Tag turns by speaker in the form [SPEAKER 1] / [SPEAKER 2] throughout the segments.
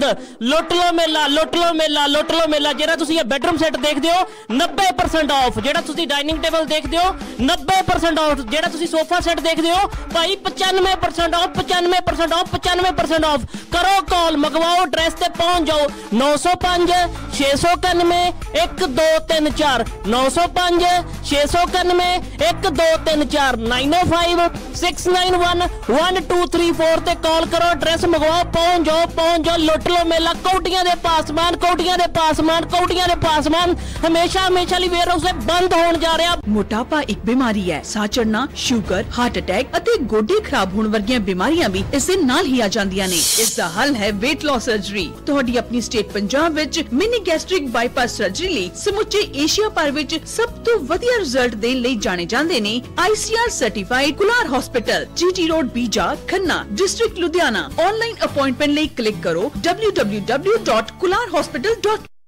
[SPEAKER 1] ਬੰਦ ਲੁੱਟ ਲੋ ਮੇਲਾ ਲੁੱਟ ਲੋ ਮੇਲਾ ਲੁੱਟ ਲੋ ਮੇਲਾ ਜਿਹੜਾ ਤੁਸੀਂ ਇਹ ਬੈਡਰੂਮ ਸੈੱਟ ਦੇਖਦੇ ਹੋ 90% ਆਫ ਜਿਹੜਾ ਤੁਸੀਂ ਡਾਈਨਿੰਗ ਟੇਬਲ ਦੇਖਦੇ ਹੋ 90% ਆਫ ਜਿਹੜਾ ਤੁਸੀਂ ਸੋਫਾ ਸੈੱਟ ਦੇਖਦੇ ਹੋ ਭਾਈ 95% ਆਫ 95% ਆਫ 95% ਆਫ ਕਰੋ ਕਾਲ ਮੰਗਵਾਓ ਐਡਰੈਸ ਤੇ ਪਹੁੰਚ ਜਾਓ 905 691 1234 905 691 1234 905 691 1234 ਤੇ ਕਾਲ ਕਰੋ ਐਡਰੈਸ ਮੰਗਵਾਓ ਪਹੁੰਚ ਜਾਓ ਪਹੁੰਚ ਜਾਓ ਲੁੱਟ ਲੋ ਮੇਲਾ, ਕੌਡੀਆਂ ਦੇ ਪਾਸਮਾਨ ਕੌਡੀਆਂ ਦੇ ਪਾਸਮਾਨ ਕੌਡੀਆਂ ਦੇ ਪਾਸਮਾਨ ਹਮੇਸ਼ਾ ਹਮੇਸ਼ਾ ਲਈ ਵੇਅਰ ਹਾਊਸ ਬੰਦ ਹੋਣ ਜਾ ਰਿਹਾ।
[SPEAKER 2] ਮੋਟਾਪਾ ਇੱਕ ਬਿਮਾਰੀ ਹੈ। ਸਾਹ ਚੜਨਾ ਸ਼ੂਗਰ ਹਾਰਟ ਅਟੈਕ ਅਤੇ ਗੋਡੇ ਖਰਾਬ ਹੋਣ ਵਰਗੀਆਂ ਬਿਮਾਰੀਆਂ ਵੀ ਇਸ ਦੇ ਨਾਲ ਹੀ ਆ ਜਾਂਦੀਆਂ ਨੇ। ਇਸ ਦਾ ਹੱਲ ਹੈ weight loss ਸਰਜਰੀ ਤੁਹਾਡੀ ਆਪਣੀ ਸਟੇਟ ਪੰਜਾਬ ਵਿੱਚ ਮਿਨੀ ਗੈਸਟ੍ਰਿਕ ਬਾਈਪਾਸ ਸਰਜਰੀ ਲਈ ਸਮੁੱਚੇ ਏਸ਼ੀਆ ਭਰ ਵਿੱਚ ਸਭ ਤੋਂ ਵਧੀਆ ਰਿਜ਼ਲਟ ਦੇਣ ਲਈ ਜਾਣੇ ਜਾਂਦੇ ਨੇ ICR certified Kular hospital GT road Bija Khanna district Ludhiana online appointment ਲਈ ਕਲਿੱਕ ਕਰੋ www.kularhospital.com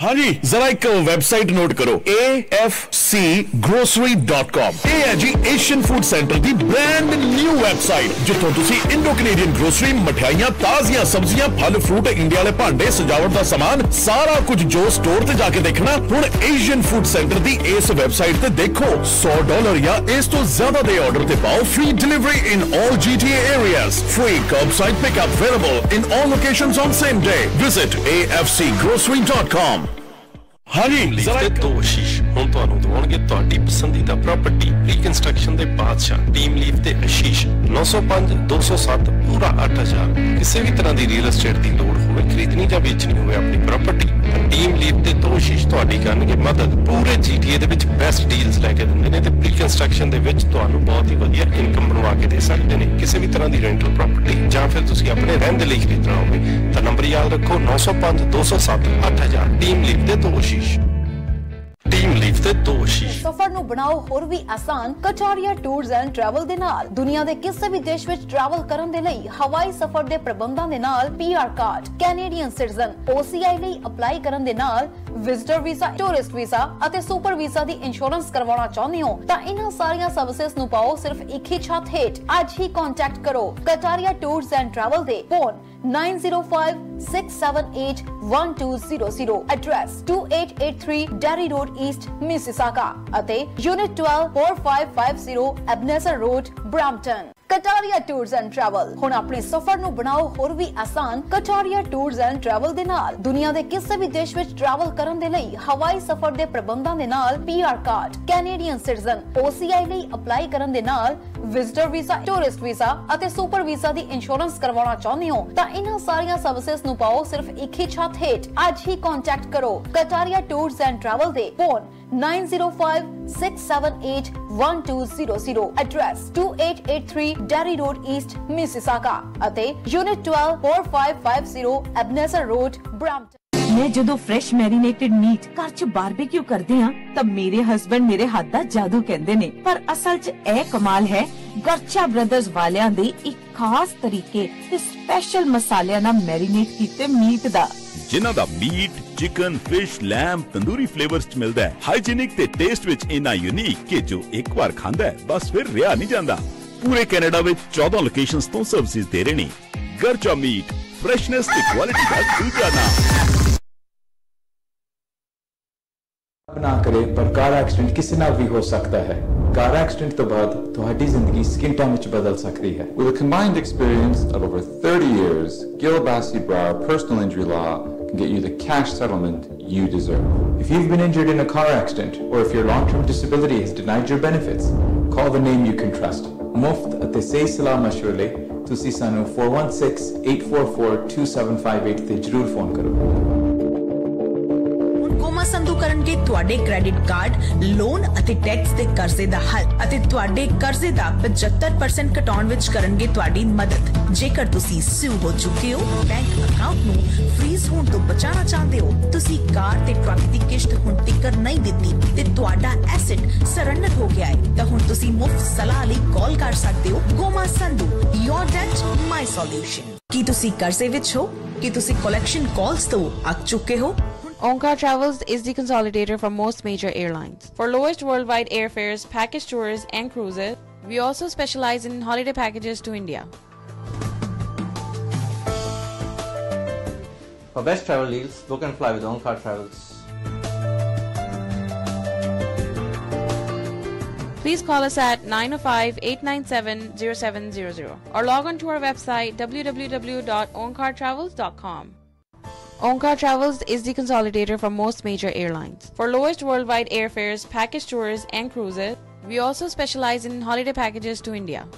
[SPEAKER 3] ਹਾਂਜੀ ਜ਼ਰਾ ਇੱਕ ਵੈਬਸਾਈਟ ਨੋਟ ਕਰੋ afcgrocery.com ਇਹ ਹੈ ਜੀ ਏਸ਼ੀਅਨ ਫੂਡ ਸੈਂਟਰ ਦੀ ਬ੍ਰਾਂਡ ਨਿਊ ਵੈਬਸਾਈਟ ਜਿੱਥੋਂ ਤੁਸੀਂ ਇੰਡੋ ਕੈਨੇਡੀਅਨ ਗਰੋਸਰੀ ਮਠਿਆਈਆਂ ਤਾਜ਼ੀਆਂ ਸਬਜ਼ੀਆਂ ਫਲ ਫਰੂਟ ਇੰਡੀਆ ਵਾਲੇ ਭਾਂਡੇ ਸਜਾਵਟ ਦਾ ਸਮਾਨ ਸਾਰਾ ਕੁਝ ਜੋ ਸਟੋਰ ਤੇ ਜਾ ਕੇ ਦੇਖਣਾ ਹੁਣ ਏਸ਼ੀਅਨ ਫੂਡ ਸੈਂਟਰ ਦੀ ਇਸ ਵੈਬਸਾਈਟ ਤੇ ਦੇਖੋ 100 ਡਾਲਰ ਜਾਂ ਇਸ ਤੋਂ ਜ਼ਿਆਦਾ ਦੇ ਆਰਡਰ ਤੇ ਪਾਓ free delivery in all GTA areas free curbside pickup available in all locations on same day visit afcgrocery.com ਹਾਂਜੀ
[SPEAKER 4] ਲੀਫ
[SPEAKER 3] ਜ਼ਰਾ
[SPEAKER 4] ਦੇ ਆਸ਼ੀਸ਼ ਹੁਣ ਤੁਹਾਨੂੰ ਦਿਵਾਉਣਗੇ। ਤੁਹਾਡੀ ਪਸੰਦੀਦਾ ਪ੍ਰਾਪਰਟੀ ਰੀਕਨਸਟਰਕਸ਼ਨ ਦੇ ਬਾਦਸ਼ਾਹ ਟੀਮ ਲੀਫ ਤੇ ਆਸ਼ੀਸ਼ 905 207 ਪੂਰਾ 8000 ਕਿਸੇ ਵੀ ਤਰ੍ਹਾਂ ਦੀ ਰੀਅਲ ਏਸਟੇਟ ਦੀ ਲੋੜ ਹੋਵੇ ਖਰੀਦਣੀ ਜਾਂ ਵੇਚਣੀ ਹੋਵੇ ਆਪਣੀ ਪ੍ਰਾਪਰਟੀ ਟੀਮ ਲੀਫ ਤੇ ਦੋ ਤੁਹਾਡੀ ਕਰਨਗੇ ਮਦਦ। ਪੂਰੇ GTA ਦੇ ਵਿੱਚ ਬੈਸਟ ਡੀਲਸ ਲੈ ਕੇ ਦਿੰਦੇ ਨੇ ਤੇ ਰੀਕਨਸਟਰਕਸ਼ਨ ਦੇ ਵਿੱਚ ਤੁਹਾਨੂੰ ਬਹੁਤ ਹੀ ਵਧੀਆ ਇਨਕਮ ਬਣਵਾ ਕੇ ਦੇ ਸਕਦੇ ਨੇ। ਕਿਸੇ ਵੀ ਤਰ੍ਹਾਂ ਦੀ ਰੈਂਟਲ ਪ੍ਰਾਪਰਟੀ ਜਾਂ ਫਿਰ ਤੁਸੀਂ ਆਪਣੇ ਰਹਿਣ ਦੇ ਲਈ ਖਰੀਦਣਾ ਹੋਵੇ ਤਾਂ ਨੰਬਰ ਯਾਦ ਰੱਖੋ 905 207 8000 ਟੀਮ ਲੀਫ ਦੇ ਦੋ ਆਸ਼ੀਸ਼ ਟੀਮ ਲੀਫ ਤੇ ਦੋ
[SPEAKER 5] ਸਫ਼ਰ ਨੂੰ ਬਣਾਓ ਹੋਰ ਵੀ ਆਸਾਨ ਕਟਾਰੀਆ ਟੂਰਸ ਐਂਡ ਟਰੈਵਲ ਦੇ ਨਾਲ। ਦੁਨੀਆ ਦੇ ਕਿਸੇ ਵੀ ਦੇਸ਼ ਵਿੱਚ ਟਰੈਵਲ ਕਰਨ ਦੇ ਲਈ ਹਵਾਈ ਸਫ਼ਰ ਦੇ ਪ੍ਰਬੰਧਾਂ ਦੇ ਨਾਲ PR card, Canadian citizen OCI ਲਈ ਅਪਲਾਈ ਕਰਨ ਦੇ ਨਾਲ ਵਿਜ਼ਟਰ ਵੀਜ਼ਾ ਟੂਰਿਸਟ ਵੀਜ਼ਾ ਅਤੇ ਸੁਪਰ ਵੀਜ਼ਾ ਦੀ ਇੰਸ਼ੋਰੈਂਸ ਕਰਵਾਉਣਾ ਚਾਹੁੰਦੇ ਹੋ, ਤਾਂ ਇਹਨਾਂ ਸਾਰੀਆਂ ਸਰਵਿਸਿਜ਼ ਨੂੰ ਪਾਓ ਸਿਰਫ ਇੱਕ ਹੀ ਛੱਤ ਹੇਠ। ਅੱਜ ਹੀ ਕੰਟੈਕਟ ਕਰੋ ਕਟਾਰੀਆ ਟੂਰਸ ਐਂਡ ਟਰੈਵਲ ਦੇ। Phone 9056781200 address 2883 Derry Road East Mississauga. Ate unit 12 4550 Abnesa Road Brampton. Kataria tours and travel. ਹੁਣ ਆਪਣੇ ਸਫ਼ਰ ਨੂੰ ਬਣਾਓ ਹੋਰ ਵੀ ਆਸਾਨ ਕਟਾਰੀਆ ਟੂਰਸ ਐਂਡ ਟਰੈਵਲ ਦੇ ਨਾਲ। ਦੁਨੀਆ ਦੇ ਕਿਸੇ ਵੀ ਦੇਸ਼ ਵਿੱਚ ਟਰੈਵਲ ਕਰਨ ਦੇ ਲਈ ਹਵਾਈ ਸਫ਼ਰ ਦੇ ਪ੍ਰਬੰਧਾਂ ਦੇ ਨਾਲ PR card, Canadian citizen OCI ਲਈ ਅਪਲਾਈ ਕਰਨ ਦੇ ਨਾਲ ਵਿਜ਼ਟਰ ਵੀਜ਼ਾ ਟੂਰਿਸਟ ਵੀਜ਼ਾ ਅਤੇ ਸੁਪਰ ਵੀਜ਼ਾ ਦੀ ਇੰਸ਼ੋਰੈਂਸ ਕਰਵਾਉਣਾ ਚਾਹੁੰਦੇ ਹੋ ਤਾਂ ਇਹਨਾਂ ਸਾਰੀਆਂ ਸਰਵਿਸਿਜ਼ ਨੂੰ ਪਾਓ ਸਿਰਫ ਇੱਕ ਹੀ ਛੱਤ ਹੇਠ। ਅੱਜ ਹੀ ਕੰਟੈਕਟ ਕਰੋ ਕਟਾਰੀਆ ਟੂਰਸ ਐਂਡ ਟਰੈਵਲ ਦੇ phone 9056781200 address 2883 Derry road east Mississauga ਅਤੇ ਯੂਨਿਟ 12 4550 ਐਬਨੇਜ਼ਰ ਰੋਡ ਬ੍ਰੈਂਪਟਨ
[SPEAKER 6] ਮੈਂ ਜਦੋਂ ਫਰੈਸ਼ ਮੈਰੀਨੇਟਡ ਮੀਟ ਘਰ 'ਚ ਬਾਰਬੀਕਿਊ ਕਰਦੇ ਆ ਤਾਂ ਮੇਰੇ ਹਸਬੰਡ ਮੇਰੇ ਹੱਥ ਦਾ ਜਾਦੂ ਕਹਿੰਦੇ ਨੇ ਪਰ ਅਸਲ 'ਚ ਇਹ ਕਮਾਲ ਹੈ ਗਰਚਾ ਬ੍ਰਦਰਜ਼ ਵਾਲਿਆਂ ਦੇ ਇੱਕ ਖਾਸ ਤਰੀਕੇ ਤੇ ਸਪੈਸ਼ਲ ਮਸਾਲਿਆਂ ਨਾਲ ਮੈਰੀਨੇਟ ਕੀਤੇ ਮੀਟ ਦਾ
[SPEAKER 7] ਜਿਨ੍ਹਾਂ ਦਾ meat chicken fish lamb tandoori flavours ਚ ਮਿਲਦਾ ਹੈ। ਹਾਈਜੀਨਿਕ ਤੇ ਟੇਸਟ ਵਿੱਚ ਇੰਨਾ ਯੂਨੀਕ ਕਿ ਜੋ ਇੱਕ ਵਾਰ ਖਾਂਦਾ ਹੈ ਬਸ ਫਿਰ ਰਿਹਾ ਨਹੀਂ ਜਾਂਦਾ। ਪੂਰੇ ਕੈਨੇਡਾ ਵਿੱਚ 14 ਲੋਕੇਸ਼ਨਸ ਤੋਂ ਸਰਵਿਸਿਜ਼ ਦੇ ਰਹੇ ਨੇ। ਗਰਚਾ ਮੀਟ ਫਰੈਸ਼ਨੈਸ ਤੇ ਕੁਆਲਿਟੀ ਦਾ ਦੂਜਾ ਨਾਮ।
[SPEAKER 8] ਨਾ ਕਰੇ ਪਰ ਕਾਰ ਐਕਸੀਡੈਂਟ ਕਿਸੇ ਨਾਲ ਵੀ ਹੋ ਸਕਦਾ ਹੈ। ਕਾਰ ਐਕਸੀਡੈਂਟ ਤੋਂ ਬਾਅਦ ਤੁਹਾਡੀ ਜ਼ਿੰਦਗੀ ਸਕਿੰਟਾਂ ਵਿੱਚ ਬਦਲ ਸਕਦੀ ਹੈ।
[SPEAKER 9] With a combined experience of over 30 years, Gil Bassey Brower Personal Injury Law can get you the cash settlement you deserve.
[SPEAKER 8] If you've been injured in a car accident or if your long-term disability has denied your benefits, call the name you can trust. ਮੁਫਤ ਅਤੇ ਸਹੀ ਸਲਾਹ ਮਸ਼ਵਰੇ ਲਈ ਤੁਸੀਂ ਸਾਨੂੰ 4168442758 ਤੇ ਜਰੂਰ ਫੋਨ ਕਰੋ
[SPEAKER 2] ਹੁਣ ਕੋਮਾ ਸੰਧੂ ਕਰਨਗੇ ਤੁਹਾਡੇ ਕ੍ਰੈਡਿਟ ਕਾਰਡ ਲੋਨ ਅਤੇ ਟੈਕਸ ਦੇ ਕਰਜ਼ੇ ਦਾ ਹੱਲ ਅਤੇ ਤੁਹਾਡੇ ਕਰਜ਼ੇ ਦਾ 75% ਘਟਾਉਣ ਵਿੱਚ ਕਰਨਗੇ ਤੁਹਾਡੀ ਮਦਦ। ਜੇਕਰ ਤੁਸੀਂ ਸਿਊ ਹੋ ਚੁੱਕੇ ਹੋ ਬੈਂਕ ਅਕਾਊਂਟ ਨੂੰ ਫ੍ਰੀਜ਼ ਹੋਣ ਤੋਂ ਬਚਾਉਣਾ ਚਾਹੁੰਦੇ ਹੋ, ਤੁਸੀਂ ਕਾਰ ਤੇ ਟਰੱਕ ਦੀ ਕਿਸ਼ਤ ਹੁਣ ਤਿੱਕਰ ਨਹੀਂ ਦਿੱਤੀ ਤੇ ਤੁਹਾਡਾ ਐਸੈਟ ਸਰੈਂਡਰ ਹੋ ਗਿਆ ਹੈ, ਤਾਂ ਹੁਣ ਤੁਸੀਂ ਮੁਫਤ ਸਲਾਹ ਲਈ ਕਾਲ ਕਰ ਸਕਦੇ ਹੋ। Goma Sandhu your debt my solution ਕੀ ਤੁਸੀਂ ਕਰਜ਼ੇ ਵਿੱਚ ਹੋ? ਕੀ ਤੁਸੀਂ ਕਲੈਕਸ਼ਨ ਕਾਲਸ ਤੋਂ ਅੱਕ ਚੁੱਕੇ ਹੋ?
[SPEAKER 10] Onka Travels is the consolidator for most major airlines. For lowest worldwide airfares, package tours, and cruises, we also specialize in holiday packages to India.
[SPEAKER 11] For best travel deals, book and fly with Onkar Travels.
[SPEAKER 10] Please call us at 905-897-0700 or log on to our website www.oncartravels.com. Onkar Travels is the consolidator for most major airlines. For lowest worldwide airfares, package tours, and cruises, we also specialize in holiday packages to India.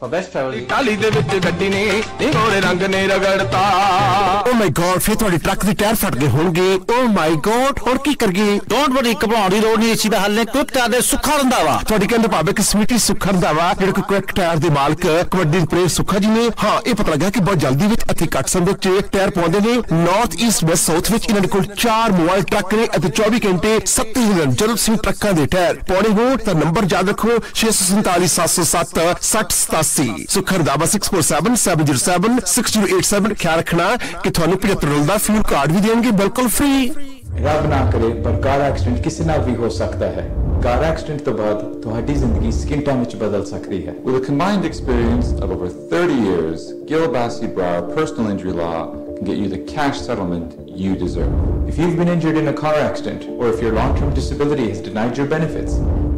[SPEAKER 11] For best travel
[SPEAKER 12] ਕਾਲੀ ਦੇ ਵਿੱਚ ਗੱਡੀ ਨੇ ਨੀ ਗੋਰੇ ਰੰਗ ਨੇ ਰਗੜਤਾ।
[SPEAKER 13] ਓ ਮਾਈ god ਫਿਰ ਤੁਹਾਡੀ ਟਰੱਕ ਦੇ ਟਾਇਰ ਫਟ ਗਏ ਹੋਣਗੇ। ਓ ਮਾਈ ਗॉड ਹੁਣ ਕੀ ਕਰੀਏ? ਡੋਂਟ ਵਰੀ ਘਬਰਾਉਣ ਦੀ ਲੋੜ ਨਹੀਂ ਇਸ ਦਾ ਹੱਲ ਨੇ ਕੁੱਟ ਕਰਦੇ ਸੁੱਖਾ ਰੰਦਾਵਾ ਤੁਹਾਡੀ ਕਹਿੰਦੇ ਭਾਵੇਂ ਕਿ ਸਵੀਟੀ ਸੁੱਖਾ ਰੰਦਾਵਾ ਜਿਹੜੇ ਕਿ ਕੁਇਕ ਟਾਇਰ ਦੇ ਮਾਲਕ ਕਬੱਡੀ ਦੇ ਪ੍ਰੇਰ ਸੁੱਖਾ ਜੀ ਨੇ। ਹਾਂ ਇਹ ਪਤਾ ਲੱਗਾ ਕਿ ਬਹੁਤ ਜਲਦੀ ਵਿੱਚ ਅਤੇ ਕੱਟ ਸੰਦ ਵਿੱਚ ਟਾਇਰ ਪਾਉਂਦੇ ਨੇ। ਨਾਰਥ ਈਸਟ ਵੈਸਟ ਸਾਊਥ ਵਿੱਚ ਇਹਨਾਂ ਦੇ ਕੋਲ 4 ਮੋਬਾਈਲ ਟਰੱਕ ਨੇ ਅਤੇ 24 ਘੰਟੇ 7000 ਜਦੋਂ ਤੁਸੀਂ ਟਰੱਕਾਂ ਦੇ ਟਾਇਰ ਪਾਉਣੇ ਹੋ ਤਾਂ ਨੰਬਰ ਯਾਦ ਰੱਖੋ 647707 6087 ਸੁੱਖਾ ਰੰਦਾਵਾ 6477076087 ਖਿਆਲ ਰੱਖਣਾ ਕਿ ਤੁਹਾਨੂੰ 75 ਰੁਪਏ ਦਾ ਫਿਊਲ ਕਾਰਡ ਵੀ ਦੇਣਗੇ ਬਿਲਕੁਲ ਫ੍ਰੀ
[SPEAKER 8] ਰੱਬ ਨਾ ਕਰੇ ਪਰ ਕਾਰ ਐਕਸੀਡੈਂਟ ਕਿਸੇ ਨਾਲ ਵੀ ਹੋ ਸਕਦਾ ਹੈ ਕਾਰ ਐਕਸੀਡੈਂਟ ਤੋਂ ਬਾਅਦ ਤੁਹਾਡੀ ਜ਼ਿੰਦਗੀ ਸਕਿੰਟਾਂ ਵਿੱਚ ਬਦਲ ਸਕਦੀ ਹੈ
[SPEAKER 9] With a combined experience of over 30 years, Gil Bassey Brower Personal Injury Law can get you the cash settlement you deserve.
[SPEAKER 8] If you've been injured in a car accident or if your long-term disability has denied your benefits,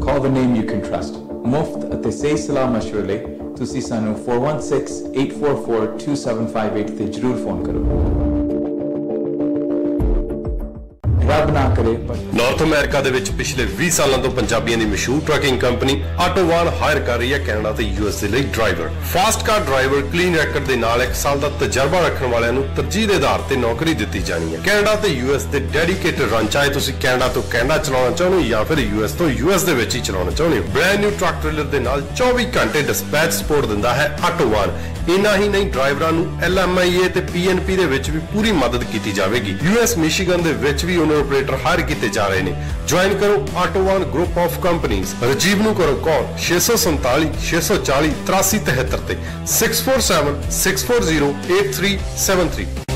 [SPEAKER 8] call the name you can trust. ਮੁਫਤ ਅਤੇ ਸਹੀ ਸਲਾਹ ਮਸ਼ਵਰੇ ਲਈ ਤੁਸੀਂ ਸਾਨੂੰ 4168442758 ਤੇ ਜਰੂਰ ਫੋਨ ਕਰੋ। ਰੱਬ ਨਾ ਕਰੇ।
[SPEAKER 4] ਨਾਰਥ ਅਮਰੀਕਾ ਦੇ ਵਿੱਚ ਪਿਛਲੇ 20 ਸਾਲਾਂ ਤੋਂ ਪੰਜਾਬੀਆਂ ਦੀ ਮਸ਼ਹੂਰ ਟਰੱਕਿੰਗ ਕੰਪਨੀ ਆਟੋਵਾਨ ਹਾਇਰ ਕਰ ਰਹੀ ਹੈ ਕੈਨੇਡਾ ਤੇ ਯੂਐਸ ਦੇ ਲਈ driver fast car driver clean record ਦੇ ਨਾਲ 1 ਸਾਲ ਦਾ ਤਜਰਬਾ ਰੱਖਣ ਵਾਲਿਆਂ ਨੂੰ ਤਰਜੀਹ ਦੇ ਆਧਾਰ ਤੇ ਨੌਕਰੀ ਦਿੱਤੀ ਜਾਣੀ ਹੈ। ਕੈਨੇਡਾ ਤੇ ਯੂਐਸ ਦੇ ਡੈਡੀਕੇਟਡ ਰਨ ਚਾਹੇ ਤੁਸੀਂ ਕੈਨੇਡਾ ਤੋਂ ਕੈਨੇਡਾ ਚਲਾਉਣਾ ਚਾਹੁੰਦੇ ਹੋ ਜਾਂ ਫਿਰ ਯੂਐਸ ਤੋਂ ਯੂਐਸ ਦੇ ਵਿੱਚ ਹੀ ਚਲਾਉਣਾ ਚਾਹੁੰਦੇ ਹੋ। ਬ੍ਰੈਂਡ ਨਿਊ ਟਰੱਕ ਟ੍ਰੇਲਰ ਦੇ ਨਾਲ 24 ਘੰਟੇ ਡਿਸਪੈਚ ਸਪੋਰਟ ਦਿੰਦਾ ਹੈ ਆਟੋਵਾਨ ਇਨਾ ਹੀ ਨਹੀਂ ਡਰਾਈਵਰਾਂ ਨੂੰ ਐਲਐਮਆਈਏ ਤੇ ਪੀਐਨਪੀ ਦੇ ਵਿੱਚ ਵੀ ਪੂਰੀ ਮਦਦ ਕੀਤੀ ਜਾਵੇਗੀ। ਯੂਐਸ ਮਿਸ਼ੀਗਨ ਦੇ ਵਿੱਚ ਵੀ ਉਹਨਾਂ ਆਪਰੇਟਰ ਹਾਇਰ ਕੀਤੇ ਜਾ ਰਹੇ ਨੇ। ਜੁਆਇਨ ਕਰੋ ਆਟੋਵਾਨ ਗਰੁੱਪ ਆਫ ਕੰਪਨੀਆਂ ਰਜੀਵ ਨੂੰ ਕਰੋ ਕਾਲ 647 640 8373 ਤੇ। 647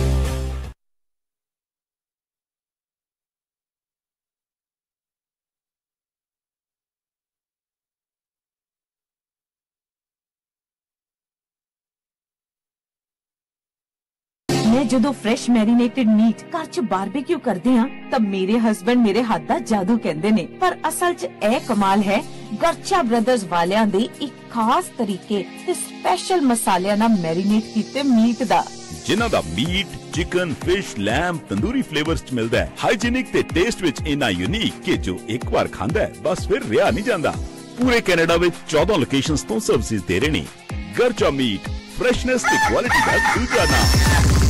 [SPEAKER 6] ਜਦੋਂ ਫਰੈਸ਼ ਮੈਰੀਨੇਟਡ ਮੀਟ ਘਰ 'ਚ ਬਾਰਬੀਕਿਊ ਕਰਦੇ ਆ ਤਾਂ ਮੇਰੇ ਹਸਬੰਡ ਮੇਰੇ ਹੱਥ ਦਾ ਜਾਦੂ ਕਹਿੰਦੇ ਨੇ। ਪਰ ਅਸਲ 'ਚ ਇਹ ਕਮਾਲ ਹੈ, ਗਰਚਾ ਬ੍ਰਦਰਜ਼ ਵਾਲਿਆਂ ਦੇ ਇੱਕ ਖਾਸ ਤਰੀਕੇ ਤੇ ਸਪੈਸ਼ਲ ਮਸਾਲਿਆਂ ਨਾਲ ਮੈਰੀਨੇਟ ਕੀਤੇ ਮੀਟ ਦਾ।
[SPEAKER 7] ਜਿਨ੍ਹਾਂ ਦਾ meat chicken fish lamb tandoori flavours ਚ ਮਿਲਦਾ ਹੈ। ਹਾਈਜੀਨਿਕ ਤੇ ਟੇਸਟ ਵਿੱਚ ਇੰਨਾ ਯੂਨੀਕ ਕਿ ਜੋ ਇੱਕ ਵਾਰ ਖਾਂਦਾ ਹੈ, ਬਸ ਫਿਰ ਰਿਹਾ ਨਹੀਂ ਜਾਂਦਾ। ਪੂਰੇ ਕੈਨੇਡਾ ਵਿੱਚ 14 ਲੋਕੇਸ਼ਨਸ ਤੋਂ ਸਰਵਿਸਿਜ਼ ਦੇ ਰਹੇ ਨੇ। ਗਰਚਾ ਮੀਟ ਫਰੈਸ਼ਨੈਸ ਤੇ ਕੁਆਲਿਟੀ ਦਾ ਦੂਜਾ ਨਾਮ।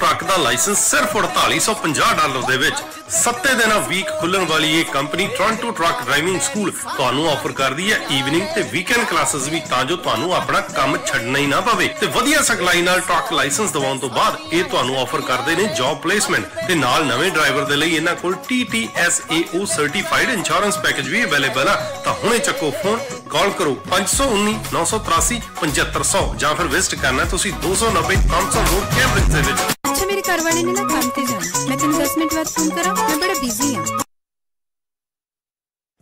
[SPEAKER 4] ਟਰੱਕ ਦਾ ਲਾਇਸੈਂਸ ਸਿਰਫ 4850 ਡਾਲਰ ਦੇ ਵਿੱਚ। ਸੱਤੇ ਦਿਨਾਂ ਵੀਕ ਖੁੱਲਣ ਵਾਲੀ ਇਹ company Toronto truck driving school ਤੁਹਾਨੂੰ ਆਫਰ ਕਰਦੀ ਹੈ ਈਵਨਿੰਗ ਤੇ ਵੀਕਐਂਡ ਕਲਾसेस ਵੀ, ਤਾਂ ਜੋ ਤੁਹਾਨੂੰ ਆਪਣਾ ਕੰਮ ਛੱਡਣਾ ਹੀ ਨਾ ਪਵੇ। ਤੇ ਵਧੀਆ ਸਿਖਲਾਈ ਨਾਲ ਟਰੱਕ ਲਾਇਸੈਂਸ ਦਿਵਾਉਣ ਤੋਂ ਬਾਅਦ ਇਹ ਤੁਹਾਨੂੰ ਆਫਰ ਕਰਦੇ ਨੇ ਜੌਬ ਪਲੇਸਮੈਂਟ ਤੇ ਨਾਲ ਨਵੇਂ ਡਰਾਈਵਰ ਦੇ ਲਈ ਇਹਨਾਂ ਕੋਲ TTSAO ਸਰਟੀਫਾਈਡ ਇੰਸ਼ੋਰੈਂਸ ਪੈਕੇਜ ਵੀ ਅਵੇਲੇਬਲ ਆ। ਤਾਂ ਹੁਣੇ ਚੱਕੋ ਫੋਨ ਕਾਲ ਕਰੋ 519 983 7500 ਜਾਂ ਫਿਰ ਵਿਜ਼ਿਟ ਕਰਨਾ ਤੁਸੀਂ 290 ਥਾਮਸਨ ਰੋਡ ਕੈਂਬਰਿਜ ਦੇ ਵਿੱਚ।
[SPEAKER 14] ਘਰ ਵਾਲੇ ਨੇ ਨਾ ਕੰਮ ਤੇ ਜਾਣਾ। ਮੈਂ ਤੈਨੂੰ 10 ਮਿੰਟ ਬਾਅਦ ਫੋਨ ਕਰਾਂ ਮੈਂ ਬੜਾ ਬਿਜ਼ੀ ਹਾਂ।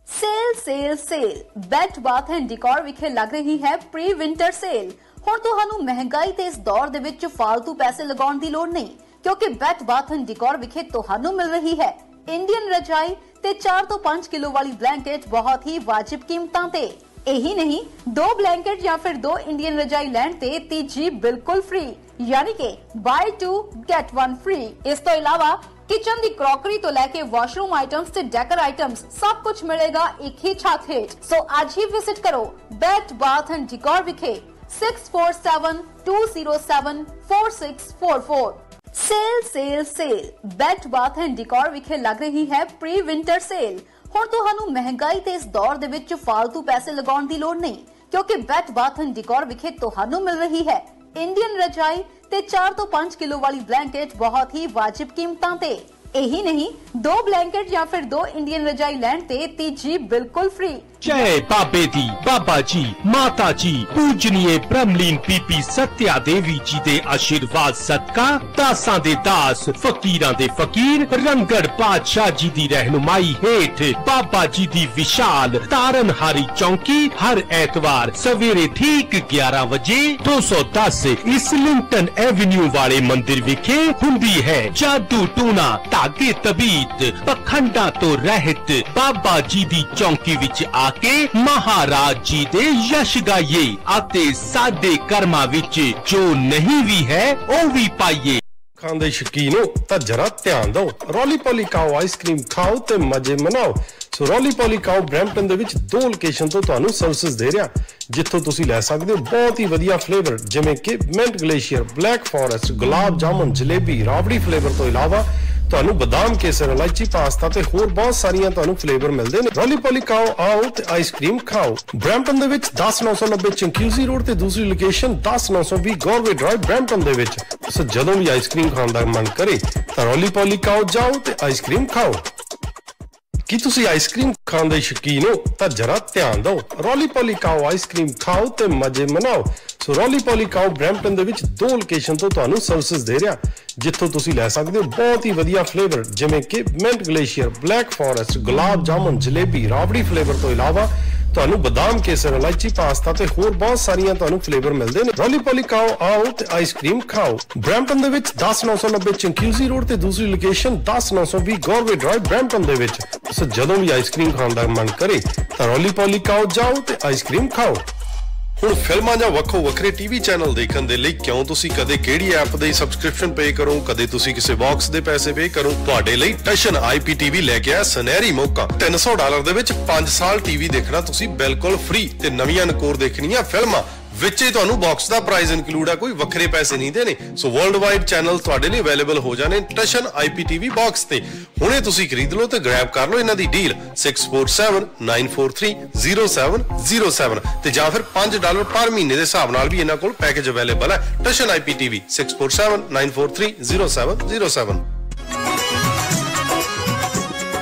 [SPEAKER 5] Sale sale sale bed bath and decor ਵਿਖੇ ਲੱਗ ਰਹੀ ਹੈ ਪ੍ਰੀ ਵਿੰਟਰ ਸੇਲ ਹੁਣ ਤੁਹਾਨੂੰ ਮਹਿੰਗਾਈ ਤੇ ਇਸ ਦੌਰ ਦੇ ਵਿੱਚ ਫालतू ਪੈਸੇ ਲਗਾਉਣ ਦੀ ਲੋੜ ਨਹੀਂ, ਕਿਉਂਕਿ ਬੈਟ ਬਾਥ ਐਂਡ ਡਿਕੋਰ ਵਿਖੇ ਤੁਹਾਨੂੰ ਮਿਲ ਰਹੀ ਹੈ। ਇੰਡੀਅਨ ਰਜਾਈ ਤੇ 4 ਤੋਂ 5 ਕਿਲੋ ਵਾਲੀ ਬਲੈਂਕਟ ਬਹੁਤ ਹੀ ਵਾਜਿਬ ਕੀਮਤਾਂ ਤੇ। ਇਹੀ ਨਹੀਂ ਦੋ ਬਲੈਂਕਟ ਜਾਂ ਫਿਰ ਦੋ ਇੰਡੀਅਨ ਰਜਾਈ ਲੈਣ ਤੇ ਤੀਜੀ ਬਿਲਕੁਲ ਫ੍ਰੀ ਯਾਨੀ ਕਿ buy 2 get 1 free ਇਸ ਤੋਂ ਇਲਾਵਾ ਕਿਚਨ ਦੀ ਕਰੋਕਰੀ ਤੋਂ ਲੈ ਕੇ ਵਾਸ਼ਰੂਮ ਆਈਟਮਸ ਤੇ ਡੈਕਰ ਆਈਟਮਸ ਸਭ ਕੁਝ ਮਿਲੇਗਾ ਇੱਕ ਹੀ ਛੱਤ ਹੇਠ ਸੋ ਅੱਜ ਹੀ ਵਿਜ਼ਿਟ ਕਰੋ ਬੈਟ ਬਾਥ ਐਂਡ ਡਿਕੋਰ ਵਿਖੇ 6472074644 sale sale sale bed bath and decor ਵਿਖੇ ਲੱਗ ਰਹੀ ਹੈ ਪ੍ਰੀ ਵਿੰਟਰ ਸੇਲ ਹੁਣ ਤੁਹਾਨੂੰ ਮਹਿੰਗਾਈ ਤੇ ਇਸ ਦੌਰ ਦੇ ਵਿੱਚ ਫालतू ਪੈਸੇ ਲਗਾਉਣ ਦੀ ਲੋੜ ਨਹੀਂ, ਕਿਉਂਕਿ ਬੈਟ ਬਾਥ ਡਿਕੋਰ ਵਿਖੇ ਤੁਹਾਨੂੰ ਮਿਲ ਰਹੀ ਹੈ। ਇੰਡੀਅਨ ਰਜਾਈ ਤੇ 4 ਤੋਂ 5 ਕਿਲੋ ਵਾਲੀ ਬਲੈਂਕਟ ਬਹੁਤ ਹੀ ਵਾਜਿਬ ਕੀਮਤਾਂ ਤੇ। ਇਹੀ ਨਹੀਂ, ਦੋ ਬਲੈਂਕਟ ਜਾਂ ਫਿਰ ਦੋ ਇੰਡੀਅਨ ਰਜਾਈ ਲੈਣ ਤੇ ਤੀਜੀ ਬਿਲਕੁਲ ਫ੍ਰੀ
[SPEAKER 15] ਜੈ ਬਾਬੇ ਦੀ, ਬਾਬਾ ਜੀ, ਮਾਤਾ ਜੀ, ਪੂਜਨੀਏ ਬ੍ਰਹਮਲੀਨ ਪੀਪੀ ਸਤਿਆ ਦੇਵੀ ਜੀ ਦੇ ਆਸ਼ੀਰਵਾਦ ਸਦਕਾ, ਦਾਸਾਂ ਦੇ ਦਾਸ, ਫਕੀਰਾਂ ਦੇ ਫਕੀਰ, ਰੰਗੜ ਪਾਤਸ਼ਾਹ ਜੀ ਦੀ ਰਹਿਨੁਮਾਈ ਹੇਠ ਬਾਬਾ ਜੀ ਦੀ ਵਿਸ਼ਾਲ ਤਾਰਨਹਾਰੀ ਚੌਂਕੀ ਹਰ ਐਤਵਾਰ ਸਵੇਰੇ ਠੀਕ 11 ਵਜੇ 210 ਇਸ ਲਿੰਟਨ ਐਵਨਿਊ ਵਾਲੇ ਮੰਦਿਰ ਵਿਖੇ ਹੁੰਦੀ ਹੈ। ਜਾਦੂ ਟੂਣਾ, ਧਾਗੇ ਤਬੀਤ, ਪਖੰਡਾਂ ਤੋਂ ਰਹਿਤ ਬਾਬਾ ਜੀ ਦੀ ਚੌਂਕੀ ਵਿੱਚ ਆ ਕੇ ਮਹਾਰਾਜ ਜੀ ਦੇ ਯਸ਼ ਗਾਈਏ ਅਤੇ ਸਾਡੇ ਕਰਮਾਂ ਵਿੱਚ ਜੋ ਨਹੀਂ ਵੀ ਹੈ, ਉਹ ਵੀ ਪਾਈਏ।
[SPEAKER 4] ਖਾਣ ਦੇ ਹੋ ਤਾਂ ਜਰਾ ਧਿਆਨ ਦਿਓ। ਰੋਲੀ ਪੋਲੀ ਕਾਓ ਆਈਸਕ੍ਰੀਮ ਖਾਓ ਤੇ ਮਜ਼ੇ ਮਨਾਓ। ਸੋ ਰੋਲੀ ਪੋਲੀ ਕਾਓ ਬ੍ਰੈਂਪਟਨ ਦੇ ਵਿੱਚ ਦੋ ਲੋਕੇਸ਼ਨ ਤੋਂ ਤੁਹਾਨੂੰ ਸਰਵਿਸਿਜ਼ ਦੇ ਰਿਹਾ। ਜਿੱਥੋਂ ਤੁਸੀਂ ਲੈ ਸਕਦੇ ਹੋ ਬਹੁਤ ਹੀ ਵਧੀਆ ਫਲੇਵਰ ਜਿਵੇਂ ਕਿ mint glacier black forest gulab jamun, jalebi rabri flavour ਤੋਂ ਇਲਾਵਾ ਤੁਹਾਨੂੰ ਬਦਾਮ, ਕੇਸਰ, ਇਲਾਇਚੀ, ਪਾਸਤਾ ਤੇ ਹੋਰ ਬਹੁਤ ਸਾਰੀਆਂ ਤੁਹਾਨੂੰ ਫਲੇਵਰ ਮਿਲਦੇ ਨੇ। ਰੋਲੀ ਪੋਲੀ ਕਾਓ ਆਓ ਤੇ ਆਈਸਕ੍ਰੀਮ ਖਾਓ। ਬ੍ਰੈਂਪਟਨ ਦੇ ਵਿੱਚ 10990 ਚੰਕਿਊਜ਼ੀ ਰੋਡ ਤੇ ਦੂਸਰੀ ਲੋਕੇਸ਼ਨ 10920 ਗੋਰਵੇ ਡਰਾਈਵ ਬ੍ਰੈਂਪਟਨ ਦੇ ਵਿੱਚ। ਸੋ ਜਦੋਂ ਵੀ ਆਈਸਕ੍ਰੀਮ ਖਾਣ ਦਾ ਮਨ ਕਰੇ ਤਾਂ ਰੋਲੀ ਪੋਲੀ ਕਾਓ ਜਾਓ ਤੇ ਆਈਸਕ੍ਰੀਮ ਖਾਓ। ਕੀ ਤੁਸੀਂ ਆਈਸਕ੍ਰੀਮ ਖਾਣ ਦੇ ਸ਼ੌਕੀਨ ਹੋ? ਤਾਂ ਜਰਾ ਧਿਆਨ ਦਿਓ। ਰੋਲੀ ਪੋਲੀ ਕਾਓ ਆਈਸਕ੍ਰੀਮ ਖਾਓ ਤੇ ਮਜ਼ੇ ਮਨਾਓ। ਸੋ ਰੋਲੀ ਪੋਲੀ ਕਾਓ ਬ੍ਰੈਂਪਟਨ ਦੇ ਵਿੱਚ ਦੋ ਲੋਕੇਸ਼ਨ ਤੋਂ ਤੁਹਾਨੂੰ ਸਰਵਿਸ ਦੇ ਰਿਹਾ। ਜਿੱਥੋਂ ਤੁਸੀਂ ਲੈ ਸਕਦੇ ਹੋ ਬਹੁਤ ਹੀ ਵਧੀਆ ਫਲੇਵਰ ਜਿਵੇਂ ਕਿ mint glacier black forest gulab jamun, jalebi, rabri flavour ਤੋਂ ਇਲਾਵਾ ਤੁਹਾਨੂੰ ਬਦਾਮ, ਕੇਸਰ, ਇਲਾਇਚੀ, ਪਾਸਤਾ ਤੇ ਹੋਰ ਬਹੁਤ ਸਾਰੀਆਂ ਤੁਹਾਨੂੰ ਫਲੇਵਰ ਮਿਲਦੇ ਨੇ। ਰੋਲੀ ਪੋਲੀ ਕਾਓ ਆਓ ਤੇ ਆਈਸਕ੍ਰੀਮ ਖਾਓ। ਬ੍ਰੈਂਪਟਨ ਦੇ ਵਿੱਚ 10990 ਚੰਕਿਊਜ਼ੀ ਰੋਡ ਤੇ ਦੂਸਰੀ ਲੋਕੇਸ਼ਨ 10920 ਗੋਰਵੇ ਡਰਾਈਵ ਬ੍ਰੈਂਪਟਨ ਦੇ ਵਿੱਚ। ਸੋ ਜਦੋਂ ਵੀ ਆਈਸਕ੍ਰੀਮ ਖਾਣ ਦਾ ਮਨ ਕਰੇ ਤਾਂ ਰੋਲੀ ਪੋਲੀ ਕਾਓ ਜਾਓ ਤੇ ਆਈਸਕ੍ਰੀਮ ਖਾਓ। ਹੁਣ ਫਿਲਮਾਂ ਜਾਂ ਵੱਖੋ ਵੱਖਰੇ ਟੀਵੀ ਚੈਨਲ ਦੇਖਣ ਦੇ ਲਈ ਕਿਉਂ ਤੁਸੀਂ ਕਦੇ ਕਿਹੜੀ ਐਪ ਦੇ ਸਬਸਕ੍ਰਿਪਸ਼ਨ ਪੇ ਕਰੋ? ਕਦੇ ਤੁਸੀਂ ਕਿਸੇ ਬਾਕਸ ਦੇ ਪੈਸੇ ਪੇ ਕਰੋ? ਤੁਹਾਡੇ ਲਈ ਟਸ਼ਨ ਆਈਪੀਟੀਵੀ ਲੈ ਕੇ ਆਇਆ ਸੁਨਹਿਰੀ ਮੌਕਾ। 300 ਡਾਲਰ ਦੇ ਵਿੱਚ 5 ਸਾਲ ਟੀਵੀ ਦੇਖਣਾ ਤੁਸੀਂ ਬਿਲਕੁਲ ਫ੍ਰੀ ਤੇ ਨਵੀਆਂ ਨਕੋਰ ਦੇਖਣੀਆਂ ਫਿਲਮਾਂ ਵਿੱਚ ਹੀ ਤੁਹਾਨੂੰ ਬਾਕਸ ਦਾ ਪ੍ਰਾਈਸ ਇਨਕਲੂਡ ਆ, ਕੋਈ ਵੱਖਰੇ ਪੈਸੇ ਨਹੀਂ ਦੇਣੇ। ਸੋ ਵਰਲਡ ਵਾਈਡ ਚੈਨਲ ਤੁਹਾਡੇ ਲਈ ਅਵੇਲੇਬਲ ਹੋ ਜਾਣੇ ਟਸ਼ਨ ਆਈਪੀਟੀਵੀ ਬਾਕਸ ਤੇ। ਹੁਣੇ ਤੁਸੀਂ ਖਰੀਦ ਲਓ ਤੇ ਗ੍ਰੈਬ ਕਰ ਲਓ ਇਹਨਾਂ ਦੀ ਡੀਲ 6479430707 ਤੇ ਜਾਂ ਫਿਰ 5 ਡਾਲਰ ਪਰ ਮਹੀਨੇ ਦੇ ਹਿਸਾਬ ਨਾਲ ਵੀ ਇਹਨਾਂ ਕੋਲ ਪੈਕੇਜ ਅਵੇਲੇਬਲ ਹੈ ਟਸ਼ਨ ਆਈਪੀਟੀਵੀ 6479430707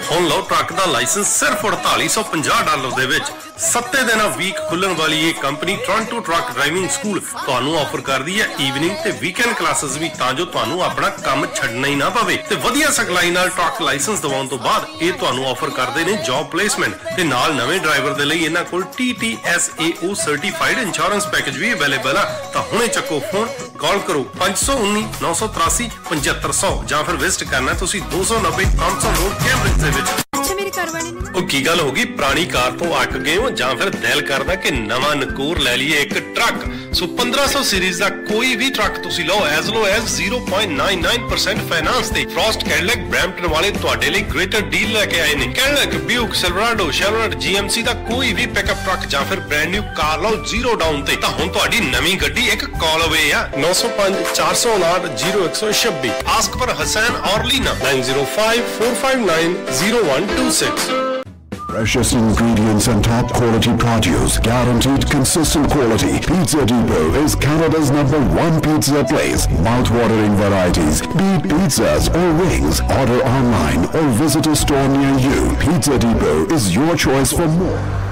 [SPEAKER 4] ਹੁਣ ਲਓ ਟਰੱਕ ਦਾ ਲਾਇਸੈਂਸ ਸਿਰਫ 4850 ਡਾਲਰ ਦੇ ਵਿੱਚ। ਸੱਤੇ ਦਿਨਾਂ ਵੀਕ ਖੁੱਲਣ ਵਾਲੀ ਇਹ company Toronto truck driving school ਤੁਹਾਨੂੰ ਆਫਰ ਕਰਦੀ ਹੈ ਈਵਨਿੰਗ ਤੇ ਵੀਕਐਂਡ ਕਲਾसेस ਵੀ ਤਾਂ ਜੋ ਤੁਹਾਨੂੰ ਆਪਣਾ ਕੰਮ ਛੱਡਣਾ ਹੀ ਨਾ ਪਵੇ। ਤੇ ਵਧੀਆ ਸਿਖਲਾਈ ਨਾਲ ਟਰੱਕ ਲਾਇਸੈਂਸ ਦਿਵਾਉਣ ਤੋਂ ਬਾਅਦ ਇਹ ਤੁਹਾਨੂੰ ਆਫਰ ਕਰਦੇ ਨੇ ਜੌਬ ਪਲੇਸਮੈਂਟ ਤੇ ਨਾਲ ਨਵੇਂ ਡਰਾਈਵਰ ਦੇ ਲਈ ਇਹਨਾਂ ਕੋਲ TTSAO ਸਰਟੀਫਾਈਡ ਇੰਸ਼ੋਰੈਂਸ ਪੈਕੇਜ ਵੀ ਅਵੇਲੇਬਲ ਆ। ਤਾਂ ਹੁਣੇ ਚੱਕੋ ਫੋਨ ਕਾਲ ਕਰੋ 519 983 7500 ਜਾਂ ਫਿਰ ਵਿਜ਼ਿਟ ਕਰਨਾ ਤੁਸੀਂ 290 ਥਾਮਸਨ ਰੋਡ ਕੈਂਬਰਿਜ ਦੇ ਵਿੱਚ।
[SPEAKER 14] ਅੱਛਾ ਮੇਰੇ ਘਰ ਵਾਲੇ ਨੇ
[SPEAKER 4] ਉਹ ਕੀ ਗੱਲ ਹੋ ਗਈ? ਪੁਰਾਣੀ ਕਾਰ ਤੋਂ ਅੱਕ ਗਏ ਹੋ ਜਾਂ ਫਿਰ ਦਿਲ ਕਰਦਾ ਕਿ ਨਵਾਂ ਨਕੂਰ ਲੈ ਲਈਏ ਇੱਕ ਟਰੱਕ। ਸੋ 1500 ਸੀਰੀਜ਼ ਦਾ ਕੋਈ ਵੀ ਟਰੱਕ ਤੁਸੀਂ ਲਓ ਐਸ ਲੋ ਐਸ 0.99% ਫਾਈਨਾਂਸ ਤੇ ਫਰੋਸਟ ਕੈਡਲੈਕ ਬ੍ਰੈਂਪਟਨ ਵਾਲੇ ਤੁਹਾਡੇ ਲਈ ਗ੍ਰੇਟਰ ਡੀਲ ਲੈ ਕੇ ਆਏ ਨੇ। ਕੈਡਲੈਕ ਬਿਊਕ ਸਿਲਵਰਾਡੋ ਸ਼ੈਵਰਟ GMC ਦਾ ਕੋਈ ਵੀ ਪਿਕਅਪ ਟਰੱਕ ਜਾਂ ਫਿਰ ਬ੍ਰੈਂਡ ਨਿਊ ਕਾਰ ਲਓ ਜ਼ੀਰੋ ਡਾਊਨ ਤੇ। ਤਾਂ ਹੁਣ ਤੁਹਾਡੀ ਨਵੀਂ ਗੱਡੀ ਇੱਕ ਕਾਲ ਅਵੇ ਆ। 905 459 0126 ਆਸਕ ਪਰ Hussain ਔਰਲੀਨਾ 905 459 0126
[SPEAKER 13] Freshest ingredients and top quality produce, guaranteed consistent quality. Pizza Depot is Canada's number one pizza place. Mouth-watering varieties, be it pizzas or wings. Order online or visit a store near you. Pizza Depot is your choice for more.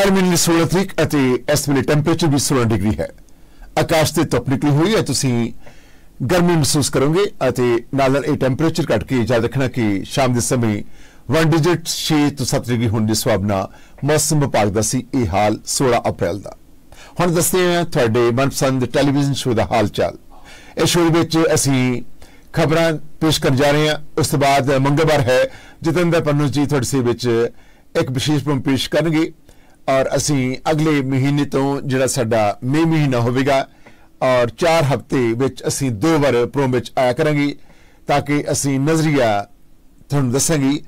[SPEAKER 16] ਅਪ੍ਰੈਲ ਮਹੀਨੇ ਦੀ 16 ਤਰੀਕ ਅਤੇ ਇਸ ਵੇਲੇ temperature ਵੀ 16 degree ਹੈ। ਆਕਾਸ਼ ਤੇ ਧੁੱਪ ਨਿਕਲੀ ਹੋਈ ਹੈ, ਤੁਸੀਂ ਗਰਮੀ ਮਹਿਸੂਸ ਕਰੋਗੇ ਅਤੇ ਨਾਲ ਨਾਲ ਇਹ ਟੈਂਪਰੇਚਰ ਘਟ ਕੇ ਯਾਦ ਰੱਖਣਾ ਕਿ ਸ਼ਾਮ ਦੇ ਸਮੇਂ 1 ਡਿਜਿਟ 6 ਤੋਂ 7 ਡਿਗਰੀ ਹੋਣ ਦੀ ਸੰਭਾਵਨਾ ਮੌਸਮ ਵਿਭਾਗ ਦਾ ਸੀ, ਇਹ ਹਾਲ 16 ਅਪ੍ਰੈਲ ਦਾ। ਹੁਣ ਦੱਸਦੇ ਹਾਂ ਤੁਹਾਡੇ ਮਨਪਸੰਦ ਟੈਲੀਵਿਜ਼ਨ ਸ਼ੋਅ ਦਾ ਹਾਲ ਚਾਲ। ਇਸ ਸ਼ੋਅ ਵਿੱਚ ਅਸੀਂ ਖਬਰਾਂ ਪੇਸ਼ ਕਰਨ ਜਾ ਰਹੇ ਹਾਂ। ਉਸ ਤੋਂ ਬਾਅਦ ਮੰਗਲਵਾਰ ਹੈ। ਜਤਿੰਦਰ ਪੰਨੂ ਜੀ ਤੁਹਾਡੇ ਸੇ ਵਿੱਚ ਇੱਕ ਵਿਸ਼ੇਸ਼ ਪ੍ਰੋਗਰਾਮ ਪੇਸ਼ ਕਰਨਗੇ। ਔਰ ਅਸੀਂ ਅਗਲੇ ਮਹੀਨੇ ਤੋਂ ਜਿਹੜਾ ਸਾਡਾ ਮਈ ਮਹੀਨਾ ਹੋਵੇਗਾ, ਔਰ 4 ਹਫ਼ਤੇ ਵਿੱਚ ਅਸੀਂ ਦੋ ਵਾਰ ਪ੍ਰੋਮ ਵਿੱਚ ਆਇਆ ਕਰਾਂਗੇ ਤਾਂ ਕਿ ਅਸੀਂ ਨਜ਼ਰੀਆ ਤੁਹਾਨੂੰ ਦੱਸਾਂਗੇ,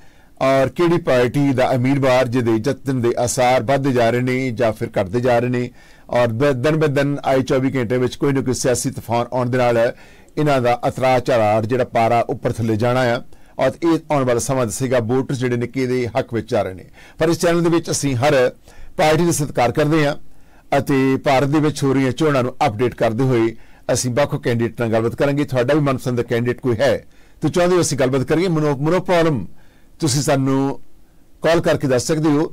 [SPEAKER 16] ਔਰ ਕਿਹੜੀ ਪਾਰਟੀ ਦਾ ਉਮੀਦਵਾਰ ਜਿਹਦੇ ਜਤਨ ਦੇ ਅਸਾਰ ਵੱਧਦੇ ਜਾ ਰਹੇ ਨੇ ਜਾਂ ਫਿਰ ਘਟਦੇ ਜਾ ਰਹੇ ਨੇ, ਔਰ ਦਿਨ ਬ ਦਿਨ ਆਏ 24 ਘੰਟੇ ਵਿੱਚ ਕੋਈ ਨਾ ਕੋਈ ਸਿਆਸੀ ਤੂਫਾਨ ਆਉਣ ਦੇ ਨਾਲ ਇਹਨਾਂ ਦਾ ਅਤਰਾ ਝਾੜ ਜਿਹੜਾ ਪਾਰਾ ਉੱਪਰ ਥੱਲੇ ਜਾਣਾ ਆ, ਔਰ ਇਹ ਆਉਣ ਵਾਲਾ ਸਮਾਂ ਦੱਸੇਗਾ ਵੋਟਰ ਜਿਹੜੇ ਨੇ ਕਿਹਦੇ ਹੱਕ ਵਿੱਚ ਜਾ ਰਹੇ ਨੇ। ਪਰ ਇਸ ਚੈਨਲ ਦੇ ਵਿੱਚ ਅਸੀਂ ਹਰ ਪਾਰਟੀ ਦਾ ਸਤਿਕਾਰ ਕਰਦੇ ਹਾਂ ਅਤੇ ਭਾਰਤ ਦੇ ਵਿੱਚ ਹੋ ਰਹੀਆਂ ਚੋਣਾਂ ਨੂੰ ਅਪਡੇਟ ਕਰਦੇ ਹੋਏ ਅਸੀਂ ਵੱਖ ਕੈਂਡੀਡੇਟ ਨਾਲ ਗੱਲਬਾਤ ਕਰਾਂਗੇ। ਤੁਹਾਡਾ ਵੀ ਮਨਪਸੰਦ ਕੈਂਡੀਡੇਟ ਕੋਈ ਹੈ, ਤਾਂ ਚਾਹੁੰਦੇ ਹੋ ਅਸੀਂ ਗੱਲਬਾਤ ਕਰੀਏ? ਮਨੋ ਮਨੋ ਪ੍ਰੋਬਲਮ ਤੁਸੀਂ ਸਾਨੂੰ ਕਾਲ ਕਰਕੇ ਦੱਸ ਸਕਦੇ ਹੋ।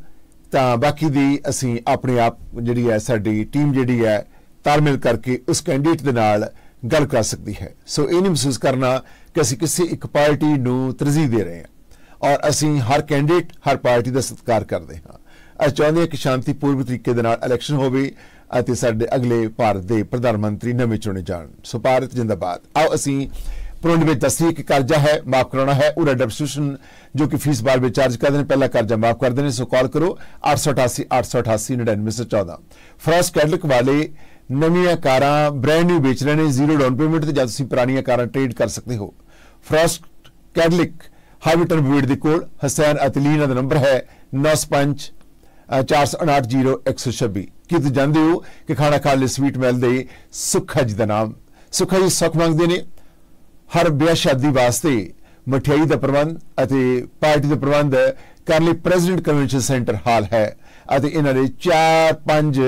[SPEAKER 16] ਤਾਂ ਬਾਕੀ ਦੀ ਅਸੀਂ ਆਪਣੇ ਆਪ ਜਿਹੜੀ ਹੈ, ਸਾਡੀ ਟੀਮ ਜਿਹੜੀ ਹੈ, ਤਾਲਮੇਲ ਕਰਕੇ ਉਸ ਕੈਂਡੀਡੇਟ ਦੇ ਨਾਲ ਗੱਲ ਕਰ ਸਕਦੀ ਹੈ। ਸੋ ਇਹ ਨਹੀਂ ਮਹਿਸੂਸ ਕਰਨਾ ਕਿ ਅਸੀਂ ਕਿਸੇ ਇੱਕ ਪਾਰਟੀ ਨੂੰ ਤਰਜੀਹ ਦੇ ਰਹੇ ਹਾਂ। ਔਰ ਅਸੀਂ ਹਰ ਕੈਂਡੀਡੇਟ ਹਰ ਪਾਰਟੀ ਦਾ ਸਤਿਕਾਰ ਕਰਦੇ ਹਾਂ। ਅਸੀਂ ਚਾਹੁੰਦੇ ਹਾਂ ਕਿ ਸ਼ਾਂਤੀਪੂਰਵ ਤਰੀਕੇ ਦੇ ਨਾਲ ਇਲੈਕਸ਼ਨ ਹੋਵੇ ਅਤੇ ਸਾਡੇ ਅਗਲੇ ਭਾਰਤ ਦੇ ਪ੍ਰਧਾਨ ਮੰਤਰੀ ਨਵੇਂ ਚੁਣੇ ਜਾਣ। ਸੋ ਭਾਰਤ ਜਿੰਦਾਬਾਦ। ਆਓ ਅਸੀਂ ਪ੍ਰੋਂਡ ਵਿੱਚ ਦੱਸੀਏ ਕਿ ਕਰਜ਼ਾ ਹੈ, ਮਾਫ ਕਰਾਉਣਾ ਹੈ ਉਹਦਾ ਡਿਸਟ੍ਰੀਬਿਊਸ਼ਨ ਜੋ ਕਿ ਫੀਸ ਬਾਰ ਵਿੱਚ ਚਾਰਜ ਕਰਦੇ ਨੇ, ਪਹਿਲਾ ਕਰਜ਼ਾ ਮਾਫ ਕਰ ਦੇਣੇ ਸੋ ਕਾਲ ਕਰੋ 888 888 9914 ਫਰਸਟ ਕੈਟਲਿਕ ਵਾਲੇ ਨਵੀਆਂ ਕਾਰਾਂ ਬ੍ਰਾਂਡ ਨਿਊ ਵੇਚ ਰਹੇ ਨੇ ਜ਼ੀਰੋ ਡਾਊਨ ਪੇਮੈਂਟ ਤੇ ਜਦ ਤੁਸੀਂ ਪੁਰਾਣੀਆਂ ਕਾਰਾਂ ਟ੍ਰੇਡ ਕਰ ਸਕਦੇ ਹੋ। ਫਰਸਟ ਕੈਟਲਿਕ ਹਾਈਵਟਨ ਬੀੜ ਦੇ ਕੋਲ ਹਸੈਨ ਅਤਲੀਨਾ ਦਾ ਨੰਬਰ ਹੈ 95 480126 ਕੀ ਤੁਸੀਂ ਜਾਣਦੇ ਹੋ ਕਿ ਖਾਣਾ ਖਾਣ ਲਈ ਸਵੀਟ ਮਿਲ ਦੇ ਸੁੱਖਾ ਜੀ ਦਾ ਨਾਮ? ਸੁੱਖਾ ਜੀ ਸੁੱਖ ਮੰਗਦੇ ਨੇ। ਹਰ ਵਿਆਹ ਸ਼ਾਦੀ ਵਾਸਤੇ ਮਠਿਆਈ ਦਾ ਪ੍ਰਬੰਧ ਅਤੇ ਪਾਰਟੀ ਦਾ ਪ੍ਰਬੰਧ ਕਰਨ ਲਈ ਪ੍ਰੈਜ਼ੀਡੈਂਟ ਕਨਵੈਨਸ਼ਨ ਸੈਂਟਰ ਹਾਲ ਹੈ ਅਤੇ ਇਹਨਾਂ ਦੇ 4-5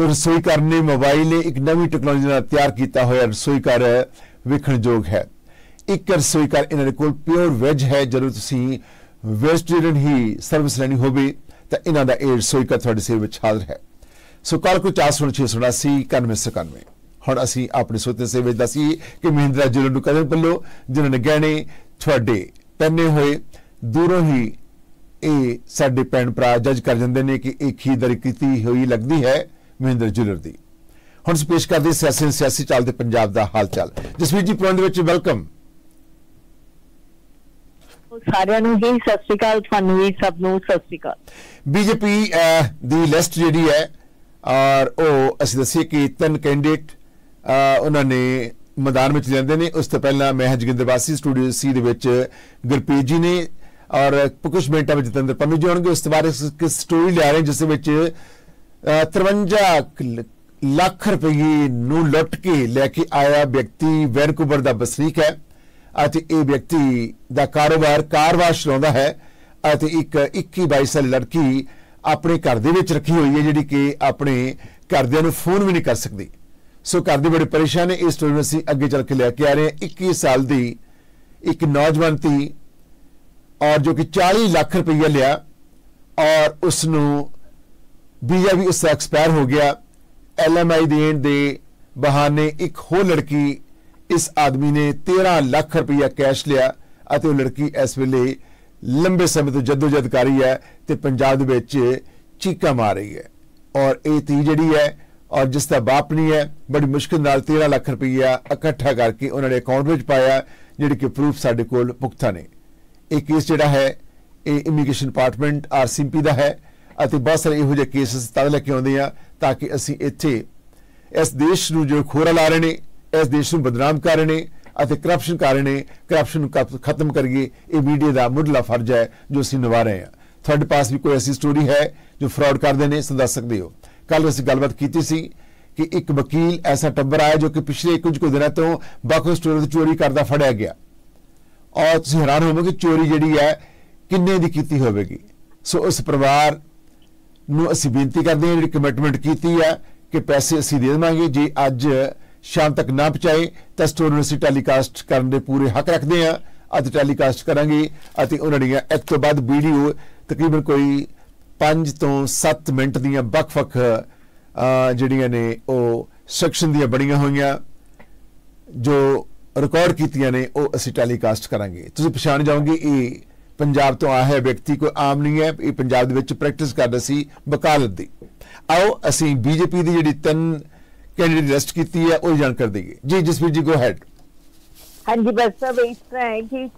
[SPEAKER 16] ਰਸੋਈ ਘਰ ਨੇ ਮੋਬਾਈਲ ਨੇ, ਇੱਕ ਨਵੀਂ ਟੈਕਨੋਲੋਜੀ ਨਾਲ ਤਿਆਰ ਕੀਤਾ ਹੋਇਆ ਰਸੋਈ ਘਰ ਵਿਖਣਯੋਗ ਹੈ। ਇੱਕ ਰਸੋਈ ਘਰ ਇਹਨਾਂ ਦੇ ਕੋਲ ਪਿਓਰ ਵੈਜ ਹੈ, ਜਦੋਂ ਤੁਸੀਂ ਵੈਜੀਟੇਰੀਅਨ ਹੀ ਸਰਵਿਸ ਲੈਣੀ ਹੋਵੇ ਤਾਂ ਇਹਨਾਂ ਦਾ ਇਹ ਰਸੋਈਕਾ ਘਰ ਤੁਹਾਡੀ ਸੇਵਾ ਵਿੱਚ ਹਾਜ਼ਰ ਹੈ। ਸੋ ਕਾਲ ਕੋ 406 91 ਹੁਣ ਅਸੀਂ ਆਪਣੇ ਸੋਤੇ ਸੇਵੇ ਦੱਸੀ ਕਿ ਮਹਿੰਦਰਾ ਜੁਲਨ ਨੂੰ ਕਦਮ ਪੱਲੋ ਜਿਨ੍ਹਾਂ ਨੇ ਗਹਿਣੇ ਤੁਹਾਡੇ ਪਹਿਨੇ ਹੋਏ, ਦੂਰੋਂ ਹੀ ਇਹ ਸਾਡੇ ਭੈਣ ਭਰਾ ਜੱਜ ਕਰ ਜਾਂਦੇ ਨੇ ਕਿ ਇਹ ਖਰੀਦਦਾਰੀ ਕੀਤੀ ਹੋਈ ਲੱਗਦੀ ਹੈ ਮਹਿੰਦਰ ਜੁਲਰ ਦੀ। ਹੁਣ ਅਸੀਂ ਪੇਸ਼ ਕਰਦੇ ਸਿਆਸੀ ਸਿਆਸੀ ਚੱਲਦੇ ਪੰਜਾਬ ਦਾ ਹਾਲ ਚਾਲ। ਜਸਵੀਰ ਜੀ ਪ੍ਰਬੰਧ ਵਿੱਚ ਵੈਲਕਮ
[SPEAKER 17] ਸਾਰਿਆਂ ਨੂੰ ਹੀ ਸਤਿ ਸ੍ਰੀ ਅਕਾਲ, ਤੁਹਾਨੂੰ ਵੀ ਸਭ ਨੂੰ ਸਤਿ ਸ੍ਰੀ ਅਕਾਲ।
[SPEAKER 16] ਬੀਜੇਪੀ ਦੀ ਲਿਸਟ ਜਿਹੜੀ ਹੈ, ਔਰ ਉਹ ਅਸੀਂ ਦੱਸੀਏ ਕਿ ਤਿੰਨ ਕੈਂਡੀਡੇਟ ਉਹਨਾਂ ਨੇ ਮੈਦਾਨ ਵਿੱਚ ਜਾਂਦੇ ਨੇ। ਉਸ ਤੋਂ ਪਹਿਲਾਂ ਮੈਂ ਜਗਿੰਦਰ ਵਾਸੀ ਸਟੂਡੀਓ ਸੀ ਦੇ ਵਿੱਚ ਗੁਰਪ੍ਰੀਤ ਜੀ ਨੇ, ਔਰ ਕੁਝ ਮਿੰਟਾਂ ਵਿੱਚ ਜਤਿੰਦਰ ਪੰਨੂ ਜੀ ਆਉਣਗੇ। ਉਸ ਤੋਂ ਬਾਅਦ ਇੱਕ ਸਟੋਰੀ ਲਿਆ ਰਹੇ ਜਿਸ ਵਿੱਚ 53 ਲੱਖ ਰੁਪਏ ਨੂੰ ਲੁੱਟ ਕੇ ਲੈ ਕੇ ਆਇਆ ਵਿਅਕਤੀ ਵੈਨਕੂਵਰ ਦਾ ਵਸਨੀਕ ਹੈ। ਅਤੇ ਇਹ ਵਿਅਕਤੀ ਦਾ ਕਾਰੋਬਾਰ ਕਾਰ ਵਾਸ਼ ਚਲਾਉਂਦਾ ਹੈ ਅਤੇ ਇੱਕ 21 22 ਸਾਲ ਲੜਕੀ ਆਪਣੇ ਘਰ ਦੇ ਵਿੱਚ ਰੱਖੀ ਹੋਈ ਹੈ, ਜਿਹੜੀ ਕਿ ਆਪਣੇ ਘਰਦਿਆਂ ਨੂੰ ਫੋਨ ਵੀ ਨਹੀਂ ਕਰ ਸਕਦੀ। ਸੋ ਘਰ ਦੇ ਬੜੇ ਪਰੇਸ਼ਾਨ ਨੇ, ਇਸ ਸਟੋਰੀ ਨੂੰ ਅਸੀਂ ਅੱਗੇ ਚੱਲ ਕੇ ਲੈ ਕੇ ਆ ਰਹੇ ਹਾਂ। 21 ਸਾਲ ਦੀ ਇੱਕ ਨੌਜਵਾਨ ਧੀ ਔਰ ਜੋ ਕਿ 40 ਲੱਖ ਰੁਪਈਆ ਲਿਆ ਔਰ ਉਸ ਨੂੰ ਵੀਜ਼ਾ ਵੀ ਉਸ ਐਕਸਪਾਇਰ ਹੋ ਗਿਆ। ਐਲਐਮਆਈ ਦੇਣ ਦੇ ਬਹਾਨੇ ਇੱਕ ਹੋਰ ਲੜਕੀ ਇਸ ਆਦਮੀ ਨੇ 13 ਲੱਖ ਰੁਪਇਆ ਕੈਸ਼ ਲਿਆ ਅਤੇ ਉਹ ਲੜਕੀ ਇਸ ਵੇਲੇ ਲੰਬੇ ਸਮੇਂ ਤੋਂ ਜਦੋਜਦ ਕਰ ਰਹੀ ਹੈ ਤੇ ਪੰਜਾਬ ਦੇ ਵਿੱਚ ਚੀਕਾ ਮਾਰ ਰਹੀ ਹੈ। ਔਰ ਇਹ ਤੀ ਜਿਹੜੀ ਹੈ ਔਰ ਜਿਸ ਦਾ ਬਾਪ ਨਹੀਂ ਹੈ, ਬੜੀ ਮੁਸ਼ਕਲ ਨਾਲ 13 ਲੱਖ ਰੁਪਇਆ ਇਕੱਠਾ ਕਰਕੇ ਉਹਨਾਂ ਨੇ ਅਕਾਊਂਟ ਵਿੱਚ ਪਾਇਆ, ਜਿਹੜੇ ਕਿ ਪ੍ਰੂਫ ਸਾਡੇ ਕੋਲ ਪੁਖਤਾ ਨੇ। ਇਹ ਕੇਸ ਜਿਹੜਾ ਹੈ, ਇਹ ਇਮੀਗ੍ਰੇਸ਼ਨ ਡਿਪਾਰਟਮੈਂਟ ਆਰਸੀਪੀ ਦਾ ਹੈ ਅਤੇ ਬਹੁਤ ਸਾਰੇ ਇਹੋ ਜਿਹੇ ਕੇਸਸ ਤਦ ਲੈ ਕੇ ਆਉਂਦੇ ਆ ਤਾਂ ਕਿ ਅਸੀਂ ਇੱਥੇ ਇਸ ਦੇਸ਼ ਨੂੰ ਜੋ ਖੋਰਾ ਲਾ ਰਹੇ ਨੇ ਇਸ ਦੇਸ਼ ਨੂੰ ਬਦਨਾਮ ਕਰ ਰਹੇ ਨੇ ਅਤੇ ਕਰਪਸ਼ਨ ਕਰ ਰਹੇ ਨੇ ਕਰਪਸ਼ਨ ਨੂੰ ਖਤਮ ਕਰੀਏ। ਇਹ ਮੀਡੀਆ ਦਾ ਮੁੱਢਲਾ ਫਰਜ਼ ਹੈ ਜੋ ਅਸੀਂ ਨਿਭਾ ਰਹੇ ਹਾਂ। ਤੁਹਾਡੇ ਪਾਸ ਵੀ ਕੋਈ ਐਸੀ ਸਟੋਰੀ ਹੈ ਜੋ ਫਰਾਡ ਕਰਦੇ ਨੇ ਸੋ ਦੱਸ ਸਕਦੇ ਹੋ। ਕੱਲ ਅਸੀਂ ਗੱਲਬਾਤ ਕੀਤੀ ਸੀ ਕਿ ਇੱਕ ਵਕੀਲ ਐਸਾ ਟੱਬਰ ਆਇਆ ਜੋ ਕਿ ਪਿਛਲੇ ਕੁਝ ਕੁ ਦਿਨਾਂ ਤੋਂ ਬਾਕੋ ਸਟੋਰ ਦੀ ਚੋਰੀ ਕਰਦਾ ਫੜਿਆ ਗਿਆ। ਔਰ ਤੁਸੀਂ ਹੈਰਾਨ ਹੋਵੋਗੇ ਚੋਰੀ ਜਿਹੜੀ ਹੈ ਕਿੰਨੇ ਦੀ ਕੀਤੀ ਹੋਵੇਗੀ। ਸੋ ਉਸ ਪਰਿਵਾਰ ਨੂੰ ਅਸੀਂ ਬੇਨਤੀ ਕਰਦੇ ਹਾਂ, ਜਿਹੜੀ ਕਮਿਟਮੈਂਟ ਕੀਤੀ ਹੈ, ਕਿ ਪੈਸੇ ਅਸੀਂ ਦੇ ਦੇਵਾਂਗੇ। ਜੇ ਅੱਜ ਸ਼ਾਮ ਤੱਕ ਨਾ ਪਹੁੰਚਾਏ, ਤਾਂ ਸਟੋਰ ਨੂੰ ਅਸੀਂ ਟੈਲੀਕਾਸਟ ਕਰਨ ਦੇ ਪੂਰੇ ਹੱਕ ਰੱਖਦੇ ਹਾਂ। ਅਤੇ ਟੈਲੀਕਾਸਟ ਕਰਾਂਗੇ। ਅਤੇ ਉਹਨਾਂ ਦੀਆਂ ਇੱਕ ਤੋਂ ਬਾਅਦ ਵੀਡੀਓ ਤਕਰੀਬਨ ਕੋਈ 5 ਤੋਂ 7 ਮਿੰਟ ਦੀਆਂ ਵੱਖ-ਵੱਖ ਜਿਹੜੀਆਂ ਨੇ ਉਹ ਸੈਕਸ਼ਨ ਦੀਆਂ ਬਣੀਆਂ ਹੋਈਆਂ, ਜੋ ਰਿਕਾਰਡ ਕੀਤੀਆਂ ਨੇ, ਉਹ ਅਸੀਂ ਟੈਲੀਕਾਸਟ ਕਰਾਂਗੇ। ਤੁਸੀਂ ਪਛਾਣ ਜਾਓਗੇ, ਇਹ ਪੰਜਾਬ ਤੋਂ ਆਇਆ ਹੈ ਵਿਅਕਤੀ ਕੋਈ ਆਮ ਨਹੀਂ ਹੈ। ਇਹ ਪੰਜਾਬ ਦੇ ਵਿੱਚ ਪ੍ਰੈਕਟਿਸ ਕਰਦਾ ਸੀ ਵਕਾਲਤ ਦੀ। ਆਓ, ਅਸੀਂ ਬੀਜੇਪੀ ਦੀ ਜਿਹੜੀ ਤਿੰਨ ਕੈਂਡੀਡੇਟ ਲਿਸਟ ਕੀਤੀ ਹੈ ਉਹ ਜਾਣਕਾਰੀ ਦਈਏ। ਜੀ, ਜਸਵੀਰ ਜੀ ਗੋ ਹੈਡ
[SPEAKER 17] ਹਾਂਜੀ, ਬਸ ਸਭ ਇਸ ਤਰ੍ਹਾਂ ਹੈ ਕਿ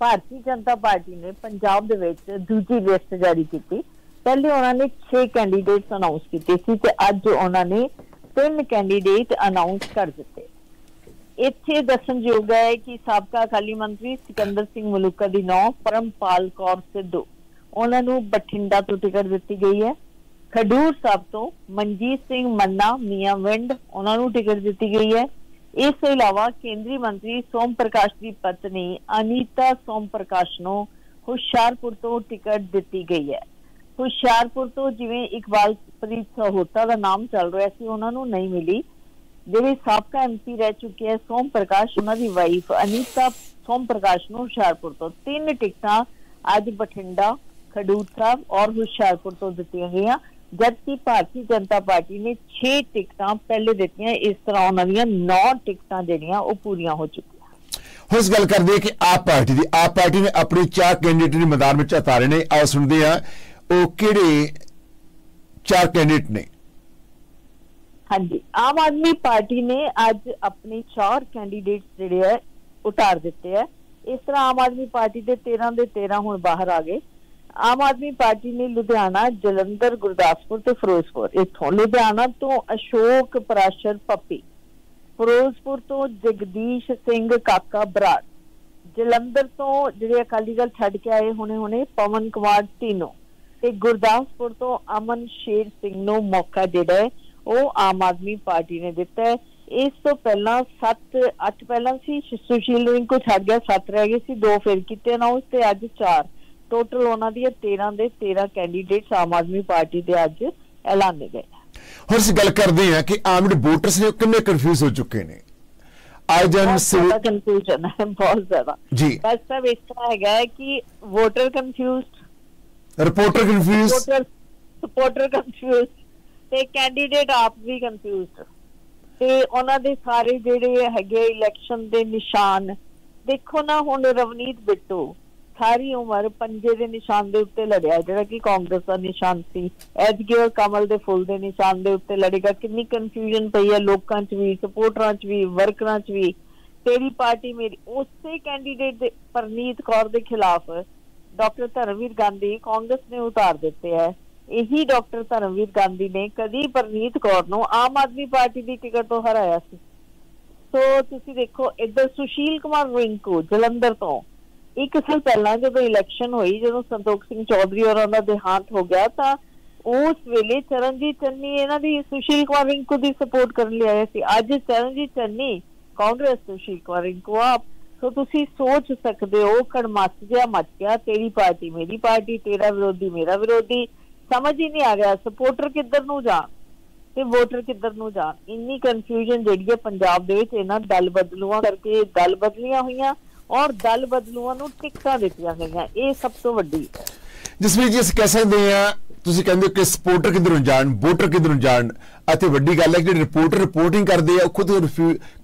[SPEAKER 17] ਭਾਰਤੀ ਜਨਤਾ ਪਾਰਟੀ ਨੇ ਪੰਜਾਬ ਦੇ ਵਿੱਚ ਦੂਜੀ ਲਿਸਟ ਜਾਰੀ ਕੀਤੀ। ਪਹਿਲੇ ਉਹਨਾਂ ਨੇ 6 ਕੈਂਡੀਡੇਟਸ ਅਨਾਉਂਸ ਕੀਤੇ ਸੀ ਤੇ ਅੱਜ ਉਹਨਾਂ ਨੇ ਤਿੰਨ ਕੈਂਡੀਡੇਟ ਅਨਾਉਂਸ ਕਰ ਦਿੱਤੇ। ਇੱਥੇ ਦੱਸਣਯੋਗ ਹੈ ਕਿ ਸਾਬਕਾ ਅਕਾਲੀ ਮੰਤਰੀ ਸਿਕੰਦਰ ਸਿੰਘ ਮਲੂਕਾ ਦੀ ਨੌ, ਪਰਮਪਾਲ ਕੌਰ ਸਿੱਧੂ। ਉਹਨਾਂ ਨੂੰ ਬਠਿੰਡਾ ਤੋਂ ਟਿਕਟ ਦਿੱਤੀ ਗਈ ਹੈ। ਖਡੂਰ ਸਾਹਿਬ ਤੋਂ ਮਨਜੀਤ ਸਿੰਘ ਮੰਨਾ, ਮੀਆਂ ਵਿੰਡ, ਉਹਨਾਂ ਨੂੰ ਟਿਕਟ ਦਿੱਤੀ ਗਈ ਹੈ। ਇਸ ਤੋਂ ਇਲਾਵਾ ਕੇਂਦਰੀ ਮੰਤਰੀ ਸੋਮ ਪ੍ਰਕਾਸ਼ ਦੀ ਪਤਨੀ ਅਨੀਤਾ ਸੋਮ ਪ੍ਰਕਾਸ਼ ਨੂੰ ਹੁਸ਼ਿਆਰਪੁਰ ਤੋਂ ਟਿਕਟ ਦਿੱਤੀ ਗਈ ਹੈ। ਹੁਸ਼ਿਆਰਪੁਰ ਤੋਂ ਜਿਵੇਂ ਇਕਬਾਲ ਪ੍ਰੀਤ ਸਹੋਤਾ ਦਾ ਨਾਮ ਚੱਲ ਰਿਹਾ ਸੀ, ਉਹਨਾਂ ਨੂੰ ਨਹੀਂ ਮਿਲੀ। ਜਿਹੜੇ ਸਾਬਕਾ ਐਮਪੀ ਰਹਿ ਚੁੱਕੇ ਹੈ, ਸੋਮ ਪ੍ਰਕਾਸ਼, ਉਹਨਾਂ ਦੀ ਵਾਈਫ ਅਨੀਤਾ ਸੋਮ ਪ੍ਰਕਾਸ਼ ਨੂੰ ਹੁਸ਼ਿਆਰਪੁਰ ਤੋਂ। ਤਿੰਨ ਟਿਕਟਾਂ ਅੱਜ ਬਠਿੰਡਾ, ਖਡੂਰ ਸਾਹਿਬ ਔਰ ਹੁਸ਼ਿਆਰਪੁਰ ਤੋਂ ਦਿੱਤੀਆਂ ਗਈਆਂ। ਜਦਕਿ ਭਾਰਤੀ ਜਨਤਾ ਪਾਰਟੀ ਨੇ 6 ਟਿਕਟਾਂ ਪਹਿਲੇ ਦਿੱਤੀਆਂ ਇਸ ਤਰ੍ਹਾਂ ਉਹਨਾਂ ਦੀਆਂ 9 ਟਿਕਟਾਂ ਜਿਹੜੀਆਂ ਉਹ ਪੂਰੀਆਂ ਹੋ ਚੁੱਕੀਆਂ।
[SPEAKER 16] ਹੁਣ ਇਸ ਗੱਲ ਕਰਦੇ ਕਿ ਆਪ ਪਾਰਟੀ ਦੀ ਆਪ ਪਾਰਟੀ ਨੇ ਆਪਣੀ ਚਾਰ ਕੈਂਡੀਡੇਟ ਨੇ ਮੈਦਾਨ ਵਿੱਚ ਉਤਾਰੇ ਨੇ ਆਓ ਸੁਣਦੇ ਹਾਂ ਉਹ ਕਿਹੜੇ ਚਾਰ ਕੈਂਡੀਡੇਟ ਨੇ?
[SPEAKER 17] ਹਾਂਜੀ ਆਮ ਆਦਮੀ ਪਾਰਟੀ ਨੇ ਅੱਜ ਆਪਣੇ ਚਾਰ ਕੈਂਡੀਡੇਟਸ ਜਿਹੜੇ ਹੈ ਉਤਾਰ ਦਿੱਤੇ ਹੈ। ਇਸ ਤਰ੍ਹਾਂ ਆਮ ਆਦਮੀ ਪਾਰਟੀ ਦੇ 13 ਦੇ 13 ਹੁਣ ਬਾਹਰ ਆ ਗਏ। ਆਮ ਆਦਮੀ ਪਾਰਟੀ ਨੇ ਲੁਧਿਆਣਾ, ਜਲੰਧਰ, ਗੁਰਦਾਸਪੁਰ ਤੇ ਫਿਰੋਜ਼ਪੁਰ। ਇੱਥੋਂ ਲੁਧਿਆਣਾ ਤੋਂ ਅਸ਼ੋਕ ਪਰਾਸ਼ਰ ਪੱਪੀ, ਫਿਰੋਜ਼ਪੁਰ ਤੋਂ ਜਗਦੀਸ਼ ਸਿੰਘ ਕਾਕਾ ਬਰਾੜ, ਜਲੰਧਰ ਤੋਂ ਜਿਹੜੇ ਅਕਾਲੀ ਦਲ ਛੱਡ ਕੇ ਆਏ ਹੁਣੇ ਹੁਣੇ ਪਵਨ ਕੁਮਾਰ ਢੀਨੋ ਤੇ ਗੁਰਦਾਸਪੁਰ ਤੋਂ ਅਮਨ ਸ਼ੇਰ ਸਿੰਘ ਨੂੰ ਮੌਕਾ ਜਿਹੜਾ ਹੈ, ਉਹ ਆਮ ਆਦਮੀ ਪਾਰਟੀ ਨੇ ਦਿੱਤਾ ਹੈ। ਇਸ ਤੋਂ ਪਹਿਲਾਂ 7 8 ਪਹਿਲਾਂ ਸੀ ਸੁਸ਼ੀਲ ਰਿੰਗ ਕੋ ਛੱਡ ਗਿਆ 7 ਰਹਿ ਗਏ ਸੀ, ਦੋ ਫਿਰ ਕੀਤੇ ਅਨਾਉਂਸ ਤੇ ਅੱਜ 4 ਟੋਟਲ ਉਹਨਾਂ ਦੀਆਂ 13 ਦੇ 13 ਕੈਂਡੀਡੇਟਸ ਆਮ ਆਦਮੀ ਪਾਰਟੀ ਦੇ ਅੱਜ ਐਲਾਨੇ ਗਏ।
[SPEAKER 16] ਹੁਣ ਅਸੀਂ ਗੱਲ ਕਰਦੇ ਹਾਂ ਕਿ ਆਮ ਜਿਹੜੇ ਵੋਟਰਸ ਨੇ ਕਿੰਨੇ ਕਨਫਿਊਜ਼ ਹੋ ਚੁੱਕੇ ਨੇ। ਅੱਜ
[SPEAKER 17] ਜ਼ਿਆਦਾ ਕਨਫਿਊਜ਼ਨ ਹੈ ਬਹੁਤ ਜ਼ਿਆਦਾ।
[SPEAKER 16] ਜੀ।
[SPEAKER 17] ਬਸ ਸਭ ਇਸ ਤਰ੍ਹਾਂ ਹੈਗਾ ਹੈ ਕਿ voter
[SPEAKER 16] confused reporter
[SPEAKER 17] confuse supporter confused ਤੇ ਕੈਂਡੀਡੇਟ ਆਪ ਵੀ ਕਨਫਿਊਜ਼ਡ ਤੇ ਉਹਨਾਂ ਦੇ ਸਾਰੇ ਜਿਹੜੇ ਹੈਗੇ ਇਲੈਕਸ਼ਨ ਦੇ ਨਿਸ਼ਾਨ ਦੇਖੋ ਨਾ ਹੁਣ ਰਵਨੀਤ ਬਿੱਟੂ। ਸਾਰੀ ਉਮਰ ਪੰਜੇ ਦੇ ਨਿਸ਼ਾਨ ਦੇ ਉੱਤੇ ਲੜਿਆ, ਜਿਹੜਾ ਕਿ ਕਾਂਗਰਸ ਦਾ ਨਿਸ਼ਾਨ ਸੀ। ਐਤਕੀ ਉਹ ਕਮਲ ਦੇ ਫੁੱਲ ਦੇ ਨਿਸ਼ਾਨ ਦੇ ਉੱਤੇ ਲੜੇਗਾ। ਕਿੰਨੀ ਕਨਫਿਊਜ਼ਨ ਪਈ ਹੈ ਲੋਕਾਂ 'ਚ ਵੀ ਸਪੋਰਟਰਾਂ 'ਚ ਵੀ ਵਰਕਰਾਂ 'ਚ ਵੀ। ਤੇਰੀ ਪਾਰਟੀ ਮੇਰੀ, ਉਸੇ ਕੈਂਡੀਡੇਟ ਦੇ, ਪਰਨੀਤ ਕੌਰ ਦੇ ਖਿਲਾਫ ਡਾਕਟਰ ਧਰਮਵੀਰ ਗਾਂਧੀ ਕਾਂਗਰਸ ਨੇ ਉਤਾਰ ਦਿੱਤੇ ਹੈ। ਇਹੀ ਡਾਕਟਰ ਧਰਮਵੀਰ ਗਾਂਧੀ ਨੇ ਕਦੀ ਪਰਨੀਤ ਕੌਰ ਨੂੰ ਆਮ ਆਦਮੀ ਪਾਰਟੀ ਦੀ ਟਿਕਟ ਤੋਂ ਹਰਾਇਆ ਸੀ। ਸੋ ਤੁਸੀਂ ਦੇਖੋ, ਇੱਧਰ ਸੁਸ਼ੀਲ ਕੁਮਾਰ ਰਿੰਕੂ ਜਲੰਧਰ ਤੋਂ ਇੱਕ ਸਾਲ ਪਹਿਲਾਂ ਜਦੋਂ ਇਲੈਕਸ਼ਨ ਹੋਈ, ਜਦੋਂ ਸੰਤੋਖ ਸਿੰਘ ਚੌਧਰੀ ਔਰ ਦਾ ਦੇਹਾਂਤ ਹੋ ਗਿਆ, ਤਾਂ ਉਸ ਵੇਲੇ ਚਰਨਜੀਤ ਚੰਨੀ ਇਹਨਾਂ ਦੀ ਸੁਸ਼ੀਲ ਕੁਮਾਰ ਰਿੰਕੂ ਦੀ ਸਪੋਰਟ ਕਰਨ ਲਈ ਆਏ ਸੀ। ਅੱਜ ਚਰਨਜੀਤ ਚੰਨੀ ਕਾਂਗਰਸ ਸੁਸ਼ੀਲ ਕੁਮਾਰ ਰਿੰਕੂ ਆਪ। ਸੋ ਤੁਸੀਂ ਸੋਚ ਸਕਦੇ ਹੋ ਕੜਮੱਚ ਜਿਹਾ ਮਚ ਗਿਆ, ਤੇਰੀ ਪਾਰਟੀ ਮੇਰੀ ਪਾਰਟੀ, ਤੇਰਾ ਵਿਰੋਧੀ ਮੇਰਾ ਵਿਰੋਧੀ। ਸਮਝ ਹੀ ਨਹੀਂ ਆ ਰਿਹਾ ਸਪੋਰਟਰ ਕਿੱਧਰ ਨੂੰ ਜਾਣ ਤੇ ਵੋਟਰ ਕਿੱਧਰ ਨੂੰ ਜਾਣ। ਇੰਨੀ ਕਨਫਿਊਜ਼ਨ ਜਿਹੜੀ ਹੈ ਪੰਜਾਬ ਦੇ ਵਿੱਚ, ਇਹਨਾਂ ਦਲ ਬਦਲੂਆਂ ਕਰਕੇ, ਦਲ ਬਦਲੀਆਂ ਹੋਈਆਂ। ਔਰ ਦਲ ਬਦਲੂਆਂ ਨੂੰ ਟਿਕਟਾਂ ਦਿੱਤੀਆਂ ਗਈਆਂ। ਇਹ ਸਭ ਤੋਂ ਵੱਡੀ
[SPEAKER 16] ਜਸਵੀਰ ਜੀ, ਅਸੀਂ ਕਹਿ ਸਕਦੇ ਹਾਂ, ਤੁਸੀਂ ਕਹਿੰਦੇ ਹੋ ਕਿ ਸਪੋਰਟਰ ਕਿੱਧਰ ਨੂੰ ਜਾਣ, ਵੋਟਰ ਕਿੱਧਰ ਨੂੰ ਜਾਣ। ਅਤੇ ਵੱਡੀ ਗੱਲ ਹੈ ਕਿ ਜਿਹੜੇ ਰਿਪੋਰਟਰ ਰਿਪੋਰਟਿੰਗ ਕਰਦੇ ਆ, ਉਹ ਖੁਦ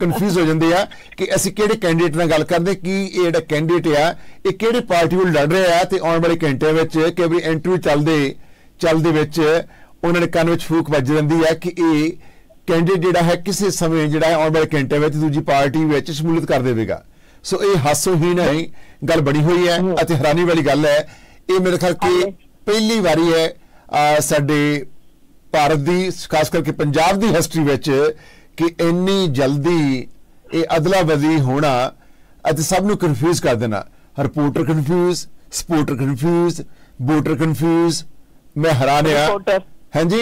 [SPEAKER 16] ਕਨਫਿਊਜ਼ ਹੋ ਜਾਂਦੇ ਆ ਕਿ ਅਸੀਂ ਕਿਹੜੇ ਕੈਂਡੀਡੇਟ ਨਾਲ ਗੱਲ ਕਰਦੇ, ਕਿ ਇਹ ਜਿਹੜਾ ਕੈਂਡੀਡੇਟ ਆ, ਇਹ ਕਿਹੜੇ ਪਾਰਟੀ ਵੱਲ ਲੜ ਰਿਹਾ ਆ ਤੇ ਆਉਣ ਵਾਲੇ ਘੰਟਿਆਂ ਵਿੱਚ ਕਿ ਵੀ ਇੰਟਰਵਿਊ ਚੱਲਦੇ ਚੱਲਦੇ ਵਿੱਚ ਉਹਨਾਂ ਦੇ ਕੰਨ ਵਿੱਚ ਫੂਕ ਵੱਜ ਜਾਂਦੀ ਹੈ ਕਿ ਇਹ ਕੈਂਡੀਡੇਟ ਜਿਹੜਾ ਹੈ, ਕਿਸੇ ਸਮੇਂ ਜਿਹੜਾ ਹੈ, ਆਉਣ ਵਾਲੇ ਘੰਟਿਆਂ ਵਿੱਚ ਦੂਜੀ ਪਾਰਟੀ ਵਿੱਚ ਸ਼ਮੂਲੀਅਤ ਕਰ ਦੇਵੇਗਾ। ਸੋ ਇਹ ਹਾਸੋਹੀਣ ਹੈ ਗੱਲ ਬਣੀ ਹੋਈ ਹੈ ਅਤੇ ਹੈਰਾਨੀ ਵਾਲੀ ਗੱਲ ਹੈ ਇਹ ਮੇਰੇ ਖਿਆਲ ਕਿ ਪਹਿਲੀ ਵਾਰੀ ਹੈ ਸਾਡੇ ਭਾਰਤ ਦੀ ਖਾਸ ਕਰਕੇ ਪੰਜਾਬ ਦੀ ਹਿਸਟਰੀ ਵਿੱਚ ਕਿ ਇੰਨੀ ਜਲਦੀ ਇਹ ਅਦਲਾ ਬਦਲੀ ਹੋਣਾ ਅਤੇ ਸਭ ਨੂੰ ਕਨਫਿਊਜ਼ ਕਰ ਦੇਣਾ। Reporter confuse supporter confuse voter confuse ਮੈਂ ਹੈਰਾਨ ਆ। ਹਾਂਜੀ?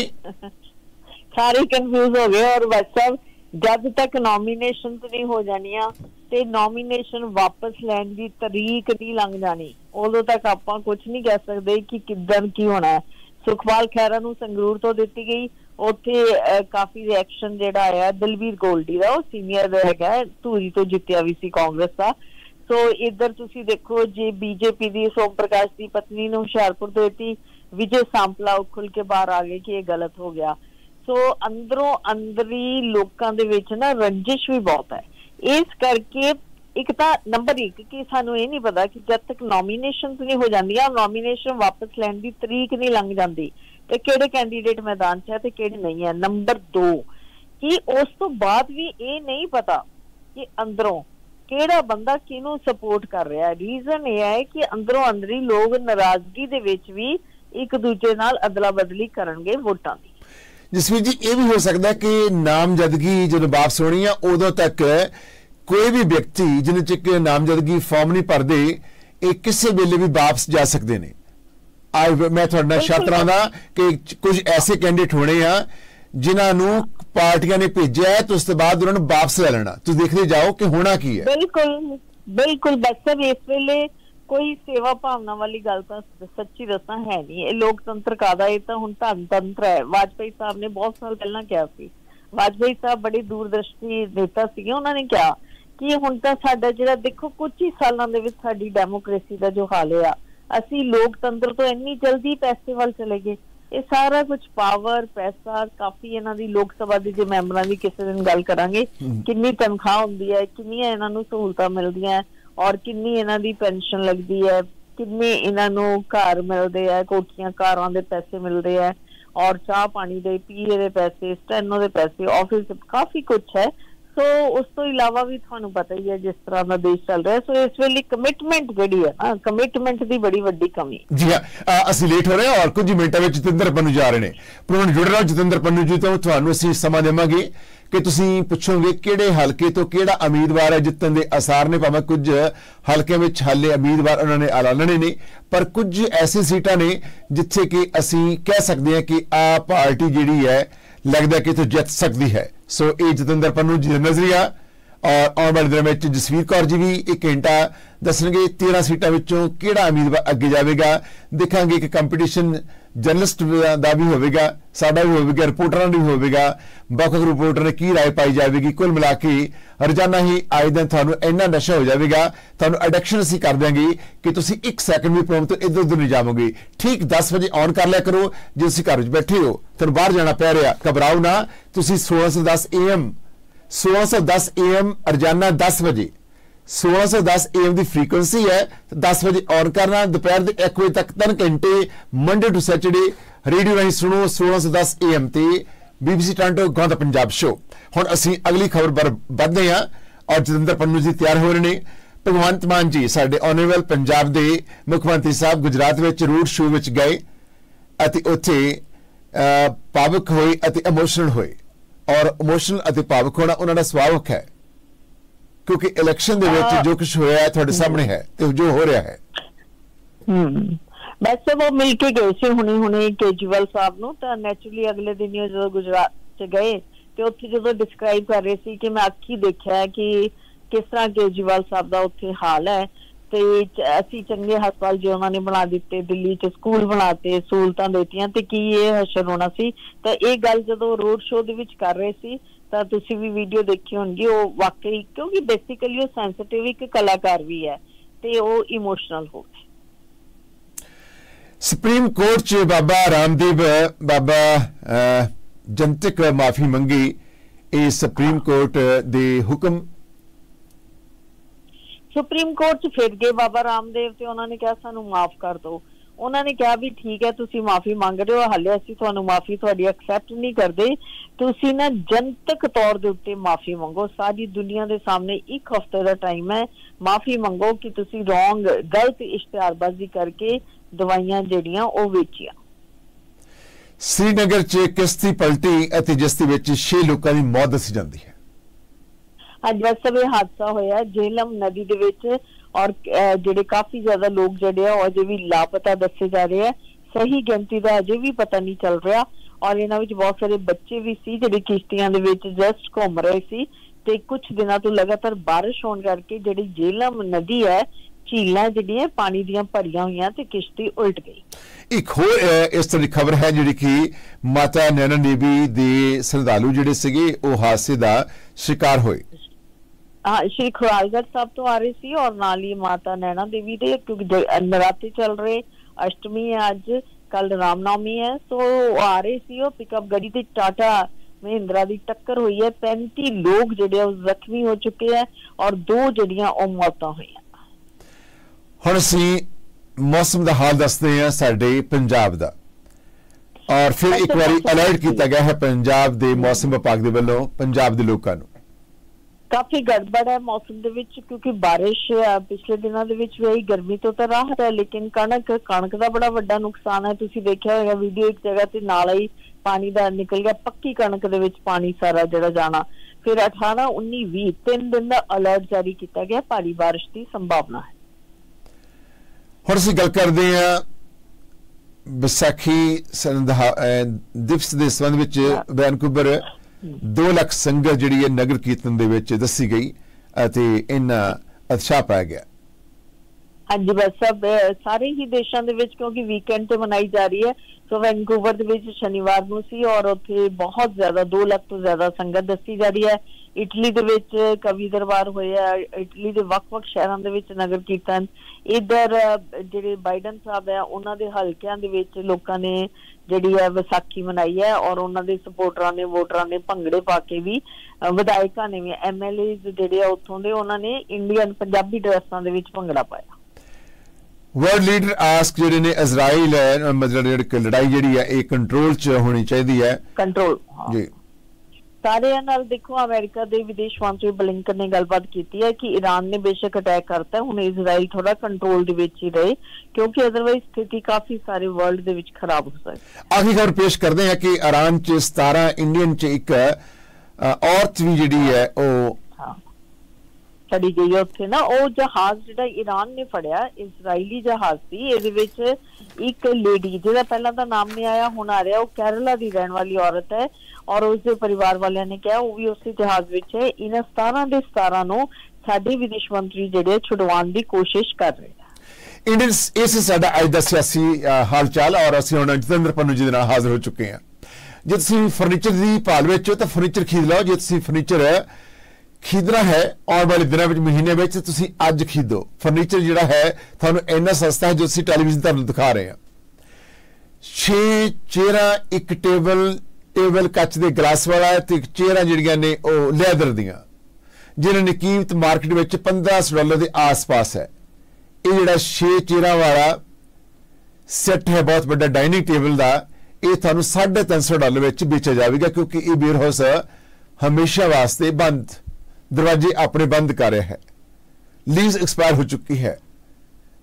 [SPEAKER 17] ਸਾਰੇ ਕਨਫਿਊਜ਼ ਹੋ ਗਏ ਔਰ ਵੈਸਾ ਜਦ ਤੱਕ ਨੋਮੀਨੇਸ਼ਨ ਨਹੀਂ ਹੋ ਜਾਣੀਆਂ ਤੇ ਨੋਮੀਨੇਸ਼ਨ ਵਾਪਸ ਲੈਣ ਦੀ ਤਰੀਕ ਨਹੀਂ ਲੰਘ ਜਾਣੀ। ਉਦੋਂ ਤੱਕ ਆਪਾਂ ਕੁਝ ਨਹੀਂ ਕਹਿ ਸਕਦੇ ਕਿ ਕਿੱਦਣ ਕੀ ਹੋਣਾ ਹੈ। ਸੁਖਪਾਲ ਖਹਿਰਾ ਨੂੰ ਸੰਗਰੂਰ ਤੋਂ ਦਿੱਤੀ ਗਈ। ਉੱਥੇ ਕਾਫੀ ਰਿਐਕਸ਼ਨ ਜਿਹੜਾ ਆਇਆ ਦਲਵੀਰ ਗੋਲਡੀ ਦਾ, ਉਹ ਸੀਨੀਅਰ ਹੈਗਾ, ਧੂਰੀ ਤੋਂ ਜਿੱਤਿਆ ਵੀ ਸੀ ਕਾਂਗਰਸ ਦਾ। ਸੋ ਇੱਧਰ ਤੁਸੀਂ ਦੇਖੋ, ਜੇ ਬੀਜੇਪੀ ਦੀ ਸੋਮ ਪ੍ਰਕਾਸ਼ ਦੀ ਪਤਨੀ ਨੂੰ ਹੁਸ਼ਿਆਰਪੁਰ ਤੋਂ ਦਿੱਤੀ, ਵਿਜੇ ਸਾਂਪਲਾ ਉਹ ਖੁੱਲ ਕੇ ਬਾਹਰ ਆ ਗਏ ਕਿ ਇਹ ਗਲਤ ਹੋ ਗਿਆ। ਸੋ ਅੰਦਰੋਂ ਅੰਦਰੀ ਲੋਕਾਂ ਦੇ ਵਿੱਚ ਨਾ ਰੰਜਿਸ਼ ਵੀ ਬਹੁਤ ਹੈ। ਇਸ ਕਰਕੇ ਇੱਕ ਤਾਂ ਨੰਬਰ 1 ਕਿ ਸਾਨੂੰ ਇਹ ਨਹੀਂ ਪਤਾ ਕਿ ਜਦ ਤੱਕ ਨੋਮੀਨੇਸ਼ਨਸ ਨਹੀਂ ਹੋ ਜਾਂਦੀਆਂ ਨੋਮੀਨੇਸ਼ਨ ਵਾਪਸ ਲੈਣ ਦੀ ਤਰੀਕ ਨਹੀਂ ਲੰਘ ਜਾਂਦੀ, ਤੇ ਕਿਹੜੇ ਕੈਂਡੀਡੇਟ ਮੈਦਾਨ 'ਚ ਹੈ ਤੇ ਕਿਹੜੇ ਨਹੀਂ ਹੈ। ਨੰਬਰ 2 ਕਿ ਉਸ ਤੋਂ ਬਾਅਦ ਵੀ ਇਹ ਨਹੀਂ ਪਤਾ ਕਿ ਅੰਦਰੋਂ ਕਿਹੜਾ ਬੰਦਾ ਕਿਹਨੂੰ ਸਪੋਰਟ ਕਰ ਰਿਹਾ ਹੈ। ਰੀਜ਼ਨ ਇਹ ਹੈ ਕਿ ਅੰਦਰੋਂ ਅੰਦਰੀ ਲੋਕ ਨਾਰਾਜ਼ਗੀ ਦੇ ਵਿੱਚ ਵੀ ਇੱਕ ਦੂਜੇ ਨਾਲ ਅਦਲਾ ਬਦਲੀ ਕਰਨਗੇ ਵੋਟਾਂ ਦੀ।
[SPEAKER 16] ਜਸਵੀਰ ਜੀ ਇਹ ਵੀ ਹੋ ਸਕਦਾ ਕਿ ਨਾਮਜ਼ਦਗੀ ਜਦੋਂ ਵਾਪਸ ਹੋਣੀ ਆ ਉਦੋਂ ਤੱਕ ਕੋਈ ਵੀ ਵਿਅਕਤੀ ਜਿਹਨੇ ਚ ਨਾਮਜ਼ਦਗੀ ਫਾਰਮ ਨਹੀਂ ਭਰਦੇ ਇਹ ਕਿਸੇ ਵੇਲੇ ਵੀ ਵਾਪਸ ਜਾ ਸਕਦੇ ਨੇ। ਆ ਮੈਂ ਤੁਹਾਡੇ ਨਾਲ ਸ਼ਰਤ ਲਾਉਂਦਾ ਕਿ ਕੁਝ ਐਸੇ ਕੈਂਡੀਡੇਟ ਹੋਣੇ ਆ ਜਿਨ੍ਹਾਂ ਨੂੰ ਪਾਰਟੀਆਂ ਨੇ ਭੇਜਿਆ ਹੈ ਤੇ ਉਸ ਤੋਂ ਬਾਅਦ ਉਹਨਾਂ ਨੂੰ ਵਾਪਸ ਲੈ ਲੈਣਾ। ਤੁਸੀਂ ਦੇਖਦੇ ਜਾਓ ਕਿ ਹੋਣਾ ਕੀ ਹੈ।
[SPEAKER 17] ਬਿਲਕੁਲ ਬਿਲਕੁਲ। ਬਸ ਇਸ ਵੇਲੇ ਕੋਈ ਸੇਵਾ ਭਾਵਨਾ ਵਾਲੀ ਗੱਲ ਤਾਂ ਸੱਚੀ ਦੱਸਾਂ ਹੈ ਨਹੀਂ। ਇਹ ਲੋਕਤੰਤਰ ਕਾਦਾ ਇਹ ਤਾਂ ਹੁਣ ਧਨ ਤੰਤਰ ਹੈ। ਵਾਜਪਾਈ ਸਾਹਿਬ ਨੇ ਬਹੁਤ ਸਾਲ ਪਹਿਲਾਂ ਕਿਹਾ ਸੀ। ਵਾਜਪਾਈ ਸਾਹਿਬ ਬੜੇ ਦੂਰਦਰਸ਼ੀ ਨੇਤਾ ਸੀਗੇ ਉਹਨਾਂ ਨੇ ਕਿਹਾ ਕਿ ਹੁਣ ਤਾਂ ਸਾਡਾ ਜਿਹੜਾ ਦੇਖੋ ਕੁਝ ਹੀ ਸਾਲਾਂ ਦੇ ਵਿੱਚ ਸਾਡੀ ਡੈਮੋਕ੍ਰੇਸੀ ਦਾ ਜੋ ਹਾਲ ਹੋਇਆ ਅਸੀਂ ਲੋਕਤੰਤਰ ਤੋਂ ਇੰਨੀ ਜਲਦੀ ਪੈਸੇ ਵੱਲ ਚਲੇ ਗਏ। ਇਹ ਸਾਰਾ ਕੁਝ ਪਾਵਰ ਪੈਸਾ ਕਾਫੀ ਇਹਨਾਂ ਦੀ ਲੋਕ ਸਭਾ ਦੇ ਜੇ ਮੈਂਬਰਾਂ ਦੀ ਕਿਸੇ ਦਿਨ ਗੱਲ ਕਰਾਂਗੇ ਕਿੰਨੀ ਤਨਖਾਹ ਹੁੰਦੀ ਹੈ ਕਿੰਨੀਆਂ ਇਹਨਾਂ ਨੂੰ ਸਹੂਲਤਾਂ ਮਿਲਦੀਆਂ ਔਰ ਕਿੰਨੀ ਇਹਨਾਂ ਦੀ ਪੈਨਸ਼ਨ ਲੱਗਦੀ ਹੈ, ਕਿੰਨੇ ਇਹਨਾਂ ਨੂੰ ਘਰ ਮਿਲਦੇ ਆ ਕੋਠੀਆਂ, ਕਾਰਾਂ ਦੇ ਪੈਸੇ ਮਿਲਦੇ ਆ ਔਰ ਚਾਹ ਪਾਣੀ ਦੇ ਪੀਏ ਦੇ ਪੈਸੇ, ਸਟੈਨੋ ਦੇ ਪੈਸੇ ਆਫਿਸ ਕਾਫੀ ਕੁਝ ਹੈ। ਸੋ ਉਸ ਤੋਂ ਇਲਾਵਾ ਵੀ ਤੁਹਾਨੂੰ ਪਤਾ ਹੀ ਹੈ ਜਿਸ ਤਰ੍ਹਾਂ ਦਾ ਦੇਸ਼ ਚੱਲ ਰਿਹਾ ਸੋ ਇਸ ਵੇਲੇ ਕਮਿਟਮੈਂਟ ਜਿਹੜੀ ਹੈ ਨਾ ਕਮਿਟਮੈਂਟ ਦੀ ਬੜੀ ਵੱਡੀ ਕਮੀ
[SPEAKER 16] ਜੀ ਹਾਂ ਅਸੀਂ ਲੇਟ ਹੋ ਰਹੇ ਹਾਂ ਔਰ ਕੁਝ ਮਿੰਟਾਂ ਵਿੱਚ ਜਤਿੰਦਰ ਪੰਨੂ ਜਾ ਰਹੇ ਨੇ। ਪਰ ਹੁਣ ਜੁੜ ਰਹੋ ਜਤਿੰਦਰ ਪੰਨੂ ਜੀ ਤੋਂ ਤੁਹਾਨੂੰ ਅਸੀਂ ਸਮਾਂ ਦੇਵਾਂਗੇ। ਕਿ ਤੁਸੀਂ ਪੁੱਛੋਗੇ ਕਿਹੜੇ ਹਲਕੇ ਤੋਂ ਕਿਹੜਾ ਉਮੀਦਵਾਰ ਹੈ ਜਿੱਤਣ ਦੇ ਅਸਾਰ ਨੇ? ਭਾਵੇਂ ਕੁਝ ਹਲਕਿਆਂ ਵਿੱਚ ਹਾਲੇ ਉਮੀਦਵਾਰ ਉਹਨਾਂ ਨੇ ਐਲਾਨਣੇ ਨੇ, ਪਰ ਕੁਝ ਐਸੀ ਸੀਟਾਂ ਨੇ ਜਿੱਥੇ ਕਿ ਅਸੀਂ ਕਹਿ ਸਕਦੇ ਹਾਂ ਕਿ ਆ ਪਾਰਟੀ ਜਿਹੜੀ ਹੈ ਲੱਗਦਾ ਕਿ ਤੇ ਜਿੱਤ ਸਕਦੀ ਹੈ। ਸੋ ਇਹ ਜਤਿੰਦਰ ਪੰਨੂ ਜੀ ਦਾ ਨਜ਼ਰੀਆ ਔਰ ਆਉਣ ਵਾਲੇ ਦਿਨਾਂ ਵਿੱਚ ਜਸਵੀਰ ਕੌਰ ਜੀ ਵੀ ਇੱਕ ਘੰਟਾ ਦੱਸਣਗੇ 13 ਸੀਟਾਂ ਵਿੱਚੋਂ ਕਿਹੜਾ ਉਮੀਦਵਾਰ ਅੱਗੇ ਜਾਵੇਗਾ। ਦੇਖਾਂਗੇ ਕਿ ਕੰਪੀਟੀਸ਼ਨ ਜਰਨਲਿਸਟ ਦਾ ਵੀ ਹੋਵੇਗਾ ਸਾਡਾ ਵੀ ਹੋਵੇਗਾ ਰਿਪੋਰਟਰਾਂ ਦਾ ਵੀ ਹੋਵੇਗਾ ਵੱਖ-ਵੱਖ ਰਿਪੋਰਟਰ ਨੇ ਕੀ رائے ਪਾਈ ਜਾਵੇਗੀ ਕੁੱਲ ਮਿਲਾ ਕੇ ਰੋਜ਼ਾਨਾ ਹੀ ਆਏ ਦਿਨ ਤੁਹਾਨੂੰ ਇੰਨਾ ਨਸ਼ਾ ਹੋ ਜਾਵੇਗਾ ਤੁਹਾਨੂੰ ਐਡਿਕਸ਼ਨ ਅਸੀਂ ਕਰ ਦਿਆਂਗੇ ਕਿ ਤੁਸੀਂ 1 ਸੈਕਿੰਡ ਵੀ ਪ੍ਰੋਗਰਾਮ ਤੋਂ ਇੱਧਰ ਉੱਧਰ ਨਹੀਂ ਜਾਵੋਗੇ ਠੀਕ 10 ਵਜੇ ਔਨ ਕਰ ਲਿਆ ਕਰੋ ਜੇ ਤੁਸੀਂ ਘਰ ਵਿੱਚ ਬੈਠੇ ਹੋ ਤੁਹਾਨੂੰ ਬਾਹਰ ਜਾਣਾ ਪੈ ਰਿਹਾ ਘਬਰਾਓ ਨਾ ਤੁਸੀਂ 1610 AM 1610 AM ਰੋਜ਼ਾਨਾ 10 ਵਜੇ 1610 AM ਦੀ ਫ੍ਰੀਕੁਐਂਸੀ ਹੈ 10 ਵਜੇ ਔਨ ਕਰਨਾ ਦੁਪਹਿਰ ਦੇ 1 ਵਜੇ ਤੱਕ 3 ਘੰਟੇ ਮੰਡੇ ਟੂ ਸੈਟਰਡੇ ਰੇਡੀਓ ਰਾਹੀਂ ਸੁਣੋ 1610 AM ਤੇ BBC ਟਾਂਟੋ ਗਾਉਂਦਾ ਪੰਜਾਬ ਸ਼ੋ ਹੁਣ ਅਸੀਂ ਅਗਲੀ ਖਬਰ ਪਰ ਵਧਦੇ ਹਾਂ ਔਰ ਜਤਿੰਦਰ ਪੰਨੂ ਜੀ ਤਿਆਰ ਹੋ ਰਹੇ ਨੇ। ਭਗਵੰਤ ਮਾਨ ਜੀ ਸਾਡੇ ਆਨਰੇਬਲ ਪੰਜਾਬ ਦੇ ਮੁੱਖ ਮੰਤਰੀ ਸਾਹਿਬ ਗੁਜਰਾਤ ਵਿੱਚ ਰੂਟ ਸ਼ੋ ਵਿੱਚ ਗਏ ਅਤੇ ਉੱਥੇ ਅਹ, ਭਾਵੁਕ ਹੋਏ ਅਤੇ ਇਮੋਸ਼ਨਲ ਹੋਏ। ਔਰ ਇਮੋਸ਼ਨਲ ਅਤੇ ਭਾਵੁਕ ਹੋਣਾ ਉਹਨਾਂ ਦਾ ਸੁਭਾਵਕ ਹੈ। ਕਿਉਂਕਿ ਇਲੈਕਸ਼ਨ ਦੇ ਵਿੱਚ ਜੋ ਕੁਝ ਹੋਇਆ ਹੈ ਤੁਹਾਡੇ ਸਾਹਮਣੇ ਹੈ ਤੇ ਜੋ ਹੋ ਰਿਹਾ ਹੈ।
[SPEAKER 17] ਹਮ ਵੈਸੇ ਉਹ ਮਿਲ ਕੇ ਗਏ ਸੀ ਹੁਣੇ ਹੁਣੇ ਕੇਜਰੀਵਾਲ ਸਾਹਿਬ ਨੂੰ ਤਾਂ ਨੈਚੁਰਲੀ ਅਗਲੇ ਦਿਨ ਹੀ ਜਦੋਂ ਗੁਜਰਾਤ ਚ ਗਏ ਤੇ ਉੱਥੇ ਜਦੋਂ ਡਿਸਕ੍ਰਾਈਬ ਕਰ ਰਹੇ ਸੀ ਕਿ ਮੈਂ ਅੱਖੀ ਦੇਖਿਆ ਹੈ ਕਿ ਕਿਸ ਤਰ੍ਹਾਂ ਕੇਜਰੀਵਾਲ ਸਾਹਿਬ ਦਾ ਉੱਥੇ ਹਾਲ ਹੈ ਤੇ ਅਸੀਂ ਚੰਗੇ ਹਸਪਤਾਲ ਜੋ ਉਹਨਾਂ ਨੇ ਬਣਾ ਦਿੱਤੇ ਦਿੱਲੀ ਚ ਸਕੂਲ ਬਣਾਤੇ ਸਹੂਲਤਾਂ ਦਿੱਤੀਆਂ ਤੇ ਕੀ ਇਹ ਹਸ਼ਰ ਹੋਣਾ ਸੀ। ਤਾਂ ਇਹ ਗੱਲ ਜਦੋਂ ਰੋਡ ਸ਼ੋਅ ਦੇ ਵਿੱਚ ਕਰ ਰਹੇ ਸੀ ਤਾਂ ਤੁਸੀਂ ਵੀ ਵੀਡੀਓ ਦੇਖੀ ਹੋਣਗੀ ਉਹ ਵਾਕਈ ਕਿਉਂਕਿ ਬੇਸਿਕਲੀ ਉਹ ਸੈਂਸਿਟਿਵ ਇੱਕ ਕਲਾਕਾਰ ਵੀ ਹੈ ਤੇ ਉਹ ਇਮੋਸ਼ਨਲ ਹੋ ਗਏ
[SPEAKER 16] ਸੁਪਰੀਮ ਕੋਰਟ 'ਚ ਬਾਬਾ ਰਾਮਦੇਵ ਬਾਬਾ ਜਨਤਕ ਮਾਫੀ ਮੰਗੀ ਇਹ ਸੁਪਰੀਮ ਕੋਰਟ ਦੇ ਹੁਕਮ।
[SPEAKER 17] ਸੁਪਰੀਮ ਕੋਰਟ 'ਚ ਫਿਰ ਗਏ ਬਾਬਾ ਰਾਮਦੇਵ ਤੇ ਉਹਨਾਂ ਨੇ ਕਿਹਾ ਸਾਨੂੰ ਮਾਫ ਕਰ ਦਿਓ। ਉਹਨਾਂ ਨੇ ਕਿਹਾ ਵੀ ਠੀਕ ਹੈ ਤੁਸੀਂ ਮਾਫੀ ਮੰਗ ਰਹੇ ਹੋ ਹਾਲੇ ਅਸੀਂ ਤੁਹਾਨੂੰ ਮਾਫੀ ਤੁਹਾਡੀ ਐਕਸੈਪਟ ਨਹੀਂ ਕਰਦੇ। ਤੁਸੀਂ ਨਾ ਜਨਤਕ ਤੌਰ ਦੇ ਉੱਤੇ ਮਾਫੀ ਮੰਗੋ। ਸਾਰੀ ਦੁਨੀਆ ਦੇ ਸਾਹਮਣੇ ਇੱਕ ਹਫ਼ਤੇ ਦਾ ਟਾਈਮ ਹੈ। ਮਾਫੀ ਮੰਗੋ ਕਿ ਤੁਸੀਂ ਰੋਂਗ ਗਲਤ ਇਸ਼ਤਿਹਾਰਬਾਜ਼ੀ ਕਰਕੇ ਦਵਾਈਆਂ ਜਿਹੜੀਆਂ ਉਹ ਵੇਚੀਆਂ।
[SPEAKER 16] ਸ੍ਰੀਨਗਰ 'ਚ ਕਿਸ਼ਤੀ ਪਲਟੀ ਅਤੇ ਜਿਸ ਦੇ ਵਿੱਚ 6 ਲੋਕਾਂ ਦੀ ਮੌਤ ਦੱਸੀ ਜਾਂਦੀ ਹੈ।
[SPEAKER 17] ਅੱਜ ਵੈਸੇ ਇਹ ਹਾਦਸਾ ਹੋਇਆ। ਹੈ ਜੇਹਲਮ ਨਦੀ ਦੇ ਵਿੱਚ ਔਰ ਜਿਹੜੇ ਕਾਫੀ ਜ਼ਿਆਦਾ ਲੋਕ ਜਿਹੜੇ ਆ ਅਜੇ ਵੀ ਲਾਪਤਾ ਦੱਸੇ ਜਾ ਰਹੇ ਆ। ਸਹੀ ਗਿਣਤੀ ਦਾ ਅਜੇ ਵੀ ਪਤਾ ਨਹੀਂ ਚੱਲ ਰਿਹਾ। ਔਰ ਇਹਨਾਂ ਵਿੱਚ ਬਹੁਤ ਸਾਰੇ ਬੱਚੇ ਵੀ ਸੀ, ਜਿਹੜੇ ਕਿਸ਼ਤੀਆਂ ਦੇ ਵਿੱਚ ਜਸਟ ਘੁੰਮ ਰਹੇ ਸੀ। ਤੇ ਕੁਝ ਦਿਨਾਂ ਤੋਂ ਲਗਾਤਾਰ ਬਾਰਿਸ਼ ਹੋਣ ਕਰਕੇ ਜਿਹੜੀ ਜੇਹਲਮ ਨਦੀ ਹੈ, ਝੀਲਾਂ ਜਿਹੜੀਆਂ, ਪਾਣੀ ਦੀਆਂ ਭਰੀਆਂ ਹੋਈਆਂ ਤੇ ਕਿਸ਼ਤੀ ਉਲਟ ਗਈ।
[SPEAKER 16] ਇੱਕ ਹੋਰ ਇਸ ਤਰ੍ਹਾਂ ਦੀ ਖਬਰ ਹੈ ਜਿਹੜੀ ਕਿ ਮਾਤਾ ਨੈਣਾ ਦੇਵੀ ਦੇ ਸ਼ਰਧਾਲੂ ਜਿਹੜੇ ਸੀਗੇ, ਉਹ ਹਾਦਸੇ ਦਾ ਸ਼ਿਕਾਰ ਹੋਏ।
[SPEAKER 17] ਹਾਂ ਸ਼੍ਰੀ ਖੁਰਾਲਗੜ੍ਹ ਸਾਹਿਬ ਤੋਂ ਆ ਰਹੇ ਸੀ ਔਰ ਨਾਲ ਹੀ ਮਾਤਾ ਨੈਣਾ ਦੇਵੀ ਦੇ ਕਿਉਂਕਿ ਨਰਾਤੇ ਚੱਲ ਰਹੇ ਅਸ਼ਟਮੀ ਹੈ ਅੱਜ ਕੱਲ ਰਾਮਨੌਮੀ ਹੈ ਸੋ ਆ ਰਹੇ ਸੀ ਉਹ ਪਿਕਅਪ ਗੱਡੀ ਤੇ ਟਾਟਾ ਮਹਿੰਦਰਾ ਦੀ ਟੱਕਰ ਹੋਈ ਹੈ 35 ਲੋਕ ਜਿਹੜੇ ਉਹ ਜ਼ਖਮੀ ਹੋ ਚੁੱਕੇ ਹੈ ਔਰ ਦੋ ਜਿਹੜੀਆਂ ਉਹ ਮੌਤਾਂ ਹੋਈਆਂ।
[SPEAKER 16] ਹੁਣ ਅਸੀਂ ਮੌਸਮ ਦਾ ਹਾਲ ਦੱਸਦੇ ਹਾਂ ਸਾਡੇ ਪੰਜਾਬ ਦਾ। ਔਰ ਫਿਰ ਇੱਕ ਵਾਰੀ ਅਲਰਟ ਕੀਤਾ ਗਿਆ ਹੈ ਪੰਜਾਬ ਦੇ ਮੌਸਮ ਵਿਭਾਗ ਦੇ ਵੱਲੋਂ ਪੰਜਾਬ ਦੇ ਲੋਕਾਂ ਨੂੰ।
[SPEAKER 17] ਕਾਫੀ ਗੜਬੜ ਹੈ ਮੌਸਮ ਦੇ ਵਿੱਚ ਕਿਉਂਕਿ ਅ, ਪਿਛਲੇ ਦਿਨਾਂ ਦੇ ਵਿੱਚ ਵੀ ਗਰਮੀ ਤੋਂ ਤਾਂ ਰਾਹਤ ਹੈ ਲੇਕਿਨ ਕਣਕ ਕਣਕ ਦਾ ਬੜਾ ਵੱਡਾ ਨੁਕਸਾਨ ਹੈ। ਤੁਸੀਂ ਦੇਖਿਆ ਹੋਵੇਗਾ ਵੀਡੀਓ ਇੱਕ ਜਗ੍ਹਾ ਤੇ ਨਾਲ ਹੀ ਪਾਣੀ ਦਾ ਨਿਕਲ ਗਿਆ ਪੱਕੀ ਕਣਕ ਦੇ ਵਿੱਚ ਪਾਣੀ ਸਾਰਾ ਜਿਹੜਾ ਜਾਣਾ। ਫਿਰ 18 19 20 ਤਿੰਨ ਦਿਨ ਦਾ ਅਲਰਟ ਜਾਰੀ ਕੀਤਾ ਗਿਆ ਭਾਰੀ ਬਾਰਿਸ਼ ਦੀ ਸੰਭਾਵਨਾ ਹੈ।
[SPEAKER 16] ਹੁਣ ਅਸੀਂ ਗੱਲ ਕਰਦੇ ਹਾਂ ਵਿਸਾਖੀ ਦਿਵਸ ਦੇ ਸੰਬੰਧ ਵਿੱਚ ਵੈਨਕੂਵਰ 2 ਲੱਖ ਸੰਗਤ ਜਿਹੜੀ ਹੈ ਨਗਰ ਕੀਰਤਨ ਦੇ ਵਿੱਚ ਦੱਸੀ ਗਈ ਅਤੇ ਇਹਨਾਂ ਉਤਸ਼ਾਹ ਪਾਇਆ ਗਿਆ।
[SPEAKER 17] ਹਾਂਜੀ, ਬਸ ਸਭ ਸਾਰੇ ਹੀ ਦੇਸ਼ਾਂ ਦੇ ਵਿੱਚ ਕਿਉਂਕਿ ਵੀਕਐਂਡ ਤੇ ਮਨਾਈ ਜਾ ਰਹੀ ਹੈ, ਸੋ ਵੈਨਕੂਵਰ ਦੇ ਵਿੱਚ ਸ਼ਨੀਵਾਰ ਨੂੰ ਸੀ ਔਰ ਉੱਥੇ ਬਹੁਤ ਜ਼ਿਆਦਾ 2 ਲੱਖ ਤੋਂ ਜ਼ਿਆਦਾ ਸੰਗਤ ਦੱਸੀ ਜਾ ਰਹੀ ਹੈ। ਇਟਲੀ ਦੇ ਵਿੱਚ ਕਵੀ ਦਰਬਾਰ ਹੋਇਆ ਇਟਲੀ ਦੇ ਵੱਖ-ਵੱਖ ਸ਼ਹਿਰਾਂ ਦੇ ਵਿੱਚ ਨਗਰ ਕੀਰਤਨ। ਇਧਰ ਜਿਹੜੇ ਬਾਈਡਨ ਸਾਹਿਬ ਹੈ, ਉਹਨਾਂ ਦੇ ਹਲਕਿਆਂ ਦੇ ਵਿੱਚ ਲੋਕਾਂ ਨੇ ਜਿਹੜੀ ਹੈ ਵਿਸਾਖੀ ਮਨਾਈ ਹੈ ਔਰ ਉਹਨਾਂ ਦੇ ਸਪੋਰਟਰਾਂ ਨੇ ਵੋਟਰਾਂ ਨੇ ਭੰਗੜੇ ਪਾ ਕੇ ਵੀ ਵਿਧਾਇਕਾਂ ਨੇ ਵੀ ਐਮਐਲਏਜ਼ ਜਿਹੜੇ ਆ ਉੱਥੋਂ ਦੇ ਉਹਨਾਂ ਨੇ ਇੰਡੀਅਨ ਪੰਜਾਬੀ ਡਰੈਸਾਂ ਦੇ ਵਿੱਚ ਭੰਗੜਾ ਪਾਇਆ।
[SPEAKER 16] ਵਰਲਡ ਲੀਡਰ ਆਸਕ ਜਿਹੜੇ ਨੇ ਇਜ਼ਰਾਈਲ ਹੈ ਮਤਲਬ ਜਿਹੜੀ ਲੜਾਈ ਜਿਹੜੀ ਹੈ ਇਹ ਕੰਟਰੋਲ 'ਚ ਹੋਣੀ ਚਾਹੀਦੀ ਹੈ।
[SPEAKER 17] ਕੰਟਰੋਲ
[SPEAKER 16] ਜੀ।
[SPEAKER 17] ਸਾਰਿਆਂ ਨਾਲ ਦੇਖੋ, ਅਮਰੀਕਾ ਦੇ ਵਿਦੇਸ਼ ਮੰਤਰੀ ਬਲਿੰਕਨ ਨੇ ਗੱਲਬਾਤ ਕੀਤੀ ਹੈ ਕਿ ਈਰਾਨ ਨੇ ਬੇਸ਼ੱਕ ਅਟੈਕ ਕਰਤਾ ਹੁਣ ਇਜ਼ਰਾਈਲ ਥੋੜਾ ਕੰਟਰੋਲ ਦੇ ਵਿੱਚ ਹੀ ਰਹੇ, ਕਿਉਂਕਿ ਅਦਰਵਾਈਜ਼ ਸਥਿਤੀ ਕਾਫੀ ਸਾਰੇ ਵਰਲਡ ਦੇ ਵਿੱਚ ਖਰਾਬ ਹੋ ਸਕਦੀ ਹੈ।
[SPEAKER 16] ਆਖਰੀ ਖਬਰ ਪੇਸ਼ ਕਰਦੇ ਹਾਂ ਕਿ ਈਰਾਨ 'ਚ 17 ਇੰਡੀਅਨ 'ਚ ਇੱਕ ਔਰਤ ਵੀ ਜਿਹੜੀ ਹੈ, ਉਹ
[SPEAKER 17] ਫੜੀ ਗਈ ਉੱਥੇ ਨਾ, ਉਹ ਜਹਾਜ਼ ਜਿਹੜਾ ਈਰਾਨ ਨੇ ਫੜਿਆ ਇਜ਼ਰਾਈਲੀ ਜਹਾਜ਼ ਸੀ, ਇਹਦੇ ਵਿੱਚ ਇੱਕ ਲੇਡੀ ਜਿਹਦਾ ਪਹਿਲਾਂ ਤਾਂ ਨਾਮ ਨਹੀਂ ਆਇਆ, ਹੁਣ ਆ ਰਿਹਾ, ਉਹ ਕੇਰਲਾ ਦੀ ਰਹਿਣ ਵਾਲੀ ਔਰਤ ਹੈ ਔਰ ਉਸਦੇ ਪਰਿਵਾਰ ਵਾਲਿਆਂ ਨੇ ਕਿਹਾ, ਉਹ ਵੀ ਉਸੇ ਜਹਾਜ਼ ਵਿੱਚ ਹੈ, ਇਹਨਾਂ 17 ਦੇ 17 ਨੂੰ ਸਾਡੇ ਵਿਦੇਸ਼ ਮੰਤਰੀ ਜਿਹੜੇ ਛੁਡਵਾਉਣ ਦੀ ਕੋਸ਼ਿਸ਼ ਕਰ ਰਹੇ
[SPEAKER 16] ਇੰਡੀਅਨ ਇਸ ਸਾਡਾ ਅੱਜ ਦਾ ਸਿਆਸੀ ਹਾਲਚਾਲ ਔਰ ਅਸੀਂ ਹੁਣ ਜਤਿੰਦਰ ਪੰਨੂ ਜੀ ਦੇ ਨਾਲ ਹਾਜ਼ਰ ਹੋ ਚੁੱਕੇ ਹਾਂ। ਜੇ ਤੁਸੀਂ ਫਰਨੀਚਰ ਦੀ ਭਾਲ ਵਿੱਚ ਹੋ, ਤਾਂ ਫਰਨੀਚਰ ਖਰੀਦ ਲਓ, ਜੇ ਤੁਸੀਂ ਫਰਨੀਚਰ ਖਰੀਦਣਾ ਹੈ ਆਉਣ ਵਾਲੇ ਦਿਨਾਂ ਵਿੱਚ ਮਹੀਨੇ ਵਿੱਚ, ਤੁਸੀਂ ਅੱਜ ਖਰੀਦੋ। ਫਰਨੀਚਰ ਜਿਹੜਾ ਹੈ, ਤੁਹਾਨੂੰ ਇੰਨਾ ਸਸਤਾ ਹੈ ਜੋ ਅਸੀਂ ਟੈਲੀਵਿਜ਼ਨ ਤੁਹਾਨੂੰ ਦਿਖਾ ਰਹੇ ਹਾਂ। 6 ਚੇਅਰਾਂ, ਇੱਕ ਟੇਬਲ ਟੇਬਲ ਕੱਚ ਦੇ ਗਲਾਸ ਵਾਲਾ ਹੈ ਤੇ ਇੱਕ ਚੇਅਰਾਂ ਜਿਹੜੀਆਂ ਨੇ ਉਹ ਲੈਦਰ ਦੀਆਂ। ਜਿਨ੍ਹਾਂ ਦੀ ਕੀਮਤ ਮਾਰਕੀਟ ਵਿੱਚ 1500 ਡਾਲਰ ਦੇ ਆਸ-ਪਾਸ ਹੈ। ਇਹ ਜਿਹੜਾ 6 ਚੇਅਰਾਂ ਵਾਲਾ ਸੈੱਟ ਹੈ, ਬਹੁਤ ਵੱਡਾ ਡਾਈਨਿੰਗ ਟੇਬਲ ਦਾ, ਇਹ ਤੁਹਾਨੂੰ 350 ਡਾਲਰ ਵਿੱਚ ਵੇਚਿਆ ਜਾਵੇਗਾ ਕਿਉਂਕਿ ਇਹ ਬੀਅਰ ਹਾਊਸ ਹਮੇਸ਼ਾ ਵਾਸਤੇ ਬੰਦ। ਦਰਵਾਜ਼ੇ ਆਪਣੇ ਬੰਦ ਕਰ ਰਿਹਾ ਹੈ। ਲੀਜ਼ ਐਕਸਪਾਇਰ ਹੋ ਚੁੱਕੀ ਹੈ।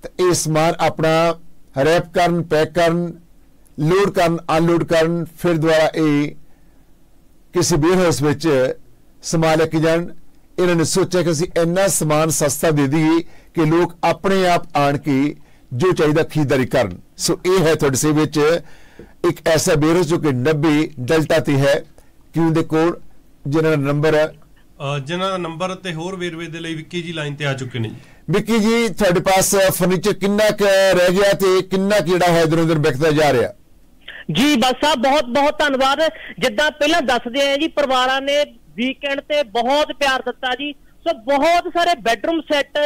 [SPEAKER 16] ਤੇ ਇਹ ਸਮਾਨ ਆਪਣਾ ਰੈਪ ਕਰਨ ਪੈਕ ਕਰਨ ਲੋਡ ਕਰਨ ਅਨਲੋਡ ਕਰਨ, ਫਿਰ ਦੁਬਾਰਾ ਇਹ ਕਿਸੇ ਬੀਅਰ ਹਾਊਸ ਵਿੱਚ ਸਮਾਨ ਲੈ ਕੇ ਜਾਣ। ਇਹਨਾਂ ਨੇ ਸੋਚਿਆ ਕਿ ਅਸੀਂ ਇੰਨਾ ਸਮਾਨ ਸਸਤਾ ਦੇ ਦਈਏ ਕਿ ਲੋਕ ਆਪਣੇ ਆਪ ਆਣ ਕੇ ਜੋ ਚਾਹੀਦਾ ਖਰੀਦਦਾਰੀ ਕਰਨ। ਸੋ ਇਹ ਹੈ ਤੁਹਾਡੇ ਸੇਵੇ ਵਿੱਚ ਇੱਕ ਐਸਾ ਬੀਅਰ ਹਾਊਸ ਜੋ ਕਿ 90 ਡੈਲਟਾ ਤੇ ਹੈ। ਕਿ ਉਹਦੇ ਕੋਲ? ਜਿਹਨਾਂ ਦਾ ਨੰਬਰ ਹੈ
[SPEAKER 18] ਜਿਨ੍ਹਾਂ ਦਾ ਨੰਬਰ ਤੇ ਹੋਰ ਵੇਰਵੇ ਦੇ ਲਈ ਵਿੱਕੀ ਜੀ ਲਾਈਨ ਤੇ ਆ ਚੁੱਕੇ ਨੇ ਜੀ।
[SPEAKER 16] ਵਿੱਕੀ ਜੀ ਤੁਹਾਡੇ ਪਾਸ ਫਰਨੀਚਰ ਕਿੰਨਾ ਕੁ ਰਹਿ ਗਿਆ ਤੇ ਕਿੰਨਾ ਕੁ ਜਿਹੜਾ ਹੈ ਉਧਰ ਵਿਕਦਾ ਜਾ ਰਿਹਾ?
[SPEAKER 1] ਜੀ ਬਸ ਸਾਹਿਬ ਬਹੁਤ ਬਹੁਤ ਧੰਨਵਾਦ। ਜਿੱਦਾਂ ਪਹਿਲਾਂ ਦੱਸਦੇ ਆ ਜੀ ਪਰਿਵਾਰਾਂ ਨੇ ਵੀਕਐਂਡ ਤੇ ਬਹੁਤ ਪਿਆਰ ਦਿੱਤਾ ਜੀ। ਸੋ ਬਹੁਤ ਸਾਰੇ ਬੈੱਡਰੂਮ ਸੈੱਟ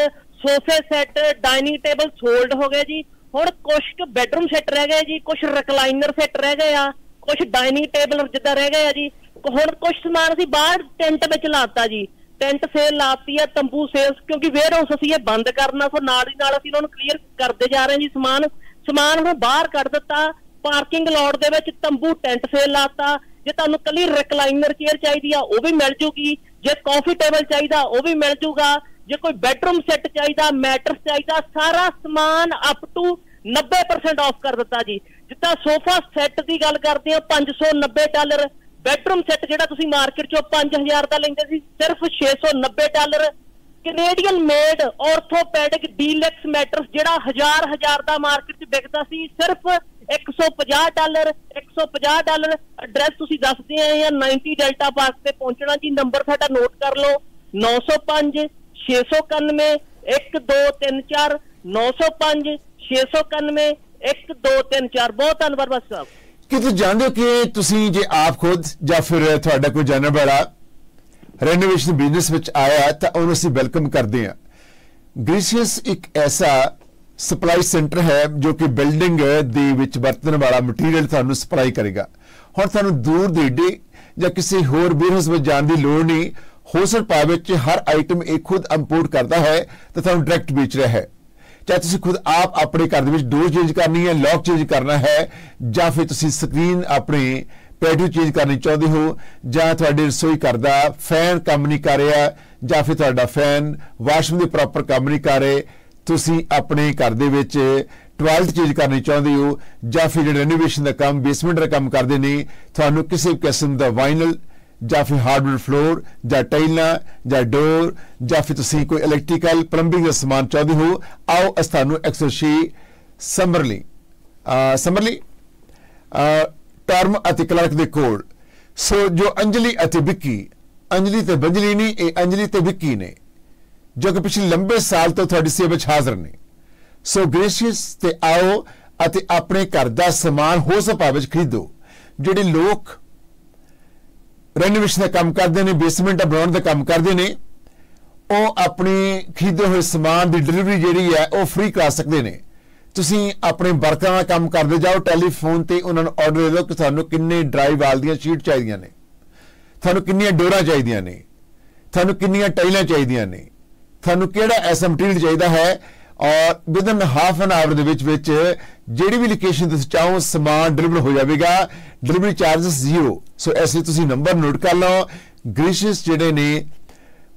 [SPEAKER 1] ਸੋਫੇ ਸੈੱਟ ਡਾਈਨਿੰਗ ਟੇਬਲ ਸੋਲਡ ਹੋ ਗਏ ਜੀ। ਹੁਣ ਕੁਝ ਕੁ ਬੈੱਡਰੂਮ ਸੈੱਟ ਰਹਿ ਗਏ ਜੀ ਕੁਝ ਰਿਕਲਾਈਨਰ ਸੈੱਟ ਰਹਿ ਗਏ ਆ ਕੁਝ ਡਾਈਨਿੰਗ ਟੇਬਲ ਜਿੱਦਾਂ ਰਹਿ ਗਏ ਆ ਜੀ। ਹੁਣ ਕੁਝ ਸਮਾਨ ਅਸੀਂ ਬਾਹਰ ਟੈਂਟ ਵਿੱਚ ਲਾਤਾ ਜੀ। ਟੈਂਟ ਸੇਲ ਲਾਤੀ ਆ, ਤੰਬੂ ਸੇਲਸ ਕਿਉਂਕਿ ਵੇਅਰ ਹਾਊਸ ਅਸੀਂ ਇਹ ਬੰਦ ਕਰਨਾ, ਸੋ ਨਾਲ ਹੀ ਨਾਲ ਅਸੀਂ ਉਹਨਾਂ ਨੂੰ ਕਲੀਅਰ ਕਰਦੇ ਜਾ ਰਹੇ ਹਾਂ ਜੀ ਸਮਾਨ। ਸਮਾਨ ਹੁਣ ਬਾਹਰ ਕੱਢ ਦਿੱਤਾ। ਪਾਰਕਿੰਗ ਲੋਟ ਦੇ ਵਿੱਚ ਤੰਬੂ ਟੈਂਟ ਸੇਲ ਲਾਤਾ। ਜੇ ਤੁਹਾਨੂੰ ਕੱਲੀ ਰਿਕਲਾਈਨਰ ਚੇਅਰ ਚਾਹੀਦੀ ਆ, ਉਹ ਵੀ ਮਿਲ ਜੂਗੀ। ਜੇ ਕਾਫੀ ਟੇਬਲ ਚਾਹੀਦਾ, ਉਹ ਵੀ ਮਿਲ ਜੂਗਾ। ਜੇ ਕੋਈ ਬੈਡਰੂਮ ਸੈੱਟ ਚਾਹੀਦਾ ਮੈਟਰਸ ਚਾਹੀਦਾ, ਸਾਰਾ ਸਮਾਨ ਅਪ ਟੂ 90% ਆਫ ਕਰ ਦਿੱਤਾ ਜੀ। ਜਿੱਦਾਂ ਸੋਫਾ ਸੈੱਟ ਦੀ ਗੱਲ ਕਰਦੇ ਆ 590 ਡਾਲਰ ਬੈਡਰੂਮ ਸੈੱਟ ਜਿਹੜਾ ਤੁਸੀਂ ਮਾਰਕੀਟ ਚੋਂ 5000 ਦਾ ਲੈਂਦੇ ਸੀ, ਸਿਰਫ 690 dollar. Canadian made orthopaedic deluxe mattress ਜਿਹੜਾ ਹਜ਼ਾਰ ਹਜ਼ਾਰ ਦਾ ਮਾਰਕੀਟ 'ਚ ਵਿਕਦਾ ਸੀ, ਸਿਰਫ 150 ਡਾਲਰ 150 ਡਾਲਰ। ਐਡਰੈਸ ਤੁਸੀਂ ਦੱਸਦੇ ਆ ਜਾਂ 90 ਡੈਲਟਾ ਪਾਰਕ ਤੇ ਪਹੁੰਚਣਾ ਜੀ। ਨੰਬਰ ਸਾਡਾ ਨੋਟ ਕਰ ਲਓ 905 691 1234 905 691 1234 ਬਹੁਤ ਧੰਨਵਾਦ, ਬਸ ਸਾਹਿਬ।
[SPEAKER 16] ਕਿ ਤੁਸੀਂ ਜਾਣਦੇ ਹੋ ਕਿ ਤੁਸੀਂ ਜੇ ਆਪ ਖੁਦ ਜਾਂ ਫਿਰ ਤੁਹਾਡਾ ਕੋਈ ਜਾਣਨ ਵਾਲਾ ਰੈਨੋਵੇਸ਼ਨ ਬਿਜ਼ਨਸ ਵਿੱਚ ਆਇਆ ਤਾਂ ਉਹਨੂੰ ਅਸੀਂ ਵੈਲਕਮ ਕਰਦੇ ਹਾਂ। ਗ੍ਰੀਸੀਅਸ ਇੱਕ ਐਸਾ ਸਪਲਾਈ ਸੈਂਟਰ ਹੈ ਜੋ ਕਿ ਬਿਲਡਿੰਗ ਦੇ ਵਿੱਚ ਵਰਤਣ ਵਾਲਾ ਮਟੀਰੀਅਲ ਤੁਹਾਨੂੰ ਸਪਲਾਈ ਕਰੇਗਾ। ਹੁਣ ਤੁਹਾਨੂੰ ਦੂਰ ਦੇਡੇ ਜਾਂ ਕਿਸੇ ਹੋਰ ਵੇਅਰਹਾਊਸ ਵਿੱਚ ਜਾਣ ਦੀ ਲੋੜ ਨਹੀਂ। ਹੋਲਸੇਲ ਭਾਅ ਵਿੱਚ ਹਰ ਆਈਟਮ ਇਹ ਖੁਦ ਇੰਪੋਰਟ ਕਰਦਾ ਹੈ, ਤੇ ਤੁਹਾਨੂੰ ਡਾਇਰੈਕਟ ਵੇਚ ਰਿਹਾ ਹੈ। ਚਾਹੇ ਤੁਸੀਂ ਖੁਦ ਆਪ ਆਪਣੇ ਘਰ ਦੇ ਵਿੱਚ ਡੋਰ ਚੇਂਜ ਕਰਨੀ ਹੈ, ਲੌਕ ਚੇਂਜ ਕਰਨਾ ਹੈ, ਜਾਂ ਫਿਰ ਤੁਸੀਂ ਸਕਰੀਨ ਆਪਣੇ ਪੈਟੂ ਚੇਂਜ ਕਰਨੀ ਚਾਹੁੰਦੇ ਹੋ, ਜਾਂ ਤੁਹਾਡੇ ਰਸੋਈ ਘਰ ਦਾ ਫੈਨ ਕੰਮ ਨਹੀਂ ਕਰ ਰਿਹਾ, ਜਾਂ ਫਿਰ ਤੁਹਾਡਾ ਫੈਨ ਵਾਸ਼ਰੂਮ ਦੇ ਪ੍ਰੋਪਰ ਕੰਮ ਨਹੀਂ ਕਰ ਰਹੇ, ਤੁਸੀਂ ਆਪਣੇ ਘਰ ਦੇ ਵਿੱਚ ਟਾਇਲਟ ਚੇਂਜ ਕਰਨੀ ਚਾਹੁੰਦੇ ਹੋ, ਜਾਂ ਫਿਰ ਜਿਹੜਾ ਰੈਨੋਵੇਸ਼ਨ ਦਾ ਕੰਮ ਬੇਸਮੈਂਟ ਦਾ ਕੰਮ ਕਰਦੇ ਨੇ, ਤੁਹਾਨੂੰ ਕਿਸੇ ਵੀ ਕਿਸਮ ਦਾ ਵਾਈਨਲ ਜਾਂ ਫਿਰ ਹਾਰਡਵੇਅਰ ਫਲੋਰ ਜਾਂ ਟਾਈਲਾਂ ਜਾਂ ਡੋਰ ਜਾਂ ਫਿਰ ਤੁਸੀਂ ਕੋਈ ਇਲੈਕਟ੍ਰੀਕਲ ਪਲੰਬਿੰਗ ਦਾ ਸਮਾਨ ਚਾਹੁੰਦੇ ਹੋ, ਆਓ ਅਸੀਂ ਤੁਹਾਨੂੰ 106 ਸਮਰਲੀ ਸਮਰਲੀ ਟਰਮ ਅਤੇ ਕਲਰਕ ਦੇ ਕੋਲ। ਸੋ ਜੋ ਅੰਜਲੀ ਅਤੇ ਵਿੱਕੀ, ਅੰਜਲੀ ਤੇ ਬੰਜਲੀ ਨਹੀਂ, ਇਹ ਅੰਜਲੀ ਤੇ ਵਿੱਕੀ ਨੇ, ਜੋ ਕਿ ਪਿਛਲੇ ਲੰਬੇ ਸਾਲ ਤੋਂ ਤੁਹਾਡੀ ਸੇਵਾ ਵਿੱਚ ਹਾਜ਼ਰ ਨੇ। ਸੋ ਗ੍ਰੇਸ਼ੀਅਸ ਤੇ ਆਓ ਅਤੇ ਆਪਣੇ ਘਰ ਦਾ ਸਮਾਨ ਹੋ ਸਭਾ ਵਿੱਚ ਖਰੀਦੋ, ਜਿਹੜੇ ਲੋਕ ਰੈਨੋਵੇਸ਼ਨ ਦਾ ਕੰਮ ਕਰਦੇ ਨੇ, ਬੇਸਮੈਂਟ ਬਣਾਉਣ ਦਾ ਕੰਮ ਕਰਦੇ ਨੇ, ਉਹ ਆਪਣੀ ਖਰੀਦੇ ਹੋਏ ਸਮਾਨ ਦੀ ਡਿਲੀਵਰੀ ਜਿਹੜੀ ਹੈ, ਉਹ ਫ੍ਰੀ ਕਰਾ ਸਕਦੇ ਨੇ। ਤੁਸੀਂ ਆਪਣੇ ਵਰਕਰਾਂ ਦਾ ਕੰਮ ਕਰਦੇ ਜਾਓ ਟੈਲੀਫੋਨ ਤੇ ਉਹਨਾਂ ਨੂੰ ਆਰਡਰ ਦੇ ਦਿਓ ਕਿ ਤੁਹਾਨੂੰ ਕਿੰਨੇ ਡਰਾਈ ਵਾਲ ਦੀਆਂ ਸ਼ੀਟ ਚਾਹੀਦੀਆਂ ਨੇ। ਤੁਹਾਨੂੰ ਕਿੰਨੀਆਂ ਡੋਰਾਂ ਚਾਹੀਦੀਆਂ ਨੇ। ਤੁਹਾਨੂੰ ਕਿੰਨੀਆਂ ਟਾਈਲਾਂ ਚਾਹੀਦੀਆਂ ਨੇ। ਤੁਹਾਨੂੰ ਕਿਹੜਾ ਐਸਾ ਮਟੀਰੀਅਲ ਚਾਹੀਦਾ ਹੈ ਔਰ ਵਿਦਨ ਹਾਫ ਐਨ ਆਵਰ ਦੇ ਵਿੱਚ ਵਿੱਚ ਜਿਹੜੀ ਵੀ ਲੋਕੇਸ਼ਨ ਤੁਸੀਂ ਚਾਹੋ, ਸਮਾਨ ਡਿਲੀਵਰ ਹੋ ਜਾਵੇਗਾ। ਡਿਲੀਵਰੀ ਚਾਰजेस ਜ਼ੀਰੋ ਸੋ ਐਸੇ ਤੁਸੀਂ ਨੰਬਰ ਨੋਟ ਕਰ ਲਓ। ਗ੍ਰੀਸ਼ੀਅਸ ਜਿਹੜੇ ਨੇ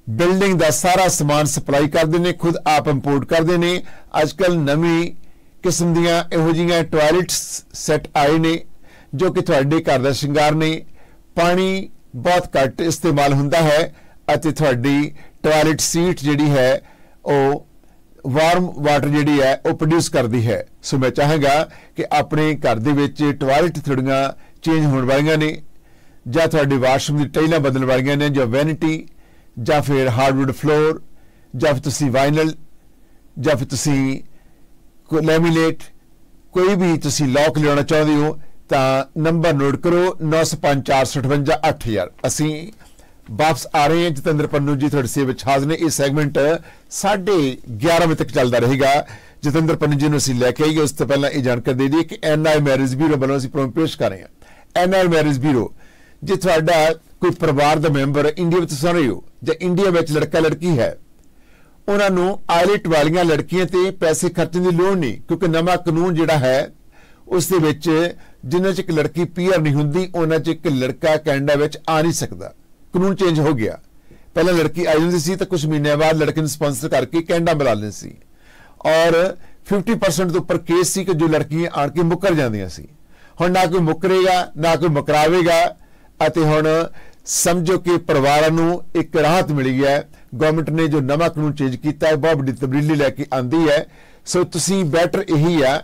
[SPEAKER 16] ਬਿਲਡਿੰਗ ਦਾ ਸਾਰਾ ਸਮਾਨ ਸਪਲਾਈ ਕਰਦੇ ਨੇ, ਖੁਦ ਆਪ ਇੰਪੋਰਟ ਕਰਦੇ ਨੇ। ਅੱਜ ਅੱਜਕੱਲ ਨਵੀਂ ਕਿਸਮ ਦੀਆਂ ਇਹੋ ਜਿਹੀਆਂ ਟਾਇਲਟ ਸੈੱਟ ਆਏ ਨੇ, ਜੋ ਕਿ ਤੁਹਾਡੇ ਘਰ ਦਾ ਸ਼ਿੰਗਾਰ ਨੇ। ਪਾਣੀ ਬਹੁਤ ਘੱਟ ਇਸਤੇਮਾਲ ਹੁੰਦਾ ਹੈ ਅਤੇ ਤੁਹਾਡੀ ਟਾਇਲਟ ਸੀਟ ਜਿਹੜੀ ਹੈ, ਉਹ ਵਾਰਮ ਵਾਟਰ ਜਿਹੜੀ ਹੈ, ਉਹ ਪ੍ਰੋਡਿਊਸ ਕਰਦੀ ਹੈ। ਸੋ ਮੈਂ ਚਾਹਾਂਗਾ ਕਿ ਆਪਣੇ ਘਰ ਦੇ ਵਿੱਚ ਟਾਇਲਟ ਥੋੜੀਆਂ ਚੇਂਜ ਹੋਣ ਵਾਲੀਆਂ ਨੇ, ਜਾਂ ਤੁਹਾਡੇ ਵਾਸ਼ਰੂਮ ਦੀ ਟਾਈਲਾਂ ਬਦਲਣ ਵਾਲੀਆਂ ਨੇ, ਜਾਂ ਵੈਨਿਟੀ ਜਾਂ ਫਿਰ ਹਾਰਡਵੁੱਡ ਫਲੋਰ ਜਾਂ ਫਿਰ ਤੁਸੀਂ ਵਾਈਨਲ ਜਾਂ ਫਿਰ ਤੁਸੀਂ ਕੋਈ ਲੈਮੀਨੇਟ ਕੋਈ ਵੀ ਤੁਸੀਂ ਲੌਕ ਲਿਆਉਣਾ ਚਾਹੁੰਦੇ ਹੋ, ਤਾਂ ਨੰਬਰ ਨੋਟ ਕਰੋ 9545588000 ਅਸੀਂ ਵਾਪਸ ਆ ਰਹੇ ਹਾਂ। ਜਤਿੰਦਰ ਪੰਨੂ ਜੀ, ਤੁਹਾਡੀ ਸੇਵਾ ਵਿੱਚ ਹਾਜ਼ਰ ਨੇ। ਇਹ ਸੈਗਮੈਂਟ 11:30 ਵਜੇ ਤੱਕ ਚੱਲਦਾ ਰਹੇਗਾ। ਜਤਿੰਦਰ ਪੰਨੂ ਜੀ ਨੂੰ ਅਸੀਂ ਲੈ ਕੇ ਆਈਏ। ਉਸ ਤੋਂ ਪਹਿਲਾਂ ਇਹ ਜਾਣਕਾਰੀ ਦੇ ਦਈਏ ਕਿ ਐਨਆਈ ਮੈਰਿਜ ਬਿਊਰੋ ਵੱਲੋਂ ਅਸੀਂ ਪ੍ਰੋਗਰਾਮ ਪੇਸ਼ ਕਰ ਰਹੇ ਹਾਂ। ਐਨਆਈ ਮੈਰਿਜ ਬਿਊਰੋ, ਜੇ ਤੁਹਾਡਾ ਕੋਈ ਪਰਿਵਾਰ ਦਾ ਮੈਂਬਰ ਇੰਡੀਆ ਵਿੱਚ ਸੁਣ ਰਹੇ ਹੋ ਜਾਂ ਇੰਡੀਆ ਵਿੱਚ ਲੜਕਾ ਲੜਕੀ ਹੈ, ਉਹਨਾਂ ਨੂੰ ਆਇਲਟ ਵਾਲੀਆਂ ਲੜਕੀਆਂ ਤੇ ਪੈਸੇ ਖਰਚਣ ਦੀ ਲੋੜ ਨਹੀਂ, ਕਿਉਂਕਿ ਨਵਾਂ ਕਾਨੂੰਨ ਜਿਹੜਾ ਹੈ, ਉਸ ਦੇ ਵਿੱਚ ਜਿੰਨਾ ਚ ਇੱਕ ਲੜਕੀ ਪੀਆਰ ਨਹੀਂ ਹੁੰਦੀ, ਉਹਨਾਂ ਚ ਇੱਕ ਲੜਕਾ ਕੈਨੇਡਾ ਵਿੱਚ ਆ ਨਹੀਂ ਸਕਦਾ। ਕਾਨੂੰਨ ਚੇਂਜ ਹੋ ਗਿਆ। ਪਹਿਲਾਂ ਲੜਕੀ ਆਈ ਹੁੰਦੀ ਸੀ ਤਾਂ ਕੁਝ ਮਹੀਨਿਆਂ ਬਾਅਦ ਲੜਕੇ ਨੂੰ ਸਪਾਂਸਰ ਕਰਕੇ ਕੈਨੇਡਾ ਬੁਲਾ ਲੈਂਦੇ ਸੀ। ਔਰ 50% ਤੋਂ ਉੱਪਰ ਕੇਸ ਸੀ ਕਿ ਜੋ ਲੜਕੀਆਂ ਆਣ ਕੇ ਮੁੱਕਰ ਜਾਂਦੀਆਂ ਸੀ। ਹੁਣ ਨਾ ਕੋਈ ਮੁੱਕਰੇਗਾ, ਨਾ ਕੋਈ ਮੁਕਰਾਵੇਗਾ ਅਤੇ ਹੁਣ ਸਮਝੋ ਕਿ ਪਰਿਵਾਰਾਂ ਨੂੰ ਇੱਕ ਰਾਹਤ ਮਿਲੀ ਹੈ। ਗਵਰਨਮੈਂਟ ਨੇ ਜੋ ਨਵਾਂ ਕਾਨੂੰਨ ਚੇਂਜ ਕੀਤਾ ਹੈ, ਬਹੁਤ ਵੱਡੀ ਤਬਦੀਲੀ ਲੈ ਕੇ ਆਂਦੀ ਹੈ। ਸੋ ਤੁਸੀਂ ਬੈਟਰ ਇਹੀ ਆ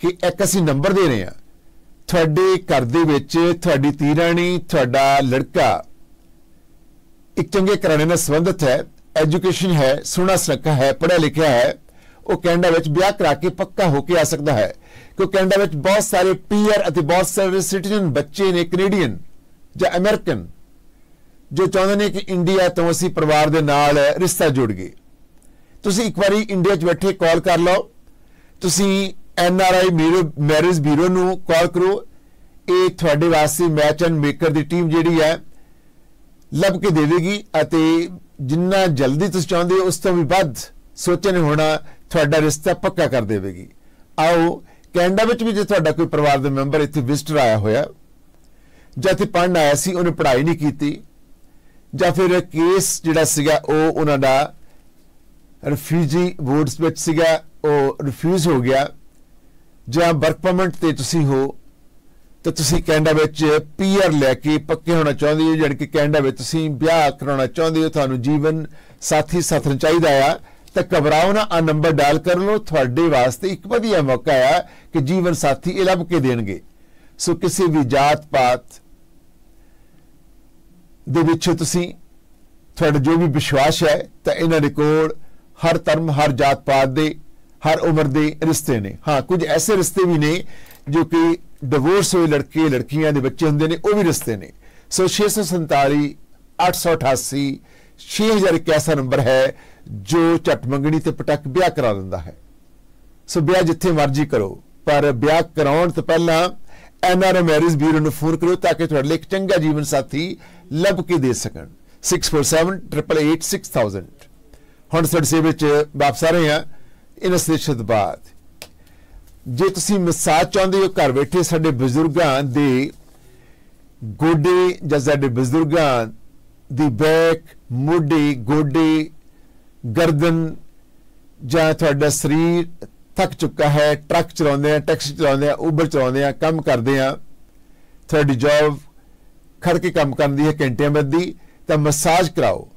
[SPEAKER 16] ਕਿ ਇੱਕ ਅਸੀਂ ਨੰਬਰ ਦੇ ਰਹੇ ਹਾਂ। ਤੁਹਾਡੇ ਘਰ ਦੇ ਵਿੱਚ ਤੁਹਾਡੀ ਧੀ ਤੁਹਾਡਾ ਲੜਕਾ ਇੱਕ ਚੰਗੇ ਘਰਾਣੇ ਨਾਲ ਸੰਬੰਧਿਤ ਹੈ ਐਜੂਕੇਸ਼ਨ ਹੈ ਸੁਣਾ ਸੁਨੱਖਾ ਹੈ, ਪੜ੍ਹਿਆ ਲਿਖਿਆ ਹੈ, ਉਹ ਕੈਨੇਡਾ ਵਿੱਚ ਵਿਆਹ ਕਰਾ ਕੇ ਪੱਕਾ ਹੋ ਕੇ ਆ ਸਕਦਾ ਹੈ। ਕਿਉਂਕਿ ਕੈਨੇਡਾ ਵਿੱਚ ਬਹੁਤ ਸਾਰੇ ਪੀਆਰ ਅਤੇ ਬਹੁਤ ਸਾਰੇ ਸਿਟੀਜ਼ਨ ਬੱਚੇ ਨੇ ਕੈਨੇਡੀਅਨ ਜਾਂ ਅਮਰੀਕਨ ਜੋ ਚਾਹੁੰਦੇ ਨੇ ਕਿ ਇੰਡੀਆ ਤੋਂ ਅਸੀਂ ਪਰਿਵਾਰ ਦੇ ਨਾਲ ਰਿਸ਼ਤਾ ਜੁੜ ਗਏ। ਤੁਸੀਂ ਇੱਕ ਵਾਰੀ ਇੰਡੀਆ 'ਚ ਬੈਠੇ ਕਾਲ ਕਰ ਲਓ। ਤੁਸੀਂ N R I marriage bureau ਨੂੰ ਕਾਲ ਕਰੋ। ਇਹ ਤੁਹਾਡੇ ਵਾਸਤੇ ਮੈਚ ਐਂਡ ਮੇਕਰ ਦੀ ਟੀਮ ਜਿਹੜੀ ਹੈ ਲੱਭ ਕੇ ਦੇਵੇਗੀ ਅਤੇ ਜਿੰਨਾ ਜਲਦੀ ਤੁਸੀਂ ਚਾਹੁੰਦੇ ਹੋ, ਉਸ ਤੋਂ ਵੀ ਵੱਧ ਸੋਚਣ ਹੋਣਾ, ਤੁਹਾਡਾ ਰਿਸ਼ਤਾ ਪੱਕਾ ਕਰ ਦੇਵੇਗੀ। ਆਓ, ਕੈਨੇਡਾ ਵਿੱਚ ਵੀ ਜੇ ਤੁਹਾਡਾ ਕੋਈ ਪਰਿਵਾਰ ਦਾ ਮੈਂਬਰ ਇੱਥੇ ਵਿਜ਼ਟਰ ਆਇਆ ਹੋਇਆ, ਜਾਂ ਇੱਥੇ ਪੜਨ ਆਇਆ ਸੀ, ਉਹਨੇ ਪੜ੍ਹਾਈ ਨਹੀਂ ਕੀਤੀ, ਜਾਂ ਫਿਰ ਕੇਸ ਜਿਹੜਾ ਸੀਗਾ, ਉਹ ਉਹਨਾਂ ਦਾ ਰਿਫਿਊਜੀ ਵੋਟਸ ਵਿੱਚ ਸੀਗਾ, ਉਹ ਰਿਫਿਊਜ਼ ਹੋ ਗਿਆ, ਜਾਂ ਵਰਕ ਪਰਮਿਟ ਤੇ ਤੁਸੀਂ ਹੋ ਤਾਂ ਤੁਸੀਂ ਕੈਨੇਡਾ ਵਿੱਚ ਪੀਆਰ ਲੈ ਕੇ ਪੱਕੇ ਹੋਣਾ ਚਾਹੁੰਦੇ ਹੋ ਜਿਹੜੀ ਕਿ ਕੈਨੇਡਾ ਵਿੱਚ ਤੁਸੀਂ ਵਿਆਹ ਕਰਾਉਣਾ ਚਾਹੁੰਦੇ ਹੋ, ਤੁਹਾਨੂੰ ਜੀਵਨ ਸਾਥੀ ਸਾਥਣ ਚਾਹੀਦਾ ਆ, ਤਾਂ ਘਬਰਾਓ ਨਾ ਆ ਨੰਬਰ ਡਾਇਲ ਕਰ ਲਓ, ਤੁਹਾਡੇ ਵਾਸਤੇ ਇੱਕ ਵਧੀਆ ਮੌਕਾ ਆ ਕਿ ਜੀਵਨ ਸਾਥੀ ਇਹ ਲੱਭ ਕੇ ਦੇਣਗੇ। ਸੋ ਕਿਸੇ ਵੀ ਜਾਤ ਪਾਤ ਦੇ ਵਿੱਚ ਤੁਸੀਂ, ਤੁਹਾਡਾ ਜੋ ਵੀ ਵਿਸ਼ਵਾਸ ਹੈ, ਤਾਂ ਇਹਨਾਂ ਦੇ ਕੋਲ ਹਰ ਧਰਮ, ਹਰ ਜਾਤ ਪਾਤ ਦੇ, ਹਰ ਉਮਰ ਦੇ ਰਿਸ਼ਤੇ ਨੇ। ਹਾਂ, ਕੁਝ ਐਸੇ ਰਿਸ਼ਤੇ ਵੀ ਨੇ ਜੋ ਕਿ ਡਿਵੋਰਸ ਹੋਏ ਲੜਕੇ, ਲੜਕੀਆਂ ਦੇ ਬੱਚੇ ਹੁੰਦੇ ਨੇ, ਉਹ ਵੀ ਰਿਸ਼ਤੇ ਨੇ। ਸੋ 647 888 6000 ਇੱਕ ਐਸਾ ਨੰਬਰ ਹੈ, ਜੋ ਝਟ ਮੰਗਣੀ ਤੇ ਪਟਕ ਵਿਆਹ ਕਰਾ ਦਿੰਦਾ ਹੈ। ਸੋ ਵਿਆਹ ਜਿੱਥੇ ਮਰਜ਼ੀ ਕਰੋ, ਪਰ ਵਿਆਹ ਕਰਾਉਣ ਤੋਂ ਪਹਿਲਾਂ ਐਨਆਰਏ ਮੈਰਿਜ ਬਿਊਰੋ ਨੂੰ ਫੋਨ ਕਰੋ ਤਾਂ ਕਿ ਤੁਹਾਡੇ ਲਈ ਇੱਕ ਚੰਗਾ ਜੀਵਨ ਸਾਥੀ ਲੱਭ ਕੇ ਦੇ ਸਕਣ। 6478886000 ਹੁਣ ਸਾਡੇ ਸੇਵੇ ਵਿੱਚ ਵਾਪਸ ਆ ਰਹੇ ਹਾਂ। ਇਹਨਾਂ ਸਟੇਸ਼ਨ ਬਾਅਦ ਜੇ ਤੁਸੀਂ ਮਸਾਜ ਚਾਹੁੰਦੇ ਹੋ ਘਰ ਬੈਠੇ ਸਾਡੇ ਬਜ਼ੁਰਗਾਂ ਦੇ ਗੋਡੇ ਜਾਂ ਸਾਡੇ ਬਜ਼ੁਰਗਾਂ ਦੀ ਬੈਕ, ਮੋਢੇ, ਗੋਡੇ, ਗਰਦਨ ਜਾਂ ਤੁਹਾਡਾ ਸਰੀਰ ਥੱਕ ਚੁੱਕਾ ਹੈ, ਟਰੱਕ ਚਲਾਉਂਦੇ ਆ, ਟੈਕਸੀ ਚਲਾਉਂਦੇ ਆ, ਉਬਰ ਚਲਾਉਂਦੇ ਆ, ਕੰਮ ਕਰਦੇ ਆ, ਤੁਹਾਡੀ ਜੌਬ ਖੜ ਕੇ ਕੰਮ ਕਰਨ ਦੀ ਹੈ, ਘੰਟਿਆਂ ਬੱਦੀ ਤਾਂ ਮਸਾਜ ਕਰਾਓ।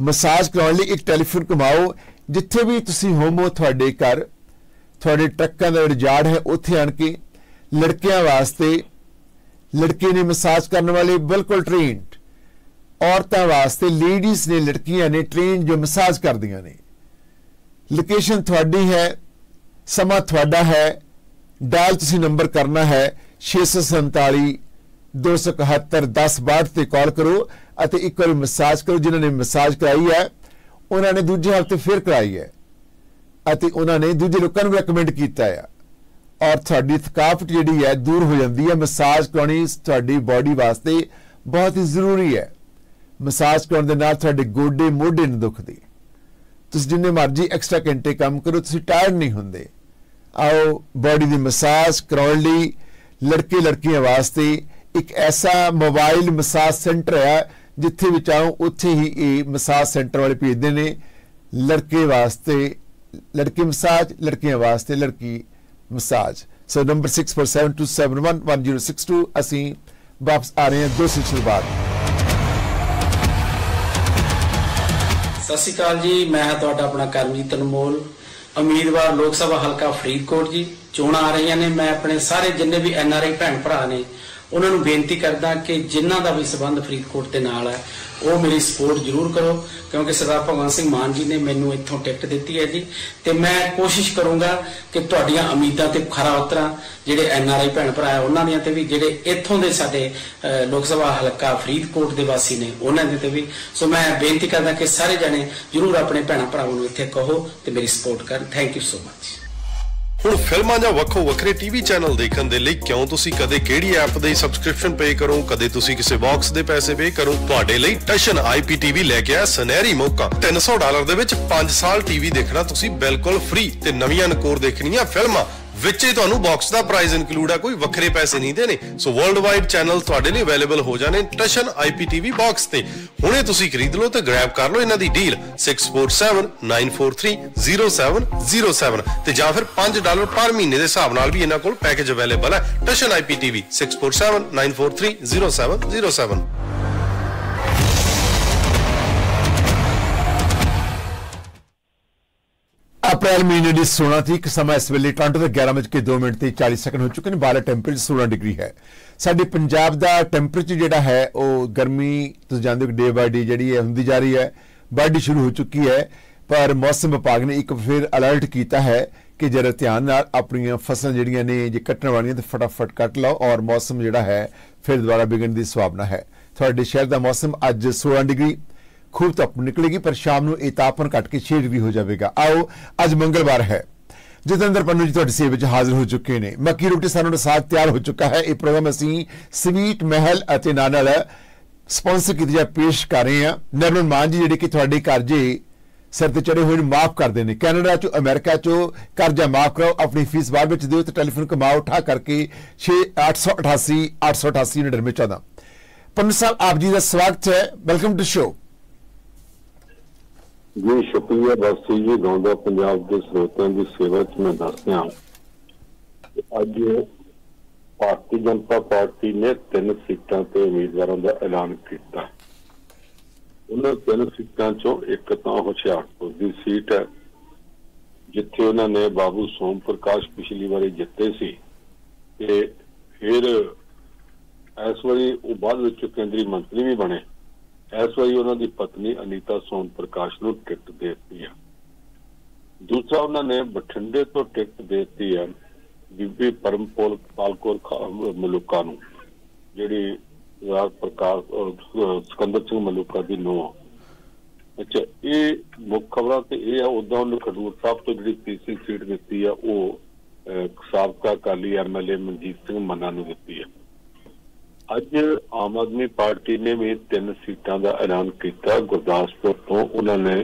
[SPEAKER 16] ਮਸਾਜ ਕਰਾਉਣ ਲਈ ਇੱਕ ਟੈਲੀਫੋਨ ਕਮਾਓ ਜਿੱਥੇ ਵੀ ਤੁਸੀਂ ਹੋਮੋ ਤੁਹਾਡੇ ਘਰ। ਤੁਹਾਡੇ ਟਰੱਕਾਂ ਦਾ ਰਿਜਾਰਡ ਹੈ, ਉੱਥੇ ਆਣ ਕੇ ਲੜਕਿਆਂ ਵਾਸਤੇ ਲੜਕੇ ਨੇ ਮਸਾਜ ਕਰਨ ਵਾਲੇ ਬਿਲਕੁਲ ਟ੍ਰੇਨਡ ਔਰਤਾਂ ਵਾਸਤੇ ਲੇਡੀਜ਼ ਨੇ, ਲੜਕੀਆਂ ਨੇ ਟ੍ਰੇਨ ਜੋ ਮਸਾਜ ਕਰਦੀਆਂ ਨੇ। ਲੋਕੇਸ਼ਨ ਤੁਹਾਡੀ ਹੈ, ਸਮਾਂ ਤੁਹਾਡਾ ਹੈ ਡਾਲ ਤੁਸੀਂ ਨੰਬਰ ਕਰਨਾ ਹੈ 647 271 1062 ਤੇ ਕਾਲ ਕਰੋ ਅਤੇ ਇੱਕ ਵਾਰੀ ਮਸਾਜ ਕਰੋ, ਜਿਨ੍ਹਾਂ ਨੇ ਮਸਾਜ ਕਰਾਈ ਹੈ, ਉਹਨਾਂ ਨੇ ਦੂਜੇ ਹਫ਼ਤੇ ਫਿਰ ਕਰਾਈ ਹੈ। ਅਤੇ ਉਹਨਾਂ ਨੇ ਦੂਜੇ ਲੋਕਾਂ ਨੂੰ ਰეკਮੈਂਡ ਕੀਤਾ ਆ। ਔਰ ਤੁਹਾਡੀ ਥਕਾਵਟ ਜਿਹੜੀ ਹੈ ਦੂਰ ਹੋ ਜਾਂਦੀ ਹੈ। ਮਸਾਜ ਕਰਾਉਣੀ ਤੁਹਾਡੀ ਬਾਡੀ ਵਾਸਤੇ ਬਹੁਤ ਹੀ ਜ਼ਰੂਰੀ ਹੈ। ਮਸਾਜ ਕਰਾਉਣ ਦੇ ਨਾਲ ਤੁਹਾਡੇ ਗੋਡੇ, ਮੋਢੇ ਨਹੀਂ ਦੁਖਦੇ। ਤੁਸੀਂ ਜਿੰਨੇ ਮਰਜ਼ੀ ਐਕਸਟਰਾ ਘੰਟੇ ਕੰਮ ਕਰੋ, ਤੁਸੀਂ ਟਾਇਰਡ ਨਹੀਂ ਹੁੰਦੇ। ਆਓ ਬਾਡੀ ਦੀ ਮਸਾਜ ਕਰਾਉਣ ਲਈ ਲੜਕੇ ਲੜਕੀਆਂ ਵਾਸਤੇ ਇੱਕ ਐਸਾ ਮੋਬਾਈਲ ਮਸਾਜ ਸੈਂਟਰ ਹੈ ਜਿੱਥੇ ਵੀ ਚਾਹੋ, ਉੱਥੇ ਹੀ ਇਹ ਮਸਾਜ ਸੈਂਟਰ ਵਾਲੇ ਭੇਜਦੇ ਨੇ। ਲੜਕੇ ਵਾਸਤੇ ਲੜਕੀ ਮਸਾਜ, ਲੜਕੀਆਂ ਵਾਸਤੇ ਲੜਕੀ ਮਸਾਜ। ਸੋ ਨੰਬਰ 6472711062 ਅਸੀਂ ਵਾਪਸ ਆ ਰਹੇ ਹਾਂ ਦੋ ਸਿਲਸਿਲੇ ਬਾਅਦ।
[SPEAKER 19] ਸਤਿ ਸ਼੍ਰੀ ਅਕਾਲ ਜੀ, ਮੈਂ ਹਾਂ ਤੁਹਾਡਾ ਆਪਣਾ ਕਰਮਜੀਤ ਅਨਮੋਲ। ਉਮੀਦਵਾਰ ਲੋਕ ਸਭਾ ਹਲਕਾ ਫਰੀਦਕੋਟ ਜੀ, ਚੋਣਾਂ ਆ ਰਹੀਆਂ ਨੇ। ਮੈਂ ਆਪਣੇ ਸਾਰੇ ਜਿੰਨੇ ਵੀ ਐਨਆਰਆਈ ਭੈਣ ਭਰਾ ਨੇ, ਉਹਨਾਂ ਨੂੰ ਬੇਨਤੀ ਕਰਦਾ ਕਿ ਜਿਨ੍ਹਾਂ ਦਾ ਵੀ ਸਬੰਧ ਫਰੀਦਕੋਟ ਦੇ ਨਾਲ ਹੈ ਉਹ ਮੇਰੀ ਸਪੋਰਟ ਜ਼ਰੂਰ ਕਰੋ, ਕਿਉਂਕਿ ਸਰਦਾਰ ਭਗਵੰਤ ਸਿੰਘ ਮਾਨ ਜੀ ਨੇ ਮੈਨੂੰ ਇੱਥੋਂ ਟਿਕਟ ਦਿੱਤੀ ਹੈ ਜੀ। ਤੇ ਮੈਂ ਕੋਸ਼ਿਸ਼ ਕਰੂੰਗਾ ਕਿ ਤੁਹਾਡੀਆਂ ਉਮੀਦਾਂ ਤੇ ਖਰਾ ਉਤਰਾਂ, ਜਿਹੜੇ ਐਨ ਆਰ ਆਈ ਭੈਣ ਭਰਾ ਹੈ, ਉਹਨਾਂ ਦੀਆਂ ਤੇ ਵੀ, ਜਿਹੜੇ ਇੱਥੋਂ ਦੇ ਸਾਡੇ ਲੋਕ ਸਭਾ ਹਲਕਾ ਫਰੀਦਕੋਟ ਦੇ ਵਾਸੀ ਨੇ, ਉਹਨਾਂ ਦੇ ਤੇ ਵੀ। ਸੋ ਮੈਂ ਬੇਨਤੀ ਕਰਦਾ ਕਿ ਸਾਰੇ ਜਣੇ ਜ਼ਰੂਰ ਆਪਣੇ ਭੈਣਾਂ ਭਰਾਵਾਂ ਨੂੰ ਇੱਥੇ ਕਹੋ ਤੇ ਮੇਰੀ ਸਪੋਰਟ ਕਰਨ। ਥੈਂਕ ਯੂ ਸੋ ਮਚ
[SPEAKER 4] ਹੁਣ ਫਿਲਮਾਂ ਜਾਂ ਵੱਖੋ ਵੱਖਰੇ ਟੀਵੀ ਚੈਨਲ ਦੇਖਣ ਦੇ ਲਈ ਕਿਉਂ ਤੁਸੀਂ ਕਦੇ ਕਿਹੜੀ ਐਪ ਦੇ ਸਬਸਕ੍ਰਿਪਸ਼ਨ ਪੇ ਕਰੋ? ਕਦੇ ਤੁਸੀਂ ਕਿਸੇ ਬਾਕਸ ਦੇ ਪੈਸੇ ਪੇ ਕਰੋ? ਤੁਹਾਡੇ ਲਈ ਟਸ਼ਨ ਆਈਪੀਟੀਵੀ ਲੈ ਕੇ ਆਇਆ ਸੁਨਹਿਰੀ ਮੌਕਾ। 300 ਡਾਲਰ ਦੇ ਵਿੱਚ 5 ਸਾਲ ਟੀਵੀ ਦੇਖਣਾ ਤੁਸੀਂ ਬਿਲਕੁਲ ਫ੍ਰੀ ਤੇ ਨਵੀਆਂ ਨਕੋਰ ਦੇਖਣੀਆਂ ਫਿਲਮਾਂ। ਵਿੱਚ ਹੀ ਤੁਹਾਨੂੰ ਬਾਕਸ ਦਾ ਪ੍ਰਾਈਸ ਇਨਕਲੂਡ ਆ, ਕੋਈ ਵੱਖਰੇ ਪੈਸੇ ਨਹੀਂ ਦੇਣੇ। ਸੋ ਵਰਲਡ ਵਾਈਡ ਚੈਨਲ ਤੁਹਾਡੇ ਲਈ ਅਵੇਲੇਬਲ ਹੋ ਜਾਣੇ ਟਸ਼ਨ ਆਈਪੀਟੀਵੀ ਬਾਕਸ ਤੇ। ਹੁਣੇ ਤੁਸੀਂ ਖਰੀਦ ਲਓ ਤੇ ਗ੍ਰੈਬ ਕਰ ਲਓ ਇਹਨਾਂ ਦੀ ਡੀਲ 6479430707 ਤੇ ਜਾਂ ਫਿਰ 5 ਡਾਲਰ ਪਰ ਮਹੀਨੇ ਦੇ ਹਿਸਾਬ ਨਾਲ ਵੀ ਇਹਨਾਂ ਕੋਲ ਪੈਕੇਜ ਅਵੇਲੇਬਲ ਹੈ ਟਸ਼ਨ ਆਈਪੀਟੀਵੀ 6479430707
[SPEAKER 16] ਅਪ੍ਰੈਲ ਮਹੀਨੇ ਦੀ 16 ਤਰੀਕ ਸਮਾਂ ਇਸ ਵੇਲੇ ਟੋਰਾਂਟੋ ਦੇ 11 ਵਜੇ ਕੇ 2 ਮਿੰਟ ਤੇ 40 ਸੈਕਿੰਡ ਹੋ ਚੁੱਕੇ ਨੇ ਬਾਹਰ ਟੈਂਪਰੇਚਰ 16 ਡਿਗਰੀ ਹੈ। ਸਾਡੇ ਪੰਜਾਬ ਦਾ ਟੈਂਪਰੇਚਰ ਜਿਹੜਾ ਹੈ, ਉਹ ਗਰਮੀ, ਤੁਸੀਂ ਜਾਣਦੇ ਹੋ ਡੇ ਬਾਈ ਡੇ ਜਿਹੜੀ ਹੈ, ਹੁੰਦੀ ਜਾ ਰਹੀ ਹੈ ਬਾਡੀ ਸ਼ੁਰੂ ਹੋ ਚੁੱਕੀ ਹੈ। ਪਰ ਮੌਸਮ ਵਿਭਾਗ ਨੇ ਇੱਕ ਫਿਰ ਅਲਰਟ ਕੀਤਾ ਹੈ ਕਿ ਜਰਾ ਧਿਆਨ ਨਾਲ ਆਪਣੀਆਂ ਫਸਲਾਂ ਜਿਹੜੀਆਂ ਨੇ, ਜੇ ਕੱਟਣ ਵਾਲੀਆਂ, ਤੇ ਫਟਾਫਟ ਕੱਟ ਲਓ ਔਰ ਮੌਸਮ ਜਿਹੜਾ ਹੈ, ਫਿਰ ਦੁਬਾਰਾ ਵਿਗੜਨ ਦੀ ਸੰਭਾਵਨਾ ਹੈ। ਤੁਹਾਡੇ ਸ਼ਹਿਰ ਦਾ ਮੌਸਮ ਅੱਜ 16 ਡਿਗਰੀ ਖੂਬ ਧੁੱਪ ਨਿਕਲੇਗੀ, ਪਰ ਸ਼ਾਮ ਨੂੰ ਇਹ ਤਾਪਮਾਨ ਘਟ ਕੇ 6 ਡਿਗਰੀ ਹੋ ਜਾਵੇਗਾ। ਆਓ, ਅੱਜ ਮੰਗਲਵਾਰ ਹੈ। ਜਤਿੰਦਰ ਪੰਨੂ ਜੀ ਤੁਹਾਡੀ ਸੇਵਾ ਵਿੱਚ ਹਾਜ਼ਰ ਹੋ ਚੁੱਕੇ ਨੇ। ਮੱਕੀ ਰੋਟੀ ਸਾਨੂੰ ਦਾ ਸਾਥ ਤਿਆਰ ਹੋ ਚੁੱਕਾ ਹੈ। ਇਹ ਪ੍ਰੋਗਰਾਮ ਅਸੀਂ ਸਵੀਟ ਮਹਿਲ ਅਤੇ ਨਾਨਲ ਸਪਾਂਸਰ ਕੀਤੀ ਜਾ ਪੇਸ਼ ਕਰ ਰਹੇ ਹਾਂ। ਨਰਮਨ ਮਾਨ ਜੀ, ਜਿਹੜੇ ਕਿ ਤੁਹਾਡੇ ਕਰਜ਼ੇ ਸਿਰ ਤੇ ਚੜੇ ਹੋਏ ਨੂੰ ਮਾਫ ਕਰਦੇ ਨੇ। ਕੈਨੇਡਾ ਚੋਂ, ਅਮਰੀਕਾ ਚੋਂ ਕਰਜ਼ਾ ਮਾਫ ਕਰਾਓ, ਆਪਣੀ ਫੀਸ ਬਾਅਦ ਵਿੱਚ ਦਿਓ ਤੇ ਟੈਲੀਫੋਨ ਕਮਾਓ, ਉਠਾ ਕਰਕੇ 6888 888 ਨੜਰ 14 ਪੰਨੂ ਸਾਹਿਬ, ਆਪ ਜੀ ਦਾ ਸਵਾਗਤ ਹੈ। ਵੈਲਕਮ ਟੂ ਸ਼ੋ
[SPEAKER 20] ਜੀ, ਸ਼ੁਕਰੀਆ ਬਖਸ਼ੀ ਜੀ ਗਾਉਂਦਾ ਪੰਜਾਬ ਦੇ ਸਰੋਤਿਆਂ ਦੀ ਸੇਵਾ ਚ ਮੈਂ ਦੱਸਦਾ ਅੱਜ ਭਾਰਤੀ ਜਨਤਾ ਪਾਰਟੀ ਨੇ ਤਿੰਨ ਸੀਟਾਂ ਤੇ ਉਮੀਦਵਾਰਾਂ ਦਾ ਐਲਾਨ ਕੀਤਾ। ਉਹਨਾਂ ਤਿੰਨ ਸੀਟਾਂ ਚੋਂ ਇੱਕ ਤਾਂ ਹੁਸ਼ਿਆਰਪੁਰ ਦੀ ਸੀਟ ਹੈ, ਜਿੱਥੇ ਉਹਨਾਂ ਨੇ ਬਾਬੂ ਸੋਮ ਪ੍ਰਕਾਸ਼ ਪਿਛਲੀ ਵਾਰੀ ਜਿੱਤੇ ਸੀ ਤੇ ਫਿਰ ਇਸ ਵਾਰੀ ਉਹ ਬਾਅਦ ਵਿੱਚ ਕੇਂਦਰੀ ਮੰਤਰੀ ਵੀ ਬਣੇ। ਇਸ ਵਾਰੀ ਉਹਨਾਂ ਦੀ ਪਤਨੀ ਅਨੀਤਾ ਸੋਮ ਪ੍ਰਕਾਸ਼ ਨੂੰ ਟਿਕਟ ਦੇ ਦਿੱਤੀ ਹੈ। ਦੂਸਰਾ ਉਹਨਾਂ ਨੇ ਬਠਿੰਡੇ ਤੋਂ ਟਿਕਟ ਦੇ ਦਿੱਤੀ ਹੈ ਬੀਬੀ ਪਰਮਪੋਲ ਪਾਲਕੌਰ ਮਲੂਕਾ ਨੂੰ ਜਿਹੜੀ ਰਾਜ ਪ੍ਰਕਾਸ਼ ਅਹ, ਸਿਕੰਦਰ ਸਿੰਘ ਮਲੂਕਾ ਦੀ ਨੂੰ ਅੱਛਾ ਇਹ ਮੁੱਖ ਖਬਰਾਂ ਤੇ ਇਹ ਆ ਉਦਾਂ ਉਹਨੂੰ ਖਡੂਰ ਸਾਹਿਬ ਤੋਂ ਜਿਹੜੀ ਤੀਸਰੀ ਸੀਟ ਦਿੱਤੀ ਆ ਉਹ ਸਾਬਕਾ ਅਕਾਲੀ ਐਮਐਲਏ ਮਨਜੀਤ ਸਿੰਘ ਮੰਨਾ ਨੂੰ ਦਿੱਤੀ ਹੈ ਅੱਜ ਆਮ ਆਦਮੀ ਪਾਰਟੀ ਨੇ ਵੀ ਤਿੰਨ ਸੀਟਾਂ ਦਾ ਐਲਾਨ ਕੀਤਾ। ਗੁਰਦਾਸਪੁਰ ਤੋਂ ਉਹਨਾਂ ਨੇ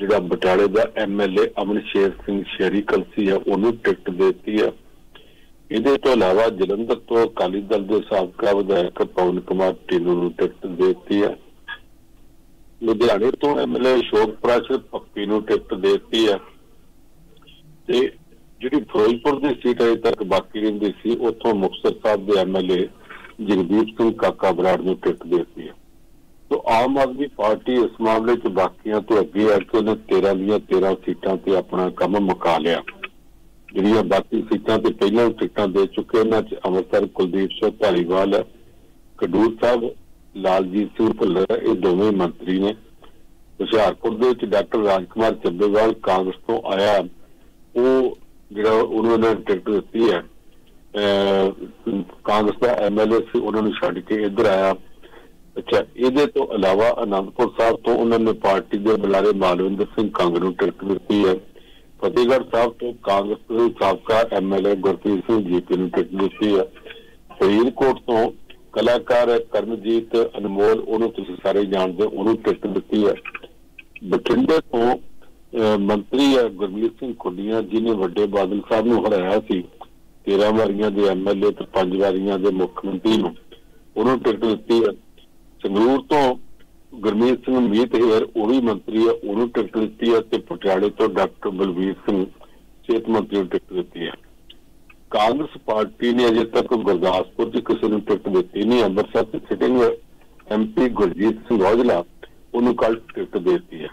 [SPEAKER 20] ਜਿਹੜਾ ਬਟਾਲੇ ਦਾ ਐਮਐਲਏ ਅਮਨਸ਼ੇਰ ਸਿੰਘ ਸ਼ੇਰੀ ਕਲਸੀ ਹੈ, ਉਹਨੂੰ ਟਿਕਟ ਦੇ ਦਿੱਤੀ ਹੈ। ਇਹਦੇ ਤੋਂ ਇਲਾਵਾ ਜਲੰਧਰ ਤੋਂ ਅਕਾਲੀ ਦਲ ਦੇ ਸਾਬਕਾ ਵਿਧਾਇਕ ਪਵਨ ਕੁਮਾਰ ਟੀਨੂ ਨੂੰ ਟਿਕਟ ਦੇ ਦਿੱਤੀ ਹੈ। ਲੁਧਿਆਣੇ ਤੋਂ ਐਮਐਲਏ ਅਸ਼ੋਕ ਪ੍ਰਾਸ਼ਰ ਪੱਪੀ ਨੂੰ ਟਿਕਟ ਦੇ ਦਿੱਤੀ ਹੈ। ਤੇ ਜਿਹੜੀ ਫਿਰੋਜ਼ਪੁਰ ਦੀ ਸੀਟ ਅਜੇ ਤੱਕ ਬਾਕੀ ਰਹਿੰਦੀ ਸੀ, ਉੱਥੋਂ ਮੁਕਤਸਰ ਸਾਹਿਬ ਦੇ ਐਮਐਲਏ ਜਗਦੀਪ ਸਿੰਘ ਕਾਕਾ ਬਰਾੜ ਨੂੰ ਟਿਕਟ ਦੇ ਦਿੱਤੀ ਹੈ। ਸੋ ਆਮ ਆਦਮੀ ਪਾਰਟੀ ਇਸ ਮਾਮਲੇ 'ਚ ਬਾਕੀਆਂ ਤੋਂ ਅੱਗੇ ਆ ਕੇ ਉਹਨੇ 13 ਦੀਆਂ 13 ਸੀਟਾਂ ਤੇ ਆਪਣਾ ਕੰਮ ਮੁਕਾ ਲਿਆ। ਜਿਹੜੀਆਂ ਬਾਕੀ ਸੀਟਾਂ ਤੇ ਪਹਿਲਾਂ ਟਿਕਟਾਂ ਦੇ ਚੁੱਕੇ, ਉਹਨਾਂ 'ਚ ਅੰਮ੍ਰਿਤਸਰ, ਕੁਲਦੀਪ ਸਿੰਘ, ਧਾਲੀਵਾਲ ਹੈ ਕਡੂਰ ਸਾਹਿਬ, ਲਾਲਜੀਤ ਸਿੰਘ ਭੁੱਲਰ, ਇਹ ਦੋਵੇਂ ਮੰਤਰੀ ਨੇ। ਹੁਸ਼ਿਆਰਪੁਰ ਦੇ ਵਿੱਚ ਡਾਕਟਰ ਰਾਜਕੁਮਾਰ ਚੱਬੇਵਾਲ ਕਾਂਗਰਸ ਤੋਂ ਆਇਆ। ਉਹ ਜਿਹੜਾ ਉਹਨਾਂ ਨੇ ਟਿਕਟ ਦਿੱਤੀ ਹੈ। ਕਾਂਗਰਸ ਦਾ ਐਮਐਲਏ ਸੀ ਉਹਨਾਂ ਨੂੰ ਛੱਡ ਕੇ ਇੱਧਰ ਆਇਆ। ਅੱਛਾ ਇਹਦੇ ਤੋਂ ਇਲਾਵਾ ਅਨੰਦਪੁਰ ਸਾਹਿਬ ਤੋਂ ਉਹਨਾਂ ਨੇ ਪਾਰਟੀ ਦੇ ਬੁਲਾਰੇ ਮਾਲਵਿੰਦਰ ਸਿੰਘ ਕੰਗ ਨੂੰ ਟਿਕਟ ਦਿੱਤੀ ਹੈ। ਫਤਿਹਗੜ੍ਹ ਸਾਹਿਬ ਤੋਂ ਕਾਂਗਰਸ ਦੇ ਸਾਬਕਾ ਐਮਐਲਏ ਗੁਰਪ੍ਰੀਤ ਸਿੰਘ ਜੀਪੀ ਨੂੰ ਟਿਕਟ ਦਿੱਤੀ ਹੈ। ਫਰੀਦਕੋਟ ਤੋਂ ਕਲਾਕਾਰ ਕਰਮਜੀਤ ਅਨਮੋਲ ਉਹਨੂੰ ਤੁਸੀਂ ਸਾਰੇ ਜਾਣਦੇ ਹੋ, ਉਹਨੂੰ ਟਿਕਟ ਦਿੱਤੀ ਹੈ। ਬਠਿੰਡੇ ਤੋਂ ਮੰਤਰੀ ਹੈ ਗੁਰਮੀਤ ਸਿੰਘ ਖੁੱਡੀਆਂ ਜਿਹਨੇ ਵੱਡੇ ਬਾਦਲ ਸਾਹਿਬ ਨੂੰ ਹਰਾਇਆ ਸੀ। 13 ਵਾਰੀਆਂ ਦੇ ਐਮਐਲਏ ਤੇ 5 ਵਾਰੀਆਂ ਦੇ ਮੁੱਖ ਮੰਤਰੀ ਨੂੰ ਉਹਨੂੰ ਟਿਕਟ ਦਿੱਤੀ ਹੈ। ਸੰਗਰੂਰ ਤੋਂ ਗੁਰਮੀਤ ਸਿੰਘ, ਮੀਤ ਹੇਰ ਉਹ ਵੀ ਮੰਤਰੀ ਹੈ, ਉਹਨੂੰ ਟਿਕਟ ਦਿੱਤੀ ਹੈ ਤੇ ਪਟਿਆਲੇ ਤੋਂ ਡਾਕਟਰ ਬਲਵੀਰ ਸਿੰਘ, ਸਿਹਤ ਮੰਤਰੀ ਨੂੰ ਟਿਕਟ ਦਿੱਤੀ ਹੈ। ਕਾਂਗਰਸ ਪਾਰਟੀ ਨੇ ਅਜੇ ਤੱਕ ਗੁਰਦਾਸਪੁਰ 'ਚ ਕਿਸੇ ਨੂੰ ਟਿਕਟ ਦਿੱਤੀ ਨਹੀਂ, ਅੰਮ੍ਰਿਤਸਰ ਤੇ ਸਿਟਿੰਗ ਐਮਪੀ ਗੁਰਜੀਤ ਸਿੰਘ ਔਜਲਾ ਉਹਨੂੰ ਕੱਲ ਟਿਕਟ ਦੇ ਦਿੱਤੀ ਹੈ।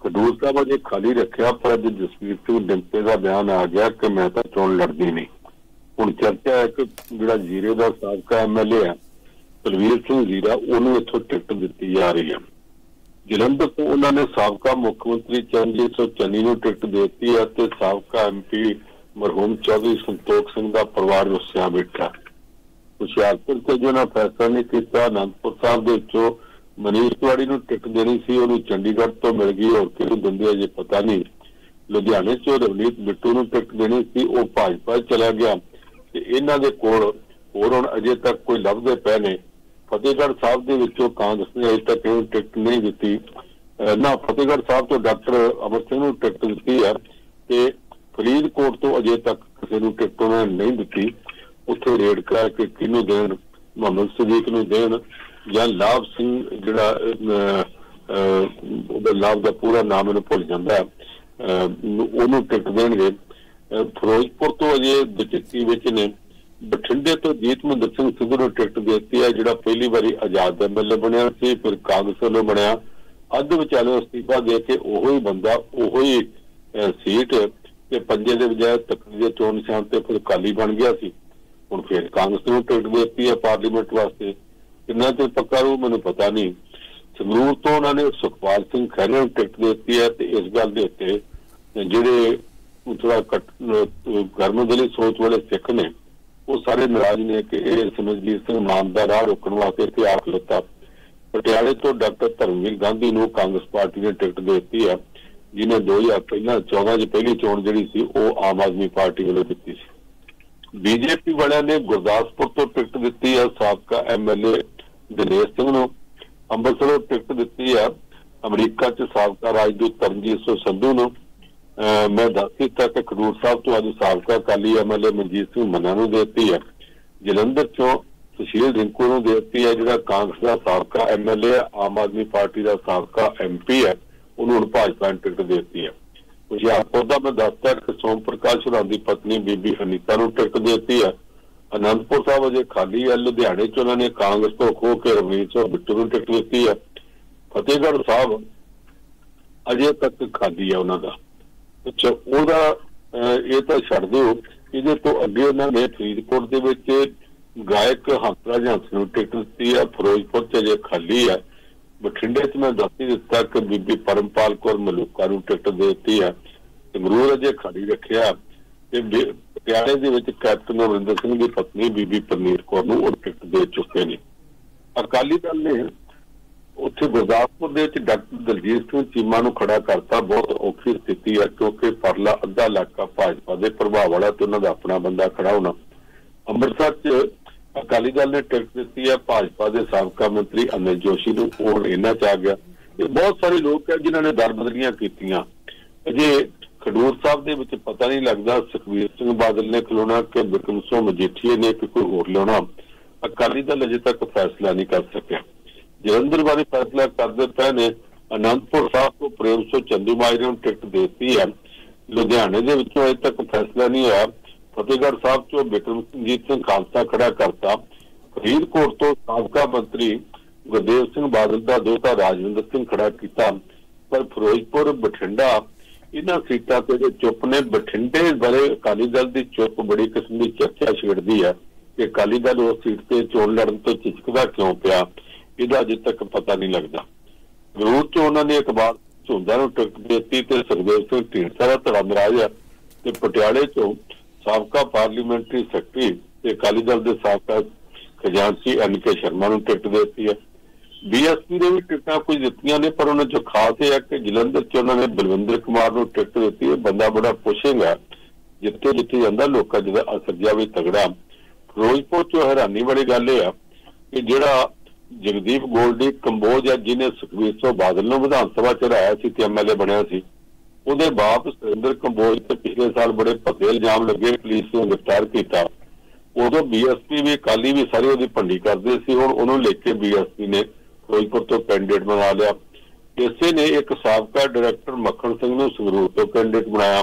[SPEAKER 20] ਖਡੂਰ ਸਾਹਿਬ ਅਜੇ ਖਾਲੀ ਰੱਖਿਆ, ਪਰ ਅੱਜ ਜਸਵੀਰ ਸਿੰਘ ਡਿੰਪੇ ਦਾ ਬਿਆਨ ਆ ਗਿਆ ਕਿ ਮੈਂ ਤਾਂ ਚੋਣ ਲੜਦੀ ਨਹੀਂ। ਹੁਣ ਚਰਚਾ ਹੈ ਕਿ ਜਿਹੜਾ ਜੀਰੇ ਦਾ ਸਾਬਕਾ ਐਮਐਲਏ ਹੈ, ਬਲਵੀਰ ਸਿੰਘ ਜੀਰਾ ਉਹਨੂੰ ਇੱਥੋਂ ਟਿਕਟ ਦਿੱਤੀ ਜਾ ਰਹੀ ਹੈ। ਜਲੰਧਰ ਤੋਂ ਉਹਨਾਂ ਨੇ ਸਾਬਕਾ ਮੁੱਖ ਮੰਤਰੀ ਚਰਨਜੀਤ ਸਿੰਘ ਚੰਨੀ ਨੂੰ ਟਿਕਟ ਦੇ ਦਿੱਤੀ ਹੈ ਤੇ ਸਾਬਕਾ ਐਮਪੀ ਮਰਹੂਮ ਚੌਧਰੀ ਸੰਤੋਖ ਸਿੰਘ ਦਾ ਪਰਿਵਾਰ ਰੁੱਸਿਆ ਬੈਠਾ ਹੁਸ਼ਿਆਰਪੁਰ ਤੇ ਜੋ ਫੈਸਲਾ ਨਹੀਂ ਕੀਤਾ, ਅਨੰਦਪੁਰ ਸਾਹਿਬ ਦੇ ਵਿੱਚੋਂ ਮਨੀਸ਼ ਤਿਵਾੜੀ ਨੂੰ ਟਿਕਟ ਦੇਣੀ ਸੀ, ਉਹਨੂੰ ਚੰਡੀਗੜ੍ਹ ਤੋਂ ਮਿਲ ਗਈ, ਹੋਰ ਕਿਹਨੂੰ ਦਿੰਦੇ ਅਜੇ ਪਤਾ ਨਹੀਂ। ਲੁਧਿਆਣੇ ਤੋਂ ਰਵਨੀਤ ਬਿੱਟੂ ਨੂੰ ਟਿਕਟ ਦੇਣੀ ਸੀ, ਉਹ ਭਾਜਪਾ ਚਲਾ ਗਿਆ। ਤੇ ਇਹਨਾਂ ਦੇ ਕੋਲ ਹੋਰ ਹੁਣ ਅਜੇ ਤੱਕ ਕੋਈ ਲੱਭਦੇ ਪਏ ਨੇ। ਫਤਿਹਗੜ੍ਹ ਸਾਹਿਬ ਦੇ ਵਿੱਚੋਂ ਕਾਂਗਰਸ ਨੇ ਅਜੇ ਤੱਕ ਇਹਨੂੰ ਟਿਕਟ ਨਹੀਂ ਦਿੱਤੀ। ਨਾ ਫਤਿਹਗੜ੍ਹ ਸਾਹਿਬ ਤੋਂ ਡਾਕਟਰ ਅਮਰ ਸਿੰਘ ਨੂੰ ਟਿਕਟ ਦਿੱਤੀ ਹੈ ਤੇ ਫਰੀਦਕੋਟ ਤੋਂ ਅਜੇ ਤੱਕ ਕਿਸੇ ਨੂੰ ਟਿਕਟ ਉਹਨਾਂ ਨੇ ਨਹੀਂ ਦਿੱਤੀ। ਉੱਥੇ ਰੇਡ ਕਰਕੇ ਕਿਹਨੂੰ ਦੇਣ ਮੁਹੰਮਦ ਸਦੀਕ ਨੂੰ ਦੇਣ ਜਾਂ ਲਾਭ ਸਿੰਘ ਜਿਹੜਾ ਉਹਦਾ ਲਾਭ ਦਾ ਪੂਰਾ ਨਾਮ ਇਹਨੂੰ ਭੁੱਲ ਜਾਂਦਾ ਅਹ, ਉਹਨੂੰ ਟਿਕਟ ਦੇਣਗੇ। ਫਿਰੋਜ਼ਪੁਰ ਤੋਂ ਅਜੇ ਬਚਿੱਤੀ ਵਿੱਚ ਨੇ। ਬਠਿੰਡੇ ਤੋਂ ਜੀਤਮਿੰਦਰ ਸਿੰਘ ਸਿੱਧੂ ਨੂੰ ਟਿਕਟ ਦੇ ਦਿੱਤੀ ਹੈ, ਜਿਹੜਾ ਪਹਿਲੀ ਵਾਰੀ ਆਜ਼ਾਦ ਐਮਐਲਏ ਬਣਿਆ ਸੀ, ਫਿਰ ਕਾਂਗਰਸ ਵੱਲੋਂ ਬਣਿਆ। ਅੱਧ ਵਿਚਾਲੇ ਅਸਤੀਫਾ ਦੇ ਕੇ ਉਹੋ ਹੀ ਬੰਦਾ, ਉਹੋ ਹੀ ਸੀਟ ਤੇ ਪੰਜੇ ਦੇ ਬਜਾਏ ਤਕਰੀਰ ਦੇ ਚੋਣ ਨਿਸ਼ਾਨ ਤੇ ਫਿਰ ਕਾਲੀ ਬਣ ਗਿਆ ਸੀ। ਹੁਣ ਫਿਰ ਕਾਂਗਰਸ ਨੂੰ ਟਿਕਟ ਦੇ ਦਿੱਤੀ ਹੈ ਪਾਰਲੀਮੈਂਟ ਵਾਸਤੇ। ਕਿੰਨਾ ਚਿਰ ਪੱਕਾ ਰੂ ਮੈਨੂੰ ਪਤਾ ਨਹੀਂ। ਸੰਗਰੂਰ ਤੋਂ ਉਹਨਾਂ ਨੇ ਸੁਖਪਾਲ ਸਿੰਘ ਖਹਿਰੇ ਨੂੰ ਟਿਕਟ ਦੇ ਦਿੱਤੀ ਹੈ ਤੇ ਇਸ ਗੱਲ ਦੇ ਉੱਤੇ ਜਿਹੜੇ ਥੋੜਾ ਗਰਮ ਦਿਲੀ ਸੋਚ ਵਾਲੇ ਸਿੱਖ ਨੇ, ਉਹ ਸਾਰੇ ਨਾਰਾਜ਼ ਨੇ ਕਿ ਇਹ ਸਮਝਲੀਰ ਸਿੰਘ ਮਾਨ ਦਾ ਰਾਹ ਰੋਕਣ ਵਾਸਤੇ ਇੱਥੇ ਆਪ ਲੱਤਾ ਪਟਿਆਲੇ ਤੋਂ ਡਾਕਟਰ ਧਰਮਵੀਰ ਗਾਂਧੀ ਨੂੰ ਕਾਂਗਰਸ ਪਾਰਟੀ ਨੇ ਟਿਕਟ ਦੇ ਦਿੱਤੀ ਹੈ ਜਿਹਨੇ 2000 ਪਹਿਲਾਂ 14 ਚ ਪਹਿਲੀ ਚੋਣ ਜਿਹੜੀ ਸੀ, ਉਹ ਆਮ ਆਦਮੀ ਪਾਰਟੀ ਵੱਲੋਂ ਦਿੱਤੀ ਸੀ। ਬੀਜੇਪੀ ਵਾਲਿਆਂ ਨੇ ਗੁਰਦਾਸਪੁਰ ਤੋਂ ਟਿਕਟ ਦਿੱਤੀ ਹੈ, ਸਾਬਕਾ ਐਮਐਲਏ ਦਿਨੇਸ਼ ਸਿੰਘ ਨੂੰ। ਅੰਮ੍ਰਿਤਸਰੋਂ ਟਿਕਟ ਦਿੱਤੀ ਹੈ, ਅਮਰੀਕਾ 'ਚ ਸਾਬਕਾ ਰਾਜਦੂਤ ਤਰਨਜੀਤ ਸਿੰਘ ਸੰਧੂ ਨੂੰ। ਮੈਂ ਦੱਸ ਦਿੱਤਾ ਕਿ ਖਡੂਰ ਸਾਹਿਬ ਤੋਂ ਅੱਜ ਸਾਬਕਾ ਅਕਾਲੀ ਐਮਐਲਏ ਮਨਜੀਤ ਸਿੰਘ ਮੰਨਾ ਨੂੰ ਦੇ ਦਿੱਤੀ ਹੈ। ਜਲੰਧਰ 'ਚੋਂ ਸੁਸ਼ੀਲ ਰਿੰਕੂ ਨੂੰ ਦੇ ਦਿੱਤੀ ਹੈ, ਜਿਹੜਾ ਕਾਂਗਰਸ ਦਾ ਸਾਬਕਾ ਐਮਐਲਏ ਆਮ ਆਦਮੀ ਪਾਰਟੀ ਦਾ ਸਾਬਕਾ ਐਮਪੀ ਹੈ, ਉਹਨੂੰ ਹੁਣ ਭਾਜਪਾ ਨੇ ਟਿਕਟ ਦੇ ਦਿੱਤੀ ਹੈ। ਹੁਸ਼ਿਆਰਪੁਰ ਦਾ ਮੈਂ ਦੱਸਦਾ ਕਿ ਸੋਮ ਪ੍ਰਕਾਸ਼ ਹੋਰਾਂ ਦੀ ਪਤਨੀ ਬੀਬੀ ਅਨੀਤਾ ਨੂੰ ਟਿਕਟ ਦੇ ਦਿੱਤੀ ਹੈ। ਅਨੰਦਪੁਰ ਸਾਹਿਬ ਅਜੇ ਖਾਲੀ ਹੈ, ਲੁਧਿਆਣੇ 'ਚ ਉਹਨਾਂ ਨੇ ਕਾਂਗਰਸ ਤੋਂ ਖੋ ਕੇ ਰਵਨੀਤ ਸਿੰਘ ਬਿੱਟੂ ਨੂੰ ਟਿਕਟ ਦਿੱਤੀ ਹੈ। ਫਤਿਹਗੜ੍ਹ ਸਾਹਿਬ ਅਜੇ ਤੱਕ ਖਾਲੀ ਹੈ ਉਹਨਾਂ ਦਾ। ਅੱਛਾ, ਉਹਦਾ ਇਹ ਤਾਂ ਛੱਡ ਦਿਓ ਇਹਦੇ ਤੋਂ ਅੱਗੇ ਉਹਨਾਂ ਨੇ ਫਰੀਦਕੋਟ ਦੇ ਵਿੱਚ ਗਾਇਕ ਹੰਸਰਾਜ ਹੰਸ ਨੂੰ ਟਿਕਟ ਦਿੱਤੀ ਹੈ ਫਿਰੋਜ਼ਪੁਰ 'ਚ ਅਜੇ ਖਾਲੀ ਹੈ ਬਠਿੰਡੇ 'ਚ ਮੈਂ ਦੱਸ ਹੀ ਦਿੱਤਾ ਕਿ ਬੀਬੀ ਪਰਮਪਾਲ ਕੌਰ ਮਲੂਕਾ ਨੂੰ ਟਿਕਟ ਦੇ ਦਿੱਤੀ ਹੈ ਸੰਗਰੂਰ ਅਜੇ ਖਾਲੀ ਰੱਖਿਆ। ਤੇ ਪਟਿਆਲੇ ਦੇ ਵਿੱਚ ਕੈਪਟਨ ਅਮਰਿੰਦਰ ਸਿੰਘ ਦੀ ਪਤਨੀ ਬੀਬੀ ਪਰਨੀਤ ਕੌਰ ਨੂੰ ਉਹ ਟਿਕਟ ਦੇ ਚੁੱਕੇ ਨੇ। ਅਕਾਲੀ ਦਲ ਨੇ ਉੱਥੇ ਗੁਰਦਾਸਪੁਰ ਦੇ ਵਿੱਚ ਡਾਕਟਰ ਦਲਜੀਤ ਸਿੰਘ ਚੀਮਾ ਨੂੰ ਖੜਾ ਕਰਤਾ, ਬਹੁਤ ਔਖੀ ਸਥਿਤੀ ਹੈ ਕਿਉਂਕਿ ਪਰਲਾ ਅੱਧਾ ਇਲਾਕਾ ਭਾਜਪਾ ਦੇ ਪ੍ਰਭਾਵ ਵਾਲਾ ਤੇ ਉਹਨਾਂ ਦਾ ਆਪਣਾ ਬੰਦਾ ਖੜਾ ਹੋਣਾ। ਅੰਮ੍ਰਿਤਸਰ 'ਚ ਅਕਾਲੀ ਦਲ ਨੇ ਟਿਕਟ ਦਿੱਤੀ ਹੈ ਭਾਜਪਾ ਦੇ ਸਾਬਕਾ ਮੰਤਰੀ ਅਨਿਲ ਜੋਸ਼ੀ ਨੂੰ, ਉਹ ਇਹਨਾਂ 'ਚ ਆ ਗਿਆ। ਇਹ ਬਹੁਤ ਸਾਰੇ ਲੋਕ ਹੈ ਜਿਨ੍ਹਾਂ ਨੇ ਦਰ ਬਦਲੀਆਂ ਕੀਤੀਆਂ। ਅਜੇ ਖਡੂਰ ਸਾਹਿਬ ਦੇ ਵਿੱਚ ਪਤਾ ਨਹੀਂ ਲੱਗਦਾ ਸੁਖਬੀਰ ਸਿੰਘ ਬਾਦਲ ਨੇ ਖਲੋਣਾ ਕਿ ਬਿਕਰਮ ਸਿੰਘ ਮਜੀਠੀਏ ਨੇ ਕਿ ਕੋਈ ਹੋਰ ਲਿਆਉਣਾ। ਅਕਾਲੀ ਦਲ ਅਜੇ ਤੱਕ ਫੈਸਲਾ ਨਹੀਂ ਕਰ ਸਕਿਆ। ਜਲੰਧਰ ਬਾਰੇ ਫੈਸਲਾ ਕਰ ਦਿੱਤਾ ਨੇ। ਅਨੰਦਪੁਰ ਸਾਹਿਬ ਤੋਂ ਪ੍ਰੇਮ ਸਿੰਘ ਚੰਦੂ ਮਾਜਰੇ ਨੂੰ ਟਿਕਟ ਦਿੱਤੀ ਹੈ। ਲੁਧਿਆਣੇ ਦੇ ਵਿੱਚੋਂ ਅਜੇ ਤੱਕ ਫੈਸਲਾ ਨਹੀਂ ਹੋਇਆ। ਫਤਿਹਗੜ੍ਹ ਸਾਹਿਬ ਤੋਂ ਬਿਕਰਮਜੀਤ ਸਿੰਘ ਖਾਲਸਾ ਖੜਾ ਕਰਤਾ। ਫਰੀਦਕੋਟ ਤੋਂ ਸਾਬਕਾ ਮੰਤਰੀ ਗੁਰਦੇਵ ਸਿੰਘ ਬਾਦਲ ਦਾ ਦੋਤਾ ਰਾਜਵਿੰਦਰ ਸਿੰਘ ਖੜਾ ਕੀਤਾ। ਪਰ ਫਿਰੋਜ਼ਪੁਰ, ਬਠਿੰਡਾ ਇਹਨਾਂ ਸੀਟਾਂ ਤੇ ਜੋ ਚੁੱਪ ਨੇ, ਬਠਿੰਡੇ ਬਾਰੇ ਅਕਾਲੀ ਦਲ ਦੀ ਚੁੱਪ ਬੜੀ ਕਿਸਮ ਦੀ ਚਰਚਾ ਛੇੜਦੀ ਹੈ ਕਿ ਅਕਾਲੀ ਦਲ ਉਸ ਸੀਟ ਤੇ ਚੋਣ ਲੜਨ ਤੋਂ ਝਿਜਕਦਾ ਕਿਉਂ ਪਿਆ? ਇਹਦਾ ਅਜੇ ਤੱਕ ਪਤਾ ਨਹੀਂ ਲੱਗਦਾ। ਜ਼ਰੂਰ ਤੋਂ ਉਹਨਾਂ ਨੇ ਅਖਬਾਰ ਝੁੰਦਾ ਨੂੰ ਟਿਕਟ ਦਿੱਤੀ ਤੇ ਸਰਵੇਸ਼ ਸਿੰਘ ਢੀਂਡਸਾ ਦਾ ਧੜਾ ਨਾਰਾਜ਼ ਤੇ ਪਟਿਆਲੇ ਤੋਂ ਸਾਬਕਾ ਪਾਰਲੀਮੈਂਟਰੀ ਸੈਕਟਰੀ ਤੇ ਅਕਾਲੀ ਦਲ ਦੇ ਸਾਬਕਾ ਖਜ਼ਾਨਚੀ ਐਨ ਕੇ ਸ਼ਰਮਾ ਨੂੰ ਟਿਕਟ ਦਿੱਤੀ ਹੈ। ਬੀਐਸਪੀ ਦੇ ਵੀ ਟਿਕਟਾਂ ਕੁਝ ਦਿੱਤੀਆਂ ਨੇ, ਪਰ ਉਹਨਾਂ ਚੋਂ ਖਾਸ ਇਹ ਹੈ ਕਿ ਜਲੰਧਰ ਚ ਉਹਨਾਂ ਨੇ ਬਲਵਿੰਦਰ ਕੁਮਾਰ ਨੂੰ ਟਿਕਟ ਦਿੱਤੀ ਹੈ। ਬੰਦਾ ਬੜਾ ਪੁੱਛੇਗਾ, ਜਿੱਥੇ ਜਿੱਥੇ ਜਾਂਦਾ ਲੋਕਾਂ ਜਿਹਦਾ ਅਸਰ ਜਾਵੇ ਤਗੜਾ। ਫਿਰੋਜ਼ਪੁਰ ਚ ਹੈਰਾਨੀ ਵਾਲੀ ਗੱਲ ਇਹ ਆ ਕਿ ਜਿਹੜਾ ਜਗਦੀਪ ਗੋਲਡੀ ਕੰਬੋਜ ਹੈ ਜਿਹਨੇ ਸੁਖਬੀਰ ਸਿੰਘ ਬਾਦਲ ਨੂੰ ਵਿਧਾਨ ਸਭਾ ਚ ਹਰਾਇਆ ਸੀ ਤੇ ਐਮਐਲਏ ਬਣਿਆ ਸੀ। ਉਹਦੇ ਬਾਪ ਸੁਰਿੰਦਰ ਕੰਬੋਜ ਤੇ ਪਿਛਲੇ ਸਾਲ ਬੜੇ ਭੱਦੇ ਇਲਜ਼ਾਮ ਲੱਗੇ, ਪੁਲਿਸ ਨੂੰ ਗ੍ਰਿਫਤਾਰ ਕੀਤਾ। ਉਦੋਂ ਬੀਐਸਪੀ ਵੀ ਕਾਲੀ ਵੀ ਸਾਰੇ ਉਹਦੀ ਭੰਡੀ ਕਰਦੇ ਸੀ, ਹੁਣ ਉਹਨੂੰ ਲੈ ਕੇ ਬੀਐਸਪੀ ਨੇ ਫਿਰੋਜ਼ਪੁਰ ਤੋਂ ਕੈਂਡੀਡੇਟ ਬਣਾ ਲਿਆ। ਇਸੇ ਨੇ ਇੱਕ ਸਾਬਕਾ ਡਾਇਰੈਕਟਰ ਮੱਖਣ ਸਿੰਘ ਨੂੰ ਸੰਗਰੂਰ ਤੋਂ ਕੈਂਡੀਡੇਟ ਬਣਾਇਆ।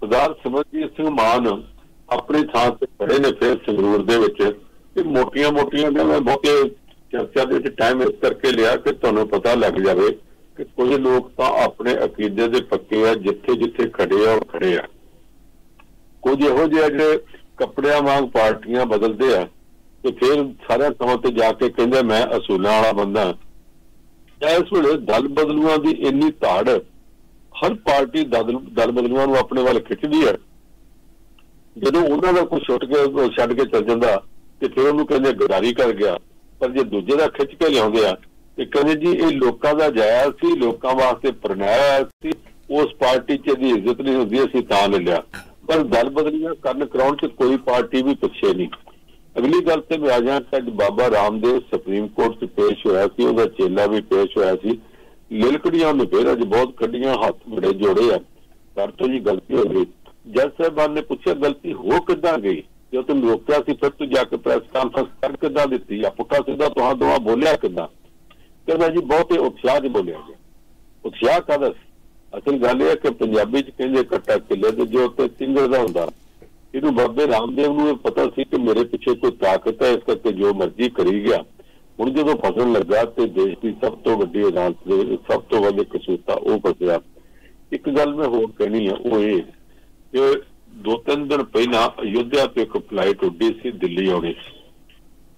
[SPEAKER 20] ਸਰਦਾਰ ਸਿਮਰਜੀਤ ਸਿੰਘ ਮਾਨ ਆਪਣੀ ਥਾਂ ਤੇ ਖੜੇ ਨੇ ਫਿਰ ਸੰਗਰੂਰ ਦੇ ਵਿੱਚ। ਤੇ ਮੋਟੀਆਂ ਮੋਟੀਆਂ ਗੱਲਾਂ ਬਹੁਤੇ ਚਰਚਾ ਦੇ ਵਿੱਚ ਟਾਈਮ ਇਸ ਕਰਕੇ ਲਿਆ ਕਿ ਤੁਹਾਨੂੰ ਪਤਾ ਲੱਗ ਜਾਵੇ ਕਿ ਕੁਝ ਲੋਕ ਤਾਂ ਆਪਣੇ ਅਕੀਦੇ ਦੇ ਪੱਕੇ ਆ, ਜਿੱਥੇ ਜਿੱਥੇ ਖੜੇ ਆ, ਉਹ ਖੜੇ ਆ। ਕੁਝ ਇਹੋ ਜਿਹੇ ਜਿਹੜੇ ਕੱਪੜਿਆਂ ਵਾਂਗ ਪਾਰਟੀਆਂ ਬਦਲਦੇ ਆ ਤੇ ਫਿਰ ਸਾਰਿਆਂ ਥਾਵਾਂ ਤੇ ਜਾ ਕੇ ਕਹਿੰਦੇ, ਮੈਂ ਅਸੂਲਾਂ ਵਾਲਾ ਬੰਦਾ ਇਸ ਵੇਲੇ ਦਲ ਬਦਲੂਆਂ ਦੀ ਇੰਨੀ ਧਾੜ ਹਰ ਪਾਰਟੀ ਦਲ ਬਦਲੂਆਂ ਨੂੰ ਆਪਣੇ ਵੱਲ ਖਿੱਚਦੀ ਹੈ ਜਦੋਂ ਉਹਨਾਂ ਦਾ ਕੋਈ ਛੁੱਟ ਕੇ, ਛੱਡ ਕੇ ਚੱਲ ਜਾਂਦਾ ਤੇ ਫਿਰ ਉਹਨੂੰ ਕਹਿੰਦੇ, ਗਦਾਰੀ ਕਰ ਗਿਆ। ਪਰ ਜੇ ਦੂਜੇ ਦਾ ਖਿੱਚ ਕੇ ਲਿਆਉਂਦੇ ਆ, ਤੇ ਕਹਿੰਦੇ ਜੀ ਇਹ ਲੋਕਾਂ ਦਾ ਜਾਇਆ ਸੀ, ਲੋਕਾਂ ਵਾਸਤੇ ਪ੍ਰਣਾਇਆ ਸੀ, ਉਸ ਪਾਰਟੀ 'ਚ ਦੀ ਇੱਜ਼ਤ ਨਹੀਂ ਹੁੰਦੀ, ਅਸੀਂ ਤਾਂ ਲੈ ਲਿਆ। ਪਰ ਦਲ ਬਦਲੀਆਂ ਕਰਨ ਕਰਾਉਣ 'ਚ ਕੋਈ ਪਾਰਟੀ ਵੀ ਪਿੱਛੇ ਨਹੀਂ। ਅਗਲੀ ਗੱਲ ਤੇ ਮੈਂ ਆ ਜਾਵਾਂ ਅੱਜ ਬਾਬਾ ਰਾਮਦੇਵ ਸੁਪਰੀਮ ਕੋਰਟ 'ਚ ਪੇਸ਼ ਹੋਇਆ ਸੀ, ਉਹਦਾ ਚੇਲਾ ਵੀ ਪੇਸ਼ ਹੋਇਆ ਸੀ। ਲਿਲਕੜੀਆਂ ਨੇ ਫੇਰ ਅੱਜ ਬਹੁਤ ਕੱਢੀਆਂ ਹੱਥ ਬੜੇ ਜੋੜੇ ਆ। ਪਰ ਤੋਂ ਜੀ ਗਲਤੀ ਹੋ ਗਈ। ਜੱਜ ਸਾਹਿਬਾਨ ਨੇ ਪੁੱਛਿਆ, ਗਲਤੀ ਹੋ ਕਿੱਦਾਂ ਗਈ? ਜੋ ਤੁਮ ਰੋਕਿਆ ਸੀ, ਫਿਰ ਤੂੰ ਜਾ ਕੇ ਪ੍ਰੈਸ ਕਾਨਫਰੰਸ ਕਰ ਕਿੱਦਾਂ ਦਿੱਤੀ? ਆ ਪੁੱਠਾ ਸਿੱਧਾ ਤੁਹਾਂ ਦੋਹਾਂ ਬੋਲਿਆ ਕਿੱਦਾਂ? ਕਹਿੰਦਾ ਜੀ ਬਹੁਤੇ ਉਤਸ਼ਾਹ ਦੇ ਬੋਲਿਆ ਗਿਆ ਉਤਸ਼ਾਹ ਕਾਹਦਾ ਅਸਲ ਗੱਲ ਇਹ ਹੈ ਕਿ ਪੰਜਾਬੀ ਚ ਕਹਿੰਦੇ ਕੱਟਾ ਕਿੱਲੇ ਦੇ ਜੋ ਤੇ ਸਿੰਗਰ ਦਾ ਹੁੰਦਾ। ਇਹਨੂੰ ਬਾਬੇ ਰਾਮਦੇਵ ਨੂੰ ਇਹ ਪਤਾ ਸੀ ਕਿ ਮੇਰੇ ਪਿੱਛੇ ਕੋਈ ਤਾਕਤ ਹੈ, ਇਸ ਕਰਕੇ ਜੋ ਮਰਜ਼ੀ ਕਰੀ ਗਿਆ। ਹੁਣ ਜਦੋਂ ਫਸਣ ਲੱਗਾ ਤੇ ਦੇਸ਼ ਦੀ ਸਭ ਤੋਂ ਵੱਡੀ ਅਦਾਲਤ ਦੇ ਸਭ ਤੋਂ ਵੱਡੇ ਕਸੂਤਾ ਉਹ ਫਸਿਆ। ਇੱਕ ਗੱਲ ਮੈਂ ਹੋਰ ਕਹਿਣੀ ਹੈ ਉਹ ਇਹ ਕਿ ਦੋ ਤਿੰਨ ਦਿਨ ਪਹਿਲਾਂ ਅਯੁੱਧਿਆ ਤੋਂ ਇੱਕ ਫਲਾਈਟ ਉੱਡੀ ਸੀ, ਦਿੱਲੀ ਆਉਣੀ ਸੀ।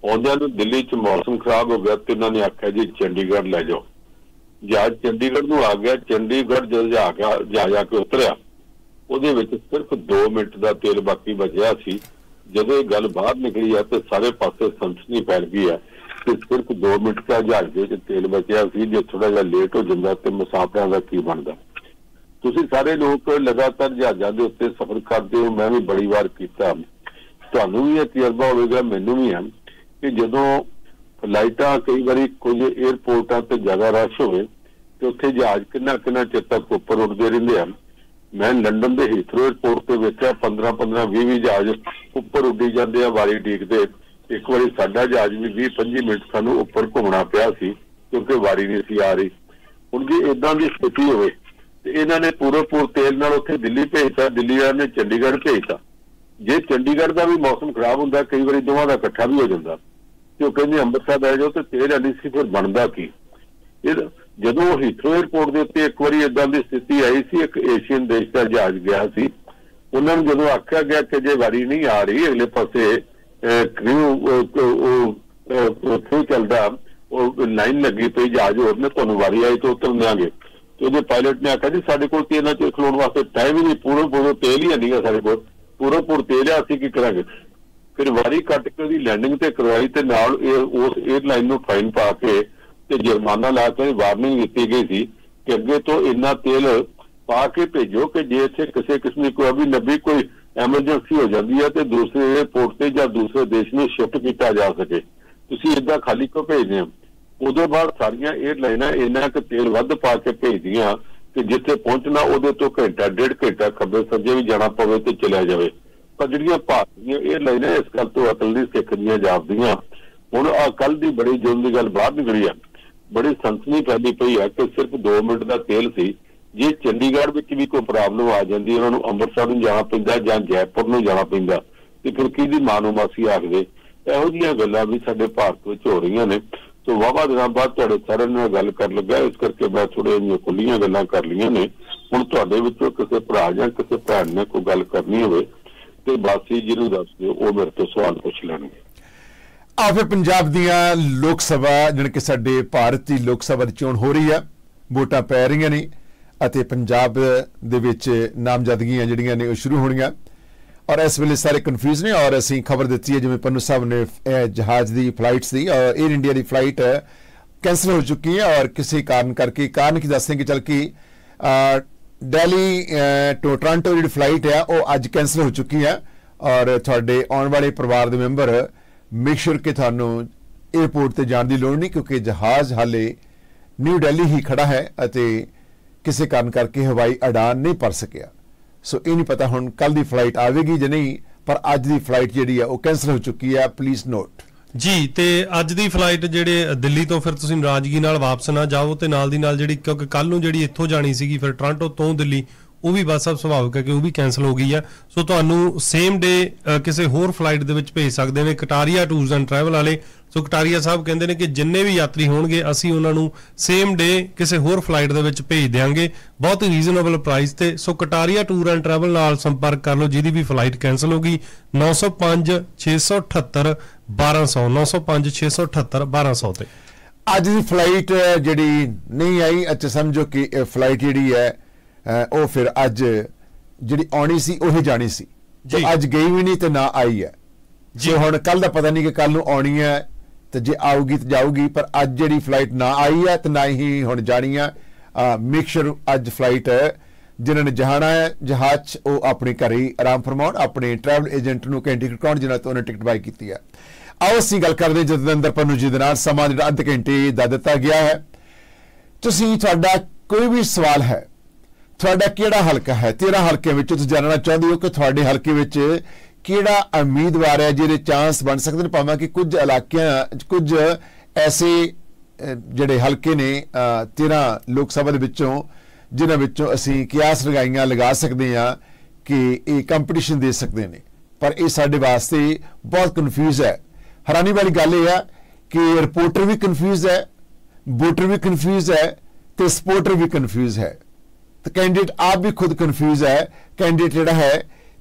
[SPEAKER 20] ਆਉਂਦਿਆਂ ਨੂੰ ਦਿੱਲੀ 'ਚ ਮੌਸਮ ਖਰਾਬ ਹੋ ਗਿਆ ਤੇ ਉਹਨਾਂ ਨੇ ਆਖਿਆ ਜੀ ਚੰਡੀਗੜ੍ਹ ਲੈ ਜਾਓ। ਜਹਾਜ਼ ਚੰਡੀਗੜ੍ਹ ਨੂੰ ਆ ਗਿਆ, ਚੰਡੀਗੜ੍ਹ ਜਦੋਂ ਜਾ ਕੇ ਜਾ ਜਾ ਕੇ ਉਤਰਿਆ, ਉਹਦੇ ਵਿੱਚ ਸਿਰਫ 2 ਮਿੰਟ ਦਾ ਤੇਲ ਬਾਕੀ ਬਚਿਆ ਸੀ। ਜਦੋਂ ਇਹ ਗੱਲ ਬਾਹਰ ਨਿਕਲੀ ਆ ਤੇ ਸਾਰੇ ਪਾਸੇ ਸੰਸਨੀ ਫੈਲ ਗਈ ਆ ਕਿ ਸਿਰਫ 2 ਮਿੰਟ ਦਾ ਜਹਾਜ਼ ਦੇ ਵਿੱਚ ਤੇਲ ਬਚਿਆ ਸੀ, ਜੇ ਥੋੜਾ ਜਿਹਾ ਲੇਟ ਹੋ ਜਾਂਦਾ ਤੇ ਮੁਸਾਫਰਾਂ ਦਾ ਕੀ ਬਣਦਾ? ਤੁਸੀਂ ਸਾਰੇ ਲੋਕ ਲਗਾਤਾਰ ਜਹਾਜ਼ਾਂ ਦੇ ਉੱਤੇ ਸਫ਼ਰ ਕਰਦੇ ਹੋ, ਮੈਂ ਵੀ ਬੜੀ ਵਾਰ ਕੀਤਾ। ਤੁਹਾਨੂੰ ਵੀ ਇਹ ਤਜਰਬਾ ਹੋਵੇਗਾ, ਮੈਨੂੰ ਵੀ ਹੈ, ਕਿ ਜਦੋਂ ਫਲਾਈਟਾਂ ਕਈ ਵਾਰੀ ਕੁਝ 에ਅਰਪੋਰਟਾਂ ਤੇ ਜ਼ਿਆਦਾ ਰਸ਼ ਹੋਵੇ ਤੇ ਉੱਥੇ ਜਹਾਜ਼ ਕਿੰਨਾ ਕਿੰਨਾ ਚਿਰ ਤੱਕ ਉੱਪਰ ਉੱਡਦੇ ਰਹਿੰਦੇ ਆ ਮੈਂ ਲੰਡਨ ਦੇ ਹੀਥਰੋ 에ਅਰਪੋਰਟ ਤੇ ਵੇਖਿਆ 15 15 20 20 ਜਹਾਜ਼ ਉੱਪਰ ਉੱਡੀ ਜਾਂਦੇ ਆ, ਵਾਰੀ ਡੀਕਦੇ ਇੱਕ ਵਾਰੀ ਸਾਡਾ ਜਹਾਜ਼ ਵੀ 20 25 ਮਿੰਟ ਸਾਨੂੰ ਉੱਪਰ ਘੁੰਮਣਾ ਪਿਆ ਸੀ, ਕਿਉਂਕਿ ਵਾਰੀ ਨਹੀਂ ਸੀ ਆ ਰਹੀ। ਹੁਣ ਜੇ ਇਦਾਂ ਦੀ ਸਥਿਤੀ ਹੋਵੇ ਇਹਨਾਂ ਨੇ ਪੂਰੇ ਤੇਲ ਨਾਲ ਉੱਥੇ ਦਿੱਲੀ ਭੇਜਤਾ, ਦਿੱਲੀ ਵਾਲਿਆਂ ਨੇ ਚੰਡੀਗੜ੍ਹ ਭੇਜਤਾ। ਜੇ ਚੰਡੀਗੜ੍ਹ ਦਾ ਵੀ ਮੌਸਮ ਖਰਾਬ ਹੁੰਦਾ, ਕਈ ਵਾਰੀ ਦੋਵਾਂ ਦਾ ਇਕੱਠਾ ਵੀ ਹੋ ਜਾਂਦਾ। ਤੇ ਉਹ ਕਹਿੰਦੇ ਅੰਮ੍ਰਿਤਸਰ ਬਹਿ ਜਾਓ ਤੇ ਤੇਲ ਨਹੀਂ ਸੀ, ਫਿਰ ਬਣਦਾ ਕੀ? ਇਹ ਜਦੋਂ ਹੀਥਰੋ 에ਅਰਪੋਰਟ ਦੇ ਉੱਤੇ ਇੱਕ ਵਾਰੀ ਇਦਾਂ ਦੀ ਸਥਿਤੀ ਆਈ ਸੀ, ਇੱਕ ਏਸ਼ੀਅਨ ਦੇਸ਼ ਦਾ ਜਹਾਜ਼ ਗਿਆ ਸੀ, ਉਹਨਾਂ ਨੂੰ ਜਦੋਂ ਆਖਿਆ ਗਿਆ ਕਿ ਜੇ ਵਾਰੀ ਨਹੀਂ ਆ ਰਹੀ, ਅਗਲੇ ਪਾਸੇ ਕ੍ਰਿਊ ਉਹ ਕਿਉਂ ਚੱਲਦਾ, ਉਹ ਲਾਈਨ ਲੱਗੀ ਪਈ ਜਹਾਜ਼ ਹੋਰ ਨੇ, ਤੁਹਾਨੂੰ ਵਾਰੀ ਆਈ ਤਾਂ ਉਤਰ ਦਿਆਂਗੇ। ਤੇ ਉਹਦੇ ਪਾਇਲਟ ਨੇ ਆਖਿਆ ਜੀ, ਸਾਡੇ ਕੋਲ ਤੇ ਇਹਨਾਂ ਚ ਖਲੋਣ ਵਾਸਤੇ ਟਾਈਮ ਹੀ ਨਹੀਂ, ਪੂਰਾ ਪੂਰਾ ਤੇਲ ਹੀ ਨਹੀਂਗਾ ਸਾਡੇ ਕੋਲ। ਪੂਰਾ ਪੂਰ ਤੇਲ ਆ ਅਸੀਂ ਕੀ ਕਰਾਂਗੇ? ਫਿਰ ਵਾਰੀ ਕੱਟ ਕੇ ਉਹਦੀ ਲੈਂਡਿੰਗ ਤੇ ਕਰਵਾਈ ਤੇ ਨਾਲ ਉਸ 에ਅਰਲਾਈਨ ਨੂੰ ਫਾਈਨ ਪਾ ਕੇ ਤੇ ਜੁਰਮਾਨਾ ਲਾ ਕੇ ਵਾਰਨਿੰਗ ਦਿੱਤੀ ਗਈ ਸੀ ਕਿ ਅੱਗੇ ਤੋਂ ਇੰਨਾ ਤੇਲ ਪਾ ਕੇ ਭੇਜੋ ਕਿ ਜੇ ਇੱਥੇ ਕਿਸੇ ਕਿਸਮ ਦੀ ਕੋਈ ਵੀ ਨੱਬੀ ਕੋਈ ਐਮਰਜੈਂਸੀ ਹੋ ਜਾਂਦੀ ਹੈ ਤੇ ਦੂਸਰੇ ਪੋਰਟ ਤੇ ਜਾਂ ਦੂਸਰੇ ਦੇਸ਼ ਨੂੰ ਸ਼ਿਫਟ ਕੀਤਾ ਜਾ ਸਕੇ। ਤੁਸੀਂ ਇਦਾਂ ਖਾਲੀ ਕਿਉਂ ਭੇਜਦੇ ਹੋ? ਉਦੋਂ ਬਾਅਦ ਸਾਰੀਆਂ 에ਅਰਲਾਈਨਾਂ ਇੰਨਾ ਕੁ ਤੇਲ ਵੱਧ ਪਾ ਕੇ ਭੇਜਦੀਆਂ ਕਿ ਜਿੱਥੇ ਪਹੁੰਚਣਾ ਉਹਦੇ ਤੋਂ ਘੰਟਾ, ਡੇਢ ਘੰਟਾ ਖੱਬੇ ਸੱਜੇ ਵੀ ਜਾਣਾ ਪਵੇ ਤੇ ਚਲਿਆ ਜਾਵੇ। ਪਰ ਜਿਹੜੀਆਂ ਭਾਰਤ ਦੀਆਂ 에ਅਰਲਾਈਨਾਂ ਇਸ ਗੱਲ ਤੋਂ ਅਕਲ ਨਹੀਂ ਸਿੱਖਦੀਆਂ ਜਾਪਦੀਆਂ। ਹੁਣ ਆ ਕੱਲ ਦੀ ਬੜੀ ਜੁਲਮ ਦੀ ਗੱਲ ਬਾਹਰ ਨਿਕਲੀ ਆ। ਬੜੀ ਸੰਸਨੀ ਫੈਲੀ ਪਈ ਆ ਕਿ ਸਿਰਫ 2 ਮਿੰਟ ਦਾ ਤੇਲ ਸੀ। ਜੇ ਚੰਡੀਗੜ੍ਹ ਵਿੱਚ ਵੀ ਕੋਈ ਪ੍ਰੋਬਲਮ ਆ ਜਾਂਦੀ, ਉਹਨਾਂ ਨੂੰ ਅੰਮ੍ਰਿਤਸਰ ਨੂੰ ਜਾਣਾ ਪੈਂਦਾ ਜਾਂ ਜੈਪੁਰ ਨੂੰ ਜਾਣਾ ਪੈਂਦਾ, ਤੇ ਫਿਰ ਕਿਹਦੀ ਮਾਨੋ ਮਾਸੀ ਆਖਦੇ? ਇਹੋ ਜਿਹੀਆਂ ਗੱਲਾਂ ਵੀ ਸਾਡੇ ਭਾਰਤ ਵਿੱਚ ਹੋ ਰਹੀਆਂ ਨੇ। ਸੋ ਵਾਵਾ ਦਿਨਾਂ ਬਾਅਦ ਤੁਹਾਡੇ ਸਾਰਿਆਂ ਨਾਲ ਗੱਲ ਕਰਨ ਲੱਗਾ, ਇਸ ਕਰਕੇ ਮੈਂ ਥੋੜੇ ਜਿਹੀਆਂ ਖੁੱਲੀਆਂ ਗੱਲਾਂ ਕਰ ਲਈਆਂ ਨੇ। ਹੁਣ ਤੁਹਾਡੇ ਵਿੱਚੋਂ ਕਿਸੇ ਭਰਾ ਜਾਂ ਕਿਸੇ ਭੈਣ ਨੇ ਕੋਈ ਗੱਲ ਕਰਨੀ ਹੋਵੇ ਤੇ ਬਾਸੀ ਜਿਹਨੂੰ ਦੱਸ ਦਿਓ, ਉਹ ਮੇਰੇ ਤੋਂ ਸਵਾਲ ਪੁੱਛ ਲੈਣਗੇ।
[SPEAKER 16] ਆ ਫਿਰ ਪੰਜਾਬ ਦੀਆਂ ਲੋਕ ਸਭਾ ਜਿਹਨ ਕਿ ਸਾਡੇ ਭਾਰਤ ਦੀ ਲੋਕ ਸਭਾ ਦੀ ਚੋਣ ਹੋ ਰਹੀ ਆ। ਵੋਟਾਂ ਪੈ ਰਹੀਆਂ ਨੇ ਅਤੇ ਪੰਜਾਬ ਦੇ ਵਿੱਚ ਨਾਮਜ਼ਦਗੀਆਂ ਜਿਹੜੀਆਂ ਨੇ ਉਹ ਸ਼ੁਰੂ ਹੋਣੀਆਂ। ਔਰ ਇਸ ਵੇਲੇ ਸਾਰੇ ਕਨਫਿਊਜ਼ ਨੇ ਔਰ ਅਸੀਂ ਖਬਰ ਦਿੱਤੀ ਹੈ, ਜਿਵੇਂ ਪੰਨੂ ਸਾਹਿਬ ਨੇ ਜਹਾਜ਼ ਦੀ ਫਲਾਈਟਸ ਦੀ, ਔਰ 에ਅਰ ਇੰਡੀਆ ਦੀ ਫਲਾਈਟ ਕੈਂਸਲ ਹੋ ਚੁੱਕੀ ਹੈ ਔਰ ਕਿਸੇ ਕਾਰਨ ਕਰਕੇ, ਕਾਰਨ ਕੀ ਦੱਸਦੇ ਕਿ ਚਲ ਕਿ ਦਿੱਲੀ ਤੋਂ ਟੋਰਾਂਟੋ ਜਿਹੜੀ ਫਲਾਈਟ ਹੈ, ਉਹ ਅੱਜ ਕੈਂਸਲ ਹੋ ਚੁੱਕੀ ਹੈ ਔਰ ਤੁਹਾਡੇ ਆਉਣ ਵਾਲੇ ਪਰਿਵਾਰ ਦੇ ਮੈਂਬਰ ਮੇਕ ਸ਼ੋਰ ਕਿ ਤੁਹਾਨੂੰ 에ਅਰਪੋਰਟ ਤੇ ਜਾਣ ਦੀ ਲੋੜ ਨਹੀਂ ਕਿਉਂਕਿ ਜਹਾਜ਼ ਹਾਲੇ ਨਿਊ ਦਿੱਲੀ ਹੀ ਖੜਾ ਹੈ ਅਤੇ ਕਿਸੇ ਕਾਰਨ ਕਰਕੇ ਹਵਾਈ ਉਡਾਨ ਨਹੀਂ ਭਰ ਸਕਿਆ। ਸੋ ਇਹ ਨਹੀਂ ਪਤਾ ਹੁਣ ਕੱਲ ਦੀ ਫਲਾਈਟ ਆਵੇਗੀ ਜਾਂ ਨਹੀਂ, ਪਰ ਅੱਜ ਦੀ ਫਲਾਈਟ ਜਿਹੜੀ ਆ, ਉਹ ਕੈਂਸਲ ਹੋ ਚੁੱਕੀ ਹੈ ਪਲੀਜ਼ ਨੋਟ
[SPEAKER 18] ਜੀ, ਤੇ ਅੱਜ ਦੀ ਫਲਾਈਟ ਜਿਹੜੇ ਦਿੱਲੀ ਤੋਂ ਫਿਰ ਤੁਸੀਂ ਨਾਰਾਜ਼ਗੀ ਨਾਲ ਵਾਪਸ ਨਾ ਜਾਓ, ਤੇ ਨਾਲ ਦੀ ਨਾਲ ਜਿਹੜੀ ਕਿਉਂਕਿ ਕੱਲ ਨੂੰ ਜਿਹੜੀ ਇੱਥੋਂ ਜਾਣੀ ਸੀਗੀ, ਫਿਰ ਟੋਰਾਂਟੋ ਤੋਂ ਦਿੱਲੀ ਉਹ ਵੀ ਬੱਸ ਸਭ ਸੁਭਾਵਿਕ ਹੈ ਕਿ ਉਹ ਵੀ ਕੈਨਸਲ ਹੋ ਗਈ ਆ। ਸੋ ਤੁਹਾਨੂੰ ਸੇਮ ਡੇ ਕਿਸੇ ਹੋਰ ਫਲਾਈਟ ਦੇ ਵਿੱਚ ਭੇਜ ਸਕਦੇ ਨੇ ਕਟਾਰੀਆ ਟੂਰਸ ਐਂਡ ਟਰੈਵਲ ਵਾਲੇ। ਸੋ ਕਟਾਰੀਆ ਸਾਹਿਬ ਕਹਿੰਦੇ ਨੇ ਕਿ ਜਿੰਨੇ ਵੀ ਯਾਤਰੀ ਹੋਣਗੇ, ਅਸੀਂ ਉਹਨਾਂ ਨੂੰ ਸੇਮ ਡੇ ਕਿਸੇ ਹੋਰ ਫਲਾਈਟ ਦੇ ਵਿੱਚ ਭੇਜ ਦੇਵਾਂਗੇ ਬਹੁਤ ਰੀਜ਼ਨੇਬਲ ਪ੍ਰਾਈਸ ਤੇ। So Kataria tour and travel ਨਾਲ ਸੰਪਰਕ ਕਰ ਲਓ, ਜਿਹਦੀ ਵੀ ਫਲਾਈਟ ਕੈਨਸਲ ਹੋ ਗਈ। 905 678 1200 905 678 1200 ਤੇ।
[SPEAKER 16] ਅੱਜ ਦੀ ਫਲਾਈਟ ਜਿਹੜੀ ਨਹੀਂ ਆਈ, ਅੱਛਾ ਸਮਝੋ ਕਿ ਫਲਾਈਟ ਜਿਹੜੀ ਹੈ ਉਹ ਫਿਰ ਅੱਜ ਜਿਹੜੀ ਆਉਣੀ ਸੀ ਉਹੀ ਜਾਣੀ ਸੀ। ਤੇ ਅੱਜ ਗਈ ਵੀ ਨਹੀਂ ਤੇ ਨਾ ਆਈ ਹੈ ਜੇ। ਹੁਣ ਕੱਲ ਦਾ ਪਤਾ ਨਹੀਂ ਕਿ ਕੱਲ ਨੂੰ ਆਉਣੀ ਹੈ ਤੇ ਜੇ ਆਊਗੀ ਤੇ ਜਾਊਗੀ ਪਰ ਅੱਜ ਜਿਹੜੀ ਫਲਾਈਟ ਨਾ ਆਈ ਹੈ ਤੇ ਨਾ ਹੀ ਹੁਣ ਜਾਣੀ ਹੈ ਮੇਕ ਸ਼ੋਰ ਅੱਜ ਫਲਾਈਟ ਜਿਨ੍ਹਾਂ ਨੇ ਜਹਾਣਾ ਹੈ ਜਹਾਜ਼ ਉਹ ਆਪਣੇ ਘਰੇ ਆਰਾਮ ਫਰਮਾਉਣ ਆਪਣੇ ਟਰੈਵਲ ਏਜੰਟ ਨੂੰ ਘੰਟੇ ਕਰਾਉਣ ਜਿਨ੍ਹਾਂ ਤੋਂ ਉਹਨੇ ਟਿਕਟ ਬਾਈ ਕੀਤੀ ਹੈ ਆਓ ਅਸੀਂ ਗੱਲ ਕਰਦੇ ਜਦੋਂ ਅੰਦਰ ਪਰਨੂ ਜੀ ਦੇ ਨਾਲ ਸਮਾਂ ਜਿਹੜਾ ਅੱਧ ਘੰਟੇ ਦਾ ਦਿੱਤਾ ਗਿਆ ਹੈ। ਤੁਸੀਂ ਤੁਹਾਡਾ ਕੋਈ ਵੀ ਸਵਾਲ ਹੈ ਤੁਹਾਡਾ ਕਿਹੜਾ ਹਲਕਾ ਹੈ? ਤੇਰਾ ਹਲਕੇ ਵਿੱਚ ਤੁਸੀਂ ਜਾਣਨਾ ਚਾਹੁੰਦੇ ਹੋ ਕਿ ਤੁਹਾਡੇ ਹਲਕੇ ਵਿੱਚ ਕਿਹੜਾ ਉਮੀਦਵਾਰ ਹੈ ਜਿਹਦੇ ਚਾਂਸ ਬਣ ਸਕਦੇ ਨੇ? ਭਾਵੇਂ ਕਿ ਕੁਝ ਇਲਾਕਿਆਂ, ਕੁਝ ਐਸੇ ਜਿਹੜੇ ਹਲਕੇ ਨੇ 13 ਲੋਕ ਸਭਾ ਦੇ ਵਿੱਚੋਂ, ਜਿਨ੍ਹਾਂ ਵਿੱਚੋਂ ਅਸੀਂ ਕਿਆਸ ਲਗਾਈਆਂ ਲਗਾ ਸਕਦੇ ਹਾਂ ਕਿ ਇਹ ਕੰਪੀਟੀਸ਼ਨ ਦੇ ਸਕਦੇ ਨੇ। ਪਰ ਇਹ ਸਾਡੇ ਵਾਸਤੇ ਬਹੁਤ ਕਨਫਿਊਜ਼ ਹੈ। ਹੈਰਾਨੀ ਵਾਲੀ ਗੱਲ ਇਹ ਆ ਕਿ ਰਿਪੋਰਟਰ ਵੀ ਕਨਫਿਊਜ਼ ਹੈ ਵੋਟਰ ਵੀ ਕਨਫਿਊਜ਼ ਹੈ ਤੇ ਸਪੋਰਟਰ ਵੀ ਕਨਫਿਊਜ਼ ਹੈ। ਤਾਂ ਕੈਂਡੀਡੇਟ ਆਪ ਵੀ ਖੁਦ ਕਨਫਿਊਜ਼ ਹੈ ਕੈਂਡੀਡੇਟ ਜਿਹੜਾ ਹੈ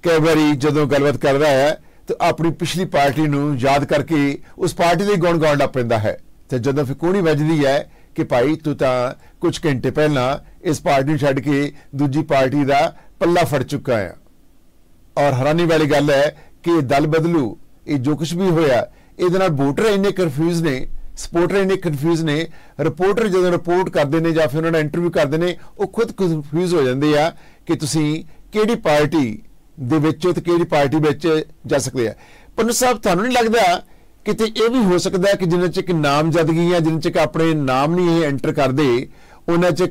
[SPEAKER 16] ਕਈ ਵਾਰੀ ਜਦੋਂ ਗੱਲਬਾਤ ਕਰਦਾ ਹੈ ਤਾਂ ਆਪਣੀ ਪਿਛਲੀ ਪਾਰਟੀ ਨੂੰ ਯਾਦ ਕਰਕੇ ਉਸ ਪਾਰਟੀ ਦੇ ਗੁਣ ਗਾਉਣ ਲੱਗ ਪੈਂਦਾ ਹੈ ਤੇ ਜਦੋਂ ਫਿਰ ਵੱਜਦੀ ਹੈ ਕਿ ਭਾਈ ਤੂੰ ਤਾਂ ਕੁਝ ਘੰਟੇ ਪਹਿਲਾਂ ਇਸ ਪਾਰਟੀ ਨੂੰ ਛੱਡ ਕੇ ਦੂਜੀ ਪਾਰਟੀ ਦਾ ਪੱਲਾ ਫੜ ਚੁੱਕਾ ਹੈ ਔਰ ਹੈਰਾਨੀ ਵਾਲੀ ਗੱਲ ਹੈ ਕਿ ਦਲ ਬਦਲੂ ਇਹ ਜੋ ਕੁਝ ਵੀ ਹੋਇਆ ਇਹਦੇ ਨਾਲ ਵੋਟਰ ਇੰਨੇ ਕਨਫਿਊਜ਼ ਨੇ ਸਪੋਰਟਰ ਇੰਨੇ ਕਨਫਿਊਜ਼ ਨੇ ਰਿਪੋਰਟਰ ਜਦੋਂ ਰਿਪੋਰਟ ਕਰਦੇ ਨੇ ਜਾਂ ਫਿਰ ਉਹਨਾਂ ਦਾ ਇੰਟਰਵਿਊ ਕਰਦੇ ਨੇ, ਉਹ ਖੁਦ ਕਨਫਿਊਜ਼ ਹੋ ਜਾਂਦੇ ਆ ਕਿ ਤੁਸੀਂ ਕਿਹੜੀ ਪਾਰਟੀ ਦੇ ਵਿੱਚੋਂ ਤੇ ਕਿਹੜੀ ਪਾਰਟੀ ਵਿੱਚ ਜਾ ਸਕਦੇ ਆ। ਪੰਨੂ ਸਾਹਿਬ, ਤੁਹਾਨੂੰ ਨਹੀਂ ਲੱਗਦਾ ਕਿਤੇ ਇਹ ਵੀ ਹੋ ਸਕਦਾ ਕਿ ਜਿੰਨੇ ਚ ਇੱਕ ਨਾਮਜ਼ਦਗੀ ਹੈ ਜਿੰਨੇ ਚ ਆਪਣੇ ਨਾਮ ਨਹੀਂ ਇਹ ਐਂਟਰ ਕਰਦੇ, ਉਹਨਾਂ ਚ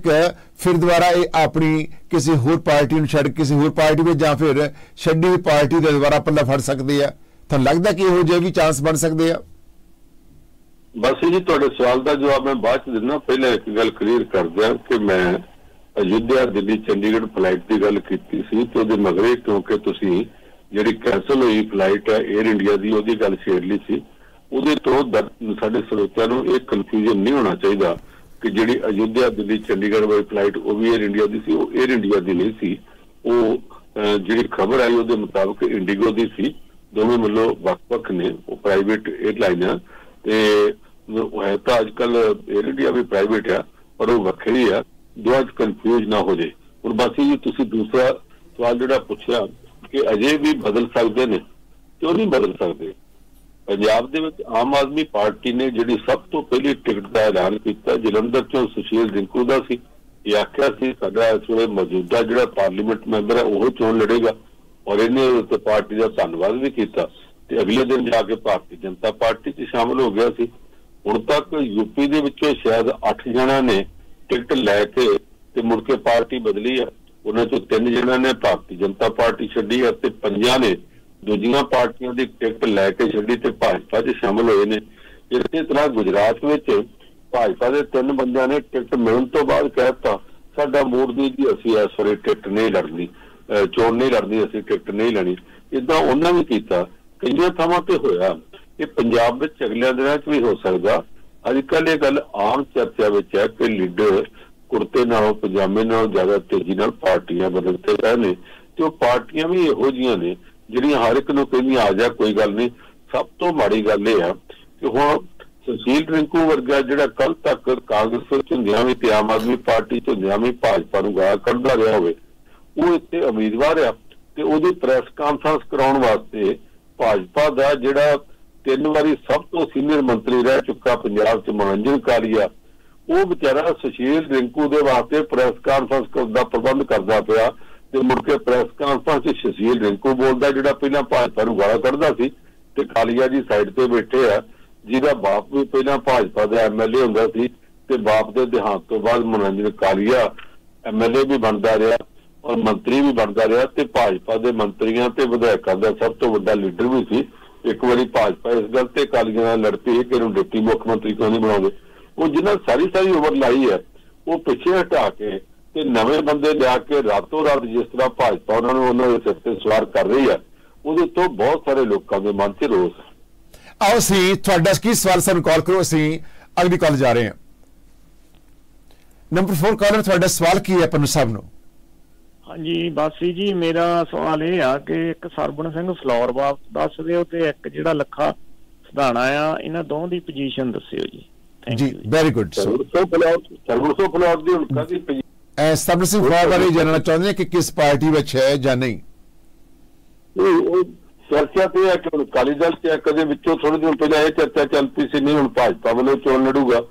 [SPEAKER 16] ਫਿਰ ਦੁਬਾਰਾ ਇਹ ਆਪਣੀ ਕਿਸੇ ਹੋਰ ਪਾਰਟੀ ਨੂੰ ਛੱਡ, ਕਿਸੇ ਹੋਰ ਪਾਰਟੀ ਵਿੱਚ ਜਾਂ ਫਿਰ ਛੱਡੀ ਪਾਰਟੀ ਦੇ ਦੁਬਾਰਾ ਪੱਲਾ ਫੜ ਸਕਦੇ ਆ। ਤੁਹਾਨੂੰ ਲੱਗਦਾ ਕਿ ਇਹੋ ਜਿਹੇ ਵੀ ਚਾਂਸ ਬਣ ਸਕਦੇ ਆ?
[SPEAKER 20] ਬਸ ਜੀ ਤੁਹਾਡੇ ਸਵਾਲ ਦਾ ਜਵਾਬ ਮੈਂ ਬਾਅਦ ਚ ਦਿੰਦਾ। ਪਹਿਲਾਂ ਇੱਕ ਗੱਲ ਕਲੀਅਰ ਕਰ ਦਿਆਂ ਕਿ ਮੈਂ ਅਯੁੱਧਿਆ ਦਿੱਲੀ ਚੰਡੀਗੜ੍ਹ ਫਲਾਈਟ ਦੀ ਗੱਲ ਕੀਤੀ ਸੀ ਤੇ ਉਹਦੇ ਮਗਰੇ ਕਿਉਂਕਿ ਤੁਸੀਂ ਜਿਹੜੀ ਕੈਨਸਲ ਹੋਈ ਫਲਾਈਟ ਹੈ 에ਅਰ ਇੰਡੀਆ ਦੀ, ਉਹਦੀ ਗੱਲ ਛੇੜ ਲਈ ਸੀ। ਉਹਦੇ ਤੋਂ ਸਾਡੇ ਸਰੋਤਿਆਂ ਨੂੰ ਇਹ ਕਨਫਿਊਜ਼ਨ ਨਹੀਂ ਹੋਣਾ ਚਾਹੀਦਾ ਕਿ ਜਿਹੜੀ ਅਯੁੱਧਿਆ ਦਿੱਲੀ ਚੰਡੀਗੜ੍ਹ ਵਾਲੀ ਫਲਾਈਟ ਉਹ ਵੀ 에ਅਰ ਇੰਡੀਆ ਦੀ ਸੀ, ਉਹ 에ਅਰ ਇੰਡੀਆ ਦੀ ਨਹੀਂ ਸੀ। ਉਹ ਜਿਹੜੀ ਖਬਰ ਆਈ ਉਹਦੇ ਮੁਤਾਬਕ ਇੰਡੀਗੋ ਦੀ ਸੀ। ਦੋਵੇਂ ਵੱਲੋਂ ਵੱਖ-ਵੱਖ ਨੇ, ਉਹ ਪ੍ਰਾਈਵੇਟ 에ਅਰਲਾਈਨ ਤੇ ਉਹ ਹੈ ਤਾਂ ਅੱਜਕੱਲ 에ਅਰ ਇੰਡੀਆ ਵੀ ਪ੍ਰਾਈਵੇਟ ਆ, ਪਰ ਉਹ ਵੱਖਰੀ ਆ, ਦੋਵਾਂ ਚ ਕਨਫਿਊਜ਼ ਨਾ ਹੋ ਜਾਏ ਹੁਣ ਬਸ ਜੀ ਤੁਸੀਂ ਦੂਸਰਾ ਸਵਾਲ ਜਿਹੜਾ ਪੁੱਛਿਆ ਕਿ ਅਜੇ ਵੀ ਬਦਲ ਸਕਦੇ ਨੇ ਕਿਉਂ ਨਹੀਂ ਬਦਲ ਸਕਦੇ। ਪੰਜਾਬ ਦੇ ਵਿੱਚ ਆਮ ਆਦਮੀ ਪਾਰਟੀ ਨੇ ਜਿਹੜੀ ਸਭ ਤੋਂ ਪਹਿਲੀ ਟਿਕਟ ਦਾ ਐਲਾਨ ਕੀਤਾ, ਜਲੰਧਰ ਚੋਂ ਸੁਸ਼ੀਲ ਰਿੰਕੂ ਦਾ ਸੀ। ਇਹ ਆਖਿਆ ਸੀ, ਸਾਡਾ ਇਸ ਵੇਲੇ ਮੌਜੂਦਾ ਜਿਹੜਾ ਪਾਰਲੀਮੈਂਟ ਮੈਂਬਰ ਹੈ, ਉਹ ਚੋਣ ਲੜੇਗਾ। ਔਰ ਇਹਨੇ ਉਸ ਪਾਰਟੀ ਦਾ ਧੰਨਵਾਦ ਵੀ ਕੀਤਾ। ਤੇ ਅਗਲੇ ਦਿਨ ਜਾ ਕੇ ਭਾਰਤੀ ਜਨਤਾ ਪਾਰਟੀ 'ਚ ਸ਼ਾਮਲ ਹੋ ਗਿਆ ਸੀ। ਹੁਣ ਤੱਕ ਯੂਪੀ ਦੇ ਵਿੱਚੋਂ ਸ਼ਾਇਦ 8 ਜਣਾਂ ਨੇ ਟਿਕਟ ਲੈ ਕੇ ਤੇ ਮੁੜ ਕੇ ਪਾਰਟੀ ਬਦਲੀ ਹੈ ਉਹਨਾਂ ਚੋਂ ਤਿੰਨ ਜਣਾਂ ਨੇ ਭਾਰਤੀ ਜਨਤਾ ਪਾਰਟੀ ਛੱਡੀ ਹੈ ਤੇ ਪੰਜਾਂ ਨੇ ਦੂਜੀਆਂ ਪਾਰਟੀਆਂ ਦੀ ਟਿਕਟ ਲੈ ਕੇ ਛੱਡੀ ਤੇ ਭਾਜਪਾ 'ਚ ਸ਼ਾਮਲ ਹੋਏ ਨੇ। ਇਸੇ ਤਰ੍ਹਾਂ ਗੁਜਰਾਤ ਵਿੱਚ ਭਾਜਪਾ ਦੇ ਤਿੰਨ ਬੰਦਿਆਂ ਨੇ ਟਿਕਟ ਮਿਲਣ ਤੋਂ ਬਾਅਦ ਕਹਿਤਾ ਸਾਡਾ ਮੂਡ ਨਹੀਂ ਜੀ, ਅਸੀਂ ਇਸ ਵਾਰੀ ਟਿਕਟ ਨਹੀਂ ਲੜਨੀ ਚੋਣ ਨਹੀਂ ਲੜਨੀ, ਅਸੀਂ ਟਿਕਟ ਨਹੀਂ ਲੈਣੀ। ਇਦਾਂ ਉਹਨਾਂ ਨੇ ਕੀਤਾ। ਕਈਆਂ ਥਾਵਾਂ ਤੇ ਹੋਇਆ ਇਹ ਪੰਜਾਬ ਵਿੱਚ ਅਗਲੇ ਦਿਨਾਂ 'ਚ ਵੀ ਹੋ ਸਕਦਾ। ਅੱਜ ਕੱਲ ਇਹ ਗੱਲ ਆਮ ਚਰਚਾ ਵਿੱਚ ਹੈ ਕਿ ਲੀਡਰ ਕੁਰਤੇ ਨਾਲੋਂ ਪਜਾਮੇ ਨਾਲੋਂ ਜ਼ਿਆਦਾ ਤੇਜ਼ੀ ਨਾਲ ਪਾਰਟੀਆਂ ਬਦਲਦੇ ਰਹੇ ਨੇ ਤੇ ਉਹ ਪਾਰਟੀਆਂ ਵੀ ਇਹੋ ਜੀਆਂ ਨੇ ਜਿਹੜੀਆਂ ਹਰ ਇੱਕ ਨੂੰ ਕਹਿੰਦੀਆਂ, ਆ ਜਾ, ਕੋਈ ਗੱਲ ਨਹੀਂ। ਸਭ ਤੋਂ ਮਾੜੀ ਗੱਲ ਇਹ ਆ ਕਿ ਹੁਣ ਸੁਸ਼ੀਲ ਰਿੰਕੂ ਵਰਗਾ ਜਿਹੜਾ ਕੱਲ ਤੱਕ ਕਾਂਗਰਸ ਵਿੱਚ ਹੁੰਦਿਆਂ ਵੀ ਤੇ ਆਮ ਆਦਮੀ ਪਾਰਟੀ ਚ ਹੁੰਦਿਆਂ ਵੀ ਭਾਜਪਾ ਨੂੰ ਗਾਲ ਕੱਢਦਾ ਰਿਹਾ ਹੋਵੇ, ਉਹ ਇੱਥੇ ਉਮੀਦਵਾਰ ਆ ਤੇ ਉਹਦੀ ਪ੍ਰੈਸ ਕਾਨਫਰੰਸ ਕਰਾਉਣ ਵਾਸਤੇ ਭਾਜਪਾ ਦਾ ਜਿਹੜਾ ਤਿੰਨ ਵਾਰੀ ਸਭ ਤੋਂ ਸੀਨੀਅਰ ਮੰਤਰੀ ਰਹਿ ਚੁੱਕਾ ਪੰਜਾਬ ਚ ਮਨੋਰੰਜਨ ਕਾਲੀਆ ਉਹ ਵਿਚਾਰਾ ਸੁਸ਼ੀਲ ਰਿੰਕੂ ਦੇ ਵਾਸਤੇ ਪ੍ਰੈਸ ਕਾਨਫਰੰਸ ਦਾ ਪ੍ਰਬੰਧ ਕਰਦਾ ਪਿਆ ਤੇ ਮੁੜ ਕੇ ਪ੍ਰੈਸ ਕਾਨਫਰੰਸ 'ਚ ਸੁਸ਼ੀਲ ਰਿੰਕੂ ਬੋਲਦਾ ਜਿਹੜਾ ਪਹਿਲਾਂ ਭਾਜਪਾ ਨੂੰ ਗਾਲਾਂ ਕੱਢਦਾ ਸੀ ਤੇ ਕਾਲੀਆ ਜੀ ਸਾਈਡ ਤੇ ਬੈਠੇ ਆ, ਜਿਹਦਾ ਬਾਪ ਵੀ ਪਹਿਲਾਂ ਭਾਜਪਾ ਦਾ ਐਮਐਲਏ ਹੁੰਦਾ ਸੀ ਤੇ ਬਾਪ ਦੇ ਦੇਹਾਂਤ ਤੋਂ ਬਾਅਦ ਮਨੋਰੰਜਨ ਕਾਲੀਆ ਐਮਐਲਏ ਵੀ ਬਣਦਾ ਰਿਹਾ। ਔਰ ਮੰਤਰੀ ਵੀ ਬਣਦਾ ਰਿਹਾ ਤੇ ਭਾਜਪਾ ਦੇ ਮੰਤਰੀਆਂ ਤੇ ਵਿਧਾਇਕਾਂ ਦਾ ਸਭ ਤੋਂ ਵੱਡਾ ਲੀਡਰ ਵੀ ਸੀ। ਇੱਕ ਵਾਰੀ ਭਾਜਪਾ ਇਸ ਗੱਲ ਤੇ ਕਾਲੀਆਂ ਨਾਲ ਲੜ ਪਈ ਕਿ ਇਹਨੂੰ ਡਿਪਟੀ ਮੁੱਖ ਮੰਤਰੀ ਕਿਉਂ ਨਹੀਂ ਬਣਾਉਂਦੇ। ਉਹ ਜਿਨ੍ਹਾਂ ਸਾਰੀ ਸਾਰੀ ਉਮਰ ਲਾਈ ਹੈ, ਉਹ ਪਿੱਛੇ ਹਟਾ ਕੇ ਤੇ ਨਵੇਂ ਬੰਦੇ ਲਿਆ ਕੇ ਰਾਤੋਂ ਰਾਤ ਜਿਸ ਤਰ੍ਹਾਂ ਭਾਜਪਾ ਉਹਨਾਂ ਨੂੰ ਉਹਨਾਂ ਦੇ ਸਿਰ ਤੇ ਸਵਾਰ ਕਰ ਰਹੀ ਹੈ, ਉਹਦੇ ਤੋਂ ਬਹੁਤ ਸਾਰੇ ਲੋਕਾਂ ਦੇ ਮਨ 'ਚ ਰੋਸ
[SPEAKER 16] ਆਓ ਅਸੀਂ ਤੁਹਾਡਾ ਕੀ ਸਵਾਲ ਸਾਨੂੰ ਕਾਲ ਕਰੋ, ਅਸੀਂ ਅਗਲੀ ਕਾਲ ਜਾ ਰਹੇ ਹਾਂ। ਨੰਬਰ 4 ਕਾਲਰ, ਤੁਹਾਡਾ ਸਵਾਲ ਕੀ ਹੈ ਪੰਨੂ ਸਾਹਿਬ ਨੂੰ?
[SPEAKER 21] ਹਾਂਜੀ ਬਾਸੀ ਜੀ ਮੇਰਾ ਸਵਾਲ ਇਹ ਆ ਕਿ ਇੱਕ ਸਰਬਣ ਸਿੰਘ ਫਲੋਰ ਬਾਪ ਦੱਸ ਦਿਓ ਤੇ ਇੱਕ ਜਿਹੜਾ ਲੱਖਾ ਸਧਾਣਾ ਆ ਇਹਨਾਂ ਦੋਵਾਂ ਦੀ ਪੋਜੀਸ਼ਨ ਦੱਸਿਓ ਜੀ।
[SPEAKER 16] ਜੀ ਵੈਰੀ ਗੁੱਡ ਸੋ
[SPEAKER 20] ਸਰਵਸੋ ਫਲੋਟ ਸਰਵਸੋ ਫਲੋਟ ਦੀ ਕਾਦੀ
[SPEAKER 16] ਐ ਸਤਿ ਸਿੰਘ ਫਲੋਰ ਬਾਰੇ ਜਾਣਨਾ ਚਾਹੁੰਦੇ ਕਿ ਕਿਸ ਪਾਰਟੀ ਵਿੱਚ ਹੈ ਜਾਂ ਨਹੀਂ?
[SPEAKER 20] ਉਹ ਚਰਚਾ ਤੇ ਹੈ ਕਿ ਅਕਾਲੀ ਦਲ ਚ ਹੈ, ਕਦੇ ਵਿੱਚੋਂ ਥੋੜੇ ਦਿਨ ਪਹਿਲਾਂ ਇਹ ਚਰਚਾ ਚੱਲ ਪਈ ਸੀ ਨਹੀਂ ਹੁਣ ਭਾਜਪਾ ਵੱਲੋਂ ਚੋਣ ਲੜੂਗਾ।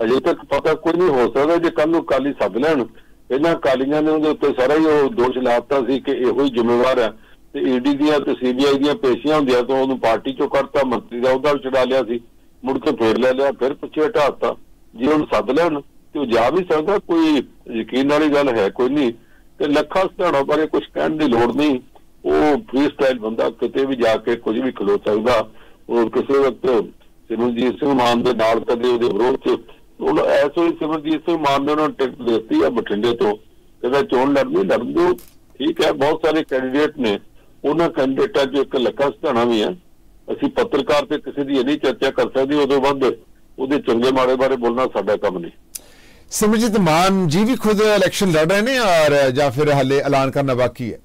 [SPEAKER 20] ਅਜੇ ਤੱਕ ਪਤਾ ਕੋਈ ਨਹੀਂ ਹੋ ਸਕਦਾ ਜੇ ਕੱਲ ਨੂੰ ਅਕਾਲੀ ਸੱਦ ਲੈਣ। ਪਹਿਲਾਂ ਅਕਾਲੀਆਂ ਨੇ ਉਹਦੇ ਉੱਤੇ ਸਾਰਾ ਹੀ ਉਹ ਦੋਸ਼ ਲਾਤਾ ਸੀ ਕਿ ਇਹੋ ਹੀ ਜ਼ਿੰਮੇਵਾਰ ਹੈ ਤੇ ਈਡੀ ਦੀਆਂ ਤੇ ਸੀਬੀਆਈ ਦੀਆਂ ਪੇਸ਼ੀਆਂ ਹੁੰਦੀਆਂ ਤਾਂ ਉਹਨੂੰ ਪਾਰਟੀ ਚੋਂ ਕੱਢਤਾ, ਮੰਤਰੀ ਦਾ ਉਹਦਾ ਵੀ ਚੜਾ ਲਿਆ ਸੀ, ਮੁੜ ਕੇ ਫੇਰ ਲੈ ਲਿਆ, ਫਿਰ ਪਿੱਛੇ ਹਟਾਤਾ ਜੇ ਉਹਨੂੰ ਸੱਦ ਲੈਣ, ਤੇ ਉਹ ਜਾ ਵੀ ਸਕਦਾ, ਕੋਈ ਯਕੀਨ ਵਾਲੀ ਗੱਲ ਹੈ ਕੋਈ ਨਹੀਂ। ਤੇ ਲੱਖਾ ਸਧਾਣਾ ਬਾਰੇ ਕੁਝ ਕਹਿਣ ਦੀ ਲੋੜ ਨਹੀਂ। ਉਹ ਫ੍ਰੀ ਸਟਾਈਲ ਬੰਦਾ ਕਿਤੇ ਵੀ ਜਾ ਕੇ ਕੁਝ ਵੀ ਖਲੋ ਸਕਦਾ। ਉਹ ਕਿਸੇ ਵਕਤ ਸਿਮਰਜੀਤ ਸਿੰਘ ਮਾਨ ਦੇ ਨਾਲ ਕਦੇ ਉਹਦੇ ਵਿਰੋਧ ਚ ਉਹ ਐਸੋ ਹੀ ਸਿਮਰਜੀਤ ਸਿੰਘ ਮਾਨ ਨੇ ਉਹਨਾਂ ਨੂੰ ਟਿਕਟ ਦਿੱਤੀ ਆ ਬਠਿੰਡੇ ਤੋਂ। ਕਹਿੰਦਾ ਚੋਣ ਲੜਨੀ ਲੜਨ ਠੀਕ ਹੈ ਬਹੁਤ ਸਾਰੇ ਕੈਂਡੀਡੇਟ ਨੇ। ਉਹਨਾਂ ਕੈਂਡੀਡੇਟਾਂ 'ਚ ਇੱਕ ਲੱਖਾ ਸਧਾਣਾ ਵੀ ਹੈ ਅਸੀਂ ਪੱਤਰਕਾਰ ਤੇ ਕਿਸੇ ਦੀ ਇਹ ਨਹੀਂ ਚਰਚਾ ਕਰ ਸਕਦੇ ਉਦੋਂ ਵੱਧ ਉਹਦੇ ਚੰਗੇ ਮਾੜੇ ਬਾਰੇ ਬੋਲਣਾ ਸਾਡਾ ਕੰਮ ਨਹੀਂ।
[SPEAKER 16] ਸਿਮਰਜੀਤ ਮਾਨ ਜੀ ਵੀ ਖੁਦ ਇਲੈਕਸ਼ਨ ਲੜ ਰਹੇ ਨੇ ਔਰ ਜਾਂ ਫਿਰ ਹਲੇ ਐਲਾਨ ਕਰਨਾ ਬਾਕੀ ਹੈ?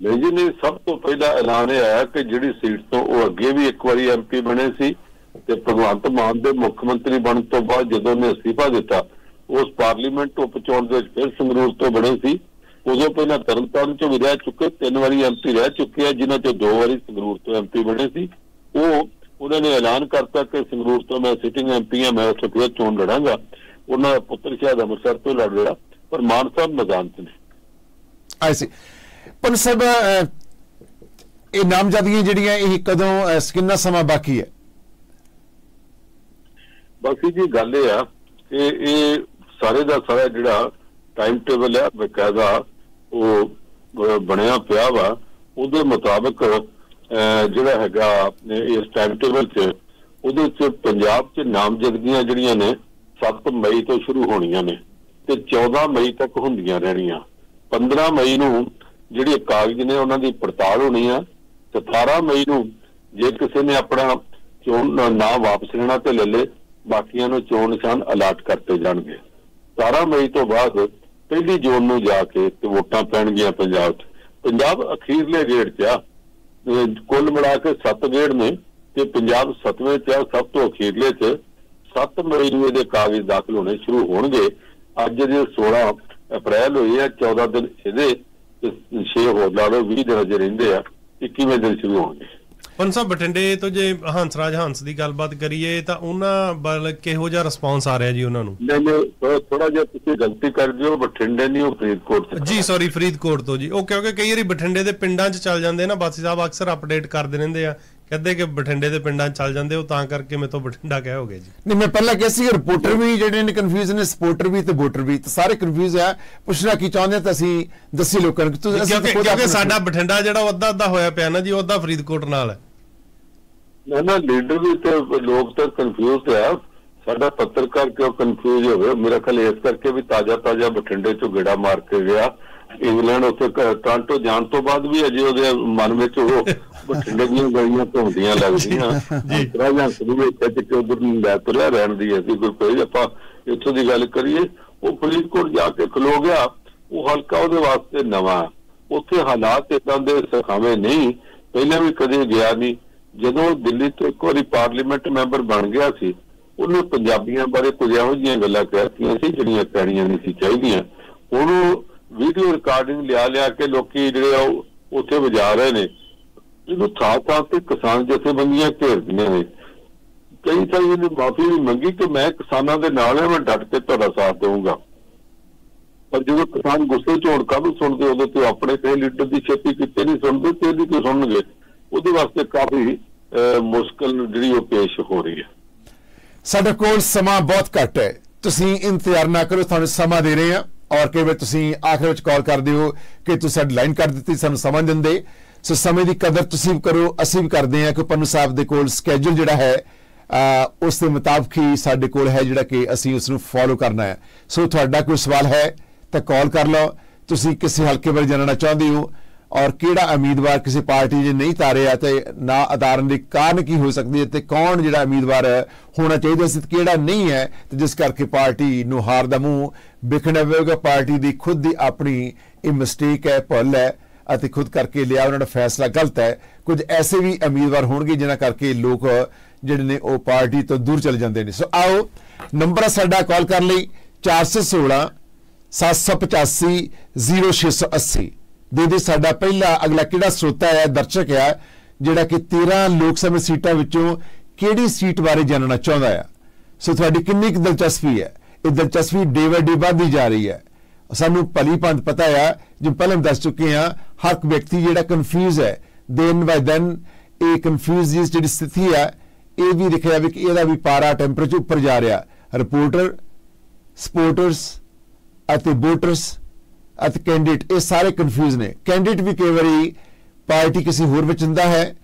[SPEAKER 20] ਨਹੀਂ ਜੀ ਨਹੀਂ ਸਭ ਤੋਂ ਪਹਿਲਾਂ ਐਲਾਨ ਇਹ ਆਇਆ ਕਿ ਜਿਹੜੀ ਸੀਟ ਤੋਂ ਉਹ ਅੱਗੇ ਵੀ ਇੱਕ ਵਾਰੀ ਐਮਪੀ ਬਣੇ ਸੀ। ਤੇ ਭਗਵੰਤ ਮਾਨ ਦੇ ਮੁੱਖ ਮੰਤਰੀ ਬਣਨ ਤੋਂ ਬਾਅਦ ਜਦੋਂ ਨੇ ਅਸਤੀਫਾ ਦਿੱਤਾ, ਉਸ ਪਾਰਲੀਮੈਂਟ ਉਪ ਚੋਣ ਦੇ ਵਿੱਚ ਫਿਰ ਸੰਗਰੂਰ ਤੋਂ ਬਣੇ ਸੀ। ਉਦੋਂ ਪਹਿਲਾਂ ਤਰਨਤਾਰਨ ਚੋਂ ਵੀ ਰਹਿ ਚੁੱਕੇ, ਤਿੰਨ ਵਾਰੀ ਐਮਪੀ ਰਹਿ ਚੁੱਕੇ ਆ, ਜਿਨ੍ਹਾਂ ਚੋਂ ਦੋ ਵਾਰੀ ਸੰਗਰੂਰ ਤੋਂ ਐਮਪੀ ਬਣੇ ਸੀ। ਉਹ, ਉਹਨਾਂ ਨੇ ਐਲਾਨ ਕਰਤਾ ਕਿ ਸੰਗਰੂਰ ਤੋਂ ਮੈਂ ਸਿਟਿੰਗ ਐਮਪੀ ਆ, ਮੈਂ ਉੱਥੇ ਫਿਰ ਚੋਣ ਲੜਾਂਗਾ। ਉਹਨਾਂ ਦਾ ਪੁੱਤਰ ਸ਼ਾਇਦ ਅੰਮ੍ਰਿਤਸਰ ਤੋਂ ਲੜ ਰਿਹਾ, ਪਰ ਮਾਨ ਸਾਹਿਬ ਮੈਦਾਨ 'ਚ ਨੇ।
[SPEAKER 16] ਆਈ ਸੀ ਪੰਨ ਸਾਹਿਬ ਇਹ ਨਾਮਜ਼ਦਗੀਆਂ ਜਿਹੜੀਆਂ, ਇਹ ਕਦੋਂ ਕਿੰਨਾ ਸਮਾਂ ਬਾਕੀ ਹੈ?
[SPEAKER 20] ਬਾਕੀ ਜੀ ਗੱਲ ਇਹ ਆ ਕਿ ਇਹ ਸਾਰੇ ਦਾ ਸਾਰਾ ਜਿਹੜਾ ਟਾਈਮ ਟੇਬਲ ਹੈ ਬਕਾਇਦਾ ਉਹ ਬਣਿਆ ਪਿਆ ਵਾ। ਉਹਦੇ ਮੁਤਾਬਕ ਅਹ, ਜਿਹੜਾ ਹੈਗਾ ਇਸ ਟਾਈਮ ਟੇਬਲ 'ਚ ਉਹਦੇ 'ਚ ਪੰਜਾਬ 'ਚ ਨਾਮਜ਼ਦਗੀਆਂ ਜਿਹੜੀਆਂ ਨੇ 7 ਮਈ ਤੋਂ ਸ਼ੁਰੂ ਹੋਣੀਆਂ ਨੇ ਤੇ 14 ਮਈ ਤੱਕ ਹੁੰਦੀਆਂ ਰਹਿਣੀਆਂ। 15 ਮਈ ਨੂੰ ਜਿਹੜੇ ਕਾਗਜ਼ ਨੇ ਉਹਨਾਂ ਦੀ ਪੜਤਾਲ ਹੋਣੀ ਆ 17 ਮਈ ਨੂੰ ਜੇ ਕਿਸੇ ਨੇ ਆਪਣਾ ਚੋਣ ਨਾਂ ਵਾਪਸ ਲੈਣਾ ਤੇ ਲੈ ਲੇ ਬਾਕੀਆਂ ਨੂੰ ਚੋਣ ਨਿਸ਼ਾਨ ਅਲਾਟ ਕਰਤੇ ਜਾਣਗੇ। 17 ਮਈ ਤੋਂ ਬਾਅਦ ਪਹਿਲੀ ਜੂਨ ਨੂੰ ਜਾ ਕੇ ਤੇ ਵੋਟਾਂ ਪੈਣਗੀਆਂ ਪੰਜਾਬ 'ਚ। ਪੰਜਾਬ ਅਖੀਰਲੇ ਗੇੜ 'ਚ ਆ। ਕੁੱਲ ਮਿਲਾ ਕੇ 7 ਗੇੜ ਨੇ ਤੇ ਪੰਜਾਬ 7ਵੇਂ 'ਚ ਆ, ਸਭ ਤੋਂ ਅਖੀਰਲੇ 'ਚ। 7 ਮਈ ਨੂੰ ਇਹਦੇ ਕਾਗਜ਼ ਦਾਖਲ ਹੋਣੇ ਸ਼ੁਰੂ ਹੋਣਗੇ। ਅੱਜ ਦੇ 16 ਅਪ੍ਰੈਲ ਹੋਈ ਆ 14 ਦਿਨ ਇਹਦੇ 6 ਹੋਰ ਲਾ ਲਓ 20 ਦਿਨ ਅਜੇ ਰਹਿੰਦੇ ਆ 21ਵੇਂ ਦਿਨ ਸ਼ੁਰੂ ਹੋਣਗੇ।
[SPEAKER 18] ਪਨ ਸਾਹਿਬ ਬਠਿੰਡੇ ਤੋਂ ਜੇ ਹੰਸਰਾਜ ਹੰਸ ਦੀ ਗੱਲਬਾਤ ਕਰੀਏ ਤਾਂ ਉਹਨਾਂ ਵੱਲ ਕਿਹੋ ਜਿਹਾ ਰਿਸਪੌਂਸ ਆ ਰਿਹਾ ਜੀ ਉਹਨਾਂ ਨੂੰ?
[SPEAKER 20] ਨਹੀਂ ਨਹੀਂ ਥੋੜਾ ਜਿਹਾ ਤੁਸੀਂ ਗਲਤੀ ਕਰ ਦਿਓ ਬਠਿੰਡੇ ਨਹੀਂ ਉਹ ਫਰੀਦਕੋਟ ਚ
[SPEAKER 18] ਜੀ ਸੌਰੀ ਫਰੀਦਕੋਟ ਤੋਂ ਜੀ। ਉਹ ਕਿਉਂਕਿ ਕਈ ਵਾਰੀ ਬਠਿੰਡੇ ਦੇ ਪਿੰਡਾਂ 'ਚ ਚੱਲ ਜਾਂਦੇ ਨਾ ਬਾਸੀ ਸਾਹਿਬ ਅਕਸਰ ਅਪਡੇਟ ਕਰਦੇ ਰਹਿੰਦੇ ਆ ਕਹਿੰਦੇ ਕਿ ਬਠਿੰਡੇ ਦੇ ਪਿੰਡਾਂ ਚੱਲ ਜਾਂਦੇ ਉਹ ਤਾਂ ਕਰਕੇ ਮੇਰੇ ਤੋਂ ਬਠਿੰਡਾ ਕਹਿ ਹੋ ਗਏ ਜੀ।
[SPEAKER 16] ਨਹੀਂ ਮੈਂ ਪਹਿਲਾਂ ਕਿਹਾ ਸੀ ਰਿਪੋਰਟਰ ਵੀ ਜਿਹੜੇ ਨੇ ਕਨਫਿਊਜ਼ ਨੇ ਸਪੋਰਟਰ ਵੀ ਤੇ ਵੋਟਰ ਵੀ ਤੇ ਸਾਰੇ ਕਨਫਿਊਜ਼ ਆ। ਪੁੱਛਣਾ ਕੀ ਚਾਹੁੰਦੇ ਆ ਤਾਂ ਅਸੀਂ ਦੱਸੀ ਲੋਕਾਂ ਨੂੰ ਕਿ ਤੁਸੀਂ ਅਸੀਂ
[SPEAKER 18] ਕਿਉਂਕਿ ਸਾਡਾ ਬਠਿੰਡਾ ਜਿਹੜਾ ਉਹ ਅੱਧਾ ਅੱਧਾ ਹੋਇਆ ਪਿਆ ਨਾ ਜੀ ਉਹ ਅੱਧਾ ਫਰੀਦਕੋਟ ਨਾਲ ਹੈ।
[SPEAKER 20] ਨਾ ਨਾ ਲੀਡਰ ਵੀ ਤੇ ਲੋਕ ਤਾਂ ਕਨਫਿਊਜ਼ਡ ਆ। ਸਾਡਾ ਪੱਤਰਕਾਰ ਕਿਉਂ ਕਨਫਿਊਜ਼ ਹੋਵੇ? ਮੇਰਾ ਖਿਆਲ ਇਸ ਕਰਕੇ ਵੀ ਤਾਜ਼ਾ ਤਾਜ਼ਾ ਬਠਿੰਡੇ ਚੋਂ ਗੇੜਾ ਮਾਰ ਕੇ ਗਿਆ। ਇੰਗਲੈਂਡ ਉੱਥੇ ਟੋਰਾਂਟੋ ਜਾਣ ਤੋਂ ਬਾਅਦ ਵੀ ਅਜੇ ਉਹਦੇ ਮਨ ਵਿੱਚ ਉਹ ਬਠਿੰਡੇ ਦੀਆਂ ਗਲੀਆਂ ਧੋਂਦੀਆਂ ਲੱਗਦੀਆਂ। ਰਾਜਾਂ ਸ਼ੁਰੂ ਵਿੱਚ ਕਿ ਉਧਰ ਨੂੰ ਲੈ ਤੁਰਿਆ ਰਹਿਣ ਦੀ ਅਸੀਂ ਕੋਈ ਕੋਈ ਆਪਾਂ ਇੱਥੋਂ ਦੀ ਗੱਲ ਕਰੀਏ ਉਹ ਫਰੀਦਕੋਟ ਜਾ ਕੇ ਖਲੋ ਗਿਆ ਉਹ ਹਲਕਾ ਉਹਦੇ ਵਾਸਤੇ ਨਵਾਂ ਉੱਥੇ ਹਾਲਾਤ ਇਦਾਂ ਦੇ ਸਖਾਵੇਂ ਨਹੀਂ ਪਹਿਲਾਂ ਵੀ ਕਦੇ ਗਿਆ ਨਹੀਂ। ਜਦੋਂ ਦਿੱਲੀ ਤੋਂ ਇੱਕ ਵਾਰੀ ਪਾਰਲੀਮੈਂਟ ਮੈਂਬਰ ਬਣ ਗਿਆ ਸੀ ਉਹਨੇ ਪੰਜਾਬੀਆਂ ਬਾਰੇ ਕੁਝ ਇਹੋ ਜਿਹੀਆਂ ਗੱਲਾਂ ਕਹਿਤੀਆਂ ਸੀ ਜਿਹੜੀਆਂ ਕਹਿਣੀਆਂ ਨਹੀਂ ਸੀ ਚਾਹੀਦੀਆਂ। ਉਹਨੂੰ ਵੀਡੀਓ ਰਿਕਾਰਡਿੰਗ ਲਿਆ ਲਿਆ ਕੇ ਲੋਕੀ ਜਿਹੜੇ ਆ ਉੱਥੇ ਵਜਾ ਰਹੇ ਨੇ। ਇਹਨੂੰ ਥਾਂ ਥਾਂ ਤੇ ਕਿਸਾਨ ਜਥੇਬੰਦੀਆਂ ਘੇਰਦੀਆਂ ਨੇ। ਕਈ ਤਾਂ ਇਹਨੇ ਮਾਫੀ ਵੀ ਮੰਗੀ ਕਿ ਮੈਂ ਕਿਸਾਨਾਂ ਦੇ ਨਾਲ ਹਾਂ ਮੈਂ ਡਟ ਕੇ ਤੁਹਾਡਾ ਸਾਥ ਦੇਵਾਂਗਾ ਪਰ ਜਦੋਂ ਕਿਸਾਨ ਗੁੱਸੇ ਚ ਕਾਹਨੂੰ ਸੁਣਦੇ? ਉਦੋਂ ਤੇ ਆਪਣੇ ਕਈ ਲੀਡਰ ਦੀ ਛੇਤੀ ਕਿਤੇ ਨਹੀਂ ਸੁਣਦੇ ਤੇ ਇਹਦੀ ਕਿਉਂ ਸੁਣਨਗੇ ਉਹਦੇ ਵਾਸਤੇ ਕਾਫੀ ਅਹ, ਮੁਸ਼ਕਲ ਜਿਹੜੀ ਉਹ ਪੇਸ਼ ਹੋ ਰਹੀ ਹੈ।
[SPEAKER 16] ਸਾਡੇ ਕੋਲ ਸਮਾਂ ਬਹੁਤ ਘੱਟ ਹੈ। ਤੁਸੀਂ ਇੰਤਜ਼ਾਰ ਨਾ ਕਰੋ ਤੁਹਾਨੂੰ ਸਮਾਂ ਦੇ ਰਹੇ ਹਾਂ। ਔਰ ਕਈ ਵਾਰ ਤੁਸੀਂ ਆਖਰ ਵਿੱਚ ਕਾਲ ਕਰਦੇ ਹੋ ਕਿ ਤੁਸੀਂ ਸਾਡੀ ਲਾਈਨ ਕਰ ਦਿੱਤੀ, ਸਾਨੂੰ ਸਮਾਂ ਦਿੰਦੇ। ਸੋ ਸਮੇਂ ਦੀ ਕਦਰ ਤੁਸੀਂ ਵੀ ਕਰੋ, ਅਸੀਂ ਵੀ ਕਰਦੇ ਹਾਂ ਕਿ ਪੰਨੂ ਸਾਹਿਬ ਦੇ ਕੋਲ ਸਕੇਜੂਲ ਜਿਹੜਾ ਹੈ ਉਸ ਦੇ ਮੁਤਾਬਕ ਹੀ ਸਾਡੇ ਕੋਲ ਹੈ ਜਿਹੜਾ ਕਿ ਅਸੀਂ ਉਸ ਨੂੰ ਫੋਲੋ ਕਰਨਾ ਹੈ। ਸੋ ਤੁਹਾਡਾ ਕੋਈ ਸਵਾਲ ਹੈ ਤਾਂ ਕਾਲ ਕਰ ਲਓ। ਤੁਸੀਂ ਕਿਸੇ ਹਲਕੇ ਬਾਰੇ ਜਾਣਨਾ ਚਾਹੁੰਦੇ ਹੋ ਔਰ ਕਿਹੜਾ ਉਮੀਦਵਾਰ ਕਿਸੇ ਪਾਰਟੀ ਜੇ ਨਹੀਂ ਤਾਰਿਆ ਤੇ ਨਾ ਉਤਾਰਨ ਦੇ ਕਾਰਨ ਕੀ ਹੋ ਸਕਦੀ ਹੈ ਤੇ ਕੌਣ ਜਿਹੜਾ ਉਮੀਦਵਾਰ ਹੋਣਾ ਚਾਹੀਦਾ ਸੀ ਤੇ ਕਿਹੜਾ ਨਹੀਂ ਹੈ ਤੇ ਜਿਸ ਕਰਕੇ ਪਾਰਟੀ ਨੂੰ ਹਾਰ ਦਾ ਮੂੰਹ ਵਿਖਣਾ ਪਵੇਗਾ। ਪਾਰਟੀ ਦੀ ਖੁਦ ਦੀ ਆਪਣੀ ਇਹ ਮਿਸਟੇਕ ਹੈ, ਭੁੱਲ ਹੈ ਅਤੇ ਖੁਦ ਕਰਕੇ ਲਿਆ ਉਹਨਾਂ ਦਾ ਫੈਸਲਾ ਗਲਤ ਹੈ। ਕੁਝ ਐਸੇ ਵੀ ਉਮੀਦਵਾਰ ਹੋਣਗੇ ਜਿਨ੍ਹਾਂ ਕਰਕੇ ਲੋਕ ਜਿਹੜੇ ਨੇ ਉਹ ਪਾਰਟੀ ਤੋਂ ਦੂਰ ਚਲੇ ਜਾਂਦੇ ਨੇ। ਸੋ ਆਓ, ਨੰਬਰ ਹੈ ਸਾਡਾ ਕਾਲ ਕਰਨ ਲਈ 416 785 0680 ਦੇ ਦੇ ਸਾਡਾ ਪਹਿਲਾ ਅਗਲਾ ਕਿਹੜਾ ਸਰੋਤਾ ਹੈ, ਦਰਸ਼ਕ ਹੈ, ਜਿਹੜਾ ਕਿ 13 ਲੋਕ ਸਭਾ ਸੀਟਾਂ ਵਿੱਚੋਂ ਕਿਹੜੀ ਸੀਟ ਬਾਰੇ ਜਾਣਨਾ ਚਾਹੁੰਦਾ ਹੈ? ਸੋ ਤੁਹਾਡੀ ਕਿੰਨੀ ਕੁ ਦਿਲਚਸਪੀ ਹੈ? ਇਹ ਦਿਲਚਸਪੀ ਡੇ ਬਾਏ ਡੇ ਵੱਧਦੀ ਜਾ ਰਹੀ ਹੈ। ਸਾਨੂੰ ਭਲੀ ਪੰਤ ਪਤਾ ਹੈ ਜਿਵੇਂ ਪਹਿਲਾਂ ਦੱਸ ਚੁੱਕੇ ਹਾਂ, ਹਰ ਇੱਕ ਵਿਅਕਤੀ ਜਿਹੜਾ ਕਨਫਿਊਜ਼ ਹੈ ਦਿਨ ਬਾਏ ਦਿਨ ਇਹ ਕਨਫਿਊਜ਼ ਜਿਹੜੀ ਸਥਿਤੀ ਹੈ, ਇਹ ਵੀ ਦਿਖਿਆ ਵੀ ਕਿ ਇਹਦਾ ਵੀ ਪਾਰਾ ਟੈਂਪਰੇਚਰ ਉੱਪਰ ਜਾ ਰਿਹਾ। ਰਿਪੋਰਟਰ ਸਪੋਰਟਰਸ ਅਤੇ ਵੋਟਰਸ ਅਤੇ ਕੈਂਡੀਡੇਟ ਇਹ ਸਾਰੇ ਕਨਫਿਊਜ਼ ਨੇ। ਕੈਂਡੀਡੇਟ ਵੀ ਕਈ ਵਾਰੀ ਪਾਰਟੀ ਕਿਸੇ ਹੋਰ ਵਿੱਚ ਹੁੰਦਾ ਹੈ,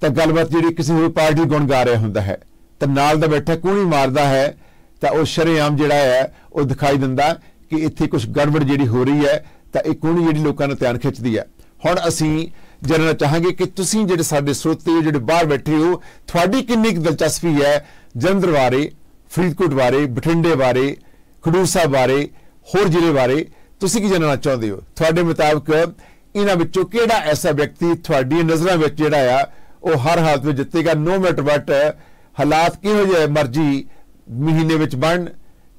[SPEAKER 16] ਤਾਂ ਗੱਲਬਾਤ ਜਿਹੜੀ ਕਿਸੇ ਹੋਰ ਪਾਰਟੀ ਗੁਣ ਗਾ ਰਿਹਾ ਹੁੰਦਾ ਹੈ। ਤਾਂ ਨਾਲ ਦਾ ਬੈਠਾ ਕੂਣੀ ਮਾਰਦਾ ਹੈ, ਤਾਂ ਉਹ ਸ਼ਰੇਆਮ ਜਿਹੜਾ ਹੈ, ਉਹ ਦਿਖਾਈ ਦਿੰਦਾ ਕਿ ਇੱਥੇ ਕੁਝ ਗੜਬੜ ਜਿਹੜੀ ਹੋ ਰਹੀ ਹੈ, ਤਾਂ ਇਹ ਕੂਣੀ ਜਿਹੜੀ ਲੋਕਾਂ ਦਾ ਧਿਆਨ ਖਿੱਚਦੀ ਹੈ। ਹੁਣ ਅਸੀਂ ਜਾਣਨਾ ਚਾਹਾਂਗੇ ਕਿ ਤੁਸੀਂ ਜਿਹੜੇ ਸਾਡੇ ਸਰੋਤੇ ਹੋ, ਜਿਹੜੇ ਬਾਹਰ ਬੈਠੇ ਹੋ, ਤੁਹਾਡੀ ਕਿੰਨੀ ਕੁ ਦਿਲਚਸਪੀ ਹੈ ਜਲੰਧਰ ਬਾਰੇ, ਫਰੀਦਕੋਟ ਬਾਰੇ, ਬਠਿੰਡੇ ਬਾਰੇ ਖਡੂਰ ਸਾਹਿਬ ਬਾਰੇ, ਹੋਰ ਜ਼ਿਲ੍ਹੇ ਬਾਰੇ ਤੁਸੀਂ ਕੀ ਜਾਣਨਾ ਚਾਹੁੰਦੇ ਹੋ? ਤੁਹਾਡੇ ਮੁਤਾਬਕ ਇਹਨਾਂ ਵਿੱਚੋਂ ਕਿਹੜਾ ਐਸਾ ਵਿਅਕਤੀ ਤੁਹਾਡੀ ਨਜ਼ਰਾਂ ਵਿੱਚ ਜਿਹੜਾ ਆ, ਉਹ ਹਰ ਹਾਲਤ ਵਿੱਚ ਜਿੱਤੇਗਾ? ਨੋ ਮੈਟਰ ਵਟ ਹਾਲਾਤ ਕਿਹੋ ਜਿਹੇ ਮਰਜ਼ੀ ਮਹੀਨੇ ਵਿੱਚ ਬਣ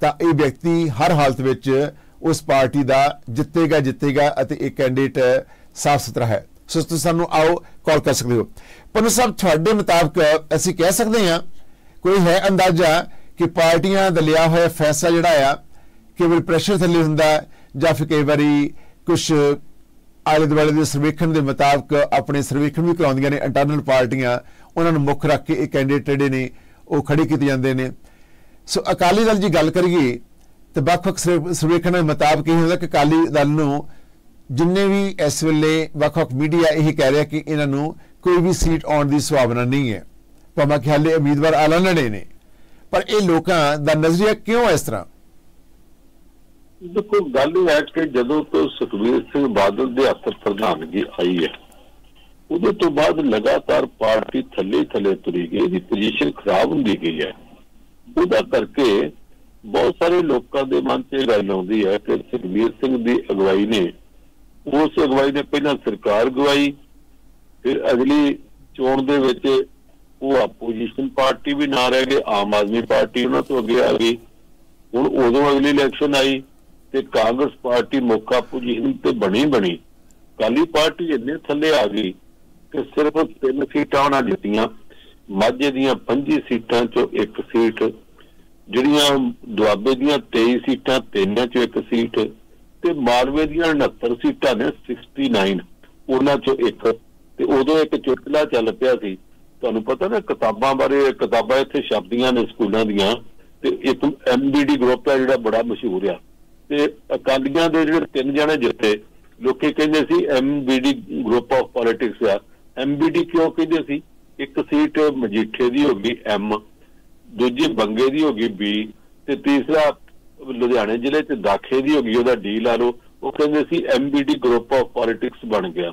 [SPEAKER 16] ਤਾਂ ਇਹ ਵਿਅਕਤੀ ਹਰ ਹਾਲਤ ਵਿੱਚ ਉਸ ਪਾਰਟੀ ਦਾ ਜਿੱਤੇਗਾ ਜਿੱਤੇਗਾ ਅਤੇ ਇਹ ਕੈਂਡੀਡੇਟ ਸਾਫ਼ ਸੁਥਰਾ ਹੈ। ਸੋ ਤੁਸੀਂ ਸਾਨੂੰ ਆਓ ਕਾਲ ਕਰ ਸਕਦੇ ਹੋ। ਪਨੂ ਸਾਹਿਬ, ਤੁਹਾਡੇ ਮੁਤਾਬਕ ਅਸੀਂ ਕਹਿ ਸਕਦੇ ਹਾਂ, ਕੋਈ ਹੈ ਅੰਦਾਜ਼ਾ ਕਿ ਪਾਰਟੀਆਂ ਦਾ ਲਿਆ ਹੋਇਆ ਫੈਸਲਾ ਜਿਹੜਾ ਆ, ਕੇਵਲ ਪ੍ਰੈਸ਼ਰ ਥੱਲੇ ਹੁੰਦਾ ਜਾਂ ਫਿਰ ਕਈ ਵਾਰੀ ਕੁਝ ਆਲੇ ਦੁਆਲੇ ਦੇ ਸਰਵੇਖਣ ਦੇ ਮੁਤਾਬਕ ਆਪਣੇ ਸਰਵੇਖਣ ਵੀ ਕਰਾਉਂਦੀਆਂ ਨੇ ਇੰਟਰਨਲ ਪਾਰਟੀਆਂ, ਉਹਨਾਂ ਨੂੰ ਮੁੱਖ ਰੱਖ ਕੇ ਇਹ ਕੈਂਡੀਡੇਟ ਜਿਹੜੇ ਨੇ, ਉਹ ਖੜੇ ਕੀਤੇ ਜਾਂਦੇ ਨੇ। ਸੋ ਅਕਾਲੀ ਦਲ ਦੀ ਗੱਲ ਕਰੀਏ, ਤੇ ਵੱਖ-ਵੱਖ ਸਰਵੇਖਣਾਂ ਦੇ ਮੁਤਾਬਕ ਇਹ ਹੁੰਦਾ ਕਿ ਅਕਾਲੀ ਦਲ ਨੂੰ ਜਿੰਨੇ ਵੀ ਇਸ ਵੇਲੇ ਵੱਖ-ਵੱਖ ਮੀਡੀਆ ਇਹ ਕਹਿ ਰਿਹਾ ਕਿ ਇਹਨਾਂ ਨੂੰ ਕੋਈ ਵੀ ਸੀਟ ਆਉਣ ਦੀ ਸੰਭਾਵਨਾ ਨਹੀਂ ਹੈ। ਭਾਵੇਂ ਕਿ ਹਾਲੇ ਉਮੀਦਵਾਰ ਆਲਣੜੇ ਨੇ। ਪਰ ਇਹ ਲੋਕਾਂ ਦਾ ਨਜ਼ਰੀਆ ਕਿਉਂ ਇਸ ਤਰ੍ਹਾਂ?
[SPEAKER 20] ਦੇਖੋ, ਗੱਲ ਇਹ ਹੈ ਕਿ ਜਦੋਂ ਤੋਂ ਸੁਖਬੀਰ ਸਿੰਘ ਬਾਦਲ ਦੇ ਹੱਥ ਪ੍ਰਧਾਨਗੀ ਆਈ ਹੈ, ਉਹਦੇ ਤੋਂ ਬਾਅਦ ਲਗਾਤਾਰ ਪਾਰਟੀ ਥੱਲੇ ਥੱਲੇ ਤੁਰੀ ਗਈ, ਇਹਦੀ ਪੋਜੀਸ਼ਨ ਖਰਾਬ ਹੁੰਦੀ ਗਈ ਹੈ। ਉਹਦਾ ਕਰਕੇ ਬਹੁਤ ਸਾਰੇ ਲੋਕਾਂ ਦੇ ਮਨ 'ਚ ਇਹ ਗੱਲ ਆਉਂਦੀ ਹੈ ਕਿ ਸੁਖਬੀਰ ਸਿੰਘ ਦੀ ਅਗਵਾਈ ਨੇ, ਉਸ ਅਗਵਾਈ ਨੇ ਪਹਿਲਾਂ ਸਰਕਾਰ ਗਵਾਈ, ਫਿਰ ਅਗਲੀ ਚੋਣ ਦੇ ਵਿੱਚ ਉਹ ਆਪੋਜੀਸ਼ਨ ਪਾਰਟੀ ਵੀ ਨਾ ਰਹਿ ਗਏ, ਆਮ ਆਦਮੀ ਪਾਰਟੀ ਉਹਨਾਂ ਤੋਂ ਅੱਗੇ ਆ ਗਈ। ਹੁਣ ਉਦੋਂ ਅਗਲੀ ਇਲੈਕਸ਼ਨ ਆਈ ਤੇ ਕਾਂਗਰਸ ਪਾਰਟੀ ਮੌਕਾ ਪੁੱਜੀ ਤੇ ਬਣੀ ਬਣੀ। ਕਾਲੀ ਪਾਰਟੀ ਇੰਨੇ ਥੱਲੇ ਆ ਗਈ ਕਿ ਸਿਰਫ ਤਿੰਨ ਸੀਟਾਂ ਉਹਨਾਂ ਦਿੱਤੀਆਂ। ਮਾਝੇ ਦੀਆਂ 25 ਸੀਟਾਂ ਚੋਂ ਇੱਕ ਸੀਟ, ਜਿਹੜੀਆਂ ਦੁਆਬੇ ਦੀਆਂ 23 ਸੀਟਾਂ, ਤਿੰਨਾਂ ਚੋਂ ਇੱਕ ਸੀਟ ਤੇ ਮਾਲਵੇ ਦੀਆਂ 69 ਸੀਟਾਂ ਨੇ 69 ਉਹਨਾਂ ਚੋਂ ਇੱਕ। ਤੇ ਉਦੋਂ ਇੱਕ ਚੁਟਕਲਾ ਚੱਲ ਪਿਆ ਸੀ। ਤੁਹਾਨੂੰ ਪਤਾ ਨਾ ਕਿਤਾਬਾਂ ਬਾਰੇ, ਕਿਤਾਬਾਂ ਇੱਥੇ ਛਪਦੀਆਂ ਨੇ ਸਕੂਲਾਂ ਦੀਆਂ। ਤੇ ਇੱਕ ਐਮਬੀਡੀ ਗਰੁੱਪ ਹੈ ਜਿਹੜਾ ਬੜਾ ਮਸ਼ਹੂਰ ਆ। ਤੇ ਅਕਾਲੀਆਂ ਦੇ ਜਿਹੜੇ ਤਿੰਨ ਜਣੇ ਜਿੱਤੇ, ਲੋਕੀ ਕਹਿੰਦੇ ਸੀ ਐਮਬੀਡੀ ਗਰੁੱਪ ਆਫ ਪੋਲਿਟਿਕਸ ਆ। ਐਮਬੀਡੀ ਕਿਉਂ ਕਹਿੰਦੇ ਸੀ? ਇੱਕ ਸੀਟ ਮਜੀਠੇ ਦੀ ਹੋ ਗਈ ਐਮ ਦੂਜੀ ਬੰਗੇ ਦੀ ਹੋ ਗਈ ਬੀ ਤੇ ਤੀਸਰਾ ਲੁਧਿਆਣੇ ਜ਼ਿਲ੍ਹੇ ਚ ਦਾਖੇ ਦੀ ਹੋ ਗਈ, ਉਹਦਾ ਡੀ ਲਾ ਲਓ। ਉਹ ਕਹਿੰਦੇ ਸੀ ਐਮਬੀਡੀ ਗਰੁੱਪ ਆਫ ਪੋਲਿਟਿਕਸ ਬਣ ਗਿਆ।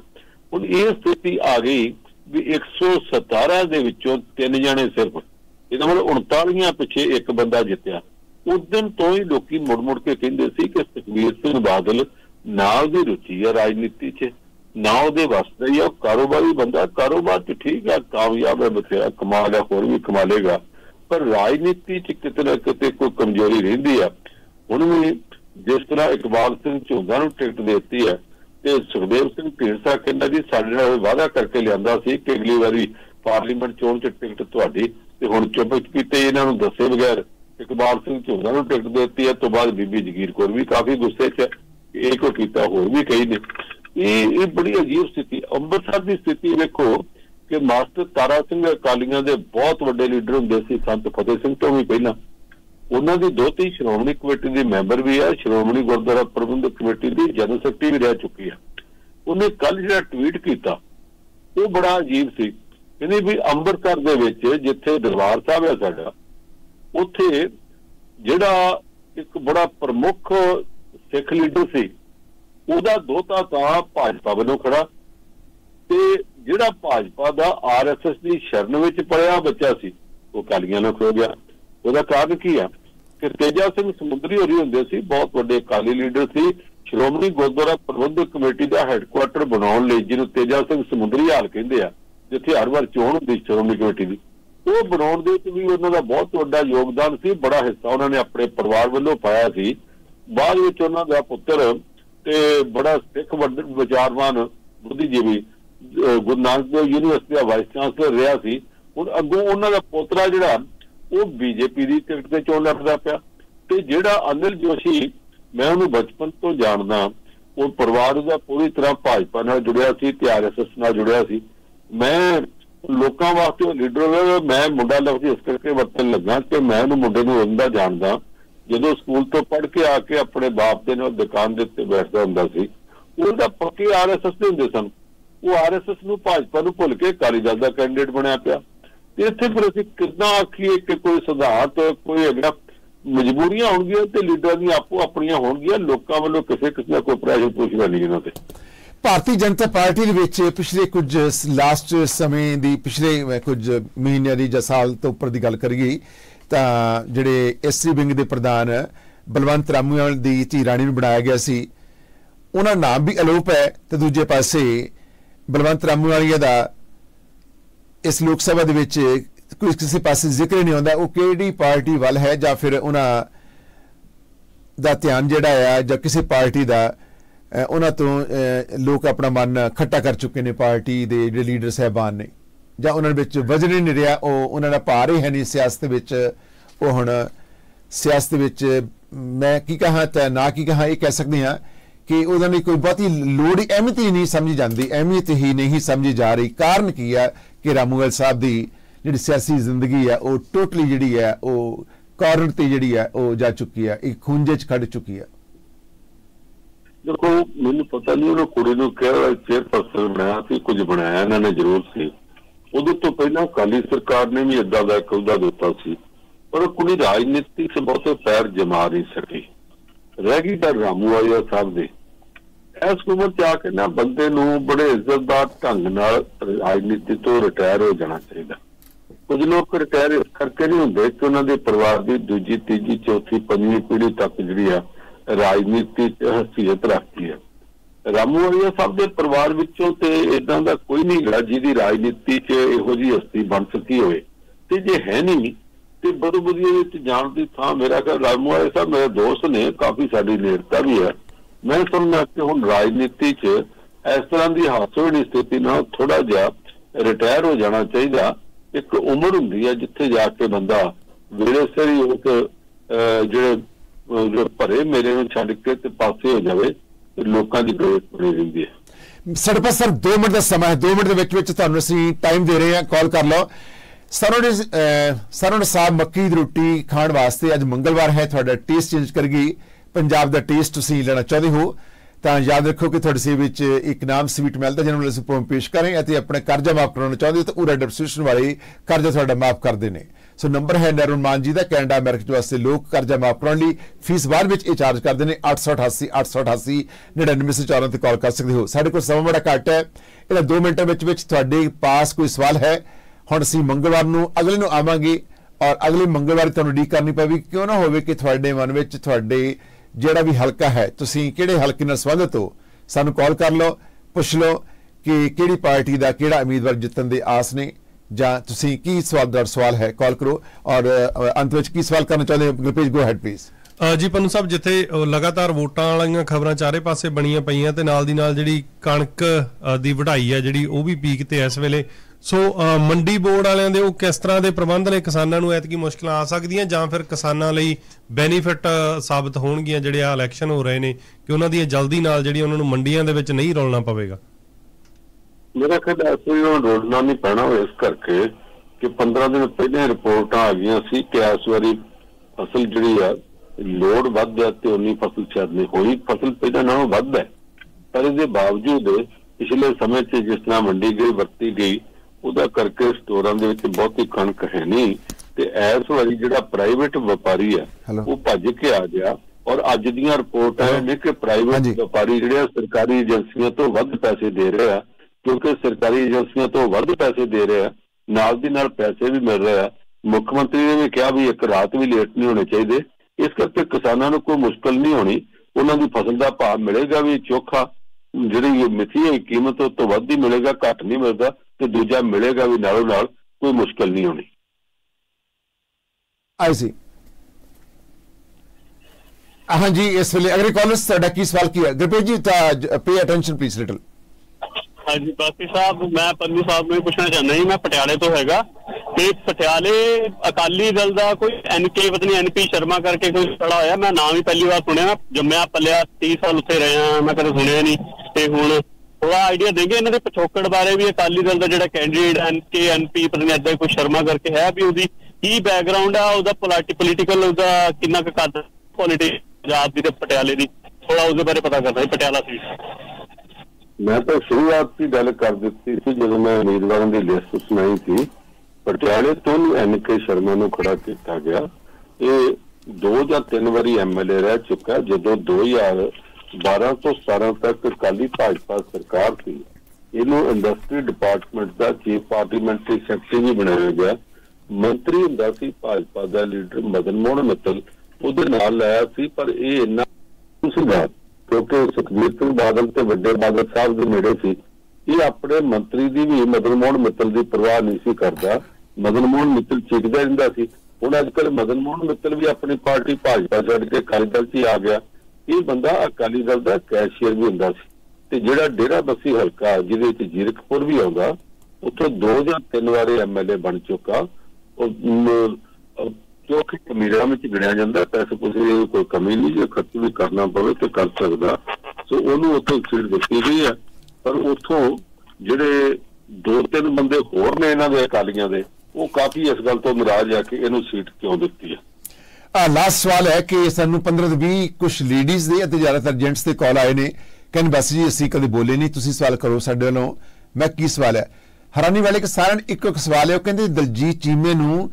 [SPEAKER 20] ਹੁਣ ਇਹ ਸਥਿਤੀ ਆ ਗਈ ਵੀ 117 ਦੇ ਵਿੱਚੋਂ ਤਿੰਨ ਜਣੇ ਸਿਰਫ, ਇਹਦਾ ਮਤਲਬ 39 ਪਿੱਛੇ ਇੱਕ ਬੰਦਾ ਜਿੱਤਿਆ। ਉਸ ਦਿਨ ਤੋਂ ਹੀ ਲੋਕੀ ਮੁੜ ਮੁੜ ਕੇ ਕਹਿੰਦੇ ਸੀ ਕਿ ਸੁਖਬੀਰ ਸਿੰਘ ਬਾਦਲ ਨਾ ਉਹਦੀ ਰੁਚੀ ਹੈ ਰਾਜਨੀਤੀ 'ਚ। ਨਾ ਉਹਦੇ ਵਾਸਤੇ ਹੀ ਆ, ਉਹ ਕਾਰੋਬਾਰੀ ਬੰਦਾ ਕਾਰੋਬਾਰ 'ਚ ਠੀਕ ਹੈ ਕਾਮਯਾਬ ਹੈ ਬਥੇਰਾ ਕਮਾ ਲਿਆ ਹੋਰ ਵੀ ਕਮਾਲੇਗਾ ਪਰ ਰਾਜਨੀਤੀ 'ਚ ਕਿਤੇ ਨਾ ਕਿਤੇ ਕੋਈ ਕਮਜ਼ੋਰੀ ਰਹਿੰਦੀ ਆ। ਹੁਣ ਵੀ ਜਿਸ ਤਰ੍ਹਾਂ ਇਕਬਾਲ ਸਿੰਘ ਝੁੰਗਾ ਨੂੰ ਟਿਕਟ ਦੇ ਦਿੱਤੀ ਹੈ ਤੇ ਸੁਖਦੇਵ ਸਿੰਘ ਢੀਂਡਸਾ ਕਹਿੰਦਾ ਜੀ ਸਾਡੇ ਨਾਲ ਵਾਅਦਾ ਕਰਕੇ ਲਿਆਂਦਾ ਸੀ ਕਿ ਅਗਲੀ ਵਾਰੀ ਪਾਰਲੀਮੈਂਟ ਚੋਣ 'ਚ ਟਿਕਟ ਤੁਹਾਡੀ ਤੇ ਹੁਣ ਚੁੱਪ ਕੀਤੇ ਇਹਨਾਂ ਨੂੰ ਦੱਸੇ ਬਗੈਰ ਇਕਬਾਲ ਸਿੰਘ ਝੋਨਾ ਨੂੰ ਟਿਕਟ ਦਿੱਤੀ ਹੈ ਤੋਂ ਬਾਅਦ ਬੀਬੀ ਜਗੀਰ ਕੌਰ ਵੀ ਕਾਫੀ ਗੁੱਸੇ 'ਚ ਹੈ। ਇਹ ਕੋ ਕੀਤਾ, ਹੋਰ ਵੀ ਕਈ ਨੇ। ਇਹ ਇਹ ਬੜੀ ਅਜੀਬ ਸਥਿਤੀ ਅੰਮ੍ਰਿਤਸਰ ਦੀ ਸਥਿਤੀ ਵੇਖੋ ਕਿ ਮਾਸਟਰ ਤਾਰਾ ਸਿੰਘ ਅਕਾਲੀਆਂ ਦੇ ਬਹੁਤ ਵੱਡੇ ਲੀਡਰ ਹੁੰਦੇ ਸੀ, ਸੰਤ ਫਤਿਹ ਸਿੰਘ ਤੋਂ ਵੀ ਪਹਿਲਾਂ। ਉਹਨਾਂ ਦੀ ਦੋਤੀ ਸ਼੍ਰੋਮਣੀ ਕਮੇਟੀ ਦੀ ਮੈਂਬਰ ਵੀ ਹੈ, ਸ਼੍ਰੋਮਣੀ ਗੁਰਦੁਆਰਾ ਪ੍ਰਬੰਧਕ ਕਮੇਟੀ ਦੀ ਜਨਰਲ ਸੈਕਟਰੀ ਵੀ ਰਹਿ ਚੁੱਕੀ ਹੈ। ਉਹਨੇ ਕੱਲ ਜਿਹੜਾ ਟਵੀਟ ਕੀਤਾ, ਉਹ ਬੜਾ ਅਜੀਬ ਸੀ। ਕਹਿੰਦੇ ਵੀ ਅੰਮ੍ਰਿਤਸਰ ਦੇ ਵਿੱਚ ਜਿੱਥੇ ਦਰਬਾਰ ਸਾਹਿਬ ਹੈ ਸਾਡਾ ਉੱਥੇ ਜਿਹੜਾ ਇੱਕ ਬੜਾ ਪ੍ਰਮੁੱਖ ਸਿੱਖ ਲੀਡਰ ਸੀ, ਉਹਦਾ ਦੋਤਾ ਤਾਂ ਭਾਜਪਾ ਵੱਲੋਂ ਖੜਾ ਤੇ ਜਿਹੜਾ ਭਾਜਪਾ ਦਾ ਆਰਐਸਐਸ ਦੀ ਸ਼ਰਨ ਵਿੱਚ ਪੜਿਆ ਬੱਚਾ ਸੀ, ਉਹ ਕਾਲੀਆਂ ਨਾਲ ਖੋ ਗਿਆ। ਉਹਦਾ ਕਾਰਨ ਕੀ ਆ? ਕਿ ਤੇਜਾ ਸਿੰਘ ਸਮੁੰਦਰੀ ਹੋਰੀ ਹੁੰਦੇ ਸੀ, ਬਹੁਤ ਵੱਡੇ ਅਕਾਲੀ ਲੀਡਰ ਸੀ। ਸ਼੍ਰੋਮਣੀ ਗੁਰਦੁਆਰਾ ਪ੍ਰਬੰਧਕ ਕਮੇਟੀ ਦਾ ਹੈੱਡਕੁਆਟਰ ਬਣਾਉਣ ਲਈ ਜਿਹਨੂੰ ਤੇਜਾ ਸਿੰਘ ਸਮੁੰਦਰੀ ਹਾਲ ਕਹਿੰਦੇ ਆ, ਜਿੱਥੇ ਹਰ ਵਾਰ ਚੋਣ ਹੁੰਦੀ ਸ਼੍ਰੋਮਣੀ ਕਮੇਟੀ ਦੀ। ਉਹ ਬਣਾਉਣ ਦੇ ਵਿੱਚ ਵੀ ਉਹਨਾਂ ਦਾ ਬਹੁਤ ਵੱਡਾ ਯੋਗਦਾਨ ਸੀ, ਬੜਾ ਹਿੱਸਾ ਉਹਨਾਂ ਨੇ ਆਪਣੇ ਪਰਿਵਾਰ ਵੱਲੋਂ ਪਾਇਆ ਸੀ। ਬਾਅਦ ਵਿੱਚ ਉਹਨਾਂ ਦਾ ਪੁੱਤਰ ਤੇ ਬੜਾ ਸਿੱਖ ਵੱਡ- ਵਿਚਾਰਵਾਨ ਬੁੱਧੀਜੀਵੀ, ਅਹ ਗੁਰੂ ਨਾਨਕ ਦੇਵ ਯੂਨੀਵਰਸਿਟੀ ਦਾ ਵਾਈਸ ਚਾਂਸਲਰ ਰਿਹਾ ਸੀ। ਹੁਣ ਅੱਗੋਂ ਉਹਨਾਂ ਦਾ ਪੋਤਰਾ ਜਿਹੜਾ, ਉਹ ਬੀਜੇਪੀ ਦੀ ਟਿਕਟ ਤੇ ਚੋਣ ਲੜਦਾ ਪਿਆ। ਤੇ ਜਿਹੜਾ ਅਨਿਲ ਜੋਸ਼ੀ, ਮੈਂ ਉਹਨੂੰ ਬਚਪਨ ਤੋਂ ਜਾਣਦਾ, ਉਹ ਪਰਿਵਾਰ ਉਹਦਾ ਪੂਰੀ ਤਰ੍ਹਾਂ ਭਾਜਪਾ ਨਾਲ ਜੁੜਿਆ ਸੀ, ਤੇ ਆਰਐਸਐਸ ਨਾਲ ਜੁੜਿਆ ਸੀ। ਮੈਂ ਲੋਕਾਂ ਵਾਸਤੇ ਲੀਡਰ ਮੈਂ ਮੁੰਡਾ ਲਫ਼ਜ਼ ਇਸ ਕਰਕੇ ਵਰਤਣ ਲੱਗਾ ਕਿ ਮੈਂ ਉਹਨੂੰ ਮੁੰਡੇ ਨੂੰ ਉਹਦਾ ਜਾਣਦਾ। ਜਦੋਂ ਸਕੂਲ ਤੋਂ ਪੜ੍ਹ ਕੇ ਆ ਕੇ ਆਪਣੇ ਬਾਪ ਦੇ ਨਾਲ ਦੁਕਾਨ ਦੇ ਉੱਤੇ ਬੈਠਦਾ ਹੁੰਦਾ ਸੀ, ਉਹਦਾ ਪੱਕੇ ਆਰਐਸਐਸ ਦੇ ਹੁੰਦੇ ਸਨ। ਉਹ ਆਰਐਸਐਸ ਨੂੰ ਭਾਜਪਾ ਨੂੰ ਭੁੱਲ ਕੇ ਅਕਾਲੀ ਦਲ ਦਾ ਕੈਂਡੀਡੇਟ ਬਣਿਆ ਪਿਆ। ਤੇ ਇੱਥੇ ਫਿਰ ਅਸੀਂ ਕਿੱਦਾਂ ਆਖੀਏ ਕਿ ਕੋਈ ਸਿਧਾਂਤ, ਕੋਈ ਅਗਲਾ ਮਜਬੂਰੀਆਂ ਹੋਣਗੀਆਂ ਤੇ ਲੀਡਰਾਂ ਦੀਆਂ ਆਪੋ ਆਪਣੀਆਂ ਹੋਣਗੀਆਂ, ਲੋਕਾਂ ਵੱਲੋਂ ਕਿਸੇ ਕਿਸੇ ਦਾ ਕੋਈ ਪ੍ਰੈਸ਼ਰ ਪੁੱਛਦਾ ਨਹੀਂ ਇਹਨਾਂ ਤੇ।
[SPEAKER 16] ਭਾਰਤੀ ਜਨਤਾ ਪਾਰਟੀ ਦੇ ਵਿੱਚ ਪਿਛਲੇ ਕੁਝ ਲਾਸਟ ਸਮੇਂ ਦੀ ਪਿਛਲੇ ਕੁਝ ਮਹੀਨਿਆਂ ਦੀ ਜਾਂ ਸਾਲ ਤੋਂ ਉੱਪਰ ਦੀ ਗੱਲ ਕਰੀਏ, ਤਾਂ ਜਿਹੜੇ ਐਸਸੀ ਵਿੰਗ ਦੇ ਪ੍ਰਧਾਨ ਬਲਵੰਤ ਰਾਮੂਵਾਲ ਦੀ ਧੀ ਰਾਣੀ ਨੂੰ ਬਣਾਇਆ ਗਿਆ ਸੀ, ਉਹਨਾਂ ਦਾ ਨਾਮ ਵੀ ਅਲੋਪ ਹੈ ਤੇ ਦੂਜੇ ਪਾਸੇ ਬਲਵੰਤ ਰਾਮੂਵਾਲੀਆ ਦਾ ਇਸ ਲੋਕ ਸਭਾ ਦੇ ਵਿੱਚ ਕੋਈ ਕਿਸੇ ਪਾਸੇ ਜ਼ਿਕਰ ਹੀ ਨਹੀਂ ਆਉਂਦਾ, ਉਹ ਕਿਹੜੀ ਪਾਰਟੀ ਵੱਲ ਹੈ ਜਾਂ ਫਿਰ ਉਹਨਾਂ ਦਾ ਧਿਆਨ ਜਿਹੜਾ ਆ ਜਾਂ ਕਿਸੇ ਪਾਰਟੀ ਦਾ ਉਹਨਾਂ ਤੋਂ ਲੋਕ ਆਪਣਾ ਮਨ ਖੱਟਾ ਕਰ ਚੁੱਕੇ ਨੇ ਪਾਰਟੀ ਦੇ ਜਿਹੜੇ ਲੀਡਰ ਸਹਿਬਾਨ ਨੇ। ਜਾਂ ਉਹਨਾਂ ਵਿੱਚ ਵਜਨ ਹੀ ਨਹੀਂ ਰਿਹਾ, ਉਹ ਉਹਨਾਂ ਦਾ ਭਾਰ ਹੀ ਹੈ ਨਹੀਂ ਸਿਆਸਤ ਵਿੱਚ। ਉਹ ਹੁਣ ਸਿਆਸਤ ਵਿੱਚ, ਮੈਂ ਕੀ ਕਹਾਂ ਤਾਂ ਨਾ ਕੀ ਕਹਾਂ, ਇਹ ਕਹਿ ਸਕਦੇ ਹਾਂ ਕਿ ਉਹਨਾਂ ਦੀ ਕੋਈ ਬਹੁਤੀ ਲੋੜ ਅਹਿਮੀਅਤ ਹੀ ਨਹੀਂ ਸਮਝੀ ਜਾਂਦੀ, ਅਹਿਮੀਅਤ ਹੀ ਨਹੀਂ ਸਮਝੀ ਜਾ ਰਹੀ। ਕਾਰਨ ਕੀ ਹੈ ਕਿ ਰਾਮੂਗਲ ਸਾਹਿਬ ਦੀ ਜਿਹੜੀ ਸਿਆਸੀ ਜ਼ਿੰਦਗੀ ਹੈ ਉਹ ਟੋਟਲੀ ਜਿਹੜੀ ਹੈ ਉਹ ਕਾਰਨ ਤੇ ਜਿਹੜੀ ਹੈ ਉਹ ਜਾ ਚੁੱਕੀ ਹੈ ਇੱਕ ਖੁੰਝੇ 'ਚ ਖੜ ਚੁੱਕੀ ਹੈ
[SPEAKER 20] ਦੇਖੋ, ਮੈਨੂੰ ਪਤਾ ਨਹੀਂ ਉਹ ਕੁੜੀ ਨੂੰ ਕਿਹੜਾ ਚੇਅਰਪਰਸਨ ਬਣਾਇਆ ਸੀ, ਕੁਝ ਬਣਾਇਆ ਇਹਨਾਂ ਨੇ ਜ਼ਰੂਰ ਸੀ। ਉਦੋਂ ਤੋਂ ਪਹਿਲਾਂ ਕਾਲੀ ਸਰਕਾਰ ਨੇ ਵੀ ਇਦਾਂ ਦਾ ਇੱਕ ਉਹਦਾ ਦਿੱਤਾ ਸੀ। ਪਰ ਉਹ ਕੁੜੀ ਰਾਜਨੀਤੀ 'ਚ ਬਹੁਤੇ ਪੈਰ ਜਮਾ ਨਹੀਂ ਸਕੀ। ਰਹਿ ਗਈ ਤਾਂ ਰਾਮੂਵਾਲੀਆ ਸਾਹਿਬ ਦੇ। ਇਸ ਉਮਰ 'ਚ ਆ ਕੇ ਨਾ ਬੰਦੇ ਨੂੰ ਬੜੇ ਇੱਜ਼ਤਦਾਰ ਢੰਗ ਨਾਲ ਰਾਜਨੀਤੀ ਤੋਂ ਰਿਟਾਇਰ ਹੋ ਜਾਣਾ ਚਾਹੀਦਾ। ਕੁਝ ਲੋਕ ਰਿਟਾਇਰ ਇਸ ਕਰਕੇ ਨਹੀਂ ਹੁੰਦੇ ਕਿ ਉਹਨਾਂ ਦੇ ਪਰਿਵਾਰ ਦੀ ਦੂਜੀ, ਤੀਜੀ, ਚੌਥੀ, ਪੰਜਵੀਂ ਪੀੜ੍ਹੀ ਤੱਕ ਜਿਹੜੀ ਆ ਰਾਜਨੀਤੀ 'ਚ ਹਸੀਅਤ ਰੱਖਦੀ ਹੈ। ਰਾਮੂਵਾਲੀਆ ਸਾਹਿਬ ਦੇ ਪਰਿਵਾਰ ਵਿੱਚੋਂ ਤੇ ਇਦਾਂ ਦਾ ਕੋਈ ਨਹੀਂ ਗਾ ਜਿਹਦੀ ਰਾਜਨੀਤੀ 'ਚ ਇਹੋ ਜਿਹੀ ਹਸਤੀ ਬਣ ਸਕੀ ਹੋਵੇ। ਤੇ ਜੇ ਹੈ ਨਹੀਂ ਤੇ ਬਦੋ ਵਿੱਚ ਜਾਣ ਦੀ ਥਾਂ ਮੇਰਾ ਘਰ ਰਾਮੂਵਾਲੀਆ ਸਾਹਿਬ ਮੇਰੇ ਦੋਸਤ ਨੇ ਕਾਫੀ ਸਾਡੀ ਨੇੜਤਾ ਵੀ ਹੈ। ਮੈਂ ਸਮਝਦਾ ਕਿ ਹੁਣ ਰਾਜਨੀਤੀ 'ਚ ਇਸ ਤਰ੍ਹਾਂ ਦੀ ਹਾਸੋੜੀ ਸਥਿਤੀ ਨਾਲ ਥੋੜਾ ਜਿਹਾ ਰਿਟਾਇਰ ਹੋ ਜਾਣਾ ਚਾਹੀਦਾ। ਇੱਕ ਉਮਰ ਹੁੰਦੀ ਹੈ ਜਿੱਥੇ ਜਾ ਕੇ ਬੰਦਾ ਵੇਲੇ ਸਿਰ ਹੀ ਉਸ ਅਹ, ਜਿਹੜੇ ਭਰੇ ਮੇਰੇ ਨੂੰ ਛੱਡ ਕੇ ਤੇ ਪਾਸੇ ਹੋ ਜਾਵੇ ਤੇ ਲੋਕਾਂ ਦੀ ਗ੍ਰੇਸ ਬਣੀ ਰਹਿੰਦੀ ਹੈ।
[SPEAKER 16] ਸਾਡੇ ਪਾਸ ਸਰ 2 ਮਿੰਟ ਦਾ ਸਮਾਂ ਹੈ। 2 ਮਿੰਟ ਦੇ ਵਿੱਚ ਵਿੱਚ ਤੁਹਾਨੂੰ ਅਸੀਂ ਟਾਈਮ ਦੇ ਰਹੇ ਹਾਂ। ਕਾਲ ਕਰ ਲਓ। ਸਰੋਂ ਸਰੋਂ ਸਾਹਿਬ ਮੱਕੀ ਦੀ ਰੋਟੀ ਖਾਣ ਵਾਸਤੇ ਅੱਜ ਮੰਗਲਵਾਰ ਹੈ। ਤੁਹਾਡਾ ਟੇਸਟ ਚੇਂਜ ਕਰ ਗਈ। ਪੰਜਾਬ ਦਾ ਟੇਸਟ ਤੁਸੀਂ ਲੈਣਾ ਚਾਹੁੰਦੇ ਹੋ, ਤਾਂ ਯਾਦ ਰੱਖੋ ਕਿ ਤੁਹਾਡੇ ਸੇਵ ਵਿੱਚ ਇੱਕ ਨਾਮ ਸਵੀਟ ਮਿਲਦਾ ਜਿਹਨਾਂ ਨੂੰ ਅਸੀਂ ਪੋਮ ਪੇਸ਼ ਕਰਾਂਗੇ ਅਤੇ ਆਪਣਾ ਕਰਜ਼ਾ ਮਾਫ ਕਰਾਉਣਾ ਚਾਹੁੰਦੇ ਹੋ, ਤਾਂ ਉਰਾ ਡਿਸਟ੍ਰੀਬਿਊਸ਼ਨ ਵਾਲੇ ਕਰਜ਼ਾ ਤੁਹਾਡਾ ਮਾਫ ਕਰਦੇ ਨੇ। ਸੋ ਨੰਬਰ ਹੈ ਨਰੁਣ ਮਾਨ ਜੀ ਦਾ। ਕੈਨੇਡਾ, ਅਮਰੀਕਾ ਵਾਸਤੇ ਲੋਕ ਕਰਜ਼ਾ ਮਾਫ ਕਰਾਉਣ ਲਈ ਫੀਸ ਬਾਅਦ ਵਿੱਚ ਇਹ ਚਾਰਜ ਕਰਦੇ ਨੇ 888 888 99 ਤੇ ਕਾਲ ਕਰ ਸਕਦੇ ਹੋ। ਸਾਡੇ ਕੋਲ ਸਮਾਂ ਬੜਾ ਘੱਟ ਹੈ। ਇਹਦਾ 2 ਮਿੰਟਾਂ ਵਿੱਚ ਵਿੱਚ ਤੁਹਾਡੇ ਪਾਸ ਕੋਈ ਸਵਾਲ ਹੈ, ਹੁਣ ਅਸੀਂ ਮੰਗਲਵਾਰ ਨੂੰ, ਅਗਲੇ ਨੂੰ ਆਵਾਂਗੇ ਔਰ ਅਗਲੇ ਮੰਗਲਵਾਰ ਤੁਹਾਨੂੰ ਡੀ ਕਰਨੀ ਪਵੇਗੀ। ਕਿਉਂ ਨਾ ਹੋਵੇ ਕਿ ਤੁਹਾਡੇ ਮਨ ਵਿੱਚ ਤੁਹਾਡੇ ਜਿਹੜਾ ਵੀ ਹਲਕਾ ਹੈ, ਤੁਸੀਂ ਕਿਹੜੇ ਹਲਕੇ ਨਾਲ ਸੰਬੰਧਿਤ ਹੋ, ਸਾਨੂੰ ਕਾਲ ਕਰ ਲਓ, ਪੁੱਛ ਲਓ ਕਿ ਕਿਹੜੀ ਪਾਰਟੀ ਦਾ ਕਿਹੜਾ ਉਮੀਦਵਾਰ ਜਿੱਤਣ ਦੇ ਆਸ ਨੇ। ਜਾਂ ਤੁਸੀਂ ਕੀ ਸਵਾਲ ਦਾ ਸਵਾਲ ਹੈ ਕਾਲ ਕਰੋ ਔਰ ਅੰਤ ਵਿੱਚ ਕੀ ਸਵਾਲ ਕਰਨਾ ਚਾਹੁੰਦੇ ਹੋ, ਗੁਰਪ੍ਰੀਤ ਗੋ ਹੈਡ ਪਲੀਜ਼
[SPEAKER 18] ਜੀ ਪੰਨੂ ਸਾਹਿਬ, ਜਿੱਥੇ ਲਗਾਤਾਰ ਵੋਟਾਂ ਵਾਲੀਆਂ ਖਬਰਾਂ ਚਾਰੇ ਪਾਸੇ ਬਣੀਆਂ ਪਈਆਂ ਤੇ ਨਾਲ ਦੀ ਨਾਲ ਜਿਹੜੀ ਕਣਕ ਦੀ ਵਢਾਈ ਹੈ ਜਿਹੜੀ, ਉਹ ਵੀ ਪੀਕ ਤੇ ਇਸ ਵੇਲੇ। ਸੋ ਮੰਡੀ ਬੋਰਡ ਵਾਲਿਆਂ ਦੇ ਉਹ ਕਿਸ ਤਰ੍ਹਾਂ ਦੇ ਪ੍ਰਬੰਧ ਨੇ? ਕਿਸਾਨਾਂ ਨੂੰ ਐਤਕੀ ਮੁਸ਼ਕਲਾਂ ਆ ਸਕਦੀਆਂ ਜਾਂ ਫਿਰ ਕਿਸਾਨਾਂ ਲਈ ਬੈਨੀਫਿਟ ਸਾਬਤ ਹੋਣਗੀਆਂ ਜਿਹੜੇ ਆ ਇਲੈਕਸ਼ਨ ਹੋ ਰਹੇ ਨੇ ਕਿ ਉਹਨਾਂ ਦੀਆਂ ਜਲਦੀ ਨਾਲ ਜਿਹੜੀ ਉਹਨਾਂ ਨੂੰ ਮੰਡੀਆਂ ਦੇ ਵਿੱਚ ਨਹੀਂ ਰੋਲਣਾ ਪਵੇਗਾ?
[SPEAKER 20] ਮੇਰਾ ਖਿਆਲ ਹੈ ਕੋਈ ਰੋਲਣਾ ਨਹੀਂ ਪੈਣਾ ਇਸ ਕਰਕੇ ਕਿ 15 ਦਿਨ ਪਹਿਲਾਂ ਰਿਪੋਰਟਾਂ ਆ ਗਈਆਂ ਸੀ ਕਿ ਇਸ ਵਾਰੀ ਫਸਲ ਜਿਹੜੀ ਆ ਲੋੜ ਵੱਧ ਹੈ ਤੇ ਉਨੀ ਫਸਲ ਸ਼ਾਇਦ ਨਹੀਂ ਹੋਈ। ਫਸਲ ਪਹਿਲਾਂ ਨਾਲੋਂ ਵੱਧ ਹੈ ਪਰ ਇਹਦੇ ਬਾਵਜੂਦ ਪਿਛਲੇ ਸਮੇਂ 'ਚ ਜਿਸ ਤਰ੍ਹਾਂ ਮੰਡੀ ਗਈ ਵਰਤੀ ਗਈ ਉਹਦਾ ਕਰਕੇ ਸਟੋਰਾਂ ਦੇ ਵਿੱਚ ਬਹੁਤੀ ਕਣਕ ਹੈ ਨਹੀਂ ਤੇ ਇਸ ਵਾਰੀ ਜਿਹੜਾ ਪ੍ਰਾਈਵੇਟ ਵਪਾਰੀ ਹੈ ਉਹ ਭੱਜ ਕੇ ਆ ਗਿਆ ਔਰ ਅੱਜ ਦੀਆਂ ਰਿਪੋਰਟਾਂ ਨੇ ਕਿ ਪ੍ਰਾਈਵੇਟ ਵਪਾਰੀ ਜਿਹੜੇ ਆ ਸਰਕਾਰੀ ਏਜੰਸੀਆਂ ਤੋਂ ਵੱਧ ਪੈਸੇ ਦੇ ਰਹੇ ਆ। ਕਿਉਂਕਿ ਸਰਕਾਰੀ ਏਜੰਸੀਆਂ ਤੋਂ ਵੱਧ ਪੈਸੇ ਦੇ ਰਹੇ ਆ, ਨਾਲ ਦੀ ਨਾਲ ਪੈਸੇ ਵੀ ਮਿਲ ਰਹੇ ਆ। ਮੁੱਖ ਮੰਤਰੀ ਨੇ ਵੀ ਕਿਹਾ ਵੀ ਇੱਕ ਰਾਤ ਵੀ ਲੇਟ ਨਹੀਂ ਹੋਣੇ ਚਾਹੀਦੇ। ਇਸ ਕਰਕੇ ਕਿਸਾਨਾਂ ਨੂੰ ਕੋਈ ਮੁਸ਼ਕਲ ਨਹੀਂ ਹੋਣੀ। ਉਹਨਾਂ ਦੀ ਫਸਲ ਦਾ ਭਾਅ ਮਿਲੇਗਾ ਵੀ ਚੋਖਾ। ਜਿਹੜੀ ਮਿੱਥੀ ਹੋਈ ਕੀਮਤ ਤੋਂ ਵੱਧ ਹੀ ਮਿਲੇਗਾ, ਘੱਟ ਨਹੀਂ ਮਿਲਦਾ ਤੇ ਦੂਜਾ ਮਿਲੇਗਾ ਵੀ ਨਾਲੋਂ ਨਾਲ ਕੋਈ ਮੁਸ਼ਕਲ ਨਹੀਂ ਹੋਣੀ।
[SPEAKER 16] ਆਈ ਸੀ ਹਾਂਜੀ, ਇਸ ਵੇਲੇ ਅਗਲੇ ਕਾਲਰ ਤੁਹਾਡਾ ਕੀ ਸਵਾਲ ਕੀ ਹੈ? ਗੁਰਪ੍ਰੀਤ ਜੀ ਪੇ ਅਟੈਂਸ਼ਨ ਪਲੀਜ਼ ਲਿਟਲ
[SPEAKER 22] ਹਾਂਜੀ, ਬਾਕੀ ਸਾਹਿਬ, ਮੈਂ ਪੰਨੂ ਸਾਹਿਬ ਨੂੰ ਇਹ ਪੁੱਛਣਾ ਚਾਹੁੰਦਾ ਜੀ, ਮੈਂ ਪਟਿਆਲੇ ਤੋਂ ਹੈਗਾ। ਤੇ ਪਟਿਆਲੇ ਅਕਾਲੀ ਦਲ ਦਾ ਕੋਈ ਐਨਕੇ ਪਤਾ ਨਹੀਂ ਐਨਪੀ ਸ਼ਰਮਾ ਕਰਕੇ ਕੋਈ ਖੜਾ ਹੋਇਆ, ਮੈਂ ਨਾਮ ਹੀ ਪਹਿਲੀ ਵਾਰ ਸੁਣਿਆ, ਮੈਂ ਜੰਮਿਆ, ਪੱਲਿਆ 30 ਸਾਲ ਉੱਥੇ ਰਿਹਾ ਮੈਂ ਕਦੇ ਸੁਣਿਆ ਨਹੀਂ। ਤੇ ਹੁਣ ਥੋੜਾ ਆਈਡੀਆ ਦੇਂਗੇ ਇਹਨਾਂ ਦੇ ਪਿਛੋਕੜ ਬਾਰੇ ਵੀ, ਅਕਾਲੀ ਦਲ ਦਾ ਜਿਹੜਾ ਕੈਂਡੀਡੇਟ ਐਨਕੇ ਐਨਪੀ ਪਤਾ ਨਹੀਂ ਏਦਾਂ ਕੋਈ ਸ਼ਰਮਾ ਕਰਕੇ ਹੈ ਵੀ ਉਹਦੀ ਕੀ ਬੈਕਗ੍ਰਾਉਂਡ ਆ, ਉਹਦਾ ਪੋਲੀਟੀਕਲ ਉਹਦਾ ਕਿੰਨਾ ਕੁ ਕੱਦ ਪੋਲਿਟਿਕਸ ਪੰਜਾਬ ਦੀ ਤੇ ਪਟਿਆਲੇ ਦੀ ਥੋੜਾ ਉਹਦੇ ਬਾਰੇ ਪਤਾ ਕਰਨਾ ਸੀ ਪਟਿਆਲਾ ਸੀਟ।
[SPEAKER 20] ਮੈਂ ਤਾਂ ਸ਼ੁਰੂਆਤ ਦੀ ਗੱਲ ਕਰ ਦਿੱਤੀ ਸੀ ਜਦੋਂ ਮੈਂ ਉਮੀਦਵਾਰਾਂ ਦੀ ਲਿਸਟ ਸੁਣਾਈ ਸੀ। ਪਟਿਆਲੇ ਤੋਂ ਐਨਕੇ ਸ਼ਰਮਾ ਨੂੰ ਖੜਾ ਕੀਤਾ ਗਿਆ। ਇਹ ਦੋ ਜਾਂ ਤਿੰਨ ਵਾਰੀ ਐਮਐਲਏ ਰਹਿ ਚੁੱਕਾ ਜਦੋਂ 2012 ਤੋਂ 17 ਤੱਕ ਕਾਲੀ ਭਾਜਪਾ ਸਰਕਾਰ ਸੀ, ਇਹਨੂੰ ਇੰਡਸਟਰੀ ਡਿਪਾਰਟਮੈਂਟ ਦਾ ਚੀਫ ਪਾਰਲੀਮੈਂਟਰੀ ਸੈਕਟਰੀ ਵੀ ਬਣਾਇਆ ਗਿਆ। ਮੰਤਰੀ ਹੁੰਦਾ ਸੀ ਭਾਜਪਾ ਦਾ ਲੀਡਰ ਮਦਨ ਮੋਹਨ ਮਿੱਤਲ। ਉਹਦੇ ਨਾਲ ਲਾਇਆ ਸੀ, ਪਰ ਇਹ ਇੰਨਾ ਸੀਗਾ ਕਿਉਂਕਿ ਸੁਖਬੀਰ ਸਿੰਘ ਬਾਦਲ ਤੇ ਵੱਡੇ ਬਾਦਲ ਸਾਹਿਬ ਦੇ ਨੇੜੇ ਸੀ, ਇਹ ਆਪਣੇ ਮੰਤਰੀ ਦੀ ਵੀ ਮਦਨ ਮੋਹਨ ਮਿੱਤਲ ਦੀ ਪਰਵਾਹ ਨਹੀਂ ਸੀ ਕਰਦਾ। ਮਦਨ ਮੋਹਨ ਮਿੱਤਲ ਚੀਕਦਾ ਰਹਿੰਦਾ ਸੀ। ਹੁਣ ਅੱਜ ਕੱਲ ਮਦਨ ਮੋਹਨ ਮਿੱਤਲ ਵੀ ਆਪਣੀ ਪਾਰਟੀ ਭਾਜਪਾ ਛੱਡ ਕੇ ਅਕਾਲੀ ਦਲ 'ਚ ਹੀ ਆ ਗਿਆ। ਇਹ ਬੰਦਾ ਅਕਾਲੀ ਦਲ ਦਾ ਕੈਸ਼ੀਅਰ ਵੀ ਹੁੰਦਾ ਸੀ। ਤੇ ਜਿਹੜਾ ਡੇਰਾ ਬੱਸੀ ਹਲਕਾ ਜਿਹਦੇ ਵਿੱਚ ਜੀਰਕਪੁਰ ਵੀ ਆਉਂਦਾ, ਉੱਥੋਂ ਦੋ ਜਾਂ ਤਿੰਨ ਵਾਰੇ ਐਮਐਲਏ ਬਣ ਚੁੱਕਾ। ਉਹ ਮ, ਅਹ, ਕਮੀਰਾਂ ਵਿੱਚ ਗਿਣਿਆ ਜਾਂਦਾ ਪੈਸੇ ਪੂਸੇ ਕੋਈ ਕਮੀ ਨਹੀਂ ਜੇ ਖਰਚ ਵੀ ਕਰਨਾ ਪਵੇ ਤੇ ਕਰ ਸਕਦਾ। ਸੋ ਉਹਨੂੰ ਉੱਥੋਂ ਸੀਟ ਦਿੱਤੀ ਗਈ ਹੈ ਪਰ ਉੱਥੋਂ ਜਿਹੜੇ ਦੋ ਤਿੰਨ ਬੰਦੇ ਹੋਰ ਨੇ ਇਹਨਾਂ ਦੇ ਅਕਾਲੀਆਂ ਦੇ ਉਹ ਕਾਫੀ ਇਸ ਗੱਲ ਤੋਂ ਨਾਰਾਜ਼ ਆ ਕਿ ਇਹਨੂੰ ਸੀਟ ਕਿਉਂ ਦਿੱਤੀ ਹੈ
[SPEAKER 16] ਆ ਲਾਸਟ ਸਵਾਲ ਹੈ ਕਿ ਸਾਨੂੰ 15 ਤੋਂ 20 ਕੁਝ ਲੇਡੀਜ਼ ਦੇ ਅਤੇ ਜ਼ਿਆਦਾਤਰ ਜੈਂਟਸ ਦੇ ਕਾਲ ਆਏ ਨੇ। ਕਹਿੰਦੇ ਬਸ ਜੀ ਅਸੀਂ ਕਦੇ ਬੋਲੇ ਨਹੀਂ ਤੁਸੀਂ ਸਵਾਲ ਕਰੋ ਸਾਡੇ ਵੱਲੋਂ। ਮੈਂ ਕੀ ਸਵਾਲ ਹੈ? ਹੈਰਾਨੀ ਵਾਲੇ ਕਿ ਸਾਰਿਆਂ ਨੂੰ ਇੱਕੋ ਇੱਕ ਸਵਾਲ ਹੈ ਉਹ ਕਹਿੰਦੇ ਦਲਜੀਤ ਚੀਮੇ ਨੂੰ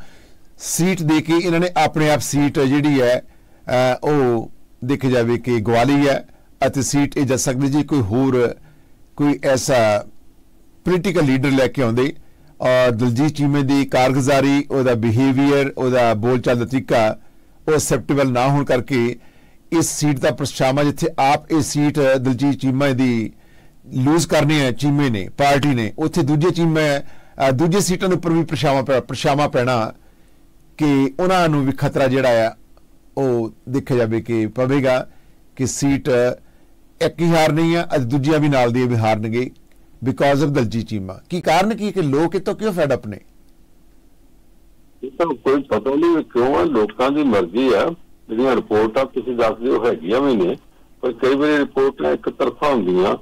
[SPEAKER 16] ਸੀਟ ਦੇ ਕੇ ਇਹਨਾਂ ਨੇ ਆਪਣੇ ਆਪ ਸੀਟ ਜਿਹੜੀ ਹੈ ਉਹ ਦੇਖੇ ਜਾਵੇ ਕਿ ਗਵਾਲੀ ਹੈ ਅਤੇ ਸੀਟ ਇਹ ਜਾ ਸਕਦੀ ਜੀ ਕੋਈ ਹੋਰ, ਕੋਈ ਐਸਾ ਪੋਲੀਟੀਕਲ ਲੀਡਰ ਲੈ ਕੇ ਆਉਂਦੇ। ਔਰ ਦਲਜੀਤ ਚੀਮੇ ਦੀ ਕਾਰਗੁਜ਼ਾਰੀ, ਉਹਦਾ ਬਿਹੇਵੀਅਰ ਉਹਦਾ ਬੋਲਚਾਲ ਦਾ ਤਰੀਕਾ, ਉਹ ਐਕਸੈਪਟੇਬਲ ਨਾ ਹੋਣ ਕਰਕੇ ਇਸ ਸੀਟ ਦਾ ਪਰਛਾਵਾਂ ਜਿੱਥੇ ਆਪ ਇਹ ਸੀਟ ਦਲਜੀਤ ਚੀਮੇ ਦੀ ਲੂਜ਼ ਕਰਨੀ ਹੈ, ਚੀਮੇ ਨੇ, ਪਾਰਟੀ ਨੇ, ਉੱਥੇ ਦੂਜੇ ਚੀਮੇ ਦੂਜੇ ਸੀਟਾਂ ਦੇ ਉੱਪਰ ਵੀ ਪਰਛਾਵਾਂ ਪੈ- ਪ੍ਰਸ਼ਾਮਾ ਪੈਣਾ ਕਿ ਉਹਨਾਂ ਨੂੰ ਵੀ ਖਤਰਾ ਜਿਹੜਾ ਆ, ਉਹ ਦੇਖਿਆ ਜਾਵੇ ਕਿ ਪਵੇਗਾ ਕਿ ਸੀਟ ਇੱਕ ਹੀ ਹਾਰ ਆ ਅਤੇ ਦੂਜੀਆਂ ਵੀ ਨਾਲ ਦੀ ਵੀ ਹਾਰਨਗੇ ਬਿਕਾਜ਼ ਆਫ ਦਲਜੀਤ ਚੀਮਾ। ਕੀ ਕਾਰਨ ਕੀ ਕਿ ਲੋਕ ਇਤੋਂ ਕਿਉਂ ਫੈਡ ਅਪ ਨੇ?
[SPEAKER 20] ਇਹ ਕੋਈ ਪਤਾ ਨਹੀਂ ਕਿਉਂ ਲੋਕਾਂ ਦੀ ਮਰਜ਼ੀ ਆ। ਜਿਹੜੀਆਂ ਰਿਪੋਰਟਾਂ ਤੁਸੀਂ ਦੱਸਦੇ ਹੋ ਹੈਗੀਆਂ ਵੀ ਨੇ। ਪਰ ਕਈ ਵਾਰੀ ਰਿਪੋਰਟਾਂ ਇੱਕ ਤਰਫਾ ਹੁੰਦੀਆਂ।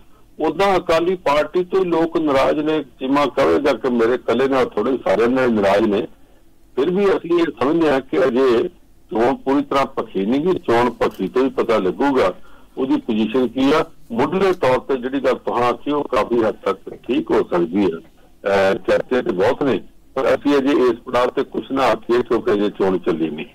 [SPEAKER 20] ਉਦਾਂ ਅਕਾਲੀ ਪਾਰਟੀ ਤੋਂ ਲੋਕ ਨਾਰਾਜ਼ ਨੇ, ਚੀਮਾ ਕਹੇਗਾ ਕਿ ਮੇਰੇ ਕੱਲੇ ਨਾਲ ਥੋੜੇ ਸਾਰੇ ਨਾਲ ਨਾਰਾਜ਼ ਨੇ। ਫਿਰ ਵੀ ਅਸੀਂ ਇਹ ਸਮਝਦੇ ਹਾਂ ਕਿ ਅਜੇ ਚੋਣ ਪੂਰੀ ਤਰ੍ਹਾਂ ਪੱਖੀ ਨਹੀਂ ਗੀ ਚੋਣ ਪੱਖੀ ਤੋਂ ਹੀ ਪਤਾ ਲੱਗੂਗਾ ਉਹਦੀ ਪੋਜੀਸ਼ਨ ਕੀ ਆ। ਮੁੱਢਲੇ ਤੌਰ ਤੇ ਜਿਹੜੀ ਗੱਲ ਤੁਹਾਂ ਆਖੀ, ਉਹ ਕਾਫੀ ਹੱਦ ਤੱਕ ਠੀਕ ਹੋ ਸਕਦੀ ਹੈ। ਚਰਚੇ ਤੇ ਬਹੁਤ ਨੇ, ਪਰ ਅਸੀਂ ਅਜੇ ਇਸ ਪੜਾਅ ਤੇ ਕੁਝ ਨਾ ਆਖੀਏ ਕਿਉਂਕਿ ਅਜੇ ਚੋਣ ਚੱਲੀ ਨਹੀਂ।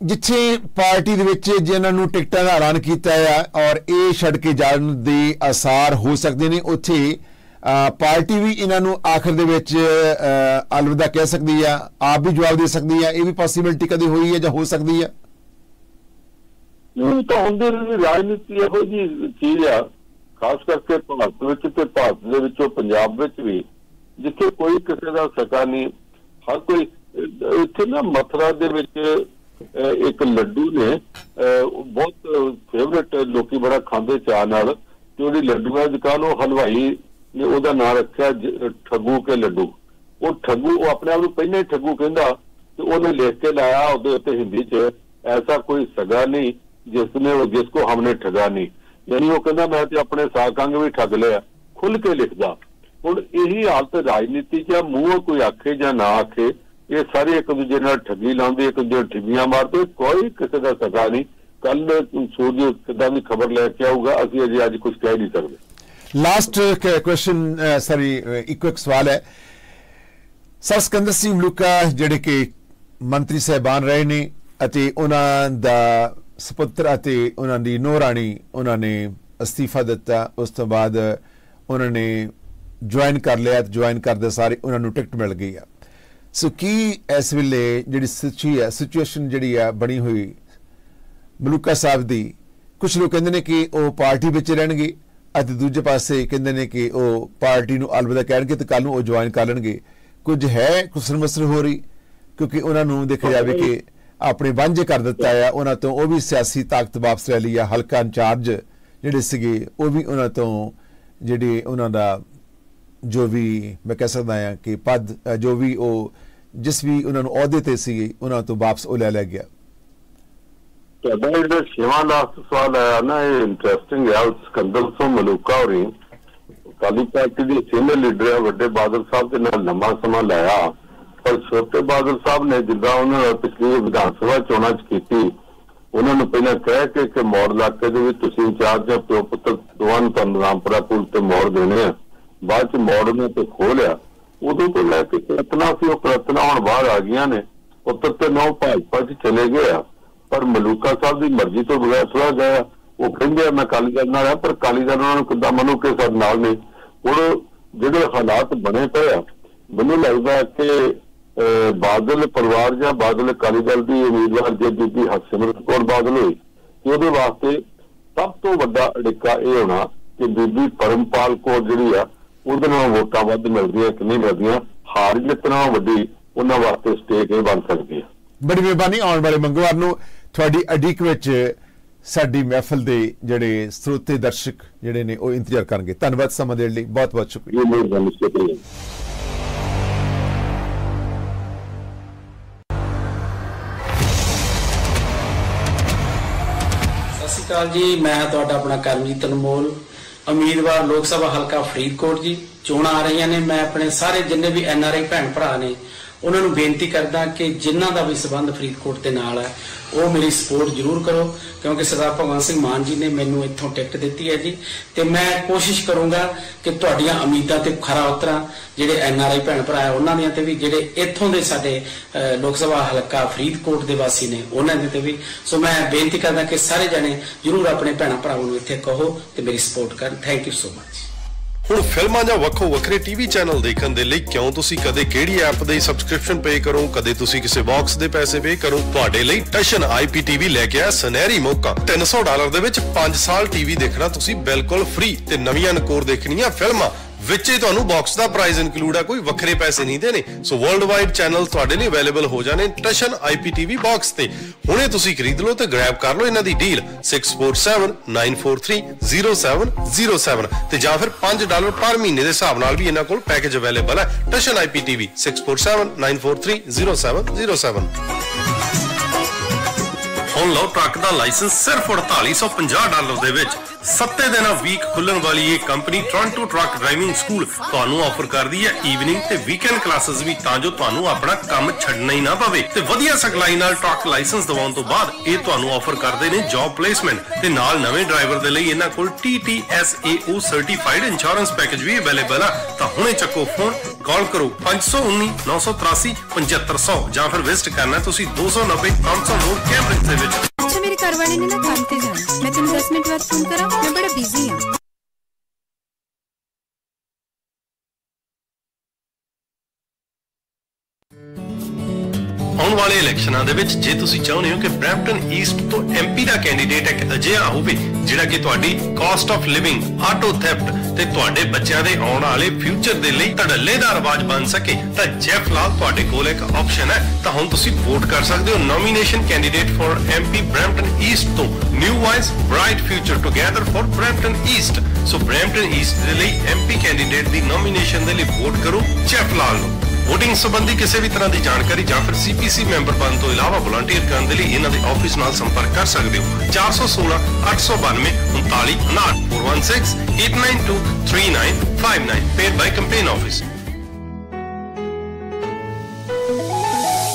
[SPEAKER 16] ਜਿੱਥੇ ਪਾਰਟੀ ਦੇ ਵਿੱਚ ਜਿਨ੍ਹਾਂ ਨੂੰ ਟਿਕਟਾਂ ਦਾ ਐਲਾਨ ਕੀਤਾ ਆ ਔਰ ਇਹ ਛੱਡ ਕੇ ਜਾਣ ਦੇ ਆਸਾਰ ਹੋ ਸਕਦੇ ਨੇ, ਉੱਥੇ ਪਾਰਟੀ ਵੀ ਇਹਨਾਂ ਨੂੰ ਆਖਰ ਦੇ ਵਿੱਚ ਅਲਵਿਦਾ ਕਹਿ ਸਕਦੀ ਆ, ਆਪ ਵੀ ਜਵਾਬ ਦੇ ਸਕਦੀ ਆ, ਇਹ ਵੀ ਪੋਸੀਬਿਲਿਟੀ ਕਦੇ ਹੋਈ ਹੈ ਜਾਂ ਹੋ ਸਕਦੀ ਆ?
[SPEAKER 20] ਨਹੀਂ ਤਾਂ ਹੁੰਦੇ ਰਹੀ ਰਾਜਨੀਤੀ ਇਹੋ ਜੀ ਚੀਜ਼ ਆ, ਖਾਸ ਕਰਕੇ ਭਾਰਤ ਵਿੱਚ ਤੇ ਭਾਰਤ ਦੇ ਵਿੱਚੋਂ ਪੰਜਾਬ ਵਿੱਚ ਵੀ, ਜਿੱਥੇ ਕੋਈ ਕਿਸੇ ਦਾ ਸਕਾ ਨਹੀਂ, ਹਰ ਕੋਈ, ਇੱਥੇ ਨਾ ਮਥੁਰਾ ਦੇ ਵਿੱਚ ਇੱਕ ਲੱਡੂ ਨੇ ਬਹੁਤ ਫੇਵਰਟ ਲੋਕੀ ਬੜਾ ਖਾਂਦੇ ਚਾਹ ਨਾਲ, ਤੇ ਉਹਦੀ ਲੱਡੂਆਂ ਦੀ ਦੁਕਾਨ ਉਹ ਹਲਵਾਈ ਨੇ ਉਹਦਾ ਨਾਮ ਰੱਖਿਆ ਠੱਗੂ ਕੇ ਲੱਡੂ। ਉਹ ਠੱਗੂ, ਉਹ ਆਪਣੇ ਆਪ ਨੂੰ ਪਹਿਲਾਂ ਹੀ ਠੱਗੂ ਕਹਿੰਦਾ ਤੇ ਉਹਨੇ ਲਿਖ ਕੇ ਲਾਇਆ ਉਹਦੇ ਉੱਤੇ ਹਿੰਦੀ 'ਚ, ਐਸਾ ਕੋਈ ਸਗਾ ਨਹੀਂ ਜਿਸ ਨੇ ਉਹ, ਜਿਸ ਕੋ ਹਮਨੇ ਠਗਾ ਨਹੀਂ। ਯਾਨੀ ਉਹ ਕਹਿੰਦਾ ਮੈਂ ਤੇ ਆਪਣੇ ਸਾਕੰਗ ਵੀ ਠੱਗ ਲਿਆ ਖੁੱਲ ਕੇ ਲਿਖਦਾ। ਹੁਣ ਇਹੀ ਹਾਲਤ ਰਾਜਨੀਤੀ 'ਚ ਮੂੰਹ ਕੋਈ ਆਖੇ ਜਾਂ ਨਾ ਆਖੇ, ਇਹ ਸਾਰੇ ਇੱਕ ਦੂਜੇ ਨਾਲ ਠੱਗੀ ਲਾਉਂਦੇ, ਇੱਕ ਦੂਜੇ ਨੂੰ ਠੱਗੀਆਂ ਮਾਰਦੇ, ਕੋਈ ਕਿਸੇ ਦਾ ਸਗਾ ਨਹੀਂ। ਕੱਲ ਸੂਰਜ ਕਿੱਦਾਂ ਦੀ ਖਬਰ ਲੈ ਕੇ ਆਊਗਾ, ਅਸੀਂ ਅਜੇ ਅੱਜ ਕੁਝ ਕਹਿ ਨਹੀਂ ਸਕਦੇ।
[SPEAKER 16] ਲਾਸਟ ਕੁਐਸਚਨ ਸੌਰੀ ਇੱਕੋ ਇੱਕ ਸਵਾਲ ਹੈ। ਸਰ, ਸਿਕੰਦਰ ਸਿੰਘ ਮਲੂਕਾ ਜਿਹੜੇ ਕਿ ਮੰਤਰੀ ਸਹਿਬਾਨ ਰਹੇ ਨੇ ਅਤੇ ਉਹਨਾਂ ਦਾ ਸੁਪੁੱਤਰ ਅਤੇ ਉਹਨਾਂ ਦੀ ਨੂੰਹ ਰਾਣੀ ਉਹਨਾਂ ਨੇ ਅਸਤੀਫਾ ਦਿੱਤਾ, ਉਸ ਤੋਂ ਬਾਅਦ ਉਹਨਾਂ ਨੇ ਜੁਆਇਨ ਕਰ ਲਿਆ ਤੇ ਜੁਆਇਨ ਕਰਦੇ ਸਾਰੇ ਉਹਨਾਂ ਨੂੰ ਟਿਕਟ ਮਿਲ ਗਈ ਆ। ਸੋ ਕੀ ਇਸ ਵੇਲੇ ਜਿਹੜੀ ਸਿਚੁਏਸ਼ਨ ਹੈ ਸਿਚੁਏਸ਼ਨ ਜਿਹੜੀ ਆ, ਬਣੀ ਹੋਈ ਮਲੂਕਾ ਸਾਹਿਬ ਦੀ ਕੁਝ ਲੋਕ ਕਹਿੰਦੇ ਨੇ ਕਿ ਉਹ ਪਾਰਟੀ ਵਿੱਚ ਰਹਿਣਗੇ। ਅਤੇ ਦੂਜੇ ਪਾਸੇ ਕਹਿੰਦੇ ਨੇ ਕਿ ਉਹ ਪਾਰਟੀ ਨੂੰ ਅਲਵਿਦਾ ਕਹਿਣਗੇ ਤੇ ਕੱਲ ਨੂੰ ਉਹ ਜੁਆਇਨ ਕਰ ਲੈਣਗੇ। ਕੁਝ ਹੈ ਕੁਸਰ ਹੋ ਰਹੀ, ਕਿਉਂਕਿ ਉਹਨਾਂ ਨੂੰ ਦੇਖਿਆ ਜਾਵੇ ਕਿ ਆਪਣੇ ਵਾਂਝੇ ਕਰ ਦਿੱਤਾ ਆ, ਉਹਨਾਂ ਤੋਂ ਉਹ ਵੀ ਸਿਆਸੀ ਤਾਕਤ ਵਾਪਸ ਲੈ ਲਈ ਆ, ਹਲਕਾ ਇੰਚਾਰਜ ਜਿਹੜੇ ਸੀਗੇ, ਉਹ ਵੀ ਉਹਨਾਂ ਤੋਂ ਜਿਹੜੀ ਉਹਨਾਂ ਦਾ ਜੋ ਵੀ ਮੈਂ ਕਹਿ ਸਕਦਾ ਹਾਂ ਕਿ ਪਦ ਜੋ ਵੀ ਉਹ ਜਿਸ ਵੀ ਉਹਨਾਂ ਨੂੰ ਅਹੁਦੇ ਤੇ ਸੀਗੇ, ਉਹਨਾਂ ਤੋਂ ਵਾਪਸ ਉਹ ਲੈ ਲਿਆ ਗਿਆ।
[SPEAKER 20] ਤੁਹਾਡਾ ਜਿਹੜਾ ਛੇਵਾਂ ਲਾਸਟ ਸਵਾਲ ਆਇਆ ਨਾ, ਇਹ ਇੰਟਰਸਟਿੰਗ ਹੈ। ਸਿਕੰਦਰ ਸਿੰਘ ਮਲੂਕਾ ਹੋਰੀ ਕਾਲੀ ਪਾਰਟੀ ਦੇ ਸੀਨੀਅਰ ਲੀਡਰ ਹੈ ਵੱਡੇ ਬਾਦਲ ਸਾਹਿਬ ਦੇ ਨਾਲ ਲੰਮਾ ਸਮਾਂ ਲਾਇਆ। ਪਰ ਛੋਟੇ ਬਾਦਲ ਸਾਹਿਬ ਨੇ ਜਿੱਦਾਂ ਉਹਨਾਂ ਨਾਲ ਪਿਛਲੀ ਵਿਧਾਨ ਸਭਾ ਚੋਣਾਂ 'ਚ ਕੀਤੀ, ਉਹਨਾਂ ਨੂੰ ਪਹਿਲਾਂ ਕਹਿ ਕੇ ਕਿ ਮੋੜ ਇਲਾਕੇ ਦੇ ਵਿੱਚ ਤੁਸੀਂ ਇੰਚਾਰਜ ਜਾਂ ਪਿਓ ਪੁੱਤਰ, ਦੋਵਾਂ ਨੂੰ ਤੁਹਾਨੂੰ ਰਾਮਪੁਰਾ ਪੁਲ ਤੇ ਮੋੜ ਦੇਣੇ ਆ। ਬਾਅਦ 'ਚ ਮੋੜ ਨੇ ਤੇ ਖੋਲਿਆ ਉਦੋਂ ਤੋਂ ਲੈ ਕੇ ਪ੍ਰਤਨਾ ਸੀ, ਉਹ ਪ੍ਰਤਨਾ ਹੁਣ ਬਾਹਰ ਆ ਗਈਆਂ ਨੇ। ਪੁੱਤਰ ਤੇ ਨੌ ਭਾਜਪਾ 'ਚ ਚਲੇ ਗਏ ਆ। ਪਰ ਮਲੂਕਾ ਸਾਹਿਬ ਦੀ ਮਰਜ਼ੀ ਤੋਂ ਬਗੈਰ ਥੋੜਾ ਗਿਆ ਉਹ ਕਹਿੰਦੇ ਆ, ਮੈਂ ਕਾਲੀ ਦਲ ਨਾਲ ਆ, ਪਰ ਕਾਲੀ ਦਲ ਉਹਨਾਂ ਕਿੱਦਾਂ ਮੰਨੂ ਕਿ ਸਾਡੇ ਨਾਲ ਨੇ? ਹੁਣ ਜਿਹੜੇ ਹਾਲਾਤ ਬਣੇ ਪਏ ਆ, ਮੈਨੂੰ ਲੱਗਦਾ ਕਿ ਬਾਦਲ ਪਰਿਵਾਰ ਜਾਂ ਬਾਦਲ ਅਕਾਲੀ ਦਲ ਦੀ ਉਮੀਦਵਾਰ ਜੇ ਬੀਬੀ ਹਰਸਿਮਰਤ ਕੌਰ ਬਾਦਲ ਹੋਈ ਉਹਦੇ ਵਾਸਤੇ ਸਭ ਤੋਂ ਵੱਡਾ ਅੜਿੱਕਾ ਇਹ ਹੋਣਾ ਕਿ ਬੀਬੀ ਪਰਮਪਾਲ ਕੌਰ ਜਿਹੜੀ ਆ, ਉਹਦੇ ਨਾਲ ਵੋਟਾਂ ਵੱਧ ਮਿਲਦੀਆਂ ਕਿ ਨਹੀਂ ਮਿਲਦੀਆਂ, ਹਾਰ ਜਿੱਤਣਾ ਵੱਡੀ ਉਹਨਾਂ ਵਾਸਤੇ ਸਟੇਕ ਇਹ ਬਣ ਸਕਦੀ। ਹੈ
[SPEAKER 16] ਬੜੀ ਮਿਹਰਬਾਨੀ, ਆਉਣ ਵਾਲੇ ਮੰਗਲਵਾਰ ਨੂੰ। ਤੁਹਾਡੀ ਅਡੀਕ ਵਿੱਚ ਸਾਡੀ ਮਹਿਫਲ ਦੇ ਜਿਹੜੇ ਸਰੋਤੇ ਦਰਸ਼ਕ ਜਿਹੜੇ ਨੇ ਉਹ ਇੰਤਜ਼ਾਰ ਕਰਨਗੇ। ਧੰਨਵਾਦ ਸਮਾਂ ਦੇਣ ਲਈ। ਬਹੁਤ ਬਹੁਤ ਸ਼ੁਕਰੀਆ।
[SPEAKER 20] ਜੀ ਮਿਹਰਬਾਨੀ ਸ਼ੁਕਰੀਆ।
[SPEAKER 19] ਸਤਿ ਸ਼੍ਰੀ ਅਕਾਲ ਜੀ। ਮੈਂ ਤੁਹਾਡਾ ਆਪਣਾ ਕਰਮਜੀਤ ਅਨਮੋਲ ਉਮੀਦਵਾਰ ਲੋਕ ਸਭਾ ਹਲਕਾ ਫਰੀਦਕੋਟ ਜੀ। ਚੋਣਾਂ ਆ ਰਹੀਆਂ ਨੇ। ਮੈਂ ਆਪਣੇ ਸਾਰੇ ਜਿੰਨੇ ਵੀ ਐਨ ਆਰ ਆਈ ਭੈਣ ਭਰਾ ਨੇ ਉਹਨਾਂ ਨੂੰ ਬੇਨਤੀ ਕਰਦਾ ਕਿ ਜਿਨ੍ਹਾਂ ਦਾ ਵੀ ਸਬੰਧ ਫਰੀਦਕੋਟ ਦੇ ਨਾਲ ਹੈ ਉਹ ਮੇਰੀ ਸਪੋਰਟ ਜ਼ਰੂਰ ਕਰੋ, ਕਿਉਂਕਿ ਸਰਦਾਰ ਭਗਵੰਤ ਸਿੰਘ ਮਾਨ ਜੀ ਨੇ ਮੈਨੂੰ ਇੱਥੋਂ ਟਿਕਟ ਦਿੱਤੀ ਹੈ ਜੀ। ਤੇ ਮੈਂ ਕੋਸ਼ਿਸ਼ ਕਰੂੰਗਾ ਕਿ ਤੁਹਾਡੀਆਂ ਉਮੀਦਾਂ ਤੇ ਖਰਾ ਉਤਰਾਂ, ਜਿਹੜੇ ਐਨ ਆਰ ਆਈ ਭੈਣ ਭਰਾ ਹੈ ਉਹਨਾਂ ਦੀਆਂ ਤੇ ਵੀ, ਜਿਹੜੇ ਇੱਥੋਂ ਦੇ ਸਾਡੇ ਲੋਕ ਸਭਾ ਹਲਕਾ ਫਰੀਦਕੋਟ ਦੇ ਵਾਸੀ ਨੇ ਉਹਨਾਂ ਦੇ ਤੇ ਵੀ। ਸੋ ਮੈਂ ਬੇਨਤੀ ਕਰਦਾ ਕਿ ਸਾਰੇ ਜਣੇ ਜ਼ਰੂਰ ਆਪਣੇ ਭੈਣਾਂ ਭਰਾਵਾਂ ਨੂੰ ਇੱਥੇ ਕਹੋ ਤੇ ਮੇਰੀ ਸਪੋਰਟ ਕਰਨ। ਥੈਂਕ ਯੂ ਸੋ ਮਚ
[SPEAKER 4] ਹੁਣ ਫਿਲਮਾਂ ਜਾਂ ਵੱਖੋ ਵੱਖਰੇ ਟੀਵੀ ਚੈਨਲ ਦੇਖਣ ਦੇ ਲਈ ਕਿਉਂ ਤੁਸੀਂ ਕਦੇ ਕਿਹੜੀ ਐਪ ਦੇ ਸਬਸਕ੍ਰਿਪਸ਼ਨ ਪੇ ਕਰੋ? ਕਦੇ ਤੁਸੀਂ ਕਿਸੇ ਬਾਕਸ ਦੇ ਪੈਸੇ ਪੇ ਕਰੋ? ਤੁਹਾਡੇ ਲਈ ਟਸ਼ਨ ਆਈਪੀਟੀਵੀ ਲੈ ਕੇ ਆਇਆ ਸੁਨਹਿਰੀ ਮੌਕਾ। 300 ਡਾਲਰ ਦੇ ਵਿੱਚ 5 ਸਾਲ ਟੀਵੀ ਦੇਖਣਾ ਤੁਸੀਂ ਬਿਲਕੁਲ ਫ੍ਰੀ ਤੇ ਨਵੀਆਂ ਨਕੋਰ ਦੇਖਣੀਆਂ ਫਿਲਮਾਂ। ਵਿੱਚ ਹੀ ਤੁਹਾਨੂੰ ਬਾਕਸ ਦਾ ਪ੍ਰਾਈਸ ਇਨਕਲੂਡ ਆ, ਕੋਈ ਵੱਖਰੇ ਪੈਸੇ ਨਹੀਂ ਦੇਣੇ। ਸੋ ਵਰਲਡ ਵਾਈਡ ਚੈਨਲ ਤੁਹਾਡੇ ਲਈ ਅਵੇਲੇਬਲ ਹੋ ਜਾਣੇ ਟਸ਼ਨ IPTV ਬਾਕਸ ਤੇ। ਹੁਣੇ ਤੁਸੀਂ ਖਰੀਦ ਲਓ ਤੇ ਗ੍ਰੈਬ ਕਰ ਲਓ ਇਹਨਾਂ ਦੀ ਡੀਲ 6479430707 ਤੇ ਜਾਂ ਫਿਰ 5 ਡਾਲਰ ਪਰ ਮਹੀਨੇ ਦੇ ਹਿਸਾਬ ਨਾਲ ਵੀ ਇਹਨਾਂ ਕੋਲ ਪੈਕੇਜ ਅਵੇਲੇਬਲ ਹੈ ਟਸ਼ਨ IPTV 6479430707 ਹੁਣ ਲਓ ਟਰੱਕ ਦਾ ਲਾਇਸੈਂਸ ਸਿਰਫ 4850 ਡਾਲਰ ਦੇ ਵਿੱਚ। ਸੱਤੇ ਦਿਨਾਂ ਵੀਕ ਖੁੱਲਣ ਵਾਲੀ ਇਹ company Toronto truck driving school ਤੁਹਾਨੂੰ ਆਫਰ ਕਰਦੀ ਹੈ ਈਵਨਿੰਗ ਤੇ ਵੀਕਐਂਡ ਕਲਾसेस ਵੀ, ਤਾਂ ਜੋ ਤੁਹਾਨੂੰ ਆਪਣਾ ਕੰਮ ਛੱਡਣਾ ਹੀ ਨਾ ਪਵੇ। ਤੇ ਵਧੀਆ ਸਿਖਲਾਈ ਨਾਲ ਟਰੱਕ ਲਾਇਸੈਂਸ ਦਿਵਾਉਣ ਤੋਂ ਬਾਅਦ ਇਹ ਤੁਹਾਨੂੰ ਆਫਰ ਕਰਦੇ ਨੇ ਜੌਬ ਪਲੇਸਮੈਂਟ ਤੇ ਨਾਲ ਨਵੇਂ ਡਰਾਈਵਰ ਦੇ ਲਈ ਇਹਨਾਂ ਕੋਲ TTSAO ਸਰਟੀਫਾਈਡ ਇੰਸ਼ੋਰੈਂਸ ਪੈਕੇਜ ਵੀ ਅਵੇਲੇਬਲ ਆ। ਤਾਂ ਹੁਣੇ ਚੱਕੋ ਫੋਨ ਕਾਲ ਕਰੋ 519 983 7500 ਜਾਂ ਫਿਰ ਵਿਜ਼ਿਟ ਕਰਨਾ ਤੁਸੀਂ 290 300 ਰੋਡ ਕੈਂਬਰਿਜ ਦੇ ਵਿੱਚ।
[SPEAKER 14] ਘਰ ਵਾਲੇ ਨੇ ਨਾ ਕੰਮ ਤੇ ਜਾਣਾ। ਮੈਂ ਤੈਨੂੰ 10 ਮਿੰਟ ਬਾਅਦ ਫੋਨ ਕਰਾਂ, ਮੈਂ ਬੜਾ ਬਿਜ਼ੀ ਹਾਂ।
[SPEAKER 4] ਆਉਣ ਵਾਲੇ ਇਲੈਕਸ਼ਨਾਂ ਦੇ ਵਿੱਚ ਜੇ ਤੁਸੀਂ ਚਾਹੁੰਦੇ ਹੋ ਕਿ ਬ੍ਰੈਂਪਟਨ ਈਸਟ ਤੋਂ ਐਮਪੀ ਦਾ ਕੈਂਡੀਡੇਟ ਇੱਕ ਅਜਿਹਾ ਹੋਵੇ, ਜਿਹੜਾ ਕਿ ਤੁਹਾਡੀ cost of living auto theft ਤੇ ਤੁਹਾਡੇ ਬੱਚਿਆਂ ਦੇ ਆਉਣ ਵਾਲੇ ਫਿਊਚਰ ਦੇ ਲਈ ਧੜੱਲੇਦਾਰ ਆਵਾਜ਼ ਬਣ ਸਕੇ, ਤਾਂ ਜੈਫ ਲਾਲ ਤੁਹਾਡੇ ਕੋਲ ਇੱਕ ਆਪਸ਼ਨ ਹੈ। ਤਾਂ ਹੁਣ ਤੁਸੀਂ ਵੋਟ ਕਰ ਸਕਦੇ ਹੋ nomination candidate for MP Brampton East ਤੋਂ new voice bright future together for Brampton East. So Brampton East ਦੇ ਲਈ ਐਮਪੀ ਕੈਂਡੀਡੇਟ ਦੀ ਨੋਮੀਨੇਸ਼ਨ ਦੇ ਲਈ ਵੋਟ ਕਰੋ ਜੈਫ ਲਾਲ ਨੂੰ। ਵੋਟਿੰਗ ਸੰਬੰਧੀ ਕਿਸੇ ਵੀ ਤਰ੍ਹਾਂ ਦੀ ਜਾਣਕਾਰੀ ਜਾਂ ਫਿਰ ਸੀਪੀਸੀ ਮੈਂਬਰ ਬਣਨ ਤੋਂ ਇਲਾਵਾ ਵਲੰਟੀਅਰ ਕਰਨ ਦੇ ਲਈ ਇਹਨਾਂ ਦੇ ਆਫਿਸ ਨਾਲ ਸੰਪਰਕ ਕਰ ਸਕਦੇ ਹੋ 416 892 39 416 892 3959 paid by campaign office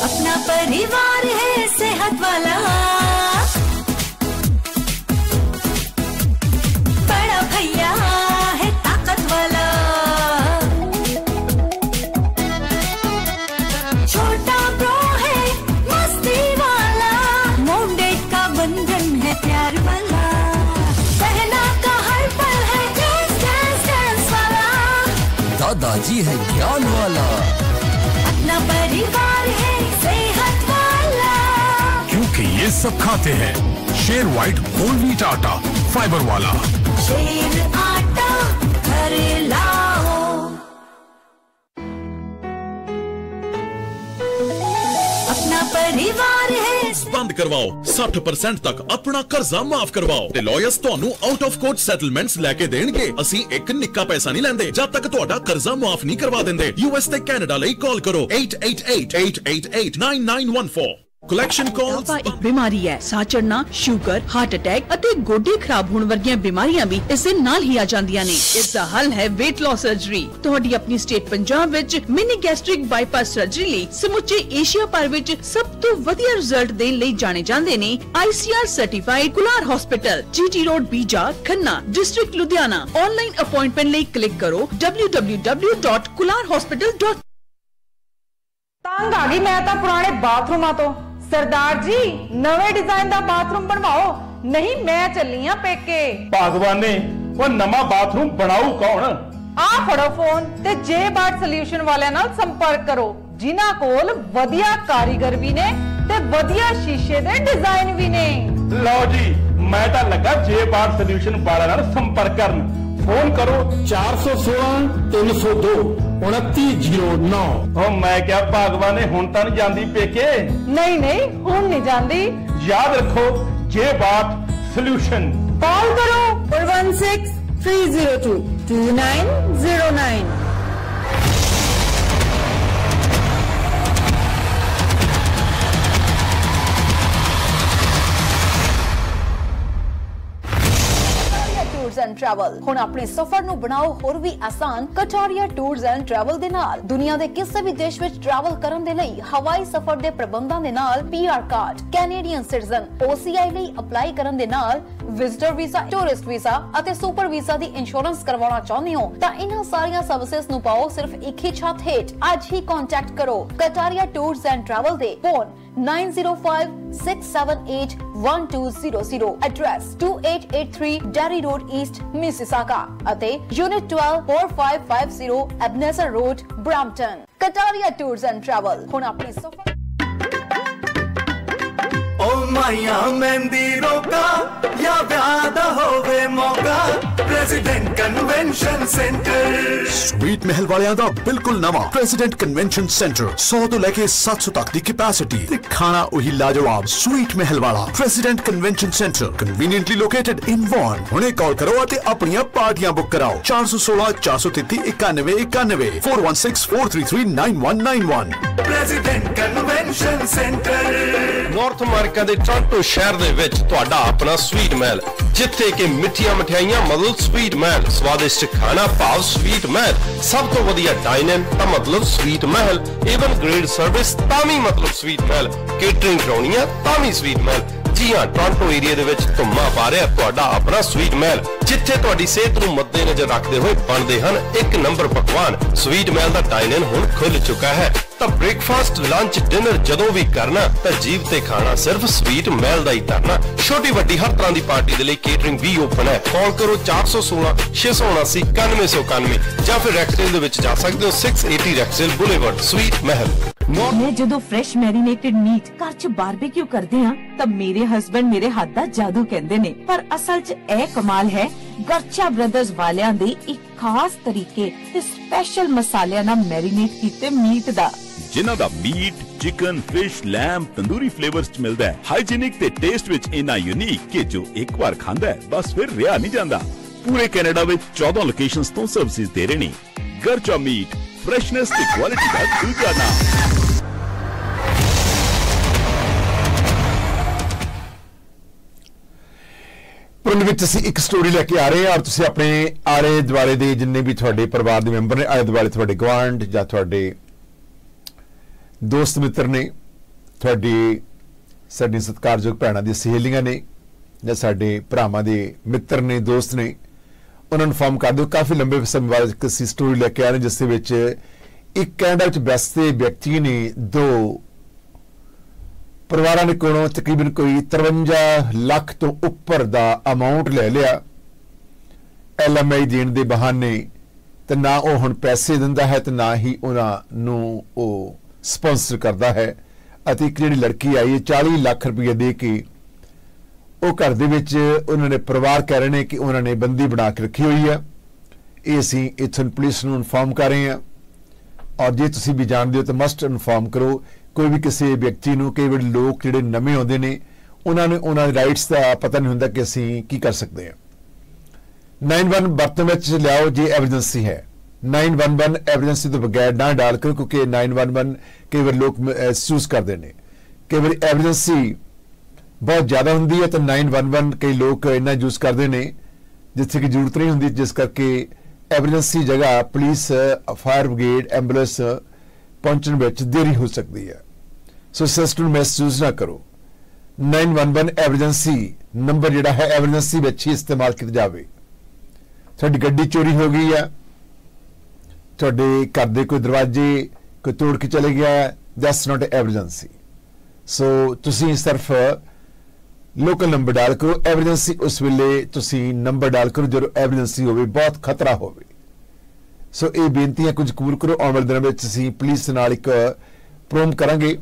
[SPEAKER 2] अपना परिवार है सेहत वाला है
[SPEAKER 23] ज्ञान वाला।
[SPEAKER 2] अपना परिवार है सेहत वाला।
[SPEAKER 23] क्योंकि ये सब खाते हैं शेर वाइट होल व्हीट आटा फाइबर वाला।
[SPEAKER 2] शेर आटा
[SPEAKER 3] ਬੰਦ ਕਰਵਾਓ। 60% ਤੱਕ ਆਪਣਾ ਕਰਜ਼ਾ ਮਾਫ ਕਰਵਾਓ। ਤੇ ਲਾਇਰਸ ਤੁਹਾਨੂੰ ਆਊਟ ਆਫ ਕੋਰਟ ਸੈਟਲਮੈਂਟਸ ਲੈ ਕੇ ਦੇਣਗੇ। ਅਸੀਂ ਇੱਕ ਨਿੱਕਾ ਪੈਸਾ ਨਹੀਂ ਲੈਂਦੇ। ਜਦ ਤੱਕ ਤੁਹਾਡਾ ਕਰਜ਼ਾ ਮਾਫ ਨਹੀਂ ਕਰਵਾ ਦਿੰਦੇ। ਯੂਐਸ ਤੇ ਕੈਨੇਡਾ ਲਈ ਕਾਲ ਕਰੋ। 8888889914 ਕਲੈਕਸ਼ਨ ਕਾਲਸ
[SPEAKER 24] ਇੱਕ ਬਿਮਾਰੀ ਹੈ। ਸਾਹ ਚੜਨਾ ਸ਼ੂਗਰ ਹਾਰਟ ਅਟੈਕ ਅਤੇ ਗੋਡੇ ਖਰਾਬ ਹੋਣ ਵਰਗੀਆਂ ਬਿਮਾਰੀਆਂ ਵੀ ਇਸ ਦੇ ਨਾਲ ਹੀ ਆ ਜਾਂਦੀਆਂ ਨੇ। ਇਸ ਦਾ ਹੱਲ ਹੈ weight loss ਸਰਜਰੀ ਤੁਹਾਡੀ ਆਪਣੀ ਸਟੇਟ ਪੰਜਾਬ ਵਿੱਚ ਮਿਨੀ ਗੈਸਟ੍ਰਿਕ ਬਾਈਪਾਸ ਸਰਜਰੀ ਲਈ ਸਮੁੱਚੇ ਏਸ਼ੀਆ ਭਰ ਵਿੱਚ ਸਭ ਤੋਂ ਵਧੀਆ ਰਿਜ਼ਲਟ ਦੇਣ ਲਈ ਜਾਣੇ ਜਾਂਦੇ ਨੇ ICR certified Kular hospital GT road Bija Khanna district Ludhiana online appointment ਲਈ ਕਲਿੱਕ ਕਰੋ www.kularhospital.com
[SPEAKER 25] ਤੰਗ ਆ ਗਈ ਮੈਂ ਤਾਂ ਪੁਰਾਣੇ ਬਾਥਰੂਮਾਂ ਤੋਂ। ਸਰਦਾਰ ਜੀ ਨਵੇਂ ਡਿਜ਼ਾਈਨ ਦਾ ਬਾਥਰੂਮ ਬਣਵਾਓ। ਨਹੀਂ ਮੈਂ ਚੱਲੀ ਆ ਪੇਕੇ।
[SPEAKER 26] ਭਗਵਾਨੇ ਉਹ ਨਵਾਂ ਬਾਥਰੂਮ ਬਣਾਉ ਕੌਣ?
[SPEAKER 25] ਆ ਫੜੋ ਫੋਨ ਤੇ ਜੇ ਬਾਟ ਸੋਲਿਊਸ਼ਨ ਵਾਲਿਆਂ ਨਾਲ ਸੰਪਰਕ ਕਰੋ। ਜਿਨ੍ਹਾਂ ਕੋਲ ਵਧੀਆ ਕਾਰੀਗਰ ਵੀ ਨੇ ਤੇ ਵਧੀਆ ਸ਼ੀਸ਼ੇ ਦੇ ਡਿਜ਼ਾਈਨ ਵੀ ਨੇ।
[SPEAKER 26] ਲਓ ਜੀ ਮੈਂ ਤਾਂ ਲੱਗਾ ਜੇ ਬਾਰ ਸੋਲਿਊਸ਼ਨ ਵਾਲਿਆਂ ਨਾਲ ਸੰਪਰਕ ਕਰਨ। ਫੋਨ ਕਰੋ 416 302 2909 ਉਹ ਮੈਂ ਕਿਹਾ ਭਗਵਾਨੇ ਹੁਣ ਤਾਂ ਨਹੀਂ ਜਾਂਦੀ ਪੇਕੇ?
[SPEAKER 25] ਨਹੀਂ ਨਹੀਂ ਹੁਣ ਨਹੀਂ ਜਾਂਦੀ।
[SPEAKER 26] ਯਾਦ ਰੱਖੋ ਜੇ ਬਾਟ ਸੋਲਿਊਸ਼ਨ
[SPEAKER 25] ਕਾਲ ਕਰੋ 416 302 2909
[SPEAKER 5] ਟਰੈਵਲ ਹੁਣ ਆਪਣੇ ਸਫ਼ਰ ਨੂੰ ਬਣਾਓ ਹੋਰ ਵੀ ਆਸਾਨ ਕਟਾਰੀਆ ਟੂਰਸ ਐਂਡ ਟਰੈਵਲ ਦੇ ਨਾਲ। ਦੁਨੀਆ ਦੇ ਕਿਸੇ ਵੀ ਦੇਸ਼ ਵਿੱਚ ਟਰੈਵਲ ਕਰਨ ਦੇ ਲਈ ਹਵਾਈ ਸਫ਼ਰ ਦੇ ਪ੍ਰਬੰਧਾਂ ਦੇ ਨਾਲ PR card Canadian citizen OCI ਲਈ ਅਪਲਾਈ ਕਰਨ ਦੇ ਨਾਲ ਵਿਜ਼ਟਰ ਵੀਜ਼ਾ ਟੂਰਿਸਟ ਵੀਜ਼ਾ ਅਤੇ ਸੁਪਰ ਵੀਜ਼ਾ ਦੀ ਇੰਸ਼ੋਰੈਂਸ ਕਰਵਾਉਣਾ ਚਾਹੁੰਦੇ ਹੋ ਤਾਂ ਇਹਨਾਂ ਸਾਰੀਆਂ ਸਰਵਿਸਿਜ਼ ਨੂੰ ਪਾਓ ਸਿਰਫ ਇੱਕ ਹੀ ਛੱਤ ਹੇਠ। ਅੱਜ ਹੀ ਕੰਟੈਕਟ ਕਰੋ ਕਟਾਰੀਆ ਟੂਰਸ ਐਂਡ ਟਰੈਵਲ ਦੇ। Phone 9056781200 address 2883 Derry Road East Mississauga ਅਤੇ unit 12 4550 Ebenezer Road Brampton Kataria tours and travel ਹੁਣ ਆਪਣੀ ਸਫ਼ਰ
[SPEAKER 27] ਓ ਮਾਇਆ ਮਹਿੰਦੀ ਰੋਕਾ ਜਾਂ ਵਿਆਹ ਦਾ ਹੋਵੇ ਮੌਕਾ president convention
[SPEAKER 28] convention centre sweet Mahal ਵਾਲਿਆਂ ਦਾ ਬਿਲਕੁਲ ਨਵਾਂ ਪ੍ਰੈਜ਼ੀਡੈਂਟ ਕਨਵੈਨਸ਼ਨ ਸੈਂਟਰ 100 ਤੋਂ ਲੈ ਕੇ 700 ਤੱਕ ਦੀ ਕੈਪੈਸਿਟੀ ਤੇ ਖਾਣਾ ਉਹੀ ਲਾਜਵਾਬ ਸਵੀਟ ਮਹਿਲ ਵਾਲਾ president convention centre conveniently located in Vaughan ਹੁਣੇ ਕਾਲ ਕਰੋ ਅਤੇ ਆਪਣੀਆਂ ਪਾਰਟੀਆਂ ਬੁੱਕ ਕਰਾਓ 416 433 9191 4164339191 president convention centre
[SPEAKER 4] North America ਦੇ ਟੋਰਾਂਟੋ ਸ਼ਹਿਰ ਦੇ ਵਿੱਚ ਤੁਹਾਡਾ ਆਪਣਾ ਸਵੀਟ ਮਹਿਲ ਜਿੱਥੇ ਕਿ ਮਿੱਠੀਆਂ ਮਠਿਆਈਆਂ ਮਤਲਬ ਸਵੀਟ ਮਹਿਲ ਸਵਾਦਿਸ਼ਟ ਖਾਣਾ ਭਾਵ ਸਵੀਟ ਮਹਿਲ ਸਭ ਤੋਂ ਵਧੀਆ ਡਾਈਨਿੰਗ ਤਾਂ ਮਤਲਬ Sweet Mahal even grade service ਤਾਂ ਵੀ ਮਤਲਬ ਸਵੀਟ ਮਹਿਲ ਕੇਟਰਿੰਗ ਕਰਾਉਣੀ ਆ ਤਾਂ ਵੀ ਸਵੀਟ ਮਹਿਲ ਜੀ ਹਾਂ ਟੋਰਾਂਟੋ ਏਰੀਆ ਦੇ ਵਿੱਚ ਧੁੰਮਾ ਪਾ ਰਿਹਾ ਤੁਹਾਡਾ ਆਪਣਾ ਸਵੀਟ ਮਹਿਲ ਜਿੱਥੇ ਤੁਹਾਡੀ ਸਿਹਤ ਨੂੰ ਮੱਦੇ ਨਜ਼ਰ ਰੱਖਦੇ ਹੋਏ ਬਣਦੇ ਹਨ। ਇੱਕ ਨੰਬਰ ਪਕਵਾਨ ਸਵੀਟ ਮਹਿਲ ਦਾ ਡਾਈਨਿੰਗ ਹੁਣ ਖੁੱਲ ਚੁੱਕਾ ਹੈ। ਤਾਂ ਬ੍ਰੇਕਫਾਸਟ ਲੰਚ ਡਿਨਰ ਜਦੋਂ ਵੀ ਕਰਨਾ, ਤਾਂ ਜੀਵ ਤੇ ਖਾਣਾ ਸਿਰਫ ਸਵੀਟ ਮਹਿਲ ਦਾ ਹੀ ਕਰਨਾ ਛੋਟੀ ਵੱਡੀ ਹਰ ਤਰ੍ਹਾਂ ਦੀ ਪਾਰਟੀ ਦੇ ਲਈ ਕੇਟਰਿੰਗ ਵੀ ਓਪਨ ਹੈ। ਕਾਲ ਕਰੋ 416 679 9191 ਜਾਂ ਫਿਰ ਰੈਕਟੇਲ ਦੇ ਵਿੱਚ ਜਾ ਸਕਦੇ ਹੋ 680 ਰੈਕਟੇਲ ਬੁਲੇਵਰਡ ਸਵੀਟ ਮਹਿਲ
[SPEAKER 29] ਮੈਂ ਜਦੋਂ ਫਰੈਸ਼ ਮੈਰੀਨੇਟਡ ਮੀਟ ਘਰ 'ਚ ਬਾਰਬੀਕਿਊ ਕਰਦੇ ਆ ਤਾਂ ਮੇਰੇ ਹਸਬੰਡ ਮੇਰੇ ਹੱਥ ਦਾ ਜਾਦੂ ਕਹਿੰਦੇ ਨੇ। ਪਰ ਅਸਲ 'ਚ ਇਹ ਕਮਾਲ ਹੈ, ਗਰਚਾ ਬ੍ਰਦਰਜ਼ ਵਾਲਿਆਂ ਦੇ ਇੱਕ ਖਾਸ ਤਰੀਕੇ ਤੇ ਸਪੈਸ਼ਲ ਮਸਾਲਿਆਂ ਨਾਲ ਮੈਰੀਨੇਟ ਕੀਤੇ ਮੀਟ ਦਾ।
[SPEAKER 7] ਜਿਨ੍ਹਾਂ ਦਾ meat, chicken, fish, lamb, tandoori flavours ਚ ਮਿਲਦਾ ਹੈ। ਹਾਈਜੀਨਿਕ ਤੇ ਟੇਸਟ ਵਿੱਚ ਇੰਨਾ ਯੂਨੀਕ ਕਿ ਜੋ ਇੱਕ ਵਾਰ ਖਾਂਦਾ ਹੈ, ਬਸ ਫਿਰ ਰਿਹਾ ਨਹੀਂ ਜਾਂਦਾ। ਪੂਰੇ ਕੈਨੇਡਾ ਵਿੱਚ 14 ਲੋਕੇਸ਼ਨਸ ਤੋਂ ਸਰਵਿਸਿਜ਼ ਦੇ ਰਹੇ ਨੇ। ਗਰਚਾ ਮੀਟ ਫਰੈਸ਼ਨੈਸ ਤੇ ਕੁਆਲਿਟੀ ਦਾ ਦੂਜਾ ਨਾਮ।
[SPEAKER 16] ਪਿੰਡ ਵਿੱਚ ਅਸੀਂ ਇੱਕ ਸਟੋਰੀ ਲੈ ਕੇ ਆ ਰਹੇ ਹਾਂ ਔਰ ਤੁਸੀਂ ਆਪਣੇ ਆਲੇ ਦੁਆਲੇ ਦੇ ਜਿੰਨੇ ਵੀ ਤੁਹਾਡੇ ਪਰਿਵਾਰ ਦੇ ਮੈਂਬਰ ਨੇ ਆਲੇ ਦੁਆਲੇ ਤੁਹਾਡੇ ਗਵਾਂਢ ਜਾਂ ਤੁਹਾਡੇ ਦੋਸਤ ਮਿੱਤਰ ਨੇ ਤੁਹਾਡੇ, ਸਾਡੀ ਸਤਿਕਾਰਯੋਗ ਭੈਣਾਂ ਦੀ ਸਹੇਲੀਆਂ ਨੇ ਜਾਂ ਸਾਡੇ ਭਰਾਵਾਂ ਦੇ ਮਿੱਤਰ ਨੇ, ਦੋਸਤ ਨੇ, ਉਹਨਾਂ ਨੂੰ ਫਾਰਮ ਕਰ ਦਿਓ। ਕਾਫੀ ਲੰਬੇ ਸਮੇਂ ਬਾਅਦ ਇੱਕ ਅਸੀਂ ਸਟੋਰੀ ਲੈ ਕੇ ਆ ਰਹੇ ਜਿਸ ਦੇ ਵਿੱਚ ਇੱਕ ਕੈਨੇਡਾ ਵਿੱਚ ਬਸਦੇ ਵਿਅਕਤੀ ਨੇ, ਦੋ ਪਰਿਵਾਰਾਂ ਦੇ ਕੋਲੋਂ ਤਕਰੀਬਨ ਕੋਈ 53 ਲੱਖ ਤੋਂ ਉੱਪਰ ਦਾ ਅਮਾਉਂਟ ਲੈ ਲਿਆ। ਐਲਐਮਆਈ ਦੇਣ ਦੇ ਬਹਾਨੇ ਤੇ ਨਾ ਉਹ ਹੁਣ ਪੈਸੇ ਦਿੰਦਾ ਹੈ ਤੇ ਨਾ ਹੀ ਉਹਨਾਂ ਨੂੰ ਉਹ ਸਪਾਂਸਰ ਕਰਦਾ ਹੈ ਅਤੇ ਇੱਕ ਜਿਹੜੀ ਲੜਕੀ ਆਈ ਹੈ 40 ਲੱਖ ਰੁਪਏ ਦੇ ਕੇ, ਉਹ ਘਰ ਦੇ ਵਿੱਚ ਉਹਨਾਂ ਨੇ ਪਰਿਵਾਰ ਕਹਿ ਰਹੇ ਨੇ ਕਿ ਉਹਨਾਂ ਨੇ ਬੰਦੀ ਬਣਾ ਕੇ ਰੱਖੀ ਹੋਈ ਹੈ। ਇਹ ਅਸੀਂ ਇਥਨ ਪੁਲਿਸ ਨੂੰ ਇਨਫਾਰਮ ਕਰ ਰਹੇ ਹਾਂ। ਔਰ ਜੇ ਤੁਸੀਂ ਵੀ ਜਾਣਦੇ ਹੋ ਤਾਂ ਮਸਟ ਇਨਫਾਰਮ ਕਰੋ, ਕੋਈ ਵੀ ਕਿਸੇ ਵਿਅਕਤੀ ਨੂੰ, ਕਈ ਵਾਰ ਲੋਕ ਜਿਹੜੇ ਨਵੇਂ ਆਉਂਦੇ ਨੇ, ਉਹਨਾਂ ਨੂੰ, ਉਹਨਾਂ ਦੇ ਰਾਈਟਸ ਦਾ ਪਤਾ ਨਹੀਂ ਹੁੰਦਾ ਕਿ ਅਸੀਂ ਕੀ ਕਰ ਸਕਦੇ ਹਾਂ। 91 ਬਰਤਨ ਵਿੱਚ ਲਿਆਓ ਜੇ ਐਮਰਜੈਂਸੀ ਹੈ। 911 ਐਮਰਜੈਂਸੀ ਤੋਂ ਬਗੈਰ ਨਾ ਡਾਲ ਕਰੋ ਕਿਉਂਕਿ 911 ਕਈ ਵਾਰ ਲੋਕ ਮਹਿਸੂਸ ਕਰਦੇ ਨੇ। ਕਈ ਵਾਰ ਐਮਰਜੈਂਸੀ ਬਹੁਤ ਜ਼ਿਆਦਾ ਹੁੰਦੀ ਹੈ, ਤਾਂ 911 ਕਈ ਲੋਕ ਇੰਨਾ ਯੂਜ਼ ਕਰਦੇ ਨੇ, ਜਿੱਥੇ ਕਿ ਜ਼ਰੂਰਤ ਨਹੀਂ ਹੁੰਦੀ, ਜਿਸ ਕਰਕੇ ਐਮਰਜੈਂਸੀ ਜਗ੍ਹਾ ਪੁਲਿਸ ਫਾਇਰ ਬ੍ਰਿਗੇਡ ਐਂਬੂਲੈਂਸ ਪਹੁੰਚਣ ਵਿੱਚ ਦੇਰੀ ਹੋ ਸਕਦੀ ਹੈ। ਸੋ ਸਿਸਟਮ ਮਹਿਸੂਸ ਨਾ ਕਰੋ। 911 ਐਮਰਜੈਂਸੀ ਨੰਬਰ ਜਿਹੜਾ ਹੈ ਐਮਰਜੈਂਸੀ ਵਿੱਚ ਹੀ ਇਸਤੇਮਾਲ ਕੀਤਾ ਜਾਵੇ। ਸਾਡੀ ਗੱਡੀ ਚੋਰੀ ਹੋ ਗਈ ਹੈ ਤੁਹਾਡੇ ਘਰ ਦੇ ਕੋਈ ਦਰਵਾਜ਼ੇ, ਕੋਈ ਤੋੜ ਕੇ ਚਲੇ ਗਿਆ ਦੈਟਸ ਨਾਟ ਐਮਰਜੈਂਸੀ ਸੋ ਤੁਸੀਂ ਸਿਰਫ ਲੋਕਲ ਨੰਬਰ ਡਾਲ ਕਰੋ ਐਮਰਜੈਂਸੀ ਉਸ ਵੇਲੇ ਤੁਸੀਂ ਨੰਬਰ ਡਾਲ ਕਰੋ, ਜਦੋਂ ਐਮਰਜੈਂਸੀ ਹੋਵੇ, ਬਹੁਤ ਖਤਰਾ ਹੋਵੇ। ਸੋ ਇਹ ਬੇਨਤੀਆਂ ਕੁਝ ਕਬੂਲ ਕਰੋ, ਆਉਣ ਵਾਲੇ ਦਿਨਾਂ ਵਿੱਚ ਅਸੀਂ ਪੁਲਿਸ ਨਾਲ ਇੱਕ ਪ੍ਰੋਮ ਕਰਾਂਗੇ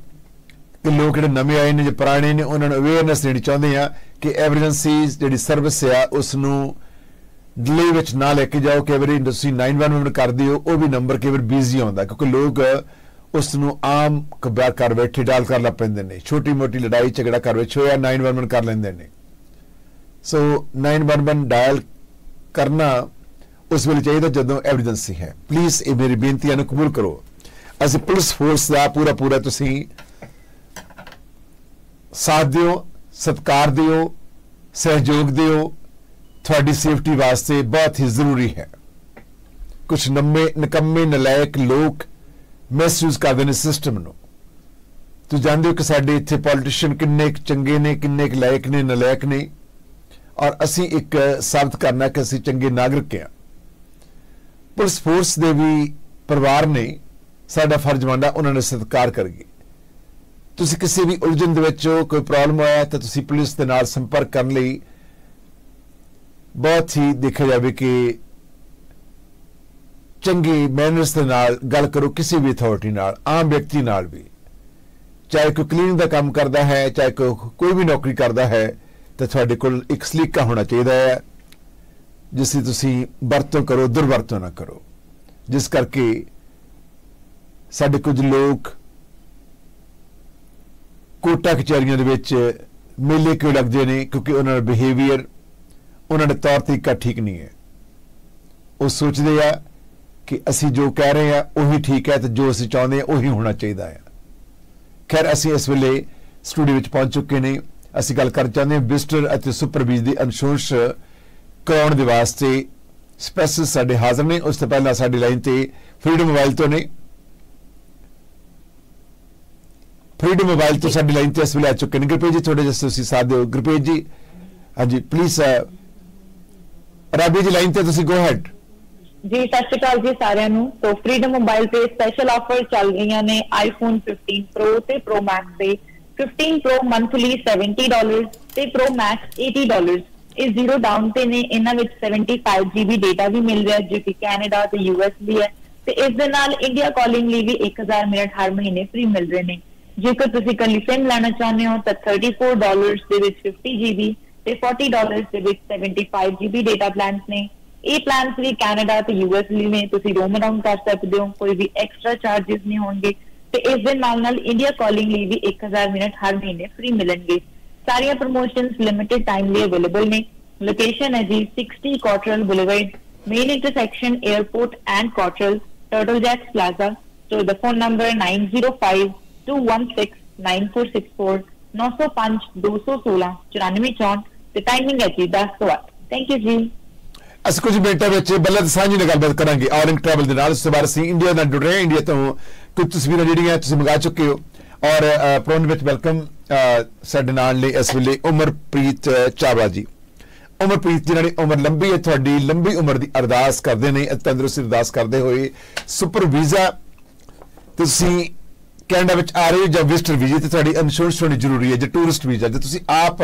[SPEAKER 16] ਕਿ ਲੋਕ ਜਿਹੜੇ ਨਵੇਂ ਆਏ ਨੇ ਜਾਂ ਪੁਰਾਣੇ ਨੇ, ਉਹਨਾਂ ਨੂੰ ਅਵੇਅਰਨੈਸ ਦੇਣੀ ਚਾਹੁੰਦੇ ਆ ਕਿ ਐਮਰਜੈਂਸੀ ਜਿਹੜੀ ਸਰਵਿਸ ਆ ਉਸ ਨੂੰ ਡਿਲੇ ਵਿੱਚ ਨਾ ਲੈ ਕੇ ਜਾਓ ਕਿ ਵਾਰੀ ਤੁਸੀਂ 911 ਕਰਦੇ ਹੋ, ਉਹ ਵੀ ਨੰਬਰ ਕਈ ਵਾਰ ਬਿਜ਼ੀ ਆਉਂਦਾ ਕਿਉਂਕਿ ਲੋਕ ਉਸ ਨੂੰ ਆਮ ਕਬਾਰ ਕਰ ਬੈਠੇ ਡਾਲ ਕਰ ਲਾ ਪੈਂਦੇ ਨੇ। ਛੋਟੀ ਮੋਟੀ ਲੜਾਈ, ਝਗੜਾ ਕਰ ਵਿੱਚ ਹੋਇਆ 911 ਕਰ ਲੈਂਦੇ ਨੇ। ਸੋ 911 ਡਾਇਲ ਕਰਨਾ ਉਸ ਵੇਲੇ ਚਾਹੀਦਾ ਜਦੋਂ ਐਮਰਜੈਂਸੀ ਹੈ। ਪਲੀਜ਼ ਇਹ ਮੇਰੀ ਬੇਨਤੀ ਨੂੰ ਕਬੂਲ ਕਰੋ। ਅਸੀਂ ਪੁਲਿਸ ਫੋਰਸ ਦਾ ਪੂਰਾ ਪੂਰਾ ਤੁਸੀਂ ਸਾਥ ਦਿਓ, ਸਤਕਾਰ ਦਿਓ, ਸਹਿਯੋਗ ਦਿਓ। ਤੁਹਾਡੀ ਸੇਫਟੀ ਵਾਸਤੇ ਬਹੁਤ ਹੀ ਜ਼ਰੂਰੀ ਹੈ। ਕੁਝ ਨੰਮੇ, ਨਕੰਮੇ, ਨਲਾਇਕ ਲੋਕ ਮਿਸਯੂਜ਼ ਕਰਦੇ ਨੇ ਸਿਸਟਮ ਨੂੰ। ਤੁਸੀਂ ਜਾਣਦੇ ਹੋ ਕਿ ਸਾਡੇ ਇੱਥੇ ਪੋਲੀਟੀਸ਼ੀਅਨ ਕਿੰਨੇ ਕੁ ਚੰਗੇ ਨੇ, ਕਿੰਨੇ ਕੁ ਲਾਇਕ ਨੇ, ਨਲਾਇਕ ਨੇ। ਔਰ ਅਸੀਂ ਇੱਕ ਸਾਬਤ ਕਰਨਾ ਕਿ ਅਸੀਂ ਚੰਗੇ ਨਾਗਰਿਕ ਹਾਂ। ਪੁਲਿਸ ਫੋਰਸ ਦੇ ਵੀ ਪਰਿਵਾਰ ਨੇ, ਸਾਡਾ ਫਰਜ਼ ਬਣਦਾ ਉਹਨਾਂ ਨੇ ਸਤਿਕਾਰ ਕਰੀਏ। ਤੁਸੀਂ ਕਿਸੇ ਵੀ ਉਲਝਣ ਦੇ ਵਿੱਚ ਕੋਈ ਪ੍ਰੋਬਲਮ ਆਇਆ ਤਾਂ ਤੁਸੀਂ ਪੁਲਿਸ ਦੇ ਨਾਲ ਸੰਪਰਕ ਕਰਨ ਲਈ ਬਹੁਤ ਹੀ ਦੇਖਿਆ ਜਾਵੇ ਕਿ ਚੰਗੇ ਮੈਨਰਸ ਦੇ ਨਾਲ ਗੱਲ ਕਰੋ ਕਿਸੇ ਵੀ ਅਥਾਰਟੀ ਨਾਲ, ਆਮ ਵਿਅਕਤੀ ਨਾਲ ਵੀ। ਚਾਹੇ ਕੋਈ ਕਲੀਨਿੰਗ ਦਾ ਕੰਮ ਕਰਦਾ ਹੈ, ਚਾਹੇ ਕੋਈ ਵੀ ਨੌਕਰੀ ਕਰਦਾ ਹੈ, ਤਾਂ ਤੁਹਾਡੇ ਕੋਲ ਇੱਕ ਸਲੀਕਾ ਹੋਣਾ ਚਾਹੀਦਾ ਹੈ, ਜਿਸ ਦੀ ਤੁਸੀਂ ਵਰਤੋਂ ਕਰੋ, ਦੁਰਵਰਤੋਂ ਨਾ ਕਰੋ। ਜਿਸ ਕਰਕੇ ਸਾਡੇ ਕੁਝ ਲੋਕ ਕੋਟਾ ਕਚਹਿਰੀਆਂ ਦੇ ਵਿੱਚ ਮੇਲੇ ਕਿਉਂ ਲੱਗਦੇ ਨੇ, ਕਿਉਂਕਿ ਉਹਨਾਂ ਦਾ ਬਿਹੇਵੀਅਰ ਉਹਨਾਂ ਦਾ ਤੌਰ ਤਰੀਕਾ ਠੀਕ ਨਹੀਂ ਹੈ। ਉਹ ਸੋਚਦੇ ਆ ਕਿ ਅਸੀਂ ਜੋ ਕਹਿ ਰਹੇ ਆ, ਉਹੀ ਠੀਕ ਹੈ ਤੇ ਜੋ ਅਸੀਂ ਚਾਹੁੰਦੇ ਆ, ਉਹੀ ਹੋਣਾ ਚਾਹੀਦਾ ਹੈ। ਖੈਰ, ਅਸੀਂ ਇਸ ਵੇਲੇ ਸਟੂਡੀਓ ਵਿੱਚ ਪਹੁੰਚ ਚੁੱਕੇ ਨੇ। ਅਸੀਂ ਗੱਲ ਕਰ ਚਾਹੁੰਦੇ ਹਾਂ ਵਿਜ਼ਟਰ ਅਤੇ ਸੁਪਰਵੀਜ਼ ਦੀ ਅਨਸ਼ੋਸ਼ ਕਰਾਉਣ ਦੇ ਵਾਸਤੇ ਸਪੈਸ਼ਲ ਸਾਡੇ ਹਾਜ਼ਰ ਨੇ। ਉਸ ਤੋਂ ਪਹਿਲਾਂ ਸਾਡੀ ਲਾਈਨ ਤੇ ਫਰੀਡਮ ਮੋਬਾਈਲ ਤੋਂ ਨੇ। ਫਰੀडम ਮੋਬਾਈਲ ਤੋਂ ਸਾਡੀ ਲਾਈਨ ਤੇ ਇਸ ਵੇਲੇ ਆ ਚੁੱਕੇ ਨੇ। ਗੁਰਪ੍ਰੀਤ ਜੀ ਥੋੜੇ ਜਿਹਾ ਤੁਸੀਂ ਸਾਥ ਦਿਓ। ਗੁਰਪ੍ਰੀਤ ਜੀ, ਹਾਂਜੀ ਪਲੀਜ਼ ਰਾਬੀ ਜੀ ਲਾਈਨ ਤੇ ਤੁਸੀਂ ਗੋ ਹੈਡ
[SPEAKER 30] ਜੀ, ਸਤਿ ਸ਼੍ਰੀ ਅਕਾਲ ਜੀ ਸਾਰਿਆਂ ਨੂੰ। ਸੋ ਫਰੀडम ਮੋਬਾਈਲ ਤੇ ਸਪੈਸ਼ਲ ਆਫਰ ਚੱਲ ਰਹੀਆਂ ਨੇ ਆਈਫੋਨ 15 Pro ਤੇ Pro Max ਦੇ 15 Pro ਮੰਥਲੀ 70 ਡਾਲਰ ਤੇ Pro Max 80 ਡਾਲਰ ਇਹ ਜ਼ੀਰੋ ਡਾਊਨ ਤੇ ਨੇ। ਇਹਨਾਂ ਵਿੱਚ 75 GB ਡੇਟਾ ਵੀ ਮਿਲ ਰਿਹਾ, ਜੋ ਕਿ ਕੈਨੇਡਾ ਤੇ ਯੂਐਸ ਵੀ ਹੈ। ਤੇ ਇਸ ਦੇ ਨਾਲ ਇੰਡੀਆ ਕਾਲਿੰਗ ਲਈ ਵੀ 1000 ਮਿੰਟ ਹਰ ਮਹੀਨੇ ਫ੍ਰੀ ਮਿਲ ਰਹੇ ਨੇ। ਜੇਕਰ ਤੁਸੀਂ ਕੱਲੀ ਸਿਮ ਲੈਣਾ ਚਾਹੁੰਦੇ ਹੋ, ਤਾਂ 34 ਡਾਲਰਸ ਦੇ ਵਿੱਚ 50 GB ਤੇ 40 ਡਾਲਰ ਦੇ ਵਿੱਚ 75 GB ਡਾਟਾ ਪਲਾਨਸ ਨੇ। ਇਹ ਪਲਾਨਸ ਵੀ ਕੈਨੇਡਾ ਤੇ ਯੂਐਸ ਲਈ ਨੇ, ਤੁਸੀਂ ਰੋਮ ਅਰਾਊਂਡ ਕਰ ਸਕਦੇ ਹੋ, ਕੋਈ ਵੀ ਐਕਸਟਰਾ ਚਾਰजेस ਨਹੀਂ ਹੋਣਗੇ। ਤੇ ਇਸ ਦੇ ਨਾਲ ਨਾਲ ਇੰਡੀਆ ਕਾਲਿੰਗ ਲਈ ਵੀ 1000 ਮਿੰਟ ਹਰ ਮਹੀਨੇ ਫ੍ਰੀ ਮਿਲਣਗੇ। ਸਾਰੀਆਂ ਪ੍ਰੋਮੋਸ਼ਨਸ ਲਿਮਿਟਿਡ ਟਾਈਮ ਲਈ ਅਵੇਲੇਬਲ ਨੇ। ਲੋਕੇਸ਼ਨ ਹੈ ਜੀ 60 Cottrelle Boulevard main intersection airport and Cottrelle Turtle Jacks plaza so the phone number 9052169464 905 216 9464 ਤੇ ਟਾਈਮਿੰਗ ਹੈ ਜੀ 10 ਤੋਂ 8 ਥੈਂਕ ਯੂ ਜੀ
[SPEAKER 16] ਅਸੀਂ ਕੁਝ ਮਿੰਟਾਂ ਵਿੱਚ ਬੱਲਤ ਸਾਂਝੀ ਨਾਲ ਗੱਲਬਾਤ ਕਰਾਂਗੇ। ਔਰਿੰਗ ਟਰੈਵਲ ਦੇ ਨਾਲ। ਉਸ ਤੋਂ ਬਾਅਦ ਅਸੀਂ ਇੰਡੀਆ ਨਾਲ ਜੁੜ ਰਹੇ ਹਾਂ। ਇੰਡੀਆ ਤੋਂ ਕੁਝ ਤਸਵੀਰਾਂ ਜਿਹੜੀਆਂ ਤੁਸੀਂ ਮੰਗਾ ਚੁੱਕੇ ਹੋ। ਔਰ ਪ੍ਰੋਨ ਵਿੱਚ ਵੈਲਕਮ ਸਾਡੇ ਨਾਲ ਨੇ ਇਸ ਵੇਲੇ ਉਮਰਪ੍ਰੀਤ ਚਾਵਲਾ ਜੀ। ਉਮਰਪ੍ਰੀਤ ਜੀ ਨੇ ਉਮਰ ਲੰਬੀ ਹੈ। ਤੁਹਾਡੀ ਲੰਬੀ ਉਮਰ ਦੀ ਅਰਦਾਸ ਕਰਦੇ ਨੇ। ਤੰਦਰੁਸਤੀ ਅਰਦਾਸ ਕਰਦੇ ਹੋਏ ਸੁਪਰ ਵੀਜ਼ਾ ਤੁਸੀਂ ਕੈਨੇਡਾ ਵਿੱਚ ਆ ਰਹੇ ਹੋ ਜਾਂ ਵਿਜ਼ਟਰ ਵੀਜ਼ੇ ਤੇ ਤੁਹਾਡੀ ਇੰਸ਼ੋਰੈਂਸ ਹੋਣੀ ਜ਼ਰੂਰੀ ਹੈ। ਜੇ ਟੂਰਿਸਟ ਵੀਜ਼ਾ ਜੇ ਤੁਸੀਂ ਆਪ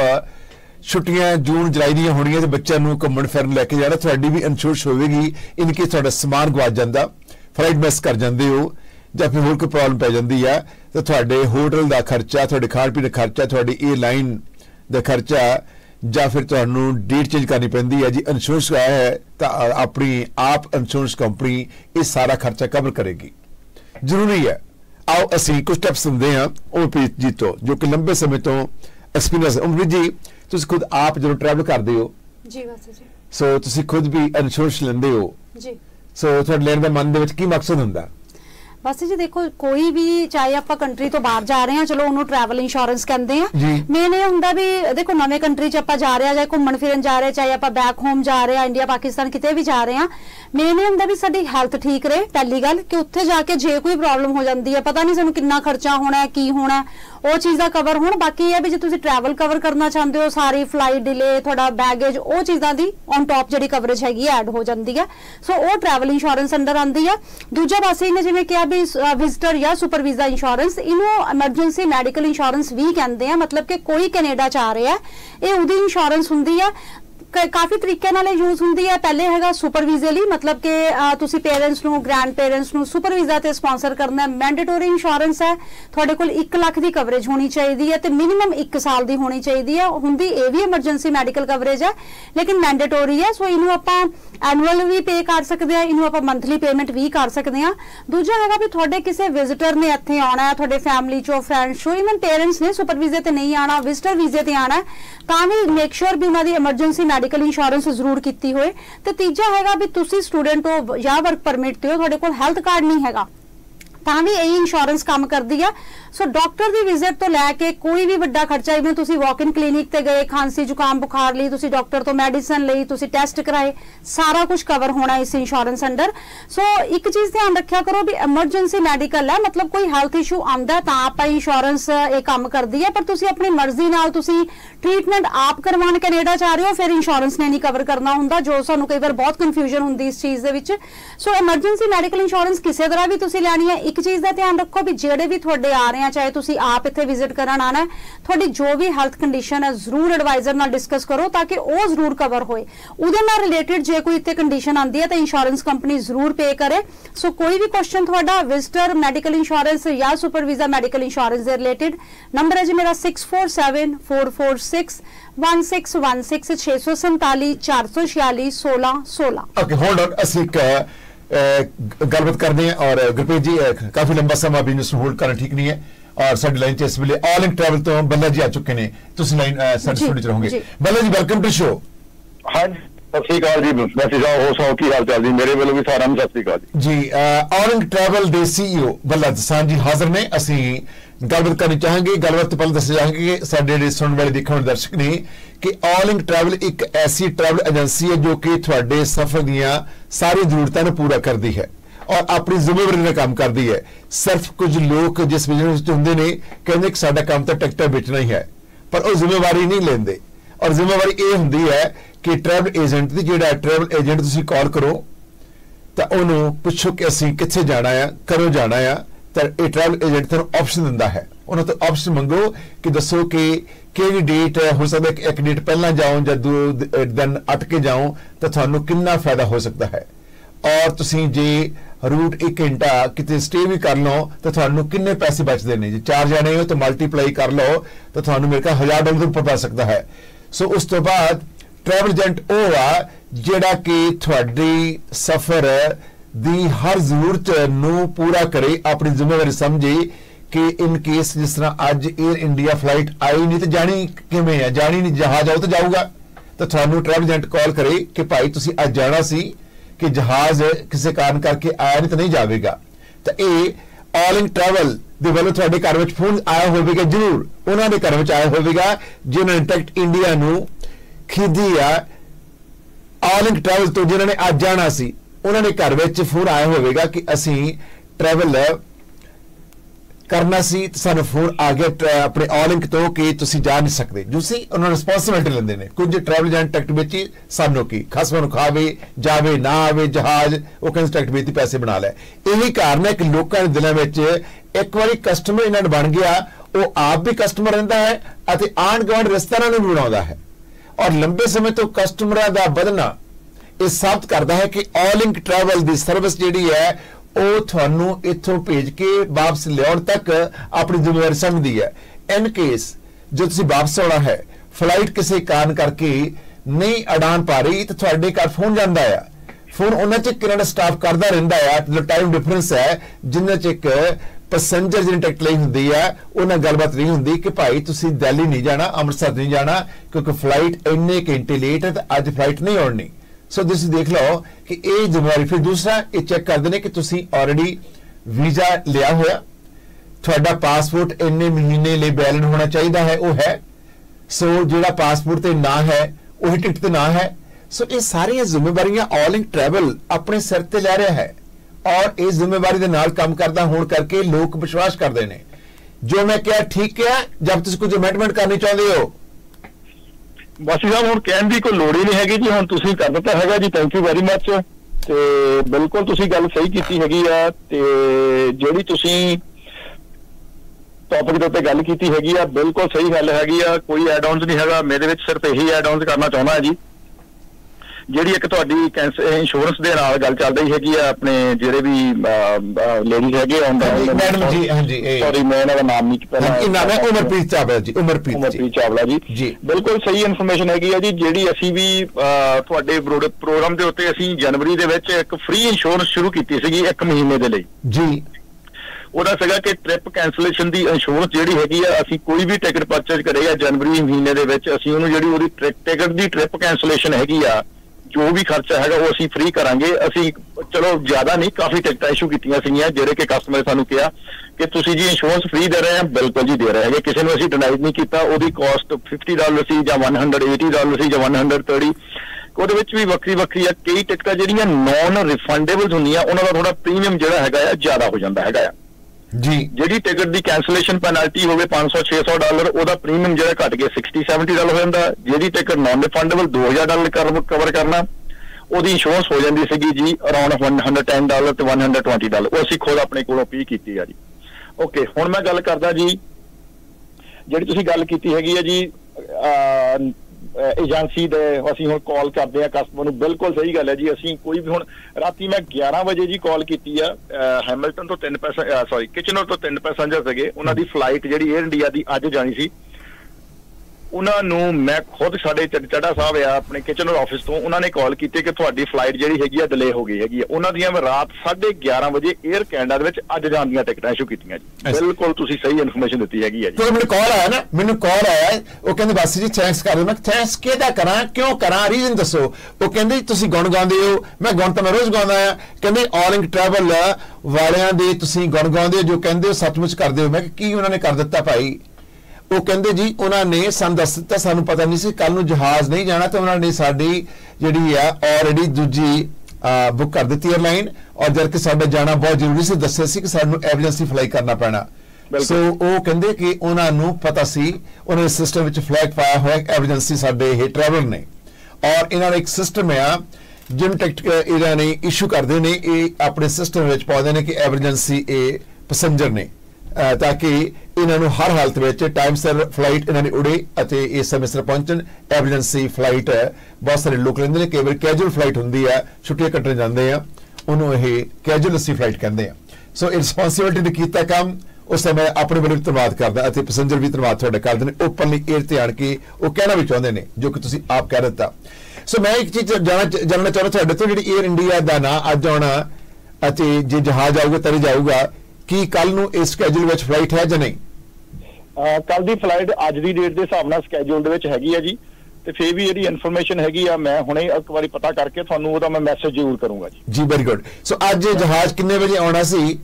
[SPEAKER 16] ਛੁੱਟੀਆਂ ਜੂਨ ਜੁਲਾਈ ਦੀਆਂ ਹੋਣੀਆਂ ਤੇ ਬੱਚਿਆਂ ਨੂੰ ਘੁੰਮਣ ਫਿਰਨ ਲੈ ਕੇ ਜਾਣਾ, ਤੁਹਾਡੀ ਵੀ ਇੰਸ਼ੋਰੈਂਸ ਹੋਵੇਗੀ ਇਨ ਕੇਸ ਤੁਹਾਡਾ ਸਮਾਨ ਗਵਾਚ ਜਾਂਦਾ ਫਲਾਈਟ ਮਿਸ ਕਰ ਜਾਂਦੇ ਹੋ ਜਾਂ ਫਿਰ ਹੋਰ ਕੋਈ ਪ੍ਰੋਬਲਮ ਪੈ ਜਾਂਦੀ ਹੈ ਤਾਂ ਤੁਹਾਡੇ ਹੋਟਲ ਦਾ ਖਰਚਾ, ਤੁਹਾਡੇ ਖਾਣ ਪੀਣ ਦਾ ਖਰਚਾ, ਤੁਹਾਡੀ 에ਅਰਲਾਈਨ ਦਾ ਖਰਚਾ ਜਾਂ ਫਿਰ ਤੁਹਾਨੂੰ ਡੇਟ ਚੇਂਜ ਕਰਨੀ ਪੈਂਦੀ ਹੈ ਜੀ ਇੰਸ਼ੋਰੈਂਸ ਹੈ ਤਾਂ ਆਪਣੀ ਆਪ ਇੰਸ਼ੋਰੈਂਸ ਕੰਪਨੀ ਇਹ ਸਾਰਾ ਖਰਚਾ ਕਵਰ ਕਰੇਗੀ। ਜ਼ਰੂਰੀ ਹੈ। ਆਓ ਅਸੀਂ ਕੁਝ ਸਟੈਪਸ ਦਿੰਦੇ ਹਾਂ ਉਮਰਪ੍ਰੀਤ ਜੀ ਤੋਂ ਜੋ ਕਿ ਲੰਬੇ ਸਮੇਂ ਤੋਂ ਐਕਸਪੀਰੀਅੰਸ ਹੈ ਜੀ ਤੁਸੀਂ ਖੁਦ ਆਪ ਜਦੋਂ ਟਰੈਵਲ ਕਰਦੇ ਹੋ
[SPEAKER 31] ਜੀ ਬਸ ਜੀ।
[SPEAKER 16] ਸੋ ਤੁਸੀਂ ਖੁਦ ਵੀ ਇੰਸ਼ੋਰੈਂਸ ਲੈਂਦੇ ਹੋ।
[SPEAKER 31] ਜੀ।
[SPEAKER 16] ਸੋ ਤੁਹਾਡੇ ਲੈਣ ਦਾ ਮਨ ਦੇ ਵਿੱਚ ਕੀ ਮਕਸਦ ਹੁੰਦਾ?
[SPEAKER 31] ਬਸ ਜੀ ਦੇਖੋ ਕੋਈ ਵੀ ਚਾਹੇ ਆਪਾਂ ਕੰਟਰੀ ਤੋਂ ਬਾਹਰ ਜਾ ਰਹੇ ਹਾਂ ਚਲੋ ਉਹਨੂੰ ਟਰੈਵਲ ਇੰਸ਼ੋਰੈਂਸ ਕਹਿੰਦੇ ਆ। ਮੇਨ ਇਹ ਹੁੰਦਾ ਵੀ ਦੇਖੋ ਨਵੇਂ ਕੰਟਰੀ 'ਚ ਆਪਾਂ ਜਾ ਰਹੇ ਆ ਜਾਂ ਘੁੰਮਣ ਫਿਰਨ ਜਾ ਰਹੇ ਚਾਹੇ ਆਪਾਂ ਬੈਕ ਹੋਮ ਜਾ ਰਹੇ ਆ ਇੰਡੀਆ ਪਾਕਿਸਤਾਨ ਕਿਤੇ ਵੀ ਜਾ ਰਹੇ ਆ ਮੇਨ ਇਹ ਹੁੰਦਾ ਵੀ ਸਾਡੀ ਹੈਲਥ ਠੀਕ ਰਹੇ ਪਹਿਲੀ ਗੱਲ ਕਿ ਉੱਥੇ ਜਾ ਕੇ ਜੇ ਕੋਈ ਪ੍ਰੋਬਲਮ ਹੋ ਜਾਂਦੀ ਹੈ ਪਤਾ ਨਹੀਂ ਸਾਨੂੰ ਕਿੰਨਾ ਖਰਚਾ ਹੋਣਾ ਹੈ ਕੀ ਹੋਣਾ ਹੈ, ਉਹ ਚੀਜ਼ਾਂ ਕਵਰ ਹੋਣ ਬਾਕੀ ਇਹ ਹੈ ਵੀ ਜੇ ਤੁਸੀਂ ਟਰੈਵਲ ਕਵਰ ਕਰਨਾ ਚਾਹੁੰਦੇ ਹੋ ਸਾਰੀ ਫਲਾਈਟ ਡਿਲੇ ਤੁਹਾਡਾ ਬੈਗੇਜ ਉਹ ਚੀਜ਼ਾਂ ਦੀ ਔਨ ਟਾਪ ਜਿਹੜੀ ਕਵਰੇਜ ਹੈਗੀ ਐਡ ਹੋ ਜਾਂਦੀ ਹੈ ਸੋ ਉਹ ਟਰੈਵਲ ਇੰਸ਼ੋਰੈਂਸ ਅੰਦਰ ਆਉਂਦੀ ਹੈ ਦੂਜਾ ਪਾਸੇ ਇਹਨੇ ਜਿਵੇਂ ਕਿਹਾ ਵੀ ਵਿਜ਼ਟਰ ਜਾਂ ਸੁਪਰ ਵੀਜ਼ਾ ਇੰਸ਼ੋਰੈਂਸ ਇਹਨੂੰ ਐਮਰਜੈਂਸੀ ਮੈਡੀਕਲ ਇੰਸ਼ੋਰੈਂਸ ਵੀ ਕਹਿੰਦੇ ਆ। ਮਤਲਬ ਕਿ ਕੋਈ ਕੈਨੇਡਾ ਚ ਆ ਰਿਹਾ ਹੈ, ਇਹ ਉਹਦੀ ਇੰਸ਼ੋਰੈਂਸ ਹੁੰਦੀ ਆ। ਕਾਫੀ ਤਰੀਕੇ ਨਾਲ ਇਹ ਯੂਜ਼ ਹੁੰਦੀ ਹੈ। ਪਹਿਲੇ ਹੈਗਾ ਸੁਪਰ ਲਈ, ਮਤਲਬ ਕਿ ਤੁਸੀਂ ਪੇਰੈਂਟਸ ਨੂੰ ਗ੍ਰੈਂਡ ਪੇਰੈਂਟਸ ਨੂੰ ਸੁਪਰ ਤੇ ਸਪਾਂਸਰ ਕਰਨਾ ਹੈ। ਮੈਂਡੇਟਰੀ ਇੰਸ਼ੋਰੈਂਸ ਹੈ। ਤੁਹਾਡੇ ਕੋਲ 1 ਲੱਖ ਦੀ ਕਵਰੇਜ ਹੋਣੀ ਚਾਹੀਦੀ ਹੈ ਤੇ ਮਿਨੀਮਮ 1 ਸਾਲ ਦੀ ਹੋਣੀ ਚਾਹੀਦੀ ਹੈ। ਹੁੰਦੀ ਇਹ ਵੀ ਐਮਰਜੈਂਸੀ ਮੈਡੀਕਲ ਕਵਰੇਜ ਹੈ, ਲੇਕਿਨ ਮੈਂਡੇਟਰੀ ਹੈ। ਸੋ ਇਹਨੂੰ ਆਪਾਂ ਐਨੂਅਲ ਵੀ ਪੇ ਕਰ ਸਕਦੇ ਆ ਇਹਨੂੰ ਆਪਾਂ ਮੰਥਲੀ ਪੇਮੈਂਟ ਵੀ ਕਰ ਸਕਦੇ ਆ ਦੂਜਾ ਹੈਗਾ ਵੀ ਤੁਹਾਡੇ ਕਿਸੇ ਵਿਜ਼ਿਟਰ ਨੇ ਇੱਥੇ ਆਉਣਾ ਹੈ, ਤੁਹਾਡੇ ਫੈਮਿਲੀ ਚੋਂ ਫਰੈਂਡਸ ਚੋਂ ਇਵਨ ਪੇਰੈਂਟਸ ਨੇ ਸੁਪਰ ਤੇ ਨਹੀਂ ਆਣਾ ਵਿਜ਼ਿਟਰ ਵੀਜ਼ੇ ਤੇ ਆਣਾ ਤਾਂ ਵੀ ਮੇਕ ਸ਼ੋਰ ਵੀ ਉਹਨਾਂ ਦੀ ਐਮਰਜੈਂਸੀ ਮੈਡੀਕਲ ਇੰਸ਼ੋਰੈਂਸ ਜ਼ਰੂਰ ਕੀਤੀ ਹੋਏ। ਤੇ ਤੀਜਾ ਹੈਗਾ ਵੀ ਤੁਸੀਂ ਸਟੂਡੈਂਟ ਹੋ ਜਾਂ ਵਰਕ ਪਰਮਿਟ ਤੇ ਹੋ, ਤੁਹਾਡੇ ਕੋਲ ਹੈਲਥ ਕਾਰਡ ਨਹੀਂ ਹੈਗਾ। ਤਾਂ ਵੀ ਇਹ ਇੰਸ਼ੋਰੈਂਸ ਕੰਮ ਕਰਦੀ ਆ। ਸੋ ਡਾਕਟਰ ਦੀ ਵਿਜ਼ਿਟ ਤੋਂ ਲੈ ਕੇ ਕੋਈ ਵੀ ਵੱਡਾ ਖਰਚਾ ਜਿਵੇਂ ਤੁਸੀਂ ਵਾਕ ਇਨ ਕਲੀਨਿਕ ਤੇ ਗਏ, ਖਾਂਸੀ ਜ਼ੁਕਾਮ, ਬੁਖਾਰ ਲਈ, ਤੁਸੀਂ ਡਾਕਟਰ ਤੋਂ ਮੈਡੀਸਨ ਲਈ, ਤੁਸੀਂ ਟੈਸਟ ਕਰਾਏ, ਸਾਰਾ ਕੁਝ ਕਵਰ ਹੋਣਾ ਇਸ ਇੰਸ਼ੋਰੈਂਸ ਅੰਡਰ ਸੋ ਇੱਕ ਚੀਜ਼ ਧਿਆਨ ਰੱਖਿਆ ਕਰੋ ਵੀ ਐਮਰਜੈਂਸੀ ਮੈਡੀਕਲ ਹੈ ਮਤਲਬ ਕੋਈ ਹੈਲਥ ਇਸ਼ੂ ਆਉਂਦਾ ਤਾਂ ਆਪਾਂ ਇੰਸ਼ੋਰੈਂਸ ਇਹ ਕੰਮ ਕਰਦੀ ਹੈ ਪਰ ਤੁਸੀਂ ਆਪਣੀ ਮਰਜ਼ੀ ਨਾਲ ਤੁਸੀਂ ਟ੍ਰੀਟਮੈਂਟ ਆਪ ਕਰਵਾਉਣ ਕੈਨੇਡਾ ਚ ਆ ਰਹੇ ਹੋ, ਫਿਰ ਇੰਸ਼ੋਰੈਂਸ ਨੇ ਨਹੀਂ ਕਵਰ ਕਰਨਾ ਹੁੰਦਾ, ਜੋ ਸਾਨੂੰ ਕਈ ਵਾਰ ਬਹੁਤ ਕਨਫਿਊਜ਼ਨ ਹੁੰਦੀ ਇਸ ਚੀਜ਼ ਦੇ ਵਿੱਚ। ਸੋ ਐਮਰਜੈਂਸੀ ਮੈਡੀਕਲ ਇੰਸ਼ੋਰੈਂਸ ਕਿਸੇ ਤਰ੍ਹਾਂ ਵੀ ਤੁਸੀਂ ਲੈਣੀ ਹੈ ਇੱਕ ਚੀਜ਼ ਦਾ ਧਿਆਨ ਰੱਖੋ ਵੀ ਜਿਹੜੇ ਵੀ ਤੁਹਾਡੇ ਆ ਰਹੇ ਆ ਚਾਹੇ ਤੁਸੀਂ ਆਪ ਇੱਥੇ ਵਿਜ਼ਿਟ ਕਰਨ ਆਣਾ ਹੈ ਤੁਹਾਡੀ ਜੋ ਵੀ ਹੈਲਥ ਕੰਡੀਸ਼ਨ ਹੈ ਜ਼ਰੂਰ ਐਡਵਾਈਜ਼ਰ ਨਾਲ ਡਿਸਕਸ ਕਰੋ ਤਾਂ ਕਿ ਉਹ ਜ਼ਰੂਰ ਕਵਰ ਹੋਏ। ਉਹਦੇ ਨਾਲ ਰਿਲੇਟਡ ਜੇ ਕੋਈ ਇੱਥੇ ਕੰਡੀਸ਼ਨ ਆਂਦੀ ਹੈ ਤਾਂ ਇੰਸ਼ੋਰੈਂਸ ਕੰਪਨੀ ਜ਼ਰੂਰ ਪੇ ਕਰੇ। ਸੋ ਕੋਈ ਵੀ ਕੁਐਸਚਨ ਤੁਹਾਡਾ ਵਿਜ਼ਟਰ ਮੈਡੀਕਲ ਇੰਸ਼ੋਰੈਂਸ ਜਾਂ ਸੁਪਰ ਵੀਜ਼ਾ ਮੈਡੀਕਲ ਇੰਸ਼ੋਰੈਂਸ ਦੇ ਰਿਲੇਟਡ ਨੰਬਰ ਹੈ ਜੀ ਮੇਰਾ 647446 1616 647 446 1616
[SPEAKER 16] ਓਕੇ ਹੋਲਡ ਔਨ ਅਸੀਂ ਇੱਕ ਅਹ, ਗੱਲਬਾਤ ਕਰਦੇ ਹਾਂ ਔਰ ਗੁਰਪ੍ਰੀਤ ਜੀ ਅਹ, ਕਾਫੀ ਲੰਬਾ ਸਮਾਂ ਬਿਜ਼ਨਸ ਨੂੰ ਹੋਲਡ ਕਰਨਾ ਠੀਕ ਨਹੀਂ ਹੈ ਔਰ ਸਾਡੀ ਲਾਈਨ 'ਚ ਇਸ ਵੇਲੇ ਆਲ ਇਨ ਟਰੈਵਲ ਤੋਂ ਬੱਲਾ ਜੀ ਆ ਚੁੱਕੇ ਨੇ ਤੁਸੀਂ ਲਾਈਨ ਸਾਡੇ
[SPEAKER 32] ਜੀ,
[SPEAKER 16] ਸਟੂਡੀਓ 'ਚ ਰਹੋਗੇ
[SPEAKER 32] ਜੀ।
[SPEAKER 16] ਬੱਲਾ ਜੀ ਵੈਲਕਮ ਟੂ ਸ਼ੋ
[SPEAKER 32] ਹਾਂਜੀ ਸਤਿ ਸ਼੍ਰੀ ਅਕਾਲ ਜੀ ਮੈਸੇਜ ਆਓ ਹੋ ਕੀ ਹਾਲ ਚਾਲ ਜੀ? ਮੇਰੇ ਵੱਲੋਂ ਵੀ ਸਾਰਿਆਂ ਨੂੰ ਸਤਿ ਸ਼੍ਰੀ ਅਕਾਲ ਜੀ।
[SPEAKER 16] ਜੀ ਆਲ ਟਰੈਵਲ ਦੇ ਸੀਈਓ ਬੱਲਾ ਦਸਾਨ ਜੀ ਹਾਜ਼ਰ ਨੇ। ਅਸੀਂ ਗੱਲਬਾਤ ਕਰਨੀ ਚਾਹਾਂਗੇ, ਗੱਲਬਾਤ ਪਹਿਲਾਂ ਦੱਸਿਆ ਚਾਹਾਂਗੇ ਸਾਡੇ ਜਿਹੜੇ ਸੁਣਨ ਵਾਲੇ, ਦੇਖਣ ਵਾਲੇ ਦਰਸ਼ਕ ਨੇ ਕਿ ਆਲ ਟਰੈਵਲ ਇੱਕ ਐਸੀ ਟਰੈਵਲ ਏਜੰਸੀ ਹੈ ਜੋ ਕਿ ਤੁਹਾਡੇ ਸਫ਼ਰ ਦੀਆਂ ਸਾਰੀ ਜ਼ਰੂਰਤਾਂ ਨੂੰ ਪੂਰਾ ਕਰਦੀ ਹੈ ਔਰ ਆਪਣੀ ਜ਼ਿੰਮੇਵਾਰੀ ਨਾਲ ਕੰਮ ਕਰਦੀ ਹੈ। ਸਿਰਫ ਕੁਝ ਲੋਕ ਜਿਸ ਬਿਜ਼ਨਸ ਵਿੱਚ ਹੁੰਦੇ ਨੇ, ਕਹਿੰਦੇ ਕਿ ਸਾਡਾ ਕੰਮ ਤਾਂ ਟਿਕਟਾਂ ਵੇਚਣਾ ਹੀ ਹੈ, ਪਰ ਉਹ ਜ਼ਿੰਮੇਵਾਰੀ ਨਹੀਂ ਲੈਂਦੇ। ਔਰ ਜ਼ਿੰਮੇਵਾਰੀ ਇਹ ਹੁੰਦੀ ਹੈ ਕਿ ਟਰੈਵਲ ਏਜੰਟ ਦੀ ਜਿਹੜਾ ਟਰੈਵਲ ਏਜੰਟ ਤੁਸੀਂ ਕਾਲ ਕਰੋ, ਤਾਂ ਉਹਨੂੰ ਪੁੱਛੋ ਕਿ ਅਸੀਂ ਕਿੱਥੇ ਜਾਣਾ ਆ, ਕਦੋਂ ਜਾਣਾ ਆ, ਤਾਂ ਇਹ ਟਰੈਵਲ ਏਜੰਟ ਤੁਹਾਨੂੰ ਆਪਸ਼ਨ ਦਿੰਦਾ ਹੈ। ਉਹਨਾਂ ਤੋਂ ਆਪਸ਼ਨ ਮੰਗੋ ਕਿ ਦੱਸੋ ਕਿ ਕਿਹੜੀ ਡੇਟ ਹੋ ਸਕਦਾ ਕਿ ਇੱਕ ਡੇਟ ਪਹਿਲਾਂ ਜਾਓ ਜਾਂ ਦੋ, ਦਿਨ ਅਟ ਕੇ ਜਾਓ, ਤਾਂ ਤੁਹਾਨੂੰ ਕਿੰਨਾ ਫਾਇਦਾ ਹੋ ਸਕਦਾ ਹੈ। ਔਰ ਤੁਸੀਂ ਜੇ ਰੂਟ 1 ਘੰਟਾ ਕਿਤੇ ਸਟੇ ਵੀ ਕਰ ਲਓ, ਤਾਂ ਤੁਹਾਨੂੰ ਕਿੰਨੇ ਪੈਸੇ ਬਚਦੇ ਨੇ? ਜੇ ਚਾਰ ਜਾਣੇ ਹੋ ਤਾਂ ਮਲਟੀਪਲਾਈ ਕਰ ਲਓ, ਤਾਂ ਤੁਹਾਨੂੰ ਮੇਰੇ ਕੋਲ 1000 ਡਾਲਰ ਤੋਂ ਉੱਪਰ ਪੈ ਸਕਦਾ ਹੈ। ਸੋ ਉਸ ਤੋਂ ਬਾਅਦ ਟਰੈਵਲ ਏਜੰਟ ਉਹ ਆ ਜਿਹੜਾ ਕਿ ਤੁਹਾਡੀ ਸਫ਼ਰ ਦੀ ਹਰ ਜ਼ਰੂਰਤ ਨੂੰ ਪੂਰਾ ਕਰੇ, ਆਪਣੀ ਜ਼ਿੰਮੇਵਾਰੀ ਸਮਝੇ ਕਿ ਇਨ ਕੇਸ ਜਿਸ ਤਰ੍ਹਾਂ ਅੱਜ 에ਅਰ ਇੰਡੀਆ ਫਲਾਈਟ ਆਈ ਨਹੀਂ ਤੇ ਜਾਣੀ ਕਿਵੇਂ ਆ, ਜਾਣੀ ਨਹੀਂ, ਜਹਾਜ਼ ਆਉ ਤਾਂ ਜਾਊਗਾ। ਤਾਂ ਤੁਹਾਨੂੰ ਟਰੈਵਲ ਏਜੰਟ ਕਾਲ ਕਰੇ ਕਿ ਭਾਈ ਤੁਸੀਂ ਅੱਜ ਜਾਣਾ ਸੀ ਕਿ ਜਹਾਜ਼ ਕਿਸੇ ਕਾਰਨ ਕਰਕੇ ਆਇਆ ਨਹੀਂ ਤਾਂ ਨਹੀਂ ਜਾਵੇਗਾ। ਤਾਂ ਇਹ ਆਲ ਇਨ ਟਰੈਵਲ ਦੇ ਵੱਲੋਂ ਤੁਹਾਡੇ ਘਰ ਵਿੱਚ ਫੋਨ ਆਇਆ ਹੋਵੇਗਾ, ਜ਼ਰੂਰ। ਉਹਨਾਂ ਦੇ ਘਰ ਵਿੱਚ ਆਇਆ ਹੋਵੇਗਾ, ਜਿਨ੍ਹਾਂ ਨੇ ਟੈਕਟ ਇੰਡੀਆ ਨੂੰ ਖਰੀਦੀ ਆ ਆਲ ਇਨ ਟਰੈਵਲ ਤੋਂ, ਜਿਨ੍ਹਾਂ ਨੇ ਅੱਜ ਜਾਣਾ ਸੀ। ਉਹਨਾਂ ਦੇ ਘਰ ਵਿੱਚ ਫੋਨ ਆਇਆ ਹੋਵੇਗਾ ਕਿ ਅਸੀਂ ਟਰੈਵਲ ਕਰਨਾ ਸੀ, ਤੇ ਸਾਨੂੰ ਫੋਨ ਆ ਗਿਆ ਟਰ- ਆਪਣੇ ਆਲ ਇੰਕ ਤੋਂ ਕਿ ਤੁਸੀਂ ਜਾ ਨਹੀਂ ਸਕਦੇ। ਜੂਸੀ ਉਹਨਾਂ ਰਿਸਪੌਂਸਿਬਿਲਟੀ ਲੈਂਦੇ ਨੇ। ਕੁਝ ਟਰੈਵਲ ਏਜੰਟ ਟਿਕਟ ਵੇਚੀ ਸਾਨੂੰ ਕੀ ਖਸਮਾਂ ਨੂੰ ਖਾਵੇ, ਜਾਵੇ, ਨਾ ਆਵੇ, ਜਹਾਜ਼, ਉਹ ਕਹਿੰਦੇ ਟਿਕਟ ਵੇਚੀ ਪੈਸੇ ਬਣਾ ਲੈ। ਇਹੀ ਕਾਰਨ ਹੈ ਕਿ ਲੋਕਾਂ ਦੇ ਦਿਲਾਂ ਵਿੱਚ ਇੱਕ ਵਾਰੀ ਕਸਟਮਰ ਇਹਨਾਂ ਨੂੰ ਬਣ ਗਿਆ, ਉਹ ਆਪ ਵੀ ਕਸਟਮਰ ਰਹਿੰਦਾ ਹੈ ਅਤੇ ਆਂਢ ਗੁਆਂਢ ਰਿਸ਼ਤੇਦਾਰਾਂ ਨੂੰ ਵੀ ਬਣਾਉਂਦਾ ਹੈ। ਔਰ ਲੰਬੇ ਸਮੇਂ ਤੋਂ ਕਸਟਮਰਾਂ ਦਾ ਵਧਣਾ, ਇਹ ਸਾਬਤ ਕਰਦਾ ਹੈ ਕਿ ਆਲ ਇੰਕ ਟਰੈਵਲ ਦੀ ਸਰਵਿਸ ਜਿਹੜੀ ਹੈ ਉਹ ਤੁਹਾਨੂੰ ਇੱਥੋਂ ਭੇਜ ਕੇ ਵਾਪਸ ਲਿਆਉਣ ਤੱਕ ਆਪਣੀ ਜ਼ਿੰਮੇਵਾਰੀ ਸਮਝਦੀ ਹੈ। ਇਨ ਕੇਸ ਜੇ ਤੁਸੀਂ ਵਾਪਸ ਆਉਣਾ ਹੈ ਫਲਾਈਟ ਕਿਸੇ ਕਾਰਨ ਕਰਕੇ ਨਹੀਂ ਅਡਾਨ ਪਾ ਰਹੀ, ਤਾਂ ਤੁਹਾਡੇ ਘਰ ਫੋਨ ਜਾਂਦਾ ਆ। ਫੋਨ ਉਹਨਾਂ ਚ ਕਿਹੜਾ ਸਟਾਫ ਕਰਦਾ ਰਹਿੰਦਾ ਆ, ਜੋ ਟਾਈਮ ਡਿਫਰੈਂਸ ਹੈ, ਜਿੰਨਾ ਚ ਇੱਕ ਪੈਸੇਂਜਰ ਜਿਹਨੇ ਟਿਕਟ ਲਈ ਹੁੰਦੀ ਹੈ ਉਹਨਾਂ ਗੱਲਬਾਤ ਨਹੀਂ ਹੁੰਦੀ ਕਿ ਭਾਈ ਤੁਸੀਂ ਦਿੱਲੀ ਨਹੀਂ ਜਾਣਾ, ਅੰਮ੍ਰਿਤਸਰ ਨਹੀਂ ਜਾਣਾ, ਕਿਉਂਕਿ ਫਲਾਈਟ ਇੰਨੇ ਘੰਟੇ ਲੇਟ ਹੈ, ਤੇ ਅੱਜ ਫਲਾਈਟ ਨਹੀਂ ਉੜਨੀ ਸੋ ਤੁਸੀਂ ਦੇਖ ਲਓ ਕਿ ਇਹ ਜ਼ਿੰਮੇਵਾਰੀ ਫਿਰ ਦੂਸਰਾ ਇਹ ਚੈੱਕ ਕਰਦੇ ਨੇ ਕਿ ਤੁਸੀਂ ਆਲਰੇਡੀ ਵੀਜ਼ਾ ਲਿਆ ਹੋਇਆ ਤੁਹਾਡਾ ਪਾਸਪੋਰਟ ਇੰਨੇ ਮਹੀਨੇ ਲਈ ਵੈਲਿਡ ਹੋਣਾ ਚਾਹੀਦਾ ਹੈ ਉਹ ਹੈ ਸੋ ਜਿਹੜਾ ਪਾਸਪੋਰਟ ਤੇ ਨਾ ਹੈ ਉਹ ਟਿਕਟ ਤੇ ਨਾ ਹੈ ਸੋ ਇਹ ਸਾਰੀਆਂ ਜ਼ਿੰਮੇਵਾਰੀਆਂ ਆਲ ਇਨ ਟਰੈਵਲ ਆਪਣੇ ਸਿਰ ਤੇ ਲੈ ਰਿਹਾ ਹੈ ਔਰ ਇਸ ਜ਼ਿੰਮੇਵਾਰੀ ਦੇ ਨਾਲ ਕੰਮ ਕਰਦਾ ਹੋਣ ਕਰਕੇ ਲੋਕ ਵਿਸ਼ਵਾਸ ਕਰਦੇ ਨੇ ਜੋ ਮੈਂ ਕਿਹਾ ਠੀਕ ਹੈ ਜਦ ਤੁਸੀਂ ਕੁਝ ਅਮੈਂਡਮੈਂਟ ਕਰਨੀ ਚਾਹੁੰਦੇ ਹੋ
[SPEAKER 32] ਬਾਸੀ ਸਾਹਿਬ, ਹੁਣ ਕਹਿਣ ਦੀ ਕੋਈ ਲੋੜ ਹੀ ਨਹੀਂ ਹੈਗੀ ਜੀ, ਹੁਣ ਤੁਸੀਂ ਕਰ ਦਿੱਤਾ ਹੈਗਾ ਜੀ ਥੈਂਕ ਯੂ ਵੈਰੀ ਮੱਚ ਤੇ ਬਿਲਕੁਲ ਤੁਸੀਂ ਗੱਲ ਸਹੀ ਕੀਤੀ ਹੈਗੀ ਆ, ਤੇ ਜਿਹੜੀ ਤੁਸੀਂ ਟੌਪਿਕ ਦੇ ਉੱਤੇ ਗੱਲ ਕੀਤੀ ਹੈਗੀ ਆ, ਬਿਲਕੁਲ ਸਹੀ ਗੱਲ ਹੈਗੀ ਆ, ਕੋਈ ਐਡ ਆਨਸ ਨਹੀਂ ਹੈਗਾ। ਮੇਰੇ ਵਿੱਚ ਸਿਰਫ ਇਹੀ ਐਡ ਆਨਸ ਕਰਨਾ ਚਾਹੁੰਦਾ ਜੀ। ਜਿਹੜੀ ਇੱਕ ਤੁਹਾਡੀ ਇੰਸ਼ੋਰੈਂਸ ਦੇ ਨਾਲ ਗੱਲ ਚੱਲ ਰਹੀ ਹੈਗੀ ਆ ਆਪਣੇ ਜਿਹੜੇ ਵੀ ਲੇਡੀਜ਼ ਹੈਗੇ ਆਨ ਦਾ
[SPEAKER 16] ਮੈਡਮ ਜੀ ਹਾਂਜੀ
[SPEAKER 32] ਸੌਰੀ ਮੈਂ ਇਹਨਾਂ ਦਾ ਨਾਮ ਨਹੀਂ ਪਹਿਲਾਂ
[SPEAKER 16] ਇਹ ਨਾਮ ਹੈ ਉਮਰਪ੍ਰੀਤ ਚਾਵਲਾ ਜੀ ਉਮਰਪ੍ਰੀਤ ਜੀ।
[SPEAKER 32] ਉਮਰਪ੍ਰੀਤ ਚਾਵਲਾ ਜੀ। ਬਿਲਕੁਲ ਸਹੀ ਇਨਫੋਰਮੇਸ਼ਨ ਹੈਗੀ ਆ ਜੀ ਜਿਹੜੀ ਅਸੀਂ ਵੀ ਤੁਹਾਡੇ ਪ੍ਰੋਗਰਾਮ ਦੇ ਉੱਤੇ ਅਸੀਂ ਜਨਵਰੀ ਦੇ ਵਿੱਚ ਇੱਕ ਫ੍ਰੀ ਇੰਸ਼ੋਰੈਂਸ ਸ਼ੁਰੂ ਕੀਤੀ ਸੀਗੀ ਇੱਕ ਮਹੀਨੇ ਦੇ ਲਈ।
[SPEAKER 16] ਜੀ।
[SPEAKER 32] ਉਹਦਾ ਸੀਗਾ ਕਿ ਟ੍ਰਿਪ ਕੈਂਸਲੇਸ਼ਨ ਦੀ ਇੰਸ਼ੋਰੈਂਸ ਜਿਹੜੀ ਹੈਗੀ ਆ ਅਸੀਂ ਕੋਈ ਵੀ ਟਿਕਟ ਪਰਚੇਜ ਕਰੇਗਾ ਜਨਵਰੀ ਮਹੀਨੇ ਦੇ ਵਿੱਚ ਅਸੀਂ ਉਹਨੂੰ ਜਿਹੜੀ ਉਹਦੀ ਟਿਕਟ ਦੀ ਟ੍ਰਿਪ ਕੈਂਸਲੇਸ਼ਨ ਹੈਗੀ ਆ ਜੋ ਵੀ ਖਰਚਾ ਹੈਗਾ ਉਹ ਅਸੀਂ ਫ੍ਰੀ ਕਰਾਂਗੇ। ਅਸੀਂ ਚਲੋ ਜ਼ਿਆਦਾ ਨਹੀਂ, ਕਾਫੀ ਟਿਕਟਾਂ ਇਸ਼ੂ ਕੀਤੀਆਂ ਸੀਗੀਆਂ, ਜਿਹੜੇ ਕਿ ਕਸਟਮਰ ਸਾਨੂੰ ਕਿਹਾ ਕਿ ਤੁਸੀਂ ਜੀ ਇੰਸ਼ੋਰੈਂਸ ਫ੍ਰੀ ਦੇ ਰਹੇ ਆ, ਬਿਲਕੁਲ ਜੀ ਦੇ ਰਹੇ ਹੈਗੇ। ਕਿਸੇ ਨੂੰ ਅਸੀਂ ਡਿਨਾਈ ਨਹੀਂ ਕੀਤਾ, ਉਹਦੀ ਕਾਸਟ 50 ਡਾਲਰ ਸੀ ਜਾਂ 180 ਡਾਲਰ ਸੀ ਜਾਂ 130 ਉਹਦੇ ਵਿੱਚ ਵੀ ਵੱਖਰੀ ਵੱਖਰੀ ਆ। ਕਈ ਟਿਕਟਾਂ ਜਿਹੜੀਆਂ ਨਾਨ ਰਿਫੰਡੇਬਲ ਹੁੰਦੀਆਂ, ਉਹਨਾਂ ਦਾ ਥੋੜਾ ਪ੍ਰੀਮੀਅਮ ਜਿਹੜਾ ਹੈਗਾ ਆ, ਜ਼ਿਆਦਾ ਹੋ ਜਾਂਦਾ ਹੈਗਾ ਆ।
[SPEAKER 16] ਜੀ।
[SPEAKER 32] ਜਿਹੜੀ ਟਿਕਟ ਦੀ ਕੈਂਸਲੇਸ਼ਨ ਪੈਨਲਟੀ ਹੋਵੇ 500 600 ਡਾਲਰ, ਉਹਦਾ ਪ੍ਰੀਮੀਅਮ ਜਿਹੜਾ ਘਟ ਕੇ 60 70 ਡਾਲਰ ਹੋ ਜਾਂਦਾ। ਜਿਹੜੀ ticket non refundable 2000 dollar cover ਕਰਨਾ, ਉਹਦੀ ਇੰਸ਼ੋਰੈਂਸ ਹੋ ਜਾਂਦੀ ਸੀਗੀ ਜੀ ਅਰਾਊਂਡ 110 ਡਾਲਰ ਤੇ 120 ਡਾਲਰ। ਉਹ ਅਸੀਂ ਖੁਦ ਆਪਣੇ ਕੋਲੋਂ ਪੇ ਕੀਤੀ ਆ ਜੀ। ਓਕੇ ਹੁਣ ਮੈਂ ਗੱਲ ਕਰਦਾ ਜੀ, ਜਿਹੜੀ ਤੁਸੀਂ ਗੱਲ ਕੀਤੀ ਹੈਗੀ ਹੈ ਜੀ ਏਜੰਸੀ ਦੇ ਅਸੀਂ ਹੁਣ ਕਾਲ ਕਰਦੇ ਆ ਕਸਟਮਰ ਨੂੰ। ਬਿਲਕੁਲ ਸਹੀ ਗੱਲ ਹੈ ਜੀ, ਅਸੀਂ ਕੋਈ ਵੀ ਹੁਣ ਰਾਤੀ ਮੈਂ 11 ਵਜੇ ਜੀ ਕਾਲ ਕੀਤੀ ਆ ਹੈਮਿਲਟਨ ਤੋਂ ਤਿੰਨ ਪੈਸਾ ਸੌਰੀ ਕਿਚਨਰ ਤੋਂ ਤਿੰਨ ਪੈਸੇਂਜਰ ਸੀਗੇ। ਉਹਨਾਂ ਦੀ ਫਲਾਈਟ ਜਿਹੜੀ 에ਅਰ ਇੰਡੀਆ ਦੀ ਅੱਜ ਜਾਣੀ ਸੀ। ਉਹਨਾਂ ਨੂੰ ਮੈਂ ਖੁਦ ਸਾਡੇ ਚੜਾ ਸਾਹਿਬ ਆ ਆਪਣੇ ਕਿਚਨਰ ਆਫਿਸ ਤੋਂ ਉਹਨਾਂ ਨੇ ਕਾਲ ਕੀਤੀ ਕਿ ਤੁਹਾਡੀ ਫਲਾਈਟ ਜਿਹੜੀ ਹੈਗੀ ਆ ਡਿਲੇ ਹੋ ਗਈ ਹੈਗੀ ਆ। ਉਹਨਾਂ ਦੀਆਂ ਮੈਂ ਰਾਤ 11:30 ਵਜੇ 에ਅਰ ਕੈਨੇਡਾ ਦੇ ਵਿੱਚ ਅੱਜ ਜਾਣ ਦੀਆਂ ਟਿਕਟਾਂ ਇਸ਼ੂ ਕੀਤੀਆਂ ਜੀ। ਬਿਲਕੁਲ ਤੁਸੀਂ ਸਹੀ ਇਨਫੋਰਮੇਸ਼ਨ ਦਿੱਤੀ ਹੈਗੀ ਆ ਜੀ।
[SPEAKER 16] ਜਦੋਂ ਮੈਨੂੰ ਕਾਲ ਆਇਆ ਨਾ ਮੈਨੂੰ ਕਾਲ ਆਇਆ ਉਹ ਕਹਿੰਦੇ ਬਸ ਜੀ ਥੈਂਕਸ ਕਰ ਦਿਓ ਮੈਂ ਥੈਂਕਸ ਕਿਹਦਾ ਕਰਾਂ ਕਿਉਂ ਕਰਾਂ? ਰੀਜ਼ਨ ਦੱਸੋ। ਉਹ ਕਹਿੰਦੇ ਤੁਸੀਂ ਗੁਣ ਗਾਉਂਦੇ ਹੋ। ਮੈਂ ਗੁਣ ਤਾਂ ਮੈਂ ਰੋਜ਼ ਗਾਉਂਦਾ ਆ ਕਹਿੰਦੇ ਆਲਿੰਗ ਟਰੈਵਲ ਵਾਲਿਆਂ ਦੇ ਤੁਸੀਂ ਗੁਣ ਗਾਉਂਦੇ ਹੋ ਜੋ ਕਹਿੰਦੇ ਹੋ ਸੱਚਮੁੱਚ ਕਰਦੇ ਹੋ। ਮੈਂ ਕਿਹਾ ਕੀ ਉਹਨਾਂ ਨੇ ਕਰ ਦਿੱਤਾ ਭਾਈ? ਉਹ ਕਹਿੰਦੇ ਜੀ ਉਹਨਾਂ ਨੇ ਸਾਨੂੰ ਦੱਸ ਦਿੱਤਾ ਸਾਨੂੰ ਪਤਾ ਨਹੀਂ ਸੀ ਕੱਲ ਨੂੰ ਜਹਾਜ਼ ਨਹੀਂ ਜਾਣਾ ਤੇ ਉਹਨਾਂ ਨੇ ਸਾਡੀ ਜਿਹੜੀ ਆ ਆਲਰੇਡੀ ਦੂਜੀ ਬੁੱਕ ਕਰ ਦਿੱਤੀ 에ਅਰਲਾਈਨ ਔਰ ਜਦ ਕਿ ਸਾਡਾ ਜਾਣਾ ਬਹੁਤ ਜ਼ਰੂਰੀ ਸੀ ਦੱਸਿਆ ਸੀ ਕਿ ਸਾਨੂੰ ਐਮਰਜੈਂਸੀ ਫਲਾਈ ਕਰਨਾ ਪੈਣਾ। ਸੋ ਉਹ ਕਹਿੰਦੇ ਕਿ ਉਹਨਾਂ ਨੂੰ ਪਤਾ ਸੀ ਉਹਨਾਂ ਦੇ ਸਿਸਟਮ ਵਿੱਚ ਫਲੈਗ ਪਾਇਆ ਹੋਇਆ ਐਮਰਜੈਂਸੀ ਸਾਡੇ ਇਹ ਟਰੈਵਲਰ ਨੇ। ਔਰ ਇਹਨਾਂ ਦਾ ਇੱਕ ਸਿਸਟਮ ਆ ਜਿਮ ਟਿਕਟ ਇਹਨਾਂ ਨੇ ਇਸ਼ੂ ਕਰਦੇ ਨੇ ਇਹ ਆਪਣੇ ਸਿਸਟਮ ਵਿੱਚ ਪਾਉਂਦੇ ਨੇ ਕਿ ਐਮਰਜੈਂਸੀ ਇਹ ਪੈਸੇਂਜਰ ਨੇ। ਤਾਂ ਕਿ ਇਹਨਾਂ ਨੂੰ ਹਰ ਹਾਲਤ ਵਿੱਚ ਟਾਈਮ ਸਿਰ ਫਲਾਈਟ ਇਹਨਾਂ ਦੀ ਉੜੇ ਅਤੇ ਇਸ ਸਮੇਂ ਸਿਰ ਪਹੁੰਚਣ। ਐਮਰਜੈਂਸੀ ਫਲਾਈਟ ਬਹੁਤ ਸਾਰੇ ਲੋਕ ਲੈਂਦੇ ਨੇ, ਕਈ ਵਾਰ ਕੈਜੂਅਲ ਫਲਾਈਟ ਹੁੰਦੀ ਆ, ਛੁੱਟੀਆਂ ਕੱਟਣ ਜਾਂਦੇ ਆ, ਉਹਨੂੰ ਇਹ ਕੈਜੂਅਲ ਅਸੀਂ ਫਲਾਈਟ ਕਹਿੰਦੇ ਆ। ਸੋ ਇਹ ਰਿਸਪੌਂਸਿਬਿਲਟੀ ਨੇ ਕੀਤਾ ਕੰਮ, ਉਸ ਸਮੇਂ ਆਪਣੇ ਵੱਲੋਂ ਵੀ ਧੰਨਵਾਦ ਕਰਦਾ ਅਤੇ ਪੈਸੇਂਜਰ ਵੀ ਧੰਨਵਾਦ ਤੁਹਾਡਾ ਕਰਦੇ ਨੇ। ਓਪਨਲੀ 에ਅਰ ਤੇ ਆਣ ਕੇ ਉਹ ਕਹਿਣਾ ਵੀ ਚਾਹੁੰਦੇ ਨੇ, ਜੋ ਕਿ ਤੁਸੀਂ ਆਪ ਕਹਿ ਦਿੱਤਾ। ਸੋ ਮੈਂ ਇੱਕ ਚੀਜ਼ ਜਾਣਨਾ ਜਾਣਨਾ ਚਾਹੁੰਦਾ ਤੁਹਾਡੇ ਤੋਂ, ਜਿਹੜੀ 에ਅਰ ਇੰਡੀਆ ਦਾ ਨਾਂ ਅੱਜ ਆਉਣਾ ਅਤੇ ਜੇ ਜਹਾਜ਼ ਆਊਗਾ, ਤਰੇ ਜਾਊਗਾ ਕੀ ਕੱਲ ਨੂੰ ਇਸ ਸਕੇਜੂਲ ਵਿੱਚ ਫਲਾਈਟ ਹੈ ਜਾਂ ਨਹੀਂ?
[SPEAKER 32] ਕੱਲ ਦੀ ਫਲਾਈਟ ਅੱਜ ਦੀ ਡੇਟ ਦੇ ਹਿਸਾਬ ਨਾਲ ਸਕੇਜੂਲ ਦੇ ਵਿੱਚ ਹੈਗੀ ਆ ਜੀ। ਤੇ ਫੇਰ ਵੀ ਜਿਹੜੀ ਇਨਫੋਰਮੇਸ਼ਨ ਹੈਗੀ ਆ ਮੈਂ ਹੁਣੇ ਇੱਕ ਵਾਰੀ ਪਤਾ ਕਰਕੇ ਤੁਹਾਨੂੰ ਉਹਦਾ ਮੈਂ ਮੈਸੇਜ ਜ਼ਰੂਰ ਕਰੂੰਗਾ ਜੀ।
[SPEAKER 16] ਜੀ ਵੈਰੀ ਗੁੱਡ ਸੋ ਅੱਜ ਜਹਾਜ਼ ਕਿੰਨੇ ਵਜੇ ਆਉਣਾ ਸੀ?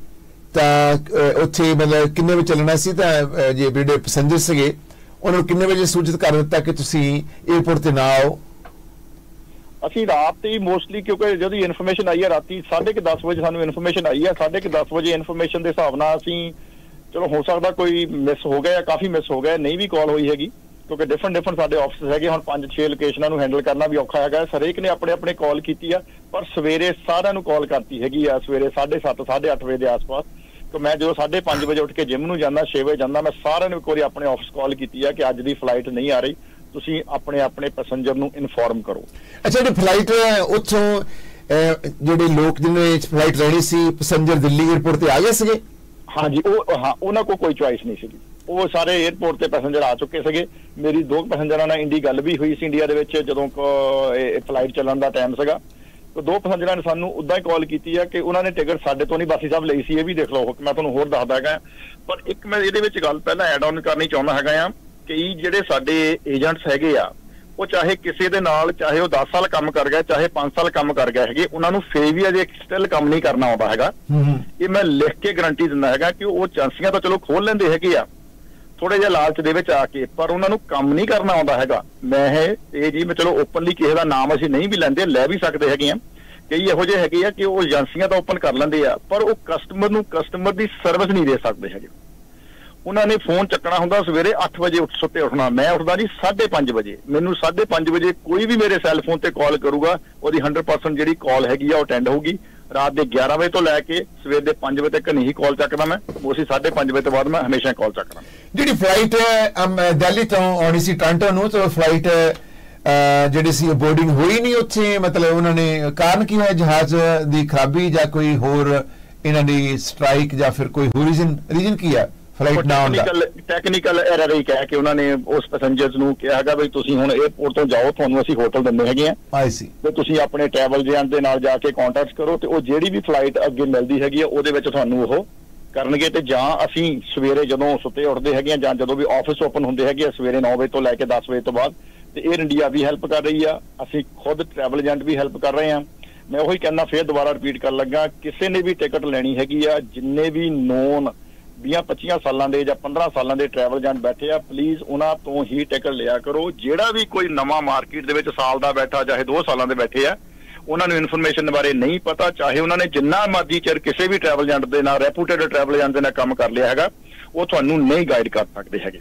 [SPEAKER 16] ਤਾਂ ਉੱਥੇ ਮਤਲਬ ਕਿੰਨੇ ਵਜੇ ਚੱਲਣਾ ਸੀ? ਤਾਂ ਜੇ ਜਿਹੜੇ ਪੈਸੇਂਜਰ ਸੀਗੇ ਉਹਨਾਂ ਨੂੰ ਕਿੰਨੇ ਵਜੇ ਸੂਚਿਤ ਕਰ ਦਿੱਤਾ ਕਿ ਤੁਸੀਂ 에어ਪੋਰਟ ਤੇ ਨਾ ਆਓ?
[SPEAKER 32] ਅਸੀਂ ਰਾਤ ਤੇ ਹੀ ਮੋਸਟਲੀ ਕਿਉਂਕਿ ਜਦੋਂ ਇਨਫੋਰਮੇਸ਼ਨ ਆਈ ਹੈ ਰਾਤੀ 10:30 ਵਜੇ ਸਾਨੂੰ ਇਨਫੋਰਮੇਸ਼ਨ ਆਈ ਹੈ 10:30 ਵਜੇ ਇਨਫੋਰਮੇਸ਼ਨ ਦੇ ਹਿਸਾਬ ਨਾਲ ਅਸੀਂ, ਚਲੋ ਹੋ ਸਕਦਾ ਕੋਈ ਮਿਸ ਹੋ ਗਿਆ ਜਾਂ ਕਾਫੀ ਮਿਸ ਹੋ ਗਿਆ, ਨਹੀਂ ਵੀ ਕਾਲ ਹੋਈ ਹੈਗੀ, ਕਿਉਂਕਿ ਡਿਫਰੈਂਟ ਡਿਫਰੈਂਟ ਸਾਡੇ ਆਫਿਸ ਹੈਗੇ, ਹੁਣ 5-6 ਲੋਕੇਸ਼ਨਾਂ ਨੂੰ ਹੈਂਡਲ ਕਰਨਾ ਵੀ ਔਖਾ ਹੈਗਾ। ਹਰੇਕ ਨੇ ਆਪਣੇ ਆਪਣੇ ਕਾਲ ਕੀਤੀ ਆ, ਪਰ ਸਵੇਰੇ ਸਾਰਿਆਂ ਨੂੰ ਕਾਲ ਕਰਤੀ ਹੈਗੀ ਆ, ਸਵੇਰੇ 7:30 8:30 ਵਜੇ ਦੇ ਆਸ-ਪਾਸ। ਕਿ ਮੈਂ ਜਦੋਂ 5:30 ਵਜੇ ਉੱਠ ਕੇ ਜਿਮ ਨੂੰ ਜਾਂਦਾ 6 ਵਜੇ ਜਾਂਦਾ, ਮੈਂ ਸਾਰਿਆਂ ਨੂੰ ਇੱਕ ਵਾਰੀ ਆਪਣੇ ਆਫਿਸ ਕਾਲ ਕੀਤੀ ਆ ਕਿ ਅੱਜ ਦੀ ਫਲਾਈਟ ਨਹੀਂ ਆ ਰਹੀ। ਤੁਸੀਂ ਆਪਣੇ ਆਪਣੇ ਪੈਸੇਂਜਰ ਨੂੰ ਇਨਫੋਰਮ ਕਰੋ।
[SPEAKER 16] ਅੱਛਾ ਜਿਹੜੀ ਫਲਾਈਟ ਉੱਥੋਂ ਜਿਹੜੇ ਲੋਕ ਜਿਹਨੇ ਫਲਾਈਟ ਰਹਿਣੀ ਸੀ ਪੈਸੇਂਜਰ ਦਿੱਲੀ 에ਅਰਪੋਰਟ ਤੇ ਆ ਗਏ ਸੀਗੇ?
[SPEAKER 32] ਹਾਂਜੀ ਉਹ ਹਾਂ ਉਹਨਾਂ ਕੋਲ ਕੋਈ ਚੁਆਇਸ ਨਹੀਂ ਸੀਗੀ। ਉਹ ਸਾਰੇ 에ਅਰਪੋਰਟ ਤੇ ਪੈਸੇਂਜਰ ਆ ਚੁੱਕੇ ਸੀਗੇ। ਮੇਰੀ ਦੋ ਪੈਸੇਂਜਰਾਂ ਨਾਲ ਇੰਡੀ ਗੱਲ ਵੀ ਹੋਈ ਸੀ ਇੰਡੀਆ ਦੇ ਵਿੱਚ ਜਦੋਂ ਕ- ਇਹ ਫਲਾਈਟ ਚੱਲਣ ਦਾ ਟਾਈਮ ਸੀਗਾ। ਤੇ ਦੋ ਪੈਸੇਂਜਰਾਂ ਨੇ ਸਾਨੂੰ ਉਦਾਂ ਹੀ ਕਾਲ ਕੀਤੀ ਆ ਕਿ ਉਹਨਾਂ ਨੇ ਟਿਕਟ ਸਾਡੇ ਤੋਂ ਨਹੀਂ ਬਾਸੀ ਸਾਹਿਬ ਲਈ ਸੀ ਇਹ ਵੀ ਦੇਖ ਲਓ ਮੈਂ ਤੁਹਾਨੂੰ ਹੋਰ ਦੱਸਦਾ ਹੈਗਾ। ਪਰ ਇੱਕ ਮੈਂ ਇਹਦੇ ਵਿੱਚ ਗੱਲ ਪਹਿਲਾਂ ਐਡ ਆਨ ਕਰਨੀ ਚਾਹੁੰਦਾ ਹੈਗਾ ਆ। ਕਈ ਜਿਹੜੇ ਸਾਡੇ ਏਜੰਟਸ ਹੈਗੇ ਆ ਉਹ ਚਾਹੇ ਕਿਸੇ ਦੇ ਨਾਲ ਚਾਹੇ ਉਹ 10 ਸਾਲ ਕੰਮ ਕਰ ਗਿਆ ਚਾਹੇ 5 ਸਾਲ ਕੰਮ ਕਰ ਗਿਆ ਹੈਗੇ ਉਹਨਾਂ ਨੂੰ ਫੇਰ ਵੀ ਅਜੇ ਸਟਿਲ ਕੰਮ ਨਹੀਂ ਕਰਨਾ ਆਉਂਦਾ ਹੈਗਾ। ਇਹ ਮੈਂ ਲਿਖ ਕੇ ਗਾਰੰਟੀ ਦਿੰਦਾ ਹੈਗਾ ਕਿ ਉਹ ਏਜੰਸੀਆਂ ਤਾਂ ਚਲੋ ਖੋਲ ਲੈਂਦੇ ਹੈਗੇ ਆ ਥੋੜੇ ਜਿਹਾ ਲਾਲਚ ਦੇ ਵਿੱਚ ਆ ਕੇ ਪਰ ਉਹਨਾਂ ਨੂੰ ਕੰਮ ਨਹੀਂ ਕਰਨਾ ਆਉਂਦਾ ਹੈਗਾ। ਮੈਂ ਇਹ ਇਹ ਜੀ ਮੈਂ ਚਲੋ ਓਪਨਲੀ ਕਿਸੇ ਦਾ ਨਾਮ ਅਸੀਂ ਨਹੀਂ ਵੀ ਲੈਂਦੇ ਲੈ ਵੀ ਸਕਦੇ ਹੈਗੇ ਆ। ਕਈ ਇਹੋ ਜਿਹੇ ਹੈਗੇ ਆ ਕਿ ਉਹ ਏਜੰਸੀਆਂ ਤਾਂ ਓਪਨ ਕਰ ਲੈਂਦੇ ਆ ਪਰ ਉਹ ਕਸਟਮਰ ਨੂੰ ਕਸਟਮਰ ਦੀ ਸਰਵਿਸ ਨਹੀਂ ਦੇ ਸਕਦੇ ਹੈਗੇ। ਉਹਨਾਂ ਨੇ ਫੋਨ ਚੱਕਣਾ ਹੁੰਦਾ ਸਵੇਰੇ 8 ਵਜੇ ਉੱਠ ਸੁੱਤੇ ਉੱਠਣਾ। ਮੈਂ ਉੱਠਦਾ ਜੀ 5:30 ਵਜੇ। ਮੈਨੂੰ 5:30 ਵਜੇ ਕੋਈ ਵੀ ਮੇਰੇ ਸੈੱਲ ਫੋਨ ਤੇ ਕਾਲ ਕਰੂਗਾ, ਉਹਦੀ 100% ਜਿਹੜੀ ਕਾਲ ਹੈਗੀ ਆ ਉਹ ਅਟੈਂਡ ਹੋਊਗੀ। ਰਾਤ ਦੇ 11 ਵਜੇ ਤੋਂ ਲੈ ਕੇ ਸਵੇਰ ਦੇ 5 ਵਜੇ ਤੱਕ ਨਹੀਂ ਕਾਲ ਚੱਕਦਾ ਮੈਂ। ਉਸੇ 5:30 ਵਜੇ ਤੋਂ ਬਾਅਦ ਮੈਂ ਹਮੇਸ਼ਾ ਕਾਲ ਚੱਕਦਾ।
[SPEAKER 16] ਜਿਹੜੀ ਫਲਾਈਟ ਦਿੱਲੀ ਤੋਂ ਆਉਣੀ ਸੀ, ਟੋਰਾਂਟੋ ਨੂੰ, ਤੇ ਫਲਾਈਟ ਜਿਹੜੀ ਸੀ ਬੋਰਡਿੰਗ ਹੋਈ ਨਹੀਂ ਉੱਥੇ। ਮਤਲਬ ਉਹਨਾਂ ਨੇ ਕਾਰਨ ਕੀ ਹੋਇਆ? ਜਹਾਜ਼ ਦੀ ਖਰਾਬੀ ਜਾਂ ਕੋਈ ਹੋਰ ਇਹਨਾਂ ਦੀ ਸਟ੍ਰਾਈਕ ਜਾਂ ਫਿਰ ਕੋਈ ਹੋਰ ਰੀਜ਼ਨ ਰੀਜ਼ਨ ਕੀ ਹੈ ਫਲਾਈਟ ਨਾ ਆਉਣ ਦਾ
[SPEAKER 32] ਟੈਕਨੀਕਲ ਐਰਰ ਹੀ ਕਹਿ ਕੇ ਉਹਨਾਂ ਨੇ ਉਸ ਪੈਸੇਂਜਰਸ ਨੂੰ ਕਿਹਾ ਹੈਗਾ ਵੀ ਤੁਸੀਂ ਹੁਣ 에ਅਰਪੋਰਟ ਤੋਂ ਜਾਓ ਤੁਹਾਨੂੰ ਅਸੀਂ ਹੋਟਲ ਦਿੰਦੇ ਹੈਗੇ ਆ।
[SPEAKER 16] ਆਈ ਸੀ
[SPEAKER 32] ਤੇ ਤੁਸੀਂ ਆਪਣੇ ਟਰੈਵਲ ਏਜੰਟ ਦੇ ਨਾਲ ਜਾ ਕੇ ਕੰਟੈਕਟ ਕਰੋ ਤੇ ਉਹ ਜਿਹੜੀ ਵੀ ਫਲਾਈਟ ਅੱਗੇ ਮਿਲਦੀ ਹੈਗੀ ਆ ਉਹਦੇ ਵਿੱਚ ਤੁਹਾਨੂੰ ਉਹ ਕਰਨਗੇ ਤੇ ਜਾਂ ਅਸੀਂ ਸਵੇਰੇ ਜਦੋਂ ਸੁੱਤੇ ਉੱਠਦੇ ਹੈਗੇ ਆ ਜਾਂ ਜਦੋਂ ਵੀ ਆਫਿਸ ਓਪਨ ਹੁੰਦੇ ਹੈਗੇ ਆ ਸਵੇਰੇ 9 ਵਜੇ ਤੋਂ ਲੈ ਕੇ 10 ਵਜੇ ਤੋਂ ਬਾਅਦ ਤੇ 에ਅਰ ਇੰਡੀਆ ਵੀ ਹੈਲਪ ਕਰ ਰਹੀ ਆ ਅਸੀਂ ਖੁਦ ਟਰੈਵਲ ਏਜੰਟ ਵੀ ਹੈਲਪ ਕਰ ਰਹੇ ਆ। ਮੈਂ ਉਹੀ ਕਹਿੰਦਾ ਫੇਰ ਦੁਬਾਰਾ ਰਿਪੀਟ ਕਰਨ ਲੱਗਾ ਕਿਸੇ ਨੇ ਵੀ ਟਿਕਟ ਲੈਣੀ ਹੈਗੀ ਆ ਜਿੰਨੇ ਵੀ ਨੋਨ 20-25 ਸਾਲਾਂ ਦੇ ਜਾਂ 15 ਸਾਲਾਂ ਦੇ ਟਰੈਵਲ ਏਜੰਟ ਬੈਠੇ ਆ ਪਲੀਜ਼ ਉਹਨਾਂ ਤੋਂ ਹੀ ਟਿਕਟ ਲਿਆ ਕਰੋ। ਜਿਹੜਾ ਵੀ ਕੋਈ ਨਵਾਂ ਮਾਰਕੀਟ ਦੇ ਵਿੱਚ ਸਾਲ ਦਾ ਬੈਠਾ ਚਾਹੇ 2 ਸਾਲਾਂ ਦੇ ਬੈਠੇ ਆ ਉਹਨਾਂ ਨੂੰ ਇਨਫੋਰਮੇਸ਼ਨ ਬਾਰੇ ਨਹੀਂ ਪਤਾ ਚਾਹੇ ਉਹਨਾਂ ਨੇ ਜਿੰਨਾ ਮਰਜ਼ੀ ਚਿਰ ਕਿਸੇ ਵੀ ਟਰੈਵਲ ਏਜੰਟ ਦੇ ਨਾਲ ਰੈਪੂਟੇਡ ਟਰੈਵਲ ਏਜੰਟ ਦੇ ਨਾਲ ਕੰਮ ਕਰ ਲਿਆ ਹੈਗਾ ਉਹ ਤੁਹਾਨੂੰ ਨਹੀਂ ਗਾਈਡ ਕਰ ਸਕਦੇ ਹੈਗੇ।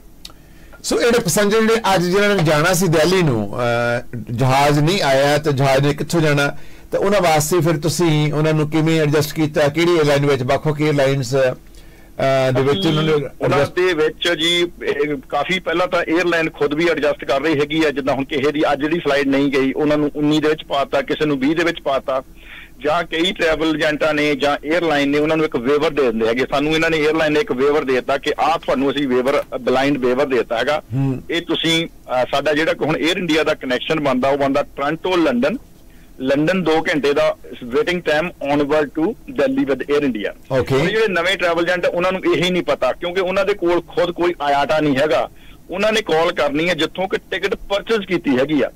[SPEAKER 16] ਸੋ ਇਹਦੇ ਪੈਸੇਂਜਰ ਜਿਹੜੇ ਅੱਜ ਜਿਹਨਾਂ ਨੇ ਜਾਣਾ ਸੀ ਦਿੱਲੀ ਨੂੰ ਅਹ, ਜਹਾਜ਼ ਨਹੀਂ ਆਇਆ ਤੇ ਜਹਾਜ਼ ਨੇ ਕਿੱਥੋਂ ਜਾਣਾ ਤਾਂ ਉਹਨਾਂ ਵਾਸਤੇ ਫਿਰ ਤੁਸੀਂ ਉਹਨਾਂ ਨੂੰ ਕਿਵੇਂ ਐਡਜਸਟ ਕੀਤਾ? ਕਿਹੜੀ ਏਅਰਲਾਈਨ ਵਿੱਚ? ਵੱਖ-ਵੱਖ 에ਅਰਲਾਈਨਸ ਦੇ ਵਿੱਚ ਉਹਨਾਂ ਨੇ
[SPEAKER 32] ਉਹਨਾਂ ਦੇ ਵਿੱਚ ਜੀ ਕਾਫੀ ਪਹਿਲਾਂ ਤਾਂ 에ਅਰਲਾਈਨ ਖੁਦ ਵੀ ਐਡਜਸਟ ਕਰ ਰਹੀ ਹੈਗੀ ਆ ਜਿੱਦਾਂ ਹੁਣ ਕਿਸੇ ਦੀ ਅੱਜ ਜਿਹੜੀ ਫਲਾਈਟ ਨਹੀਂ ਗਈ ਉਹਨਾਂ ਨੂੰ 19 ਦੇ ਵਿੱਚ ਪਾਤਾ ਕਿਸੇ ਨੂੰ 20 ਦੇ ਵਿੱਚ ਪਾਤਾ ਜਾਂ ਕਈ ਟਰੈਵਲ ਏਜੰਟਾਂ ਨੇ ਜਾਂ 에ਅਰਲਾਈਨ ਨੇ ਉਹਨਾਂ ਨੂੰ ਇੱਕ ਵੇਵਰ ਦੇ ਦਿੰਦੇ ਹੈਗੇ। ਸਾਨੂੰ ਇਹਨਾਂ ਨੇ 에ਅਰਲਾਈਨ ਨੇ ਇੱਕ ਵੇਵਰ ਦੇ ਦਿੱਤਾ ਕਿ ਆਹ ਤੁਹਾਨੂੰ ਅਸੀਂ ਵੇਵਰ ਬਲਾਈਂਡ ਵੇਵਰ ਦੇ ਦਿੱਤਾ ਹੈਗਾ। ਇਹ ਤੁਸੀਂ ਸਾਡਾ ਜਿਹੜਾ ਹੁਣ 에ਅਰ ਇੰਡੀਆ ਦਾ ਕਨੈਕਸ਼ਨ ਬਣਦਾ ਉਹ ਬਣਦਾ ਟ੍ਰਾਂਟੋ ਲੰਡਨ ਲੰਡਨ 2 ਘੰਟੇ ਦਾ waiting time onward to Delhi with Air India
[SPEAKER 16] okay
[SPEAKER 32] ਜਿਹੜੇ ਨਵੇਂ ਟਰੈਵਲ ਏਜੰਟ ਉਹਨਾਂ ਨੂੰ ਇਹੀ ਨਹੀਂ ਪਤਾ ਕਿਉਂਕਿ ਉਹਨਾਂ ਦੇ ਕੋਲ ਖੁਦ ਕੋਈ ਆਇਆਟਾ ਨਹੀਂ ਹੈਗਾ। ਉਹਨਾਂ ਨੇ ਕਾਲ ਕਰਨੀ ਹੈ ਜਿੱਥੋਂ ਕਿ ਟਿਕਟ ਪਰਚੇਸ ਕੀਤੀ ਹੈਗੀ ਆ।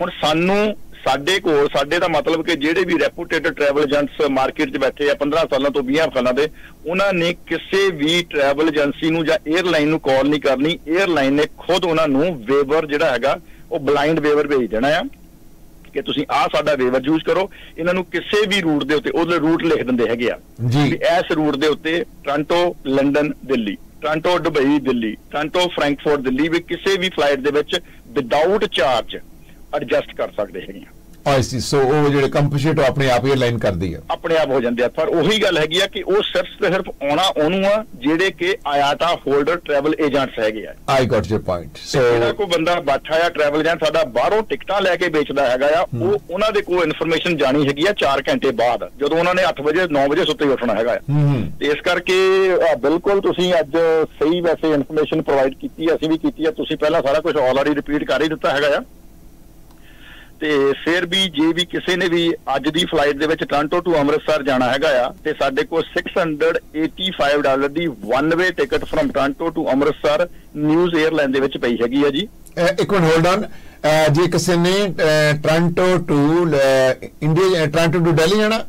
[SPEAKER 32] ਹੁਣ ਸਾਨੂੰ ਸਾਡੇ ਕੋਲ ਸਾਡੇ ਦਾ ਮਤਲਬ ਕਿ ਜਿਹੜੇ ਵੀ ਰੈਪੂਟੇਟਡ ਟਰੈਵਲ ਏਜੰਟਸ ਮਾਰਕੀਟ 'ਚ ਬੈਠੇ ਆ 15 ਸਾਲਾਂ ਤੋਂ 20 ਸਾਲਾਂ ਦੇ ਉਹਨਾਂ ਨੇ ਕਿਸੇ ਵੀ ਟਰੈਵਲ ਏਜੰਸੀ ਨੂੰ ਜਾਂ 에ਅਰਲਾਈਨ ਨੂੰ ਕਾਲ ਨਹੀਂ ਕਰਨੀ। 에ਅਰਲਾਈਨ ਨੇ ਖੁਦ ਉਹਨਾਂ ਨੂੰ ਵੇਵਰ ਜਿਹੜਾ ਹੈਗਾ ਉਹ ਬਲਾਈਂਡ ਵੇਵਰ ਭੇਜ ਦੇਣਾ ਆ। ਕਿ ਤੁਸੀਂ ਆਹ ਸਾਡਾ ਵੇਵਰ ਯੂਜ਼ ਕਰੋ। ਇਹਨਾਂ ਨੂੰ ਕਿਸੇ ਵੀ ਰੂਟ ਦੇ ਉੱਤੇ ਉਹਦੇ ਰੂਟ ਲਿਖ ਦਿੰਦੇ ਹੈਗੇ ਆ।
[SPEAKER 16] ਜੀ।
[SPEAKER 32] ਵੀ ਇਸ ਰੂਟ ਦੇ ਉੱਤੇ Toronto London Delhi Toronto Dubai Delhi Toronto Frankfurt Delhi ਵੀ ਕਿਸੇ ਵੀ ਫਲਾਈਟ ਦੇ ਵਿੱਚ ਵਿਦਆਊਟ ਚਾਰਜ ਐਡਜਸਟ ਕਰ ਸਕਦੇ ਹੈਗੇ ਆ।
[SPEAKER 16] ਆਈ ਸੀ ਸੋ ਉਹ ਜਿਹੜੇ ਕੰਪਨਸੇਟ ਆਪਣੇ ਆਪ 에ਅਰਲਾਈਨ ਕਰਦੀ ਹੈ
[SPEAKER 32] ਆਪਣੇ ਆਪ ਹੋ ਜਾਂਦੇ ਆ। ਪਰ ਉਹੀ ਗੱਲ ਹੈਗੀ ਆ ਕਿ ਉਹ ਸਿਰਫ ਤੇ ਸਿਰਫ ਆਉਣਾ ਉਹਨੂੰ ਆ ਜਿਹੜੇ ਕਿ ਆਇਆਟਾ ਹੋਲਡਰ ਟਰੈਵਲ ਏਜੰਟਸ ਹੈਗੇ ਆ।
[SPEAKER 16] I got your point so
[SPEAKER 32] ਜਿਹੜਾ ਕੋਈ ਬੰਦਾ ਬੈਠਾ ਆ ਟਰੈਵਲ ਏਜੰਟ ਸਾਡਾ ਬਾਹਰੋਂ ਟਿਕਟਾਂ ਲੈ ਕੇ ਵੇਚਦਾ ਹੈਗਾ ਆ ਉਹ ਉਹਨਾਂ ਦੇ ਕੋਲ ਇਨਫੋਰਮੇਸ਼ਨ ਜਾਣੀ ਹੈਗੀ ਆ 4 ਘੰਟੇ ਬਾਅਦ ਜਦੋਂ ਉਹਨਾਂ ਨੇ 8 ਵਜੇ 9 ਵਜੇ ਸੁੱਤੇ ਹੀ ਉੱਠਣਾ ਹੈਗਾ ਆ।
[SPEAKER 16] ਹੂੰ
[SPEAKER 32] ਤੇ ਇਸ ਕਰਕੇ ਬਿਲਕੁਲ ਤੁਸੀਂ ਅੱਜ ਸਹੀ ਵੈਸੇ ਇਨਫੋਰਮੇਸ਼ਨ ਪ੍ਰੋਵਾਈਡ ਕੀਤੀ ਹੈ, ਅਸੀਂ ਵੀ ਕੀਤੀ ਹੈ ਤੁਸੀਂ ਪਹਿਲਾਂ ਸਾਰਾ ਕੁਝ ਆਲਰੇਡੀ ਰਿਪੀਟ ਕਰ ਹੀ ਦਿੱਤਾ ਹੈਗਾ ਆ। ਤੇ ਫਿਰ ਵੀ ਜੇ ਵੀ ਕਿਸੇ ਨੇ ਵੀ ਅੱਜ ਦੀ ਫਲਾਈਟ ਦੇ ਵਿੱਚ ਟੋਰਾਂਟੋ ਟੂ ਅੰਮ੍ਰਿਤਸਰ ਜਾਣਾ ਹੈਗਾ ਆ ਤੇ ਸਾਡੇ ਕੋਲ 685 dollar the one way ticket from Toronto to Amritsar Neos airline ਦੇ ਵਿੱਚ ਪਈ ਹੈਗੀ ਆ ਜੀ।
[SPEAKER 16] ਇੱਕ ਮਿੰਟ ਹੋਲਡ ਔਨ ਜੇ ਕਿਸੇ ਨੇ Toronto to India Toronto to Delhi ਜਾਣਾ?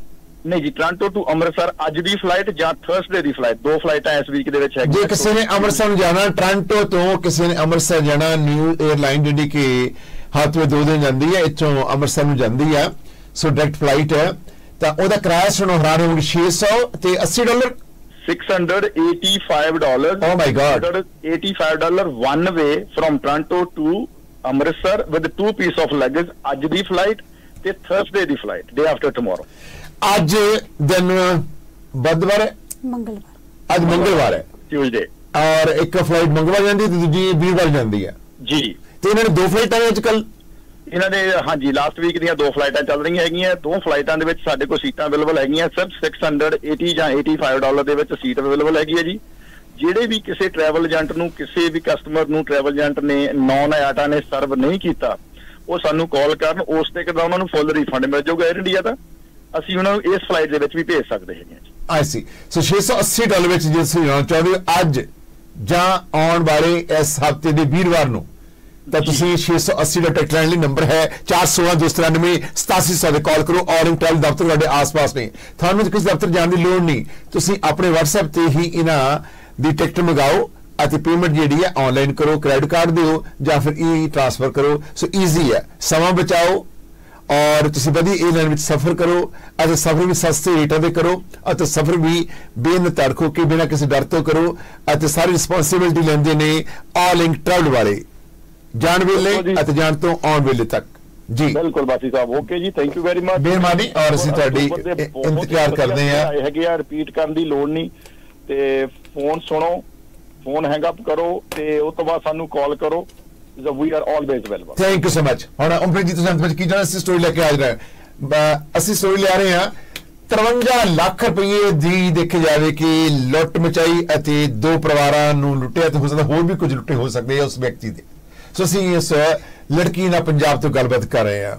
[SPEAKER 32] ਨਹੀਂ ਜੀ ਟੋਰਾਂਟੋ ਟੂ ਅੰਮ੍ਰਿਤਸਰ ਅੱਜ ਦੀ ਫਲਾਈਟ ਜਾਂ ਥਰਸਡੇ ਦੀ ਫਲਾਈਟ ਦੋ ਫਲਾਈਟਾਂ ਇਸ ਵੀਕ ਦੇ ਵਿੱਚ ਹੈਗੀਆਂ।
[SPEAKER 16] ਜੇ ਕਿਸੇ ਨੇ ਅੰਮ੍ਰਿਤਸਰ ਨੂੰ ਜਾਣਾ ਟ੍ਰਾਂਟੋ ਤੋਂ ਕਿਸੇ ਨੇ ਅੰਮ੍ਰਿਤਸਰ ਜਾਣਾ ਨਿਊ 에ਅਰਲਾਈਨ ਜਿਹੜੀ ਕਿ ਹੱਥ ਵਿੱਚ ਦੋ ਦਿਨ ਜਾਂਦੀ ਹੈ ਇੱਥੋਂ ਅੰਮ੍ਰਿਤਸਰ ਨੂੰ ਜਾਂਦੀ ਹੈ। ਸੋ ਡਾਇਰੈਕਟ ਫਲਾਈਟ ਹੈ। ਤਾਂ ਉਹਦਾ ਕਿਰਾਇਆ ਸੁਣੋ ਹੈਰਾਨ ਹੋਗੇ 600 ਤੇ 80 dollar.
[SPEAKER 32] 685 dollars.
[SPEAKER 16] Oh my God.
[SPEAKER 32] 85 dollar one way from Toronto to Amritsar with two piece of luggage ਅੱਜ ਦੀ ਫਲਾਈਟ ਤੇ ਥਰਸਡੇ ਦੀ ਫਲਾਈਟ ਡੇ ਆਫਟਰ ਟੁਮਾਰੋ
[SPEAKER 16] ਅੱਜ ਦਿਨ ਬੁੱਧਵਾਰ ਹੈ?
[SPEAKER 31] ਮੰਗਲਵਾਰ।
[SPEAKER 16] ਅੱਜ ਮੰਗਲਵਾਰ ਹੈ।
[SPEAKER 32] ਟਿਊਜ਼ਡੇ
[SPEAKER 16] ਔਰ ਇੱਕ ਫਲਾਈਟ ਮੰਗਲਵਾਰ ਜਾਂਦੀ ਹੈ ਤੇ ਦੂਜੀ ਵੀਰਵਾਰ ਜਾਂਦੀ ਹੈ।
[SPEAKER 32] ਜੀ।
[SPEAKER 16] ਤੇ ਇਹਨਾਂ ਨੇ ਦੋ ਫਲਾਈਟਾਂ ਨੇ ਅੱਜ ਕੱਲ
[SPEAKER 32] ਇਹਨਾਂ ਦੇ ਹਾਂਜੀ ਲਾਸਟ ਵੀਕ ਦੀਆਂ ਦੋ ਫਲਾਈਟਾਂ ਚੱਲ ਰਹੀਆਂ ਹੈਗੀਆਂ। ਦੋ ਫਲਾਈਟਾਂ ਦੇ ਵਿੱਚ ਸਾਡੇ ਕੋਲ ਸੀਟਾਂ ਅਵੇਲੇਬਲ ਹੈਗੀਆਂ। ਸਿਰਫ 680 ਜਾਂ 85 ਡਾਲਰ ਦੇ ਵਿੱਚ ਸੀਟ ਅਵੇਲੇਬਲ ਹੈਗੀ ਹੈ ਜੀ। ਜਿਹੜੇ ਵੀ ਕਿਸੇ ਟਰੈਵਲ ਏਜੰਟ ਨੂੰ ਕਿਸੇ ਵੀ ਕਸਟਮਰ ਨੂੰ ਟਰੈਵਲ ਏਜੰਟ ਨੇ ਨੌਨ ਆਇਆਟਾ ਨੇ ਸਰਵ ਨਹੀਂ ਕੀਤਾ ਉਹ ਸਾਨੂੰ ਕਾਲ ਕਰਨ ਉਸ ਟਿਕਟ ਦਾ ਉਹਨਾਂ ਨੂੰ ਫੁੱਲ ਰਿਫੰਡ ਮਿਲ ਜਾਊਗਾ 에ਅਰ ਇੰਡੀਆ ਦਾ ਅਸੀਂ ਉਹਨਾਂ ਨੂੰ ਇਸ ਫਲਾਈਟ ਦੇ ਵਿੱਚ ਵੀ ਭੇਜ ਸਕਦੇ ਹੈਗੇ ਹਾਂ ਜੀ।
[SPEAKER 16] ਆਈ ਸੀ ਸੋ 680 ਡਾਲਰ ਵਿੱਚ ਜੇ ਤੁਸੀਂ ਜਾਣਾ ਚਾਹੁੰਦੇ ਅੱਜ ਜਾਂ ਆਉਣ ਵਾਲੇ ਇਸ ਹਫ਼ਤੇ ਦੇ ਵੀਰਵਾਰ ਨੂੰ ਤਾਂ ਤੁਸੀਂ 680 ਦਾ ਟਿਕਟ ਲੈਣ ਲਈ ਨੰਬਰ ਹੈ 416 8700 ਦੇ ਕਾਲ ਕਰੋ ਔਰ ਇੰਟੈਲ ਦਫ਼ਤਰ ਤੁਹਾਡੇ ਆਸ-ਪਾਸ ਨੇ। ਤੁਹਾਨੂੰ ਕਿਸੇ ਦਫ਼ਤਰ ਜਾਣ ਦੀ ਲੋੜ ਨਹੀਂ। ਤੁਸੀਂ ਆਪਣੇ WhatsApp ਤੇ ਹੀ ਇਹਨਾਂ ਦੀ ਟਿਕਟ ਮੰਗਾਓ ਅਤੇ ਪੇਮੈਂਟ ਜਿਹੜੀ ਹੈ ਆਨਲਾਈਨ ਕਰੋ, ਕ੍ਰੈਡਿਟ ਕਾਰਡ ਦਿਓ ਜਾਂ ਫਿਰ ਈ ਟ੍ਰਾਂਸਫਰ ਕਰੋ। ਸੋ ਈਜ਼ੀ ਹੈ। ਸਮਾਂ ਬਚਾਓ ਔਰ ਤੁਸੀਂ ਵਧੀਆ 에ਅਰਲਾਈਨ ਵਿੱਚ ਸਫ਼ਰ ਕਰੋ ਅਤੇ ਸਫ਼ਰ ਵੀ ਸਸਤੇ ਰੇਟਾਂ ਤੇ ਕਰੋ ਅਤੇ ਸਫ਼ਰ ਵੀ ਬੇਨਤੜਕ ਹੋ ਕੇ ਬਿਨਾਂ ਕਿਸੇ ਡਰ ਤੋਂ ਕਰੋ ਅਤੇ ਸਾਰੀ ਰਿਸਪੌਂਸਿਬਿਲਟੀ ਲੈਂਦੇ ਨੇ ਆਲ ਇਨ ਟਰੈਵਲ ਵਾਲੇ। ਜਾਣ ਵੇਲੇ ਅਤੇ ਜਾਣ ਤੋਂ ਆਉਣ ਵੇਲੇ ਤੱਕ। ਜੀ।
[SPEAKER 32] ਬਿਲਕੁਲ ਬਾਸੀ ਸਾਹਿਬ ਓਕੇ ਜੀ ਥੈਂਕ ਯੂ ਵੈਰੀ ਮਚ
[SPEAKER 16] ਮਿਹਰਬਾਨੀ ਔਰ ਅਸੀਂ ਤੁਹਾਡੀ ਇੰਤਜ਼ਾਰ ਕਰਦੇ ਹਾਂ।
[SPEAKER 32] ਹੈਗੇ ਆ ਰਿਪੀਟ ਕਰਨ ਦੀ ਲੋੜ ਨਹੀਂ। ਤੇ ਫੋਨ ਸੁਣੋ ਫੋਨ ਹੈਂਗ ਅਪ ਕਰੋ ਤੇ ਉਸ ਤੋਂ ਬਾਅਦ ਸਾਨੂੰ ਕਾਲ ਕਰੋ। We are always available
[SPEAKER 16] thank you so much ਹੁਣ ਓਮਪ੍ਰੀਤ ਜੀ ਤੁਸੀਂ ਅੰਤ ਵਿੱਚ ਕੀ ਜਾਣਾ ਸੀ ਸਟੋਰੀ ਲੈ ਕੇ ਆ ਰਹੇ ਅਸੀਂ ਸਟੋਰੀ ਲਿਆ ਰਹੇ ਹਾਂ 53 ਲੱਖ ਰੁਪਏ ਦੀ ਦੇਖੇ ਜਾਵੇ ਕਿ ਲੁੱਟ ਮਚਾਈ ਅਤੇ ਦੋ ਪਰਿਵਾਰਾਂ ਨੂੰ ਲੁੱਟਿਆ ਤੇ ਹੋ ਸਕਦਾ ਹੋਰ ਵੀ ਕੁਝ ਲੁੱਟੇ ਹੋ ਸਕਦੇ ਆ ਉਸ ਵਿਅਕਤੀ ਦੇ। ਸੋ ਅਸੀਂ ਇਸ ਲੜਕੀ ਨਾਲ ਪੰਜਾਬ ਤੋਂ ਗੱਲਬਾਤ ਕਰ ਰਹੇ ਹਾਂ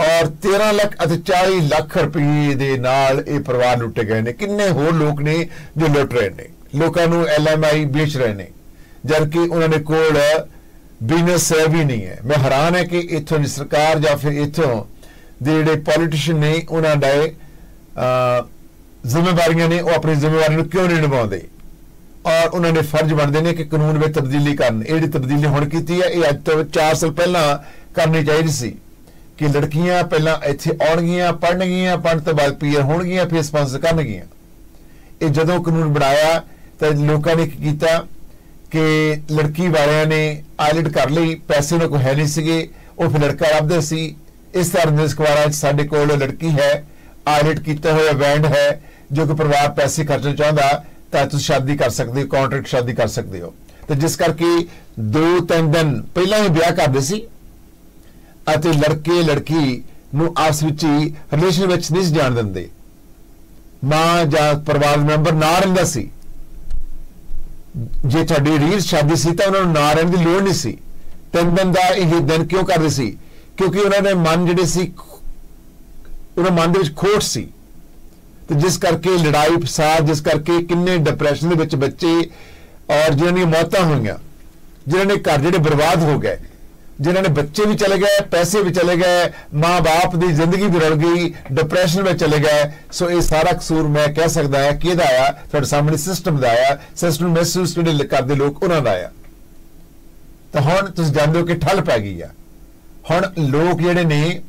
[SPEAKER 16] ਔਰ 13 ਲੱਖ ਅਤੇ 40 ਲੱਖ ਰੁਪਏ ਦੇ ਨਾਲ ਇਹ ਪਰਿਵਾਰ ਲੁੱਟੇ ਗਏ ਨੇ। ਕਿੰਨੇ ਹੋਰ ਲੋਕ ਨੇ ਜੋ ਲੁੱਟ ਰਹੇ ਨੇ? ਲੋਕਾਂ ਨੂੰ ਐਲਐਮਆਈ ਵੇਚ ਰਹੇ ਨੇ। ਜਦਕਿ ਉਹਨਾਂ ਦੇ ਕੋਲ ਬਿਜ਼ਨਸ ਹੈ ਵੀ ਨਹੀਂ ਹੈ। ਮੈਂ ਹੈਰਾਨ ਹੈ ਕਿ ਇੱਥੋਂ ਦੀ ਸਰਕਾਰ ਜਾਂ ਫਿਰ ਇੱਥੋਂ ਦੇ ਜਿਹੜੇ ਪੋਲੀਟੀਸ਼ੀਅਨ ਨੇ, ਉਹਨਾਂ ਦਾ ਜ਼ਿੰਮੇਵਾਰੀਆਂ ਨੇ, ਉਹ ਆਪਣੀ ਜ਼ਿੰਮੇਵਾਰੀ ਨੂੰ ਕਿਉਂ ਨਹੀਂ ਨਿਭਾਉਂਦੇ? ਔਰ ਉਹਨਾਂ ਨੇ ਫਰਜ਼ ਬਣਦੇ ਨੇ ਕਿ ਕਾਨੂੰਨ ਵਿੱਚ ਤਬਦੀਲੀ ਕਰਨ। ਇਹ ਜਿਹੜੀ ਤਬਦੀਲੀ ਹੁਣ ਕੀਤੀ ਹੈ, ਇਹ ਅੱਜ ਤੋਂ 4 ਸਾਲ ਪਹਿਲਾਂ ਕਰਨੀ ਚਾਹੀਦੀ ਸੀ ਕਿ ਲੜਕੀਆਂ ਪਹਿਲਾਂ ਇੱਥੇ ਆਉਣਗੀਆਂ ਪੜਨਗੀਆਂ ਪੜਨ ਤੋਂ ਬਾਅਦ ਪੀਆਰ ਹੋਣਗੀਆਂ, ਫਿਰ ਸਪਾਂਸਰ ਕਰਨਗੀਆਂ। ਇਹ ਜਦੋਂ ਕਾਨੂੰਨ ਬਣਾਇਆ, ਤਾਂ ਲੋਕਾਂ ਨੇ ਕੀ ਕੀਤਾ ਕਿ ਲੜਕੀ ਵਾਲਿਆਂ ਨੇ ਆਇਲਟ ਕਰ ਲਈ ਪੈਸੇ ਉਹਨਾਂ ਕੋਲ ਹੈ ਨਹੀਂ ਸੀਗੇ, ਉਹ ਫਿਰ ਲੜਕਾ ਲੱਭਦੇ ਸੀ। ਇਸ ਤਰ੍ਹਾਂ ਦੇ ਸਕਵਾਰਾਂ 'ਚ ਸਾਡੇ ਕੋਲ ਲੜਕੀ ਹੈ ਆਇਲਟ ਕੀਤਾ ਹੋਇਆ ਬੈਂਡ ਹੈ, ਜੋ ਕਿ ਪਰਿਵਾਰ ਪੈਸੇ ਖਰਚਣਾ ਚਾਹੁੰਦਾ। ਤਾਂ ਤੁਸੀਂ ਸ਼ਾਦੀ ਕਰ ਸਕਦੇ ਹੋ ਕੰਟਰੈਕਟ ਸ਼ਾਦੀ ਕਰ ਸਕਦੇ ਹੋ। ਤੇ ਜਿਸ ਕਰਕੇ ਦੋ ਤਿੰਨ ਦਿਨ ਪਹਿਲਾਂ ਹੀ ਵਿਆਹ ਕਰਦੇ ਸੀ ਅਤੇ ਲੜਕੇ ਲੜਕੀ ਨੂੰ ਆਪਸ ਵਿੱਚ ਹੀ ਰਿਲੇਸ਼ਨ ਵਿੱਚ ਨਹੀਂ ਸੀ ਜਾਣ ਦਿੰਦੇ। ਮਾਂ ਜਾਂ ਪਰਿਵਾਰ ਮੈਂਬਰ ਨਾ ਰਹਿੰਦਾ ਸੀ। ਜੇ ਤੁਹਾਡੀ ਰੀਲ ਸ਼ਾਦੀ ਸੀ ਤਾਂ ਉਹਨਾਂ ਨੂੰ ਨਾ ਰਹਿਣ ਦੀ ਲੋੜ ਨਹੀਂ ਸੀ। ਤਿੰਨ ਦਿਨ ਦਾ ਇਹ ਦਿਨ ਕਿਉਂ ਕਰਦੇ ਸੀ? ਕਿਉਂਕਿ ਉਹਨਾਂ ਦੇ ਮਨ ਜਿਹੜੇ ਸੀ, ਉਹਨਾਂ ਮਨ ਦੇ ਵਿੱਚ ਖੋਟ ਸੀ। ਤੇ ਜਿਸ ਕਰਕੇ ਲੜਾਈ, ਫਸਾਦ, ਜਿਸ ਕਰਕੇ ਕਿੰਨੇ ਡਿਪਰੈਸ਼ਨ ਦੇ ਵਿੱਚ ਬੱਚੇ ਔਰ ਜਿਨ੍ਹਾਂ ਦੀਆਂ ਮੌਤਾਂ ਹੋਈਆਂ, ਜਿਨ੍ਹਾਂ ਨੇ ਘਰ ਜਿਹੜੇ ਬਰਬਾਦ ਹੋ ਗਏ, ਜਿਨ੍ਹਾਂ ਨੇ ਬੱਚੇ ਵੀ ਚਲੇ ਗਏ, ਪੈਸੇ ਵੀ ਚਲੇ ਗਏ, ਮਾਂ-ਬਾਪ ਦੀ ਜ਼ਿੰਦਗੀ ਵੀ ਰੁਲ ਗਈ ਡਿਪਰੈਸ਼ਨ ਵਿੱਚ ਚਲੇ ਗਏ। ਸੋ ਇਹ ਸਾਰਾ ਕਸੂਰ ਮੈਂ ਕਹਿ ਸਕਦਾ ਹਾਂ ਕਿਹਦਾ ਆਇਆ, ਤੁਹਾਡੇ ਸਾਹਮਣੇ ਸਿਸਟਮ ਦਾ ਆਇਆ ਸਿਸਟਮ ਮਹਿਸੂਸ ਜਿਹੜੇ ਕਰਦੇ ਲੋਕ ਉਹਨਾਂ ਦਾ ਆਇਆ। ਤਾਂ ਹੁਣ ਤੁਸੀਂ ਜਾਣਦੇ ਹੋ ਕਿ ਠੱਲ ਪੈ ਗਈ ਆ। ਹੁਣ ਲੋਕ ਜਿਹੜੇ ਨੇ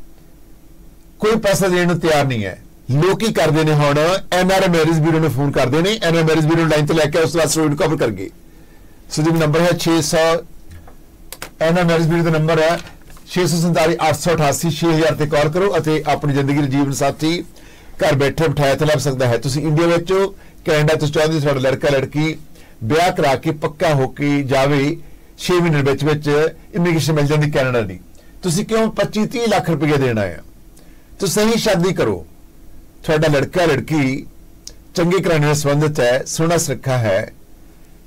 [SPEAKER 16] ਕੋਈ ਪੈਸਾ ਦੇਣ ਨੂੰ ਤਿਆਰ ਨਹੀਂ ਹੈ। ਲੋਕ ਕਰਦੇ ਨੇ ਹੁਣ ਐਨਆਰ ਮੈਰਿਜ ਬਿਊਰੋ ਨੂੰ ਫੋਨ ਕਰਦੇ ਨੇ ਐਨਆਰ ਮੈਰਿਜ ਬਿਊਰੋ ਲਾਈਨ ਤੇ ਲੈ ਕੇ ਉਸ ਤੋਂ ਬਾਅਦ ਸਟੋਰੀ ਕਵਰ ਕਰਗੇ। ਸੋ ਜੀ ਨੰਬਰ ਹੈ 600 ਐਨਆਰ ਮੈਰਿਜ ਬਿਊਰੋ ਦਾ ਨੰਬਰ ਹੈ 647 6000 ਤੇ ਕਾਲ ਕਰੋ ਅਤੇ ਆਪਣੀ ਜ਼ਿੰਦਗੀ ਦੇ ਜੀਵਨ ਸਾਥੀ ਘਰ ਬੈਠੇ ਬਿਠਾਇਆ ਤੇ ਲੱਭ ਸਕਦਾ ਹੈ। ਤੁਸੀਂ ਇੰਡੀਆ ਵਿੱਚ ਹੋ ਕੈਨੇਡਾ ਤੋਂ ਚਾਹੁੰਦੇ ਹੋ ਤੁਹਾਡਾ ਲੜਕਾ ਲੜਕੀ ਵਿਆਹ ਕਰਾ ਕੇ ਪੱਕਾ ਹੋ ਕੇ ਜਾਵੇ 6 ਮਹੀਨੇ ਵਿੱਚ ਵਿੱਚ ਇਮੀਗ੍ਰੇਸ਼ਨ ਮਿਲ ਜਾਂਦੀ ਕੈਨੇਡਾ ਦੀ। ਤੁਸੀਂ ਕਿਉਂ 25 30 ਲੱਖ ਰੁਪਏ ਦੇਣਾ ਹੈ? ਤੁਸੀਂ ਸਹੀ ਸ਼ਾਦੀ ਕਰੋ। ਤੁਹਾਡਾ ਲੜਕਾ ਲੜਕੀ ਚੰਗੇ ਘਰਾਣੇ ਨਾਲ ਸੰਬੰਧਿਤ ਹੈ, ਸੋਹਣਾ ਸੁਰੱਖਾ ਹੈ,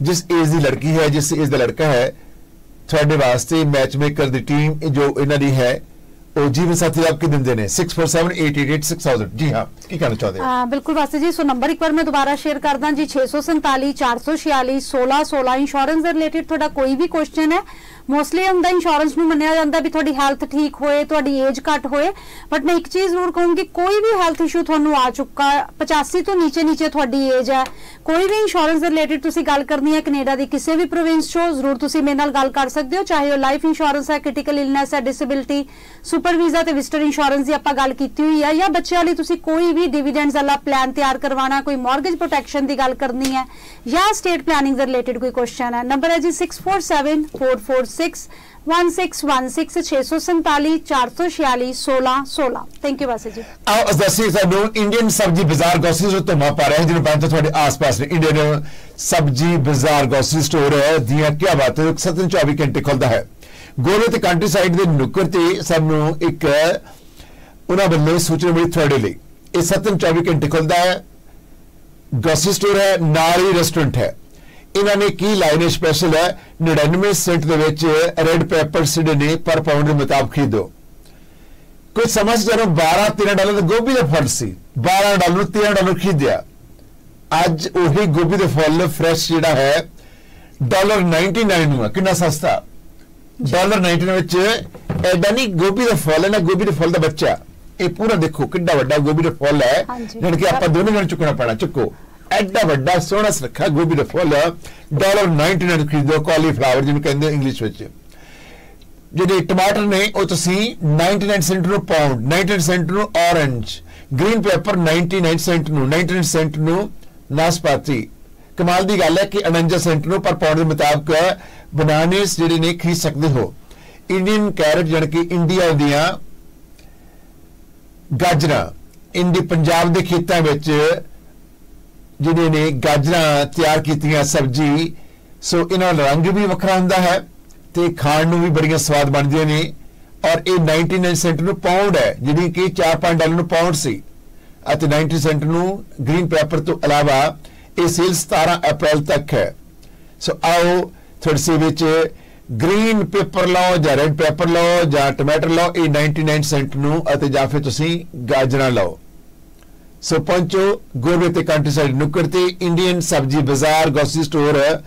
[SPEAKER 16] ਜਿਸ ਏਜ ਦੀ ਲੜਕੀ ਹੈ, ਜਿਸ ਏਜ ਦਾ ਲੜਕਾ ਹੈ, ਤੁਹਾਡੇ ਵਾਸਤੇ ਮੈਚ ਮੇਕਰ ਦੀ ਟੀਮ ਜੋ ਇਹਨਾਂ ਦੀ ਹੈ, ਉਹ ਜੀਵਨ ਸਾਥੀ ਲੱਭ ਕੇ ਦਿੰਦੇ ਨੇ। 6478886000 ਜੀ ਹਾਂ, ਕੀ ਕਹਿਣਾ ਚਾਹਦੇ ਹੋ?
[SPEAKER 31] ਹਾਂ ਬਿਲਕੁਲ ਵਾਸਤੇ ਜੀ, ਸੋ ਨੰਬਰ ਇੱਕ ਵਾਰ ਮੈਂ ਦੁਬਾਰਾ ਸ਼ੇਅਰ ਕਰਦਾ ਜੀ 647 446 1616 ਇੰਸ਼ੋਰੈਂਸ ਦੇ ਰਿਲੇਟਡ ਤੁਹਾਡਾ ਕੋਈ ਵੀ ਕੁਐਸਚਨ ਹੈ ਮੋਸਟਲੀ ਹੁੰਦਾ ਇੰਸ਼ੋਰੈਂਸ ਨੂੰ ਮੰਨਿਆ ਜਾਂਦਾ ਵੀ ਤੁਹਾਡੀ ਹੈਲਥ ਠੀਕ ਹੋਏ, ਤੁਹਾਡੀ ਏਜ ਘੱਟ ਹੋਏ। ਬਟ ਮੈਂ ਇੱਕ ਚੀਜ਼ ਜ਼ਰੂਰ ਕਹੂੰਗੀ, ਕੋਈ ਵੀ ਹੈਲਥ ਇਸ਼ੂ ਤੁਹਾਨੂੰ ਆ ਚੁੱਕਾ 85 ਤੋਂ ਨੀਚੇ ਨੀਚੇ ਤੁਹਾਡੀ ਏਜ ਹੈ। ਕੋਈ ਵੀ ਇੰਸ਼ੋਰੈਂਸ ਦੇ ਰਿਲੇਟਡ ਤੁਸੀਂ ਗੱਲ ਕਰਨੀ ਹੈ ਕੈਨੇਡਾ ਦੀ ਕਿਸੇ ਵੀ ਪ੍ਰੋਵਿੰਸ ਚੋਂ, ਜ਼ਰੂਰ ਤੁਸੀਂ ਮੇਰੇ ਨਾਲ ਗੱਲ ਕਰ ਸਕਦੇ ਹੋ। ਚਾਹੇ ਉਹ ਲਾਈਫ ਇੰਸ਼ੋਰੈਂਸ ਹੈ ਕ੍ਰਿਟੀਕਲ ਇਲਨੈਸ ਹੈ ਡਿਸੇਬਿਲਿਟੀ ਸੁਪਰ ਵੀਜ਼ਾ ਤੇ ਵਿਜ਼ਟਰ ਇੰਸ਼ੋਰੈਂਸ ਦੀ ਆਪਾਂ ਗੱਲ ਕੀਤੀ ਹੋਈ ਹੈ, ਜਾਂ ਬੱਚਿਆਂ ਲਈ ਤੁਸੀਂ ਕੋਈ ਵੀ ਡਿਵੀਡੈਂਡਸ ਵਾਲਾ ਪਲਾਨ ਤਿਆਰ ਕਰਵਾਉਣਾ, ਕੋਈ ਮਾਰਗੇਜ ਪ੍ਰੋਟੈਕਸ਼ਨ ਦੀ ਗੱਲ ਕਰਨੀ ਹੈ, ਜਾਂ ਸਟੇਟ ਪਲਾਨਿੰਗ ਦੇ ਰਿਲੇਟਡ ਕੋਈ ਕੁਐਸਚਨ ਹੈ। ਨੰਬਰ ਹੈ ਜੀ 647446 1646 446 1616 ਥੈਂਕ ਯੂ ਵਾਸੇ ਜੀ
[SPEAKER 16] ਆਓ ਅਸ ਦੱਸੀ ਸਾਨੂੰ ਇੰਡੀਅਨ ਸਬਜੀ ਬਾਜ਼ਾਰ ਗੋਸਰੀ ਸਟੋਰ ਤੋਂ ਮਾਪਾ ਰਹੇ ਜਿਹਨੂੰ ਬੰਦ ਤੁਹਾਡੇ ਆਸ-ਪਾਸ ਨੇ ਇੰਡੀਅਨ ਸਬਜੀ ਬਾਜ਼ਾਰ ਗੋਸਰੀ ਸਟੋਰ ਦੀਆਂ ਕੀ ਬਾਤ ਹੈ 724 ਘੰਟੇ ਖੁੱਲਦਾ ਹੈ ਗੋਲੇ ਤੇ ਕੰਟਰੀ ਸਾਈਡ ਦੇ ਨੁੱਕਰ ਤੇ ਸਾਨੂੰ ਇੱਕ, ਉਹਨਾਂ ਵੱਲੋਂ ਸੂਚਨਾ ਮਿਲੀ ਤੁਹਾਡੇ ਲਈ। ਇਹ 724 ਘੰਟੇ ਖੁੱਲਦਾ ਹੈ। ਗੋਸਰੀ ਸਟੋਰ ਹੈ, ਨਾਲ ਹੀ ਰੈਸਟੋਰੈਂਟ ਹੈ। ਇਹਨਾਂ ਨੇ ਕੀ ਲਾਈਨ ਸਪੈਸ਼ਲ ਹੈ? 99 ਸੈਂਟ ਦੇ ਵਿੱਚ ਰੈੱਡ ਪੈਪਰ ਜਿਹੜੇ ਨੇ ਪਰ ਪਾਉਂਡ ਦੇ ਮੁਤਾਬਕ ਖਰੀਦੋ। ਕੁਝ ਸਮਝ ਜਦੋਂ 12 13 ਡਾਲਰ ਦਾ ਗੋਭੀ ਦਾ ਫੁੱਲ ਸੀ। 12 ਡਾਲਰ ਨੂੰ 13 ਡਾਲਰ ਖਰੀਦਿਆ। ਅੱਜ ਉਹੀ ਗੋਭੀ ਦਾ ਫੁੱਲ ਫਰੈਸ਼ ਜਿਹੜਾ ਹੈ ਡਾਲਰ 99 ਨੂੰ ਕਿੰਨਾ ਸਸਤਾ? ਡਾਲਰ 99 ਵਿੱਚ ਐਡਾ ਨਹੀਂ ਗੋਭੀ ਦਾ ਫੁੱਲ ਹੈ ਨਾ ਗੋਭੀ ਦੇ ਫੁੱਲ ਦਾ ਬੱਚਾ। ਇਹ ਪੂਰਾ ਦੇਖੋ ਕਿੰਨਾ ਵੱਡਾ ਗੋਭੀ ਦਾ ਫੁੱਲ ਹੈ। ਜਿਹੜਾ ਕਿ ਆਪਾਂ ਦੋਨੋਂ ਜਣ ਚੁੱਕਣਾ ਪੈਣਾ ਚੁੱਕੋ। ਐਡਾ ਵੱਡਾ ਸੋਹਣਾ ਸੁਰੱਖਾ ਗੋਭੀ ਦਾ ਫੁੱਲ ਡਾਲਰ 99 ਖਰੀਦੋ ਕਾਲੀਫਲਾਵਰ ਜਿਹਨੂੰ ਕਹਿੰਦੇ ਇੰਗਲਿਸ਼ ਵਿੱਚ। ਜਿਹੜੇ ਟਮਾਟਰ ਨੇ, ਉਹ ਤੁਸੀਂ 99 ਸੈਂਟ ਨੂੰ ਪਾਉਂਡ 99 ਸੈਂਟ ਨੂੰ ਔਰੰਜ ਗ੍ਰੀਨ ਪੇਪਰ 99 ਸੈਂਟ ਨੂੰ 99 ਸੈਂਟ ਨੂੰ ਨਾਸਪਾਤੀ ਕਮਾਲ ਦੀ ਗੱਲ ਹੈ ਕਿ 49 ਸੈਂਟ ਨੂੰ, ਪਰ ਪਾਉਂਡ ਦੇ ਮੁਤਾਬਕ ਬਨਾਨੇਸ ਜਿਹੜੇ ਨੇ, ਖਰੀਦ ਸਕਦੇ ਹੋ। ਇੰਡੀਅਨ ਕੈਰਟ ਜਾਨ ਕਿ ਇੰਡੀਆ ਦੀਆਂ ਗਾਜਰਾਂ ਇੰਡੀ ਪੰਜਾਬ ਦੇ ਖੇਤਾਂ ਵਿੱਚ ਜਿਹੜੇ ਨੇ ਗਾਜਰਾਂ ਤਿਆਰ ਕੀਤੀਆਂ, ਸਬਜੀ। ਸੋ ਇਹਨਾਂ ਦਾ ਰੰਗ ਵੀ ਵੱਖਰਾ ਹੁੰਦਾ ਹੈ ਤੇ ਖਾਣ ਨੂੰ ਵੀ ਬੜੀਆਂ ਸਵਾਦ ਬਣਦੀਆਂ ਨੇ। ਔਰ ਇਹ 99 ਸੈਂਟ ਨੂੰ ਪਾਉਂਡ ਹੈ, ਜਿਹੜੀ ਕਿ 4-5 ਡਾਲਰ ਨੂੰ ਪਾਉਂਡ ਸੀ। ਅਤੇ 90 ਸੈਂਟ ਨੂੰ ਗ੍ਰੀਨ ਪੈਪਰ ਤੋਂ ਇਲਾਵਾ ਇਹ ਸੇਲ 17 ਅਪ੍ਰੈਲ ਤੱਕ ਹੈ। ਸੋ ਆਓ ਥੋੜੀ ਸੀ ਵਿੱਚ ਗ੍ਰੀਨ ਪੇਪਰ ਲਓ ਜਾਂ ਰੈੱਡ ਪੇਪਰ ਲਓ ਜਾਂ ਟਮਾਟਰ ਲਓ, ਇਹ 99 ਸੈਂਟ ਨੂੰ ਅਤੇ ਜਾਂ ਫਿਰ ਤੁਸੀਂ ਗਾਜਰਾਂ ਲਓ। ਸੋ ਪਹੁੰਚੋ ਗੋਰਵੇ ਤੇ ਕੰਟਰੀ ਸਾਈਡ ਨੁੱਕਰ ਤੇ ਇੰਡੀਅਨ ਸਬਜੀ ਬਾਜ਼ਾਰ ਗੋਸੀ ਸਟੋਰ ਹੈ,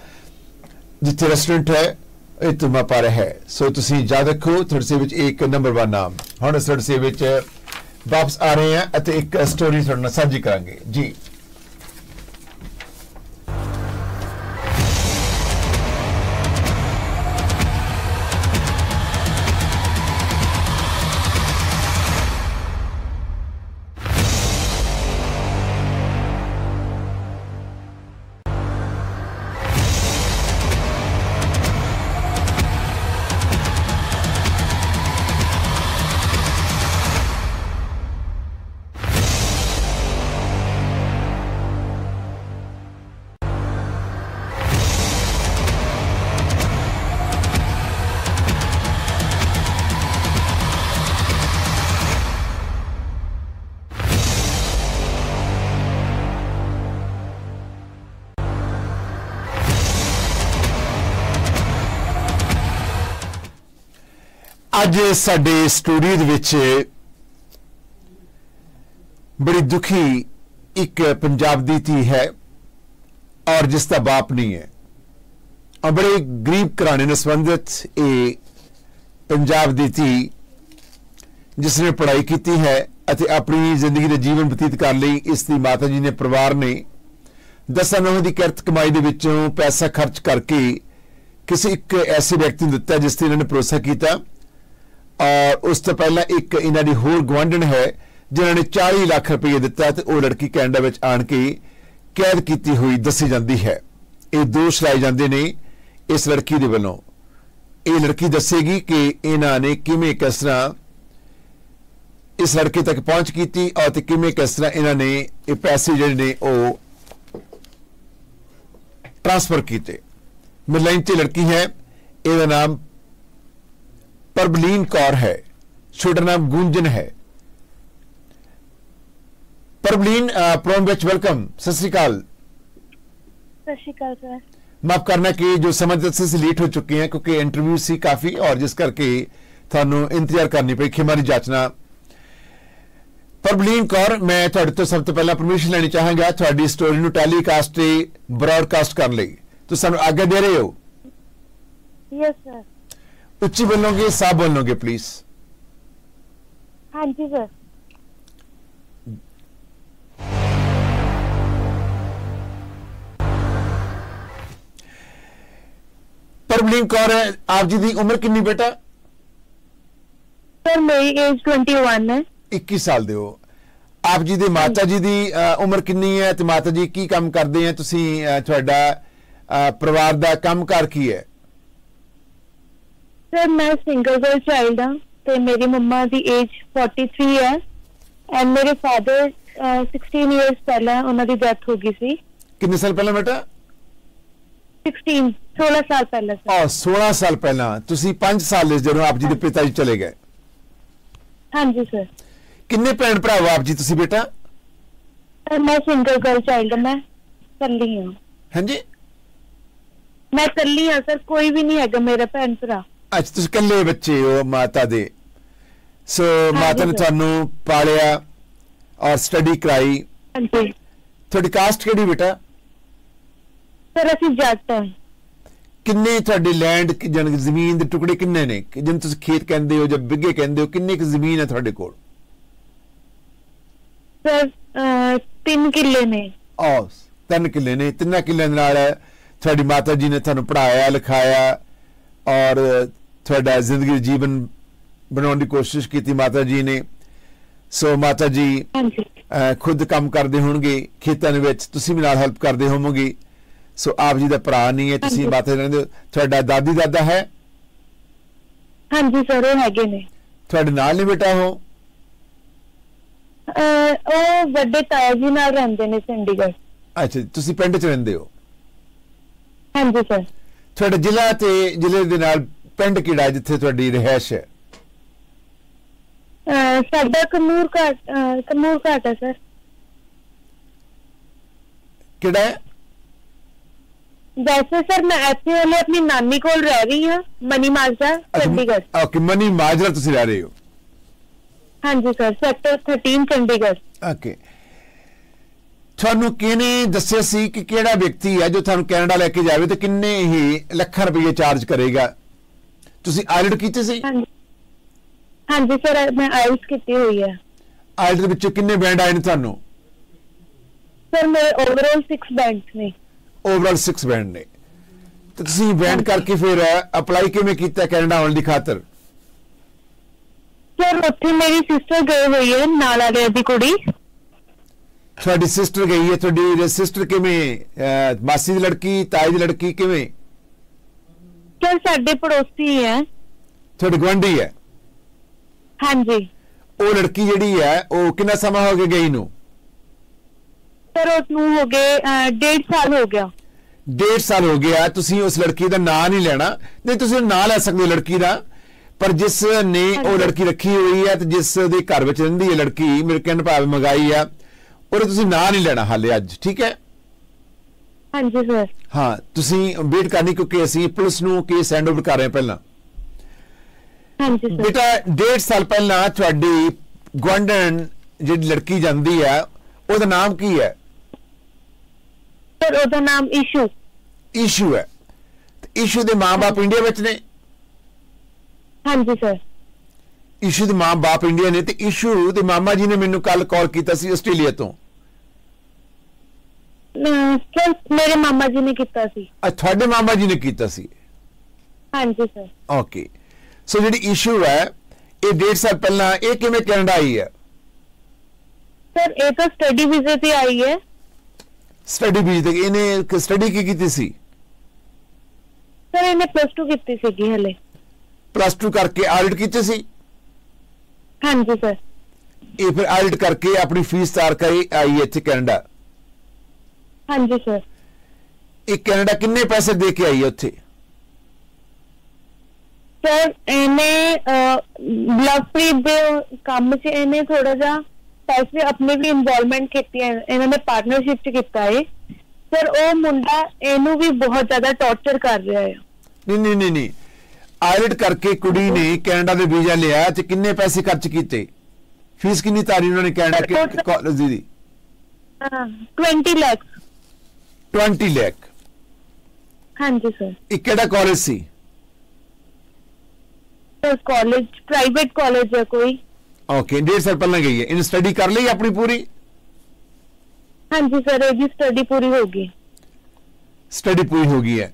[SPEAKER 16] ਜਿੱਥੇ ਰੈਸਟੋਰੈਂਟ ਹੈ, ਇਹ ਤੁਮਾ ਪਰ ਹੈ। ਸੋ ਤੁਸੀਂ ਯਾਦ ਰੱਖੋ ਥਰਸੇ ਵਿੱਚ ਇੱਕ ਨੰਬਰ 1 ਨਾਮ। ਹੁਣ ਥਰਸੇ ਵਿੱਚ ਵਾਪਸ ਆ ਰਹੇ ਹਾਂ ਅਤੇ ਇੱਕ ਸਟੋਰੀ ਤੁਹਾਡੇ ਨਾਲ ਸਾਂਝੀ ਕਰਾਂਗੇ। ਜੀ। ਅੱਜ ਸਾਡੇ ਸਟੂਡੀਓ ਦੇ ਵਿੱਚ ਬੜੀ ਦੁਖੀ ਇੱਕ ਪੰਜਾਬ ਦੀ ਧੀ ਹੈ ਔਰ ਜਿਸ ਦਾ ਬਾਪ ਨਹੀਂ ਹੈ। ਔਰ ਬੜੇ ਗਰੀਬ ਘਰਾਣੇ ਨਾਲ ਸੰਬੰਧਿਤ ਇਹ ਪੰਜਾਬ ਦੀ ਧੀ ਜਿਸ ਨੇ ਪੜ੍ਹਾਈ ਕੀਤੀ ਹੈ ਅਤੇ ਆਪਣੀ ਜ਼ਿੰਦਗੀ ਦਾ ਜੀਵਨ ਬਤੀਤ ਕਰਨ ਲਈ ਇਸ ਦੀ ਮਾਤਾ ਜੀ ਨੇ ਪਰਿਵਾਰ ਨੇ ਦਸਾਂ ਨੌਂ ਦੀ ਕਿਰਤ ਕਮਾਈ ਦੇ ਵਿੱਚੋਂ ਪੈਸਾ ਖਰਚ ਕਰਕੇ ਕਿਸੇ ਇੱਕ ਐਸੇ ਵਿਅਕਤੀ ਨੂੰ ਦਿੱਤਾ ਜਿਸ ਤੇ ਇਹਨਾਂ ਨੇ ਭਰੋਸਾ ਕੀਤਾ ਔਰ ਉਸ ਤੋਂ ਪਹਿਲਾਂ ਇੱਕ ਇਹਨਾਂ ਦੀ ਹੋਰ ਗਵਾਂਢਣ ਹੈ, ਜਿਨ੍ਹਾਂ ਨੇ 40 ਲੱਖ ਰੁਪਏ ਦਿੱਤਾ ਤੇ ਉਹ ਲੜਕੀ ਕੈਨੇਡਾ ਵਿੱਚ ਆਣ ਕੇ ਕੈਦ ਕੀਤੀ ਹੋਈ ਦੱਸੀ ਜਾਂਦੀ ਹੈ। ਇਹ ਦੋਸ਼ ਲਾਏ ਜਾਂਦੇ ਨੇ ਇਸ ਲੜਕੀ ਦੇ ਵੱਲੋਂ। ਇਹ ਲੜਕੀ ਦੱਸੇਗੀ ਕਿ ਇਹਨਾਂ ਨੇ ਕਿਵੇਂ ਕਿਸ ਤਰ੍ਹਾਂ ਇਸ ਲੜਕੇ ਤੱਕ ਪਹੁੰਚ ਕੀਤੀ ਔਰ ਤੇ ਕਿਵੇਂ ਕਿਸ ਤਰ੍ਹਾਂ ਇਹਨਾਂ ਨੇ ਇਹ ਪੈਸੇ ਜਿਹੜੇ ਨੇ ਉਹ ਟ੍ਰਾਂਸਫਰ ਕੀਤੇ। ਮਿਲਾਈਨ ਤੇ ਲੜਕੀ ਹੈ, ਇਹਦਾ ਨਾਮ ਪਰਬਲੀਨ ਕੌਰ ਹੈ। ਛੋਟਾ ਨਾਮ ਗੁੰਜਨ ਹੈ। ਪਰਬਲੀਨ ਪ੍ਰੋਗਰਾਮ ਵਿੱਚ ਵੈਲਕਮ। ਸਤਿ ਸ਼੍ਰੀ ਅਕਾਲ।
[SPEAKER 33] ਸਤਿ ਸ਼੍ਰੀ ਅਕਾਲ ਸਰ।
[SPEAKER 16] ਮਾਫ ਕਰਨਾ ਕਿ ਜੋ ਸਮਝ ਸੇ ਲੇਟ ਹੋ ਚੁੱਕੇ ਹਾਂ ਕਿਉਂਕਿ ਇੰਟਰਵਿਊ ਸੀ ਕਾਫੀ ਔਰ ਜਿਸ ਕਰਕੇ ਤੁਹਾਨੂੰ ਇੰਤਜ਼ਾਰ ਕਰਨੀ ਪਈ ਖਿਮਾਰੀ ਜਾਚਨਾ ਪਰਬਲੀਨ ਕੌਰ ਮੈਂ ਤੁਹਾਡੇ ਤੋਂ ਸਭ ਤੋਂ ਪਹਿਲਾਂ ਪਰਮਿਸ਼ਨ ਲੈਣੀ ਚਾਹਾਂਗਾ ਤੁਹਾਡੀ ਸਟੋਰੀ ਨੂੰ ਟੈਲੀਕਾਸਟ ਤੇ ਬ੍ਰਾਡਕਾਸਟ ਕਰਨ ਲਈ। ਤੁਸੀਂ ਸਾਨੂੰ ਆਗਿਆ ਦੇ ਰਹੇ ਹੋ?
[SPEAKER 33] ਯੈਸ ਸਰ
[SPEAKER 16] ਉੱਚੀ ਬੋਲੋਗੇ ਸਾਬ ਬੋਲੋਗੇ ਪਲੀਜ਼
[SPEAKER 33] ਹਾਂਜੀ ਸਰ
[SPEAKER 16] ਪਰਬਲੀਨ ਕੌਰ ਆਪ ਜੀ ਦੀ ਉਮਰ ਕਿੰਨੀ ਬੇਟਾ?
[SPEAKER 33] ਸਰ ਮੇਰੀ ਏਜ 21 ਹੈ।
[SPEAKER 16] 21 ਸਾਲ ਦੇ ਹੋ। ਆਪ ਜੀ ਦੇ ਮਾਤਾ ਜੀ ਦੀ ਉਮਰ ਕਿੰਨੀ ਹੈ ਤੇ ਮਾਤਾ ਜੀ ਕੀ ਕੰਮ ਕਰਦੇ ਆ ਤੁਸੀਂ ਤੁਹਾਡਾ ਪਰਿਵਾਰ ਦਾ ਕੰਮਕਾਰ ਕੀ ਹੈ?
[SPEAKER 33] ਸਰ ਮੈਂ ਸਿੰਗਲ ਗਰਲ ਚਾਈਲਡ ਹਾਂ ਤੇ ਮੇਰੀ ਮੰਮਾ ਦੀ ਏਜ 43 ਹੈ ਐਂਡ ਮੇਰੇ ਫਾਦਰ 16 ਇਅਰਸ ਪਹਿਲਾਂ ਉਹਨਾਂ ਦੀ ਡੈਥ ਹੋ ਗਈ ਸੀ।
[SPEAKER 16] ਕਿੰਨੇ ਸਾਲ ਪਹਿਲਾਂ ਬੇਟਾ?
[SPEAKER 33] 16 16 ਸਾਲ ਪਹਿਲਾਂ ਸਰ
[SPEAKER 16] ਆ 16 ਸਾਲ ਪਹਿਲਾਂ। ਤੁਸੀਂ 5 ਸਾਲ ਦੇ ਜਦੋਂ ਆਪ ਜੀ ਦੇ ਪਿਤਾ ਜੀ ਚਲੇ ਗਏ।
[SPEAKER 33] ਹਾਂਜੀ ਸਰ
[SPEAKER 16] ਕਿੰਨੇ ਭੈਣ ਭਰਾ ਹੋ ਆਪ ਜੀ ਤੁਸੀਂ ਬੇਟਾ?
[SPEAKER 33] ਸਰ ਮੈਂ ਸਿੰਗਲ ਗਰਲ ਚਾਈਲਡ ਹਾਂ ਮੈਂ ਇਕੱਲੀ ਹਾਂ।
[SPEAKER 16] ਹਾਂਜੀ।
[SPEAKER 33] ਮੈਂ ਇਕੱਲੀ ਹਾਂ ਸਰ ਕੋਈ ਵੀ ਨਹੀਂ ਹੈਗਾ ਮੇਰਾ ਭੈਣ ਭਰਾ।
[SPEAKER 16] ਅੱਜ ਤੁਸੀਂ ਇਕੱਲੇ ਬੱਚੇ ਹੋ ਮਾਤਾ ਦੇ। ਸੋ ਮਾਤਾ ਨੇ। ਤੁਹਾਨੂੰ ਪਾਲਿਆ ਔਰ ਸਟੱਡੀ ਕਰਾਈ।
[SPEAKER 33] ਹਾਂਜੀ।
[SPEAKER 16] ਤੁਹਾਡੀ ਕਾਸਟ ਕਿਹੜੀ ਬੇਟਾ?
[SPEAKER 33] ਸਰ ਅਸੀਂ ਜੱਟ ਹਾਂ।
[SPEAKER 16] ਕਿੰਨੇ ਤੁਹਾਡੇ ਲੈਂਡ ਜਨ ਜ਼ਮੀਨ ਦੇ ਟੁਕੜੇ ਕਿੰਨੇ ਨੇ? ਕਿ ਜਿਹਨੂੰ ਤੁਸੀਂ ਖੇਤ ਕਹਿੰਦੇ ਹੋ ਜਾਂ ਬਿੱਗੇ ਕਹਿੰਦੇ ਹੋ ਕਿੰਨੀ ਕੁ ਜ਼ਮੀਨ ਹੈ ਤੁਹਾਡੇ ਕੋਲ?
[SPEAKER 33] ਸਰ ਅਹ, ਤਿੰਨ ਕਿੱਲੇ ਨੇ।
[SPEAKER 16] ਔਰ ਤਿੰਨ ਕਿੱਲੇ ਨੇ ਤਿੰਨਾਂ ਕਿੱਲਿਆਂ ਦੇ ਨਾਲ ਤੁਹਾਡੀ ਮਾਤਾ ਜੀ ਨੇ ਤੁਹਾਨੂੰ ਪੜਾਇਆ ਲਿਖਾਇਆ ਔਰ ਤੁਹਾਡਾ ਜ਼ਿੰਦਗੀ ਜੀਵਨ ਬਣਾਉਣ ਦੀ ਕੋਸ਼ਿਸ਼ ਕੀਤੀ ਮਾਤਾ ਜੀ ਨੇ। ਸੋ ਮਾਤਾ ਜੀ ਖੁਦ ਕੰਮ ਕਰਦੇ ਹੋਣਗੇ ਖੇਤਾਂ ਦੇ ਵਿੱਚ ਤੁਸੀਂ ਵੀ ਨਾਲ ਹੈਲਪ ਕਰਦੇ ਹੋਵੋਗੇ। ਸੋ ਆਪ ਜੀ ਦਾ ਭਰਾ ਨਹੀਂ ਹੈ ਤੁਸੀਂ। ਮਾਤਾ ਰਹਿੰਦੇ ਤੁਹਾਡਾ ਦਾਦੀ ਦਾਦਾ ਹੈ?
[SPEAKER 33] ਹਾਂਜੀ ਸਰ ਉਹ ਹੈਗੇ ਨੇ।
[SPEAKER 16] ਤੁਹਾਡੇ ਨਾਲ ਨਹੀਂ ਬੇਟਾ ਹੋ
[SPEAKER 33] ਉਹ ਵੱਡੇ ਤਾਇਆ ਜੀ ਨਾਲ ਰਹਿੰਦੇ ਨੇ ਚੰਡੀਗੜ੍ਹ।
[SPEAKER 16] ਅੱਛਾ ਤੁਸੀਂ ਪਿੰਡ 'ਚ ਰਹਿੰਦੇ ਹੋ?
[SPEAKER 33] ਹਾਂਜੀ ਸਰ।
[SPEAKER 16] ਤੁਹਾਡਾ ਜ਼ਿਲ੍ਹਾ ਤੇ ਜ਼ਿਲ੍ਹੇ ਦੇ ਨਾਲ ਪਿੰਡ ਕਿਹੜਾ ਜਿੱਥੇ ਤੁਹਾਡੀ ਰਿਹਾਇਸ਼ ਹੈ?
[SPEAKER 33] ਸਾਡਾ ਕਨੂਰ ਘਾਟ ਕਨੂਰ ਘਾਟ ਹੈ ਸਰ।
[SPEAKER 16] ਕਿਹੜਾ
[SPEAKER 33] ਵੈਸੇ ਸਰ ਮੈਂ ਇੱਥੇ ਹਲੇ ਆਪਣੀ ਨਾਨੀ ਕੋਲ ਰਹਿ ਰਹੀ ਹਾਂ ਮਨੀ ਮਾਜਰਾ ਚੰਡੀਗੜ੍ਹ।
[SPEAKER 16] ਓਕੇ ਮਨੀ ਮਾਜਰਾ ਤੁਸੀਂ ਰਹਿ ਰਹੇ ਹੋ?
[SPEAKER 33] ਹਾਂਜੀ ਸਰ ਸੈਕਟਰ 13 ਚੰਡੀਗੜ੍ਹ।
[SPEAKER 16] ਓਕੇ। ਤੁਹਾਨੂੰ ਕਿਹਨੇ ਦੱਸਿਆ ਸੀ ਕਿ ਕਿਹੜਾ ਵਿਅਕਤੀ ਹੈ ਜੋ ਤੁਹਾਨੂੰ ਕੈਨੇਡਾ ਲੈ ਕੇ ਜਾਵੇ ਤੇ ਕਿੰਨੇ ਹੀ ਲੱਖਾਂ ਰੁਪਏ ਚਾਰਜ ਕਰੇਗਾ? ਤੁਸੀਂ ਆਇਲਟ ਕੀਤੀ ਸੀ?
[SPEAKER 33] ਹਾਂਜੀ। ਸਰ ਮੈਂ ਆਇਲਸ ਕੀਤੀ ਹੋਈ ਹੈ।
[SPEAKER 16] ਆਇਲਟ ਦੇ ਵਿੱਚੋਂ ਕਿੰਨੇ ਬੈਂਡ ਆਏ ਨੇ ਤੁਹਾਨੂੰ?
[SPEAKER 33] ਸਰ ਮੇਰੇ ਓਵਰਆਲ 6 ਬੈਂਡਸ ਨੇ।
[SPEAKER 16] ਓਵਰਆਲ 6 ਬੈਂਡ ਨੇ। ਤੇ ਤੁਸੀਂ ਬੈਂਡ ਕਰਕੇ ਫਿਰ ਅਪਲਾਈ ਕਿਵੇਂ ਕੀਤਾ ਕੈਨੇਡਾ ਆਉਣ ਦੀ ਖਾਤਰ?
[SPEAKER 33] ਸਰ ਉੱਥੇ ਮੇਰੀ ਸਿਸਟਰ ਗਈ ਹੋਈ ਹੈ ਨਾਲ ਵਾਲਿਆਂ ਦੀ ਕੁੜੀ।
[SPEAKER 16] ਤੁਹਾਡੀ ਸਿਸਟਰ ਗਈ ਹੈ ਤੁਹਾਡੀ ਸਿਸਟਰ ਕਿਵੇਂ? ਮਾਸੀ ਦੀ ਲੜਕੀ ਤਾਈ ਦੀ ਲੜਕੀ ਕਿਵੇਂ?
[SPEAKER 33] ਸਰ ਸਾਡੇ ਪੜੋਸੀ ਹੈ।
[SPEAKER 16] ਤੁਹਾਡੀ ਗਵਾਂਢੀ ਹੈ?
[SPEAKER 33] ਹਾਂਜੀ।
[SPEAKER 16] ਉਹ ਲੜਕੀ ਜਿਹੜੀ ਹੈ ਉਹ ਕਿੰਨਾ ਸਮਾਂ ਹੋ ਗਿਆ ਗਈ ਨੂੰ?
[SPEAKER 33] ਸਰ ਉਸ ਨੂੰ ਹੋ ਗਏ ਅਹ, ਡੇਢ ਸਾਲ ਹੋ ਗਿਆ।
[SPEAKER 16] ਡੇਢ ਸਾਲ ਹੋ ਗਿਆ ਤੁਸੀਂ ਉਸ ਲੜਕੀ ਦਾ ਨਾਂ ਨਹੀਂ ਲੈਣਾ। ਨਹੀਂ ਤੁਸੀਂ ਨਾਂ ਲੈ ਸਕਦੇ ਹੋ ਲੜਕੀ ਦਾ। ਪਰ ਜਿਸ ਨੇ ਉਹ ਲੜਕੀ ਰੱਖੀ ਹੋਈ ਹੈ ਤੇ ਜਿਸ ਦੇ ਘਰ ਵਿੱਚ ਰਹਿੰਦੀ ਹੈ ਲੜਕੀ ਮੇਰੇ ਕਹਿਣ ਭਾਵੇਂ ਮੰਗਾਈ ਆ। ਉਹਦੇ ਤੁਸੀਂ ਨਾਂ ਨਹੀਂ ਲੈਣਾ ਹਾਲੇ ਅੱਜ ਠੀਕ ਹੈ?
[SPEAKER 33] ਹਾਂਜੀ ਸਰ
[SPEAKER 16] ਹਾਂ ਤੁਸੀਂ ਵੇਟ ਕਰਨੀ ਕਿਉਂਕਿ ਅਸੀਂ ਪੁਲਿਸ ਨੂੰ ਕੇਸ ਹੈਂਡਓਵਰ ਕਰ ਰਹੇ ਪਹਿਲਾਂ।
[SPEAKER 33] ਹਾਂਜੀ ਸਰ
[SPEAKER 16] ਬੇਟਾ ਡੇਢ ਸਾਲ ਪਹਿਲਾਂ ਤੁਹਾਡੀ ਗਵੰਡਨ ਜਿਹੜੀ ਲੜਕੀ ਜਾਂਦੀ ਹੈ ਉਹਦਾ ਨਾਮ ਕੀ ਹੈ?
[SPEAKER 33] ਸਰ ਉਹਦਾ ਨਾਮ ਇਸ਼ੂ
[SPEAKER 16] ਇਸ਼ੂ ਹੈ। ਇਸ਼ੂ ਦੇ ਮਾਂ-ਬਾਪ ਇੰਡੀਆ ਵਿੱਚ ਨੇ?
[SPEAKER 33] ਹਾਂਜੀ ਸਰ
[SPEAKER 16] ਇਸ਼ੂ ਦੇ ਮਾਂ-ਬਾਪ ਇੰਡੀਆ ਨੇ ਤੇ ਇਸ਼ੂ ਦੇ ਮਾਮਾ ਜੀ ਨੇ ਮੈਨੂੰ ਕੱਲ ਕਾਲ ਕੀਤਾ ਸੀ ਆਸਟ੍ਰੇਲੀਆ ਤੋਂ।
[SPEAKER 33] ਸਰ ਮੇਰੇ ਮਾਮਾ ਜੀ ਨੇ ਕੀਤਾ ਸੀ।
[SPEAKER 16] ਅੱਜ ਤੁਹਾਡੇ ਮਾਮਾ ਜੀ ਨੇ ਕੀਤਾ ਸੀ?
[SPEAKER 33] ਹਾਂਜੀ ਸਰ
[SPEAKER 16] ਓਕੇ ਸੋ ਜਿਹੜੀ ਇਸ਼ੂ ਹੈ ਇਹ ਡੇਢ ਸਾਲ ਪਹਿਲਾਂ ਇਹ ਕਿਵੇਂ ਕੈਨੇਡਾ ਆਈ ਹੈ?
[SPEAKER 33] ਸਰ ਇਹ ਤਾਂ ਸਟੱਡੀ ਵੀਜ਼ੇ ਤੇ ਆਈ ਹੈ।
[SPEAKER 16] ਸਟੱਡੀ ਵੀਜ਼ੇ ਤੇ ਇਹਨੇ ਸਟੱਡੀ ਕੀ ਕੀਤੀ ਸੀ?
[SPEAKER 33] ਸਰ ਇਹਨੇ ਪਲੱਸ 2 ਕੀਤੀ ਸੀਗੀ ਹਲੇ।
[SPEAKER 16] ਪਲੱਸ 2 ਕਰਕੇ ਆਡਿਟ ਕੀਤੀ ਸੀ?
[SPEAKER 33] ਹਾਂਜੀ ਸਰ
[SPEAKER 16] ਇਹ ਫਿਰ ਆਡਿਟ ਕਰਕੇ ਆਪਣੀ ਫੀਸ ਤਾਰ ਕੇ ਆਈ ਇੱਥੇ ਕੈਨੇਡਾ।
[SPEAKER 33] ਹਾਂਜੀ ਸਰ
[SPEAKER 16] ਇਹ ਕੈਨੇਡਾ ਕਿੰਨੇ ਪੈਸੇ ਦੇ ਕੇ ਆਈ ਹੈ ਉੱਥੇ?
[SPEAKER 33] ਸਰ ਇਹਨੇ ਲਵਪ੍ਰੀਤ ਦੇ ਕੰਮ 'ਚ ਇਹਨੇ ਥੋੜਾ ਜਿਹਾ ਪੈਸੇ ਆਪਣੇ ਵੀ ਇਨਵੋਲਵਮੈਂਟ ਕੀਤੀ ਹੈ ਇਹਨਾਂ ਨੇ ਪਾਰਟਨਰਸ਼ਿਪ 'ਚ ਕੀਤਾ ਹੈ ਸਰ ਉਹ ਮੁੰਡਾ ਇਹਨੂੰ ਵੀ ਬਹੁਤ ਜ਼ਿਆਦਾ ਟੌਰਚਰ ਕਰ ਰਿਹਾ ਹੈ
[SPEAKER 16] ਨਹੀਂ ਨਹੀਂ ਨਹੀਂ ਨਹੀਂ। ਆਇਲਟ ਕਰਕੇ ਕੁੜੀ ਨੇ ਕੈਨੇਡਾ ਦੇ ਵੀਜ਼ਾ ਲਿਆ ਤੇ ਕਿੰਨੇ ਪੈਸੇ ਖਰਚ ਕੀਤੇ? ਫੀਸ ਕਿੰਨੀ ਤਾਰੀ ਉਹਨਾਂ ਨੇ ਕੈਨੇਡਾ ਕੇ ਕਾਲਜ ਦੀ
[SPEAKER 33] ਹਾਂ 20 ਲੱਖ
[SPEAKER 16] 20 ਲੱਖ
[SPEAKER 33] ਹਾਂਜੀ ਸਰ
[SPEAKER 16] ਇਹ ਕਿਹੜਾ ਕਾਲਜ ਸੀ
[SPEAKER 33] ਸਰ ਕਾਲਜ ਪ੍ਰਾਈਵੇਟ ਕਾਲਜ ਹੈ ਕੋਈ
[SPEAKER 16] ਓਕੇ ਡੇਢ ਸਾਲ ਪਹਿਲਾਂ ਗਈ ਹੈ ਇਹਨੇ ਸਟੱਡੀ ਕਰ ਲਈ ਆਪਣੀ ਪੂਰੀ
[SPEAKER 33] ਹਾਂਜੀ ਸਰ ਇਹਦੀ ਸਟੱਡੀ ਪੂਰੀ ਹੋ ਗਈ
[SPEAKER 16] ਸਟੱਡੀ ਪੂਰੀ ਹੋ ਗਈ ਹੈ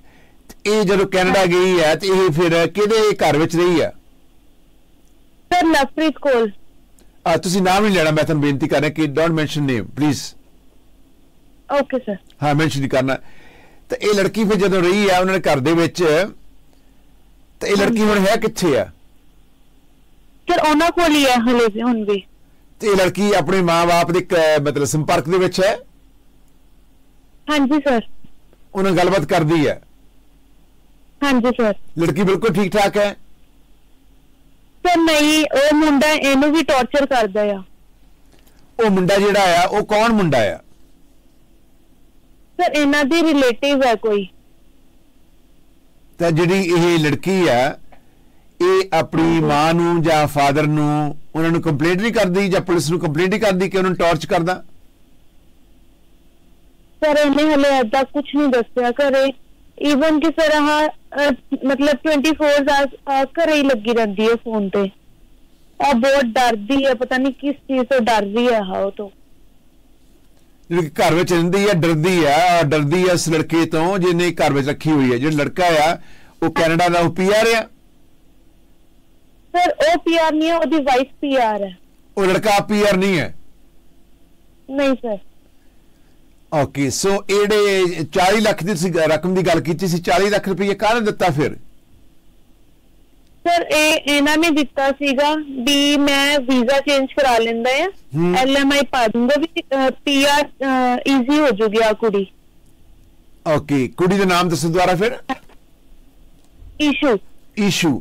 [SPEAKER 16] ਇਹ ਜਦੋਂ ਕੈਨੇਡਾ ਗਈ ਹੈ ਤੇ ਇਹ ਫਿਰ ਕਿਹਦੇ ਘਰ ਵਿੱਚ ਰਹੀ ਹੈ
[SPEAKER 33] ਸਰ ਲਵਪ੍ਰੀਤ ਕੋਲ
[SPEAKER 16] ਆ ਤੁਸੀਂ ਨਾਮ ਨਹੀਂ ਲੈਣਾ ਮੈਂ ਤੁਹਾਨੂੰ ਬੇਨਤੀ ਕਰ ਰਿਹਾ ਕਿ don't mention name please
[SPEAKER 33] okay sir
[SPEAKER 16] ਹਾਂ ਮੈਂਸ਼ਨ ਨਹੀਂ ਕਰਨਾ। ਤੇ ਇਹ ਲੜਕੀ ਫਿਰ ਜਦੋਂ ਰਹੀ ਹੈ ਉਹਨਾਂ ਦੇ ਘਰ ਦੇ ਵਿੱਚ ਤੇ ਇਹ ਲੜਕੀ ਹੁਣ ਹੈ ਕਿੱਥੇ ਆ?
[SPEAKER 33] ਸਰ ਉਹਨਾਂ ਕੋਲ ਹੀ ਹੈ ਹਲੇ ਵੀ ਹੁਣ ਵੀ।
[SPEAKER 16] ਤੇ ਇਹ ਲੜਕੀ ਆਪਣੇ ਮਾਂ-ਬਾਪ ਦੇ ਮਤਲਬ ਸੰਪਰਕ ਦੇ ਵਿੱਚ ਹੈ?
[SPEAKER 33] ਹਾਂਜੀ ਸਰ
[SPEAKER 16] ਉਹਨਾਂ ਗੱਲਬਾਤ ਕਰਦੀ ਹੈ?
[SPEAKER 33] ਹਾਂਜੀ ਸਰ
[SPEAKER 16] ਲੜਕੀ ਬਿਲਕੁਲ ਠੀਕ ਠਾਕ ਹੈ?
[SPEAKER 33] ਸਰ ਨਹੀਂ ਉਹ ਮੁੰਡਾ ਇਹਨੂੰ ਵੀ ਟੌਰਚਰ ਕਰਦਾ ਆ।
[SPEAKER 16] ਉਹ ਮੁੰਡਾ ਜਿਹੜਾ ਆ ਉਹ ਕੌਣ ਮੁੰਡਾ ਆ?
[SPEAKER 33] ਸਰ ਇਹਨਾਂ ਦੀ ਰਿਲੇਟਿਵ ਹੈ ਕੋਈ।
[SPEAKER 16] ਤਾਂ ਜਿਹੜੀ ਇਹ ਲੜਕੀ ਆ ਇਹ ਆਪਣੀ ਮਾਂ ਨੂੰ ਜਾਂ ਫਾਦਰ ਨੂੰ ਉਹਨਾਂ ਨੂੰ ਕੰਪਲੇਂਟ ਨਹੀਂ ਕਰਦੀ ਜਾਂ ਪੁਲਿਸ ਨੂੰ ਕੰਪਲੇਂਟ ਨਹੀਂ ਕਰਦੀ ਕਿ ਉਹਨਾਂ ਨੂੰ ਟੌਰਚ ਕਰਦਾ?
[SPEAKER 33] ਸਰ ਇਹਨੇ ਹਲੇ ਏਦਾਂ ਕੁਝ ਨਹੀਂ ਦੱਸਿਆ। ਘਰੇ ਈਵਨ ਕਿ ਸਰ ਅਹ, ਮਤਲਬ 24 ਆਵਰਸ ਘਰੇ ਹੀ ਲੱਗੀ ਰਹਿੰਦੀ ਹੈ ਫੋਨ ਤੇ। ਆ ਬਹੁਤ ਡਰਦੀ ਹੈ ਪਤਾ ਨਹੀਂ ਕਿਸ ਚੀਜ਼ ਤੋਂ ਡਰ ਰਹੀ ਹੈ ਉਹ ਤੋਂ।
[SPEAKER 16] ਜਿਹੜੀ ਘਰ ਵਿੱਚ ਰਹਿੰਦੀ ਆ ਡਰਦੀ ਆ ਔਰ ਡਰਦੀ ਆ ਇਸ ਲੜਕੇ ਤੋਂ ਜਿਹਨੇ ਘਰ ਵਿੱਚ ਰੱਖੀ ਹੋਈ ਹੈ ਜਿਹੜਾ ਲੜਕਾ ਆ ਉਹ ਕੈਨੇਡਾ ਦਾ ਉਹ ਪੀਆਰ ਆ?
[SPEAKER 33] ਸਰ ਉਹ ਪੀਆਰ ਨਹੀਂ ਹੈ ਉਹਦੀ ਵਾਈਫ ਪੀਆਰ ਹੈ।
[SPEAKER 16] ਉਹ ਲੜਕਾ ਪੀਆਰ ਨਹੀਂ ਹੈ?
[SPEAKER 33] ਨਹੀਂ ਸਰ।
[SPEAKER 16] ਓਕੇ ਸੋ ਇਹੜੇ 40 ਲੱਖ ਦੀ ਰਕਮ ਦੀ ਗੱਲ ਕੀਤੀ ਸੀ 40 ਲੱਖ ਰੁਪਏ ਕਾਹਨੇ ਦਿੱਤਾ ਫਿਰ?
[SPEAKER 33] ਸਰ ਇਹ ਇਹਨਾਂ ਨੇ ਦਿੱਤਾ ਸੀਗਾ ਵੀ ਮੈਂ ਵੀਜ਼ਾ ਚੇਂਜ ਕਰਾ ਲੈਂਦਾ ਆ। ਐਲਐਮਆਈ ਪਾ ਦੂੰਗਾ ਵੀ ਪੀਆਰ ਈਜ਼ੀ ਹੋ ਜੂਗੀ ਆ ਕੁੜੀ।
[SPEAKER 16] ਓਕੇ ਕੁੜੀ ਦਾ ਨਾਮ ਦੱਸੋ ਦੁਬਾਰਾ ਫਿਰ।
[SPEAKER 33] ਇਸ਼ੂ
[SPEAKER 16] ਈਸ਼ੂ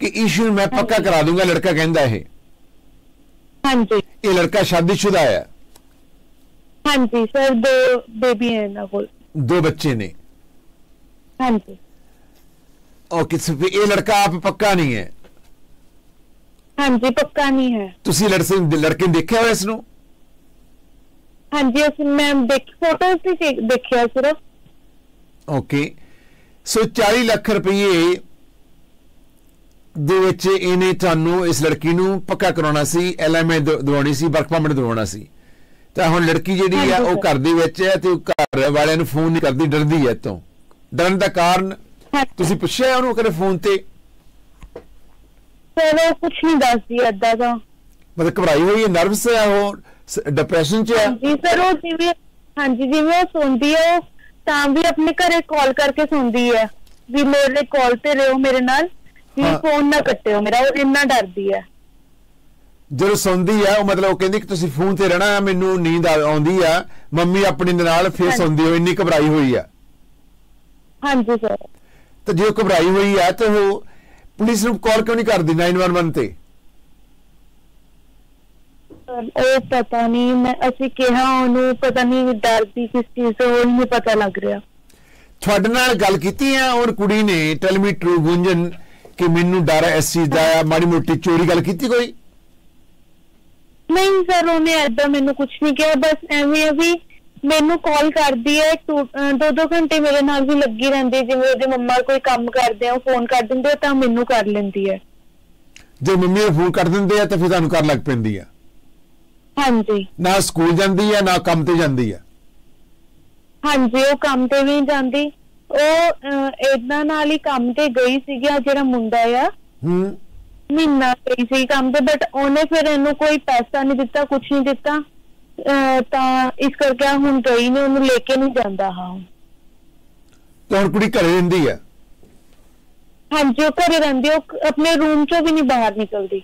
[SPEAKER 16] ਕਿ ਈਸ਼ੂ ਮੈਂ ਪੱਕਾ ਕਰਾ ਦੂੰਗਾ ਲੜਕਾ ਕਹਿੰਦਾ ਇਹ।
[SPEAKER 33] ਹਾਂਜੀ।
[SPEAKER 16] ਇਹ ਲੜਕਾ ਸ਼ਾਦੀशुदा ਹੈ।
[SPEAKER 33] ਹਾਂਜੀ ਸਰ ਦੋ ਬੇਬੀ ਹੈ ਇਹਨਾਂ ਕੋਲ।
[SPEAKER 16] ਦੋ ਬੱਚੇ ਨੇ।
[SPEAKER 33] ਹਾਂਜੀ।
[SPEAKER 16] ਓਕੇ ਸੋ ਫਿਰ ਇਹ ਲੜਕਾ ਆਪ ਪੱਕਾ ਨਹੀਂ ਹੈ।
[SPEAKER 33] ਹਾਂਜੀ ਪੱਕਾ ਨਹੀਂ ਹੈ।
[SPEAKER 16] ਤੁਸੀਂ ਲੜਕੇ ਲੜਕੇ ਦੇਖਿਆ ਹੋਇਆ ਇਸ ਨੂੰ
[SPEAKER 33] ਹਾਂਜੀ ਅਸੀਂ ਮੈਂ ਦੇਖ ਤੇ ਚੇ- ਦੇਖਿਆ ਸਿਰਫ।
[SPEAKER 16] ਓਕੇ ਸੋ 40 ਲੱਖ ਰੁਪਏ ਦੇ ਵਿੱਚ ਇਹਨੇ ਤੁਹਾਨੂੰ ਇਸ ਲੜਕੀ ਨੂੰ ਪੱਕਾ ਕਰਾਉਣਾ ਸੀ ਐਲਐਮਏ ਦਵਾਉਣੀ ਸੀ ਵਰਕ ਪਰਮਿਟ ਦਵਾਉਣਾ ਸੀ। ਤਾਂ ਹੁਣ ਲੜਕੀ ਜਿਹੜੀ ਆ ਉਹ। ਘਰ ਦੇ ਵਿੱਚ ਹੈ ਤੇ ਉਹ ਘਰ ਵਾਲਿਆਂ ਨੂੰ ਫੋਨ ਨਹੀਂ ਕਰਦੀ ਡਰਦੀ ਹੈ ਤੋਂ ਡਰਨ ਦਾ ਕਾਰਨ ਤੁਸੀਂ ਪੁੱਛਿਆ ਉਹਨੂੰ ਕਦੇ ਫੋਨ ਤੇ?
[SPEAKER 33] ਉਹ ਕੁਝ ਨਹੀਂ ਦੱਸਦੀ ਏਦਾਂ ਦਾ
[SPEAKER 16] ਮਤਲਬ ਘਬਰਾਈ ਹੋਈ ਹੈ ਨਰਵਸ ਹੈ ਉਹ ਡਿਪਰੈਸ਼ਨ ਚ ਹੈ?
[SPEAKER 33] ਹਾਂਜੀ ਸਰ ਉਹ ਜਿਵੇਂ ਹਾਂਜੀ ਜਿਵੇਂ ਉਹ ਸੌਂਦੀ ਹੈ ਉਹ ਤਾਂ ਵੀ ਆਪਣੇ ਘਰੇ ਕਾਲ ਕਰਕੇ ਸੌਂਦੀ ਹੈ। ਵੀ ਮੇਰੇ ਕਾਲ ਤੇ ਰਹੋ ਮੇਰੇ ਨਾਲ ਵੀ
[SPEAKER 16] ਹਾਂ।
[SPEAKER 33] ਫੋਨ ਨਾ ਕੱਟਿਓ ਮੇਰਾ ਉਹ ਇੰਨਾ ਡਰਦੀ ਹੈ।
[SPEAKER 16] ਜਦੋਂ ਸੌਂਦੀ ਆ ਉਹ ਮਤਲਬ ਉਹ ਕਹਿੰਦੀ ਕਿ ਤੁਸੀਂ ਫੋਨ ਤੇ ਰਹਿਣਾ ਆ, ਮੈਨੂੰ ਨੀਂਦ ਆ- ਆਉਂਦੀ ਆ ਮੰਮੀ ਆਪਣੀ ਦੇ ਨਾਲ ਫਿਰ
[SPEAKER 33] ਹਾਂਜੀ।
[SPEAKER 16] ਸੌਂਦੀ ਹੋ ਇੰਨੀ ਘਬਰਾਈ ਹੋਈ ਆ
[SPEAKER 33] ਹਾਂਜੀ ਸਰ।
[SPEAKER 16] ਤੇ ਜੇ ਘਬਰਾਈ ਹੋਈ ਆ ਤਾਂ ਉਹ ਪੁਲਿਸ ਨੂੰ ਕਾਲ ਕਿਉਂ ਨਹੀਂ ਕਰਦੀ 911 ਤੇ?
[SPEAKER 33] ਉਹ ਪਤਾ ਨਹੀਂ ਮੈਂ ਅਸੀਂ ਕਿਹਾ ਉਹਨੂੰ ਪਤਾ ਨਹੀਂ ਡਰਦੀ ਕਿਸ ਚੀਜ਼ ਤੋਂ ਉਹ ਨਹੀਂ ਪਤਾ ਲੱਗ ਰਿਹਾ।
[SPEAKER 16] ਤੁਹਾਡੇ ਨਾਲ ਗੱਲ ਕੀਤੀ ਆ ਔਰ ਕੁੜੀ ਨੇ ਟੈਲ ਮੀ ਟਰੂ ਗੁੰਜਨ ਕਿ ਮੈਨੂੰ ਡਰ ਹੈ ਇਸ ਚੀਜ਼ ਦਾ ਆ ਮਾੜੀ ਮੋਟੀ ਚੋਰੀ ਗੱਲ ਕੀਤੀ ਕੋਈ?
[SPEAKER 33] ਨਹੀਂ ਸਰ ਉਹਨੇ ਐਦਾਂ ਮੈਨੂੰ ਕੁਝ ਨਹੀਂ ਕਿਹਾ ਬਸ ਐਵੇਂ ਆ ਵੀ ਮੈਨੂੰ ਕਾਲ ਕਰਦੀ ਹੈ ਦੋ ਦੋ ਘੰਟੇ ਮੇਰੇ ਨਾਲ ਵੀ ਲੱਗੀ ਰਹਿੰਦੀ। ਜਿਵੇਂ ਉਹਦੇ ਮੰਮਾ ਕੋਈ ਕੰਮ ਕਰਦੇ ਆ ਫੋਨ ਕਰ ਦਿੰਦੇ ਤਾਂ ਮੈਨੂੰ ਕਰ ਲੈਂਦੀ ਹੈ।
[SPEAKER 16] ਜੇ ਮੰਮੀ ਨੂੰ ਫੋਨ ਕਰ ਦਿੰਦੇ ਆ ਤਾਂ ਫਿਰ ਤੁਹਾਨੂੰ ਕਰ ਲੱਗ ਪੈਂਦੀ ਆ
[SPEAKER 33] ਹਾਂਜੀ।
[SPEAKER 16] ਨਾ ਸਕੂਲ ਜਾਂਦੀ ਆ ਨਾ ਕੰਮ ਤੇ ਜਾਂਦੀ ਆ
[SPEAKER 33] ਹਾਂਜੀ ਉਹ ਕੰਮ ਤੇ ਵੀ ਜਾਂਦੀ। ਉਹ ਇਦਾਂ ਨਾਲ ਹੀ ਕੰਮ ਤੇ ਗਈ ਸੀਗੀ ਆ ਜਿਹੜਾ ਮੁੰਡਾ ਆ।
[SPEAKER 16] ਹੂੰ।
[SPEAKER 33] ਮਹੀਨਾ ਗਈ ਸੀ ਕੰਮ ਤੇ ਬਟ ਉਹਨੇ ਫਿਰ ਇਹਨੂੰ ਕੋਈ ਪੈਸਾ ਨਹੀਂ ਦਿੱਤਾ ਕੁਝ ਨਹੀਂ ਦਿੱਤਾ। ਤਾਂ ਇਸ ਕਰਕੇ ਹੁਣ ਗਈ ਨੇ ਉਹਨੂੰ ਲੈ ਕੇ ਨਹੀਂ ਜਾਂਦਾ ਹਾਂ।
[SPEAKER 16] ਹੁਣ ਕੁੜੀ ਘਰੇ ਰਹਿੰਦੀ ਆ?
[SPEAKER 33] ਹਾਂਜੀ ਉਹ ਘਰੇ ਰਹਿੰਦੀ ਉਹ ਆਪਣੇ ਰੂਮ ਚੋਂ ਵੀ ਨਹੀਂ ਬਾਹਰ ਨਿਕਲਦੀ।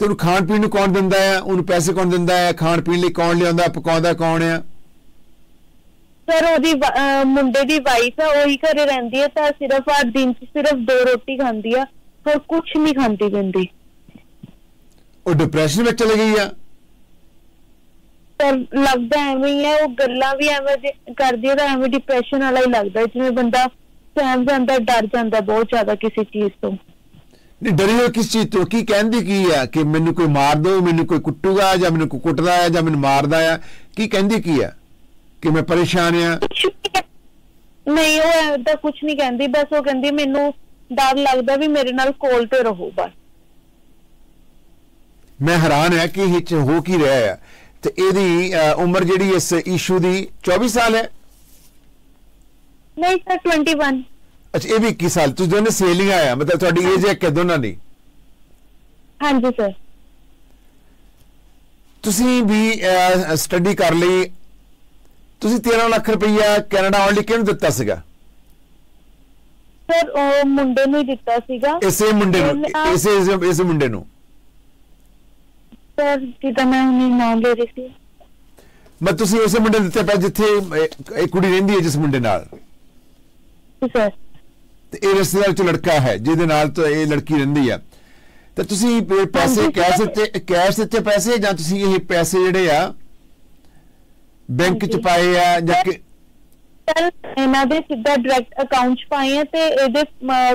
[SPEAKER 16] ਤੇ ਉਹਨੂੰ ਖਾਣ ਪੀਣ ਨੂੰ ਕੌਣ ਦਿੰਦਾ ਆ? ਉਹਨੂੰ ਪੈਸੇ ਕੌਣ ਦਿੰਦਾ ਆ? ਖਾਣ ਪੀਣ ਲਈ ਕੌਣ ਲਿਆਉਂਦਾ ਪਕਾਉਂਦਾ ਕੌਣ ਆ?
[SPEAKER 33] ਸਰ ਉਹਦੀ ਮੁੰਡੇ ਦੀ ਵਾਈਫ ਆ ਉਹੀ ਘਰੇ ਰਹਿੰਦੀ ਹੈ ਤਾਂ ਸਿਰਫ ਆ ਦਿਨ ਚ ਸਿਰਫ ਦੋ ਰੋਟੀ ਖਾਂਦੀ ਆ ਹੋਰ ਕੁਝ ਨਹੀਂ ਖਾਂਦੀ ਪਿੰਦੀ
[SPEAKER 16] ਉਹ ਡਿਪਰੈਸ਼ਨ ਵਿੱਚ ਚਲੀ ਗਈ ਆ?
[SPEAKER 33] ਪਰ ਲੱਗਦਾ ਐਵੇਂ ਹੀ ਹੈ ਉਹ ਗੱਲਾਂ ਵੀ ਐਵੇਂ ਕਰਦੀ ਹੈ ਤਾਂ ਐਵੇਂ ਡਿਪਰੈਸ਼ਨ ਵਾਲਾ ਹੀ ਲੱਗਦਾ ਜਿਵੇਂ ਬੰਦਾ ਸਹਿਮ ਜਾਂਦਾ ਡਰ ਜਾਂਦਾ ਬਹੁਤ ਜ਼ਿਆਦਾ ਕਿਸੇ ਚੀਜ਼ ਤੋਂ।
[SPEAKER 16] ਨਹੀਂ ਡਰੀ ਕਿਸ ਚੀਜ਼ ਤੋਂ? ਕੀ ਕਹਿੰਦੀ ਕੀ ਆ? ਕਿ ਮੈਨੂੰ ਕੋਈ ਮਾਰ ਦੋ ਮੈਨੂੰ ਕੋਈ ਕੁੱਟੂਗਾ ਜਾਂ ਮੈਨੂੰ ਕੋਈ ਕੁੱਟਦਾ ਆ ਜਾਂ ਮੈਨੂੰ ਮਾਰਦਾ ਆ? ਕੀ ਕਹਿੰਦੀ ਕੀ ਆ? ਕਿ ਮੈਂ ਪਰੇਸ਼ਾਨ ਆ?
[SPEAKER 33] ਨਹੀਂ ਉਹ ਐਦਾਂ ਕੁਝ ਨਹੀਂ ਕਹਿੰਦੀ ਬਸ ਉਹ ਕਹਿੰਦੀ ਮੈਨੂੰ ਡਰ ਲੱਗਦਾ ਵੀ ਮੇਰੇ ਨਾਲ ਕੋਲ ਤੇ ਰਹੋ ਬਸ।
[SPEAKER 16] ਮੈਂ ਹੈਰਾਨ ਆ ਕਿ ਇਹ ਚ ਹੋ ਕੀ ਰਿਹਾ ਆ। ਤੇ ਇਹਦੀ ਉਮਰ ਜਿਹੜੀ ਇਸ ਇਸ਼ੂ ਦੀ 24 ਸਾਲ ਹੈ?
[SPEAKER 33] ਨਹੀਂ ਸਰ 21
[SPEAKER 16] ਅੱਛਾ ਇਹ ਵੀ 21 ਸਾਲ। ਤੁਸੀਂ ਦੋਨੇ ਸੇਲਿੰਗ ਆਇਆ ਮਤਲਬ ਤੁਹਾਡੀ ਏਜ ਹੈ ਕਿ ਦੋਨਾਂ ਦੀ?
[SPEAKER 33] ਹਾਂਜੀ ਸਰ।
[SPEAKER 16] ਤੁਸੀਂ ਵੀ ਸਟੱਡੀ ਕਰ ਲਈ। ਤੁਸੀਂ 13 ਲੱਖ ਰੁਪਈਆ ਕੈਨੇਡਾ ਆਉਣ ਲਈ ਕਿਹਨੂੰ ਦਿੱਤਾ ਸੀਗਾ?
[SPEAKER 33] ਸਰ ਉਹ ਮੁੰਡੇ ਨੂੰ ਦਿੱਤਾ ਸੀਗਾ।
[SPEAKER 16] ਇਸੇ ਮੁੰਡੇ ਨੂੰ ਇਸੇ- ਇਸੇ ਮੁੰਡੇ ਨੂੰ।
[SPEAKER 33] ਸਰ ਜਿੱਦਾਂ ਮੈਂ ਹੁਣੇ ਨਾਮ ਲੈ ਰਹੀ ਸੀ।
[SPEAKER 16] ਮੈਂ ਤੁਸੀਂ ਉਸੇ ਮੁੰਡੇ ਨੂੰ ਦਿੱਤੇ ਪਏ ਜਿੱਥੇ ਇਹ- ਇਹ ਕੁੜੀ ਰਹਿੰਦੀ ਹੈ ਜਿਸ ਮੁੰਡੇ ਨਾਲ?
[SPEAKER 33] ਸਰ।
[SPEAKER 16] ਤੇ ਇਹ ਰਿਸ਼ਤੇਦਾਰ ਚ ਲੜਕਾ ਹੈ ਜਿਹਦੇ ਨਾਲ ਤਾਂ ਇਹ ਲੜਕੀ ਰਹਿੰਦੀ ਆ। ਤੇ ਤੁਸੀਂ ਇਹ ਪੈਸੇ
[SPEAKER 33] ਹਾਂਜੀ,
[SPEAKER 16] ਕੈਸ਼। ਦਿੱਤੇ ਕੈਸ਼ ਦਿੱਤੇ ਪੈਸੇ ਜਾਂ ਤੁਸੀਂ ਇਹ ਪੈਸੇ ਜਿਹੜੇ ਆ ਬੈਂਕ ਚ ਪਾਏ ਆ ਜਾਂ ਕਿ
[SPEAKER 33] ਸਰ ਇਹਨਾਂ ਦੇ ਸਿੱਧਾ ਡਾਇਰੈਕਟ ਅਕਾਊਂਟ 'ਚ ਪਾਏ ਆ ਤੇ ਇਹਦੇ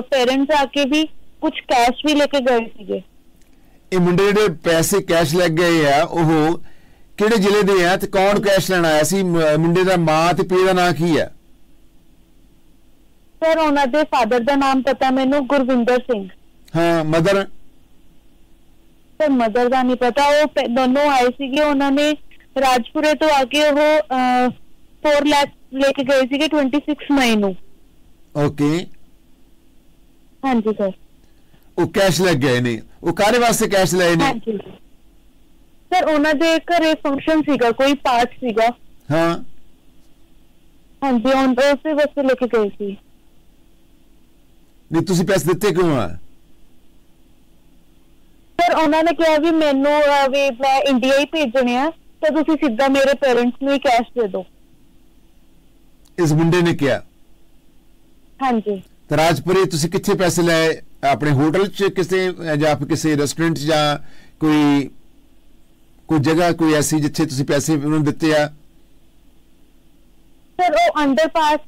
[SPEAKER 33] ਪੇਰੈਂਟਸ ਆ ਕੇ ਵੀ ਕੁਝ ਕੈਸ਼ ਵੀ ਲੈ ਕੇ ਗਏ ਸੀਗੇ।
[SPEAKER 16] ਇਹ ਮੁੰਡੇ ਜਿਹੜੇ ਪੈਸੇ ਕੈਸ਼ ਲੈ ਗਏ ਆ ਉਹ ਕਿਹੜੇ ਜ਼ਿਲ੍ਹੇ ਦੇ ਆ ਤੇ ਕੌਣ ਕੈਸ਼ ਲੈਣ ਆਇਆ ਸੀ? ਮੁੰਡੇ ਦਾ ਮਾਂ ਤੇ ਪਿਓ ਦਾ ਨਾਂ ਕੀ ਹੈ
[SPEAKER 33] ਸਰ ਉਹਨਾਂ ਦੇ ਫਾਦਰ ਦਾ ਨਾਮ ਪਤਾ ਮੈਨੂੰ ਗੁਰਵਿੰਦਰ ਸਿੰਘ।
[SPEAKER 16] ਹਾਂ ਮਦਰ
[SPEAKER 33] ਸਰ ਮਦਰ ਦਾ ਨਹੀਂ ਪਤਾ। ਉਹ ਦੋਨੋਂ ਆਏ ਸੀਗੇ। ਉਹਨਾਂ ਨੇ ਰਾਜਪੁਰੇ ਤੋਂ ਆ ਕੇ ਉਹ 4 ਲੱਖ ਲੈ ਕੇ ਗਏ ਸੀਗੇ 26 ਮਈ ਨੂੰ।
[SPEAKER 16] ਓਕੇ
[SPEAKER 33] ਹਾਂਜੀ ਸਰ
[SPEAKER 16] ਉਹ ਕੈਸ਼ ਲੈ ਗਏ ਨੇ। ਉਹ ਕਾਹਦੇ ਵਾਸਤੇ ਕੈਸ਼ ਲਏ ਨੇ?
[SPEAKER 33] ਸਰ ਉਹਨਾਂ ਦੇ ਘਰੇ ਫੰਕਸ਼ਨ ਸੀਗਾ ਕੋਈ ਪਾਠ ਸੀਗਾ।
[SPEAKER 16] ਹਾਂ।
[SPEAKER 33] ਹਾਂਜੀ ਉਹ ਉਸੇ ਵਾਸਤੇ ਲੈ ਕੇ ਗਏ ਸੀ।
[SPEAKER 16] ਨਹੀਂ ਤੁਸੀਂ ਪੈਸੇ ਦਿੱਤੇ ਕਿਉਂ ਆ?
[SPEAKER 33] ਸਰ ਉਹਨਾਂ ਨੇ ਕਿਹਾ ਵੀ ਮੈਨੂੰ ਵੀ ਮੈਂ ਇੰਡੀਆ ਹੀ ਭੇਜਣੇ ਆ ਤਾਂ ਤੁਸੀਂ ਸਿੱਧਾ ਮੇਰੇ ਪੇਰੈਂਟਸ ਨੂੰ ਹੀ ਕੈਸ਼ ਦੇ ਦਿਓ।
[SPEAKER 16] ਇਸ ਮੁੰਡੇ ਨੇ ਕਿਹਾ।
[SPEAKER 33] ਹਾਂਜੀ।
[SPEAKER 16] ਤਾਂ ਰਾਜਪੁਰੇ ਤੁਸੀਂ ਕਿੱਥੇ ਪੈਸੇ ਲਏ ਆਪਣੇ ਹੋਟਲ 'ਚ ਕਿਸੇ ਜਾਂ ਕਿਸੇ ਰੈਸਟੋਰੈਂਟ 'ਚ ਜਾਂ ਕੋਈ ਕੋਈ ਜਗ੍ਹਾ ਕੋਈ ਐਸੀ ਜਿੱਥੇ ਤੁਸੀਂ ਪੈਸੇ ਉਹਨਾਂ ਨੂੰ ਦਿੱਤੇ ਆ?
[SPEAKER 33] ਸਰ ਉਹ ਅੰਡਰਪਾਸ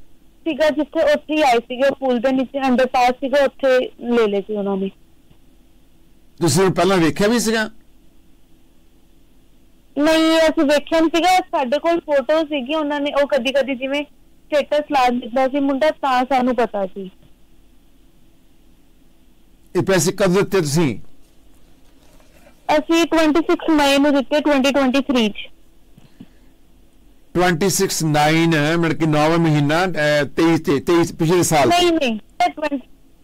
[SPEAKER 33] ਸੀਗਾ ਜਿੱਥੇ ਉੱਥੇ ਆਏ ਸੀਗੇ ਪੁਲ ਦੇ ਨੀਚੇ ਅੰਡਰਪਾਸ ਸੀਗਾ ਉੱਥੇ ਲੈ ਲਏ ਸੀ ਉਹਨਾਂ ਨੇ।
[SPEAKER 16] ਤੁਸੀਂ ਪਹਿਲਾਂ ਵੇਖਿਆ ਵੀ ਸੀਗਾ?
[SPEAKER 33] ਨਹੀਂ ਅਸੀਂ ਵੇਖਿਆ ਨਹੀਂ ਸੀਗਾ। ਸਾਡੇ ਕੋਲ ਫੋਟੋ ਸੀਗੀ ਉਹਨਾਂ ਨੇ। ਉਹ ਕਦੀ ਕਦੀ ਜਿਵੇਂ ਸਟੇਟਸ ਲਾ ਦਿੰਦਾ ਸੀ ਮੁੰਡਾ ਤਾਂ ਸਾਨੂੰ ਪਤਾ ਸੀ।
[SPEAKER 16] ਇਹ ਪੈਸੇ ਕਦ ਦਿੱਤੇ ਤੁਸੀਂ?
[SPEAKER 33] ਅਸੀਂ 26 ਮਈ ਨੂੰ ਦਿੱਤੇ 2023 ਚ।
[SPEAKER 16] 26 9 ਮਿਲ ਕੇ 9 ਮਹੀਨਾ ਅਹ, 23 ਤੇ 23 ਪਿਛਲੇ ਸਾਲ
[SPEAKER 33] ਨਹੀਂ ਨਹੀਂ ਇਹ 20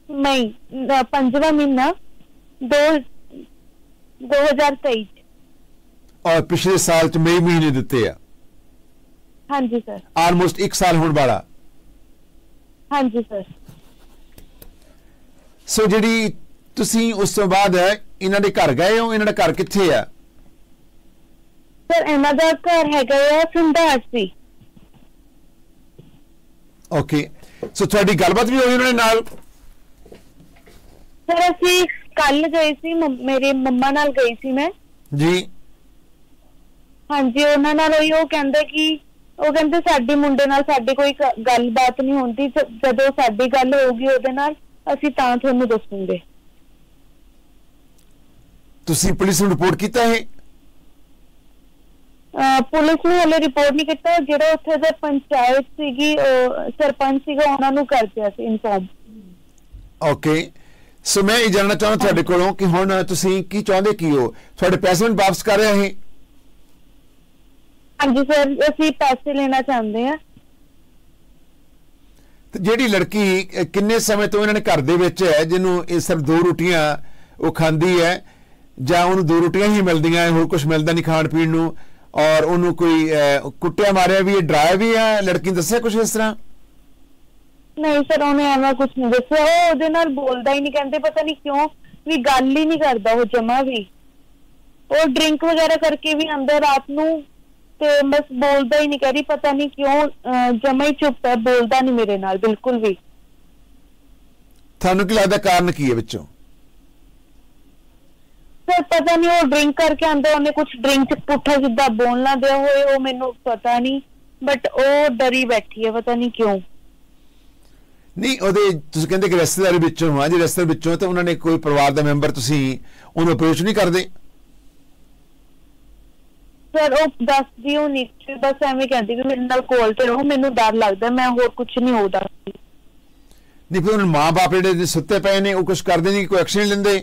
[SPEAKER 33] ਮਈ ਪੰਜਵਾਂ ਮਹੀਨਾ ਦੋ 2023 ਚ।
[SPEAKER 16] ਔਰ ਪਿਛਲੇ ਸਾਲ ਚ ਮਈ ਮਹੀਨੇ ਦਿੱਤੇ ਆ।
[SPEAKER 33] ਹਾਂਜੀ ਸਰ।
[SPEAKER 16] ਆਲਮੋਸਟ 1 ਸਾਲ ਹੋਣ ਵਾਲਾ।
[SPEAKER 33] ਹਾਂਜੀ ਸਰ।
[SPEAKER 16] ਸੋ ਜਿਹੜੀ ਤੁਸੀਂ ਉਸ ਤੋਂ ਬਾਅਦ ਇਹਨਾਂ ਦੇ ਘਰ ਗਏ ਹੋ ਇਹਨਾਂ ਦਾ ਘਰ ਕਿੱਥੇ ਆ
[SPEAKER 33] ਸਰ ਇਹਨਾਂ ਦਾ ਘਰ ਹੈਗਾ ਆ ਸੰਧਾਰ ਸੀ
[SPEAKER 16] ਓਕੇ ਸੋ ਤੁਹਾਡੀ ਗੱਲਬਾਤ ਵੀ ਹੋਈ ਉਹਨਾਂ ਦੇ ਨਾਲ?
[SPEAKER 33] ਸਰ ਅਸੀਂ ਕੱਲ ਗਏ ਸੀ ਮੇਰੇ ਮੰਮਾ ਨਾਲ ਗਈ ਸੀ ਮੈਂ।
[SPEAKER 16] ਜੀ।
[SPEAKER 33] ਹਾਂਜੀ ਉਹਨਾਂ ਨਾਲ ਹੋਈ ਉਹ ਕਹਿੰਦੇ ਕਿ ਉਹ ਕਹਿੰਦੇ ਸਾਡੀ ਮੁੰਡੇ ਨਾਲ ਸਾਡੀ ਕੋਈ ਗੱਲਬਾਤ ਨਹੀਂ ਹੁੰਦੀ ਜਦੋਂ ਸਾਡੀ ਗੱਲ ਹੋਊਗੀ ਉਹਦੇ ਨਾਲ। ਅਸੀਂ ਤਾਂ ਤੁਹਾਨੂੰ ਦੱਸੂਗੇ
[SPEAKER 16] ਤੁਸੀਂ ਪੁਲਿਸ ਨੂੰ ਰਿਪੋਰਟ ਕੀਤਾ ਹੈ
[SPEAKER 33] ਪੁਲਿਸ ਨੇ ਹਲੇ ਰਿਪੋਰਟ ਨਹੀਂ ਕੀਤਾ। ਜਿਹੜਾ ਉੱਥੇ ਦਾ ਪੰਚਾਇਤ ਸੀਗੀ ਸਰਪੰਚ ਸੀਗਾ ਉਹਨਾਂ ਨੂੰ ਕਰ ਦਿਆ ਸੀ ਇਨਫੋਰਮ
[SPEAKER 16] ਓਕੇ ਸੋ ਮੈਂ ਇਹ ਜਾਣਨਾ ਚਾਹੁੰਦਾ ਤੁਹਾਡੇ ਕੋਲੋਂ ਕਿ ਹੁਣ ਤੁਸੀਂ ਕੀ ਚਾਹੁੰਦੇ ਕੀ ਹੋ? ਤੁਹਾਡੇ ਪੈਸੇ ਵਾਪਸ ਕਰ ਰਹੇ ਹੈ
[SPEAKER 33] ਹਾਂਜੀ ਸਰ ਅਸੀਂ ਪੈਸੇ ਲੈਣਾ ਚਾਹੁੰਦੇ ਆ।
[SPEAKER 16] ਤੇ ਜਿਹੜੀ ਲੜਕੀ ਕਿੰਨੇ ਸਮੇਂ ਤੋਂ ਇਹਨਾਂ ਨੇ ਘਰ ਦੇ ਵਿੱਚ ਹੈ, ਜਿਹਨੂੰ ਇਹ ਸਿਰਫ ਦੋ ਰੋਟੀਆਂ ਉਹ ਖਾਂਦੀ ਹੈ, ਜਾਂ ਉਹਨੂੰ ਦੋ ਰੋਟੀਆਂ ਹੀ ਮਿਲਦੀਆਂ ਹੋਰ ਕੁਝ ਮਿਲਦਾ ਨਹੀਂ ਖਾਣ ਪੀਣ ਨੂੰ, ਔਰ ਉਹਨੂੰ ਕੋਈ ਕੁੱਟਿਆ ਮਾਰਿਆ ਵੀ ਡਰਾਇਆ ਵੀ ਹੈ, ਲੜਕੀ ਨੇ ਦੱਸਿਆ ਕੁਝ ਇਸ ਤਰ੍ਹਾਂ?
[SPEAKER 33] ਨਹੀਂ ਸਰ, ਉਹਨੇ ਐਵੇਂ ਕੁਝ ਨਹੀਂ ਦੱਸਿਆ। ਉਹ ਉਹਦੇ ਨਾਲ ਬੋਲਦਾ ਹੀ ਨਹੀਂ, ਕਹਿੰਦੇ ਪਤਾ ਨਹੀਂ ਕਿਉਂ ਵੀ ਗੱਲ ਹੀ ਨਹੀਂ ਕਰਦਾ ਉਹ ਜਮਾ ਵੀ। ਉਹ ਡਰਿੰਕ ਵਗੈਰਾ ਕਰਕੇ ਵੀ ਆਂਦਾ ਰਾਤ ਨੂੰ। ਤੇ ਬਸ ਬੋਲਦਾ ਹੀ ਨਹੀਂ ਕਰੀ ਪਤਾ ਨਹੀਂ ਕਿਉਂ ਜਮਾ ਹੀ ਚੁੱਪ ਹੈ ਬੋਲਦਾ ਨਹੀਂ ਮੇਰੇ ਨਾਲ ਬਿਲਕੁਲ ਵੀ।
[SPEAKER 16] ਤੁਹਾਨੂੰ ਕੀ ਲੱਗਦਾ ਕਾਰਨ ਕੀ ਹੈ ਵਿੱਚੋਂ?
[SPEAKER 33] ਸਰ ਪਤਾ ਨਹੀਂ ਉਹ ਡਰਿੰਕ ਕਰਕੇ ਆਂਦਾ ਉਹਨੇ ਕੁਝ ਡਰਿੰਕ ਚ ਪੁੱਠਾ ਸਿੱਧਾ ਬੋਲਣਾ ਦਿਆ ਹੋਏ ਉਹ ਮੈਨੂੰ ਪਤਾ ਨਹੀਂ ਬਟ ਉਹ ਡਰੀ ਬੈਠੀ ਹੈ ਪਤਾ ਨਹੀਂ ਕਿਉਂ।
[SPEAKER 16] ਨਹੀਂ ਉਹਦੇ ਤੁਸੀਂ ਕਹਿੰਦੇ ਕਿ ਰਿਸ਼ਤੇਦਾਰੀ ਵਿੱਚੋਂ ਆ ਜੇ ਰਿਸ਼ਤੇਦਾਰ ਵਿੱਚੋਂ ਤਾਂ ਉਹਨਾਂ ਨੇ ਕੋਈ ਪਰਿਵਾਰ ਦਾ ਮੈਂਬਰ ਤੁਸੀਂ ਉਹਨੂੰ ਅਪਰੋਚ ਨਹੀਂ ਕਰਦੇ।
[SPEAKER 33] ਸਰ ਉਹ ਦੱਸਦੀ ਉਹ ਨਹੀਂ ਬਸ ਐਵੇਂ ਕਹਿੰਦੀ ਵੀ ਮੇਰੇ ਨਾਲ ਕੋਲ ਤੇ ਰਹੋ ਮੈਨੂੰ ਡਰ ਲੱਗਦਾ ਮੈਂ ਹੋਰ ਕੁਝ ਨਹੀਂ ਹੋਦਾ
[SPEAKER 16] ਨਹੀਂ ਫਿਰ ਉਹਨਾਂ ਮਾਂ-ਬਾਪ ਜਿਹੜੇ ਸੁੱਤੇ ਪਏ ਨੇ ਉਹ ਕੁਝ ਕਰਦੇ ਨਹੀਂ ਕੋਈ ਐਕਸ਼ਨ ਲੈਂਦੇ?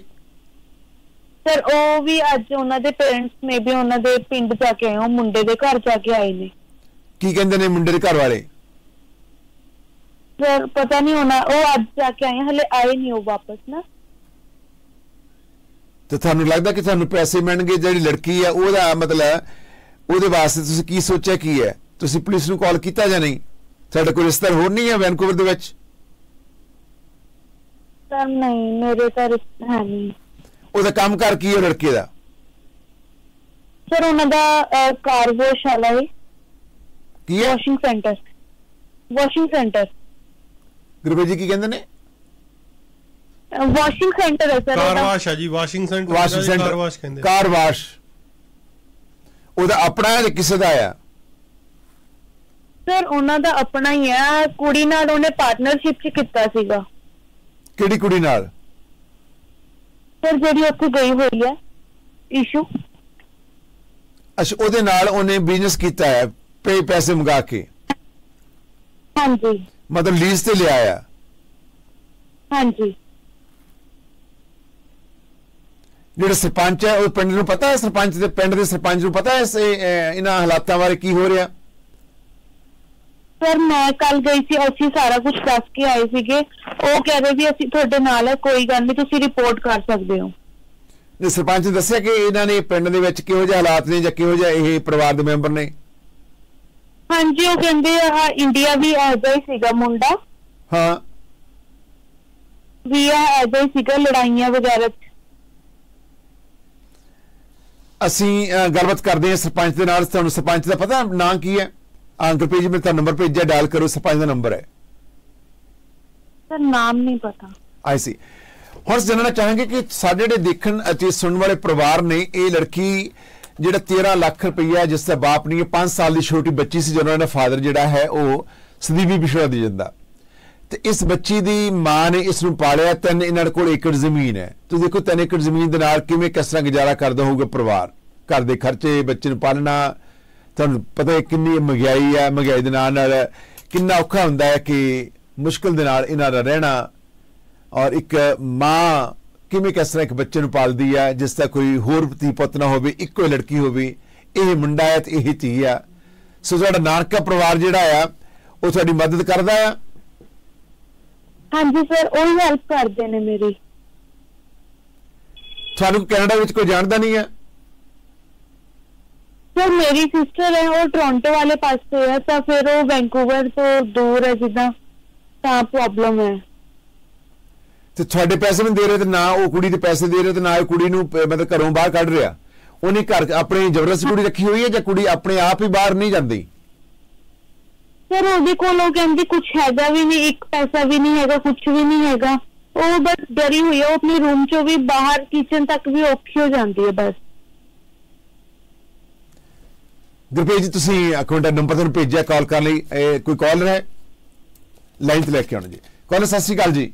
[SPEAKER 33] ਸਰ ਉਹ ਵੀ ਅੱਜ ਉਹਨਾਂ ਦੇ ਪੇਰੈਂਟਸ ਨੇ ਵੀ ਉਹਨਾਂ ਦੇ ਪਿੰਡ ਜਾ ਕੇ ਆਏ ਉਹ ਮੁੰਡੇ ਦੇ ਘਰ ਜਾ ਕੇ ਆਏ ਨੇ।
[SPEAKER 16] ਕੀ ਕਹਿੰਦੇ ਨੇ ਮੁੰਡੇ ਦੇ ਘਰ ਵਾਲੇ?
[SPEAKER 33] ਸਰ ਪਤਾ ਨਹੀਂ ਹੋਣਾ ਉਹ ਅੱਜ ਜਾ ਕੇ ਆਏ ਆ, ਹਲੇ ਆਏ ਨਹੀਂ ਉਹ ਵਾਪਸ ਨਾ।
[SPEAKER 16] ਤੇ ਤੁਹਾਨੂੰ ਲੱਗਦਾ ਕਿ ਤੁਹਾਨੂੰ ਪੈਸੇ ਮਿਲਣਗੇ ਜਿਹੜੀ ਲੜਕੀ ਹੈ ਉਹਦਾ ਮਤਲਬ ਉਹਦੇ ਵਾਸਤੇ ਤੁਸੀਂ ਕੀ ਸੋਚਿਆ ਕੀ ਹੈ? ਤੁਸੀਂ ਪੁਲਿਸ ਨੂੰ ਕਾਲ ਕੀਤਾ ਜਾਂ ਨਹੀਂ? ਤੁਹਾਡਾ ਕੋਈ ਰਿਸ਼ਤੇਦਾਰ ਹੋਰ ਨਹੀਂ ਹੈ ਵੈਨਕੂਵਰ ਦੇ ਵਿੱਚ?
[SPEAKER 33] ਸਰ ਨਹੀਂ ਮੇਰੇ ਤਾਂ ਰਿਸ਼ਤੇ ਹੈ ਨਹੀਂ।
[SPEAKER 16] ਉਹਦਾ ਕੰਮ ਕਰ ਕੀ ਹੈ ਲੜਕੇ ਦਾ?
[SPEAKER 33] ਸਰ ਉਹਨਾਂ ਦਾ ਕਾਰ ਵਾਸ਼ ਵਾਲਾ ਹੈ।
[SPEAKER 16] ਕੀ ਹੈ?
[SPEAKER 33] ਵਾਸ਼ਿੰਗ ਸੈਂਟਰ ਵਾਸ਼ਿੰਗ ਸੈਂਟਰ
[SPEAKER 16] ਗੁਰਬੇ ਜੀ ਕੀ ਕਹਿੰਦੇ ਨੇ?
[SPEAKER 33] ਵਾਸ਼ਿੰਗ ਸੈਂਟਰ ਹੈ ਸਰ
[SPEAKER 18] ਕਾਰ ਵਾਸ਼ ਹੈ ਜੀ washing centre
[SPEAKER 16] washing
[SPEAKER 18] car wash
[SPEAKER 16] centre
[SPEAKER 18] ਕਹਿੰਦੇ
[SPEAKER 16] ਕਾਰ ਵਾਸ਼। ਉਹਦਾ ਆਪਣਾ ਹੈ ਕਿਸੇ ਦਾ ਆ
[SPEAKER 33] ਸਰ ਉਹਨਾਂ ਦਾ ਆਪਣਾ ਹੀ ਹੈ। ਕੁੜੀ ਨਾਲ ਉਹਨੇ ਪਾਰਟਨਰਸ਼ਿਪ ਚ ਕੀਤਾ ਸੀਗਾ।
[SPEAKER 16] ਕਿਹੜੀ ਕੁੜੀ ਨਾਲ?
[SPEAKER 33] ਸਰ ਜਿਹੜੀ ਉੱਥੇ ਗਈ ਹੋਈ ਹੈ। ਇਸ਼ੂ
[SPEAKER 16] ਅੱਛਾ ਉਹਦੇ ਨਾਲ ਉਹਨੇ ਬਿਜ਼ਨਸ ਕੀਤਾ ਹੈ ਪੇ ਪੈਸੇ ਮੰਗਾ ਕੇ।
[SPEAKER 33] ਹਾਂਜੀ।
[SPEAKER 16] ਮਤਲਬ ਲੀਜ਼ ਤੇ ਲਿਆ ਆ
[SPEAKER 33] ਹਾਂਜੀ।
[SPEAKER 16] ਜਿਹੜਾ ਸਰਪੰਚ ਹੈ ਉਹ ਪਿੰਡ ਨੂੰ ਪਤਾ ਹੈ ਸਰਪੰਚ ਦੇ ਪਿੰਡ ਦੇ ਸਰਪੰਚ ਨੂੰ ਪਤਾ ਹੈ ਇਹਨਾਂ ਹਾਲਾਤਾਂ ਬਾਰੇ ਕੀ ਹੋ ਰਿਹਾ?
[SPEAKER 33] ਸਰ ਮੈਂ ਕੱਲ ਗਈ ਸੀ ਅਸੀਂ ਸਾਰਾ ਕੁਝ ਦੱਸ ਕੇ ਆਏ ਸੀਗੇ। ਉਹ ਕਹਿ ਰਹੇ ਵੀ ਅਸੀਂ ਤੁਹਾਡੇ ਨਾਲ ਹੈ ਕੋਈ ਗੱਲ ਨਹੀਂ ਤੁਸੀਂ ਰਿਪੋਰਟ ਕਰ ਸਕਦੇ ਹੋ।
[SPEAKER 16] ਨੇ ਸਰਪੰਚ ਨੇ ਦੱਸਿਆ ਕਿ ਇਹਨਾਂ ਨੇ ਪਿੰਡ ਦੇ ਵਿੱਚ ਕਿਹੋ ਜਿਹੇ ਹਾਲਾਤ ਨੇ ਜਾਂ ਕਿਹੋ ਜਿਹਾ ਇਹ ਪਰਿਵਾਰ ਦੇ ਮੈਂਬਰ ਨੇ?
[SPEAKER 33] ਹਾਂਜੀ ਉਹ ਕਹਿੰਦੇ ਆ ਇੰਡੀਆ ਵੀ ਐਜਾ ਹੀ ਸੀਗਾ ਮੁੰਡਾ।
[SPEAKER 16] ਹਾਂ।
[SPEAKER 33] ਵੀ ਆ ਐਜਾ ਹੀ ਸੀਗਾ ਲੜਾਈਆਂ ਵਗੈਰਾ 'ਚ
[SPEAKER 16] ਅਸੀਂ ਗੱਲਬਾਤ ਕਰਦੇ ਹਾਂ ਸਰਪੰਚ ਦੇ ਨਾਲ। ਤੁਹਾਨੂੰ ਸਰਪੰਚ ਦਾ ਪਤਾ ਨਾਂ ਕੀ ਹੈ? ਅੰਕਲ ਪੇਜ ਮੈਂ ਤੁਹਾਨੂੰ ਨੰਬਰ ਭੇਜਿਆ ਡਾਇਲ ਕਰੋ ਸਰਪੰਚ ਦਾ ਨੰਬਰ ਹੈ।
[SPEAKER 33] ਸਰ ਨਾਮ ਨਹੀਂ ਪਤਾ।
[SPEAKER 16] ਆਈ ਸੀ ਹੁਣ ਜਾਣਨਾ ਚਾਹਾਂਗੇ ਕਿ ਸਾਡੇ ਜਿਹੜੇ ਦੇਖਣ ਅਤੇ ਸੁਣਨ ਵਾਲੇ ਪਰਿਵਾਰ ਨੇ ਇਹ ਲੜਕੀ ਜਿਹੜਾ 13 ਲੱਖ ਰੁਪਈਆ ਜਿਸ ਦਾ ਬਾਪ ਨਹੀਂ 5 ਸਾਲ ਦੀ ਛੋਟੀ ਬੱਚੀ ਸੀ ਜਦੋਂ ਇਹਦਾ ਫਾਦਰ ਜਿਹੜਾ ਹੈ ਉਹ ਸਦੀਵੀ ਵਿਸ਼ਵਾ ਦੇ ਜਾਂਦਾ। ਤੇ ਇਸ ਬੱਚੀ ਦੀ ਮਾਂ ਨੇ ਇਸ ਨੂੰ ਪਾਲਿਆ, ਤਿੰਨ ਇਹਨਾਂ ਕੋਲ ਏਕੜ ਜ਼ਮੀਨ ਹੈ। ਤੁਸੀਂ ਦੇਖੋ, ਤਿੰਨ ਏਕੜ ਜ਼ਮੀਨ ਦੇ ਨਾਲ ਕਿਵੇਂ ਕਿਸ ਤਰ੍ਹਾਂ ਗੁਜ਼ਾਰਾ ਕਰਦਾ ਹੋਊਗਾ ਪਰਿਵਾਰ? ਘਰ ਦੇ ਖਰਚੇ, ਬੱਚੇ ਨੂੰ ਪਾਲਣਾ, ਤੁਹਾਨੂੰ ਪਤਾ ਹੈ ਕਿੰਨੀ ਮਹਿੰਗਾਈ ਹੈ, ਮਹਿੰਗਾਈ ਦੇ ਨਾਲ ਨਾਲ ਕਿੰਨਾ ਔਖਾ ਹੁੰਦਾ ਹੈ ਕਿ ਮੁਸ਼ਕਲ ਦੇ ਨਾਲ ਇਹਨਾਂ ਦਾ ਰਹਿਣਾ। ਔਰ ਇੱਕ ਮਾਂ ਕਿਵੇਂ ਕਿਸ ਤਰ੍ਹਾਂ ਇੱਕ ਬੱਚੇ ਨੂੰ ਪਾਲਦੀ ਹੈ, ਜਿਸ ਦਾ ਕੋਈ ਹੋਰ ਧੀ ਪੁੱਤ ਨਾ ਹੋਵੇ, ਇੱਕੋ ਹੀ ਲੜਕੀ ਹੋਵੇ, ਇਹ ਮੁੰਡਾ ਹੈ ਤੇ ਇਹ ਧੀ ਆ ਸੋ ਸਾਡਾ ਨਾਨਕਾ ਪਰਿਵਾਰ ਜਿਹੜਾ ਆ, ਉਹ ਤੁਹਾਡੀ ਮਦਦ ਕਰਦਾ ਆ।
[SPEAKER 33] ਹਾਂਜੀ ਸਰ ਉਹ ਹੀ ਹੈਲਪ ਕਰਦੇ ਨੇ ਮੇਰੀ।
[SPEAKER 16] ਤੁਹਾਨੂੰ ਕੈਨੇਡਾ ਵਿੱਚ ਕੋਈ ਜਾਣਦਾ ਨਹੀਂ ਹੈ?
[SPEAKER 33] ਸਰ ਮੇਰੀ ਸਿਸਟਰ ਹੈ ਉਹ ਟੋਰਾਂਟੋ ਵਾਲੇ ਪਾਸੇ ਹੈ ਤਾਂ ਫਿਰ ਉਹ ਵੈਂਕੂਵਰ ਤੋਂ ਦੂਰ ਹੈ ਜਿੱਦਾਂ ਤਾਂ ਪ੍ਰੋਬਲਮ ਹੈ।
[SPEAKER 16] ਤੇ ਤੁਹਾਡੇ ਪੈਸੇ ਨਹੀਂ ਦੇ ਰਹੇ ਤੇ ਨਾ ਉਹ ਕੁੜੀ ਦੇ ਪੈਸੇ ਦੇ ਰਹੇ ਤੇ ਨਾ ਉਹ ਕੁੜੀ ਨੂੰ ਮਤਲਬ ਘਰੋਂ ਬਾਹਰ ਕੱਢ ਰਿਹਾ। ਉਹਨੇ ਘਰ ਆਪਣੀ ਜ਼ਬਰਦਸਤੀ ਕੁੜੀ ਰੱਖੀ ਹੋਈ ਹੈ ਜਾਂ ਕੁੜੀ ਆਪਣੇ ਆਪ ਹੀ ਬਾਹਰ ਨਹੀਂ ਜਾਂਦੀ?
[SPEAKER 33] ਸਰ ਉਹਦੇ ਕੋਲ ਉਹ ਕਹਿੰਦੀ ਕੁਝ ਹੈਗਾ ਵੀ ਨਹੀਂ ਇੱਕ ਪੈਸਾ ਵੀ ਨਹੀਂ ਹੈਗਾ ਕੁਝ ਵੀ ਨਹੀਂ ਹੈਗਾ। ਉਹ ਬਸ ਡਰੀ ਹੋਈ ਹੈ ਉਹ ਆਪਣੇ ਰੂਮ ਚੋਂ ਵੀ ਬਾਹਰ ਕਿਚਨ ਤੱਕ ਵੀ ਔਖੀ ਹੋ ਜਾਂਦੀ ਹੈ ਬਸ।
[SPEAKER 16] ਗੁਰਪ੍ਰੀਤ ਜੀ ਤੁਸੀਂ ਅਕਾਊਂਟ ਦਾ ਨੰਬਰ ਤੁਹਾਨੂੰ ਭੇਜਿਆ ਕਾਲ ਕਰਨ ਲਈ। ਇਹ ਕੋਈ ਕਾਲਰ ਹੈ? ਲਾਈਨ ਤੇ ਲੈ ਕੇ ਆਉਣਾ ਜੀ। ਕਾਲਰ ਸਤਿ ਸ਼੍ਰੀ ਅਕਾਲ ਜੀ।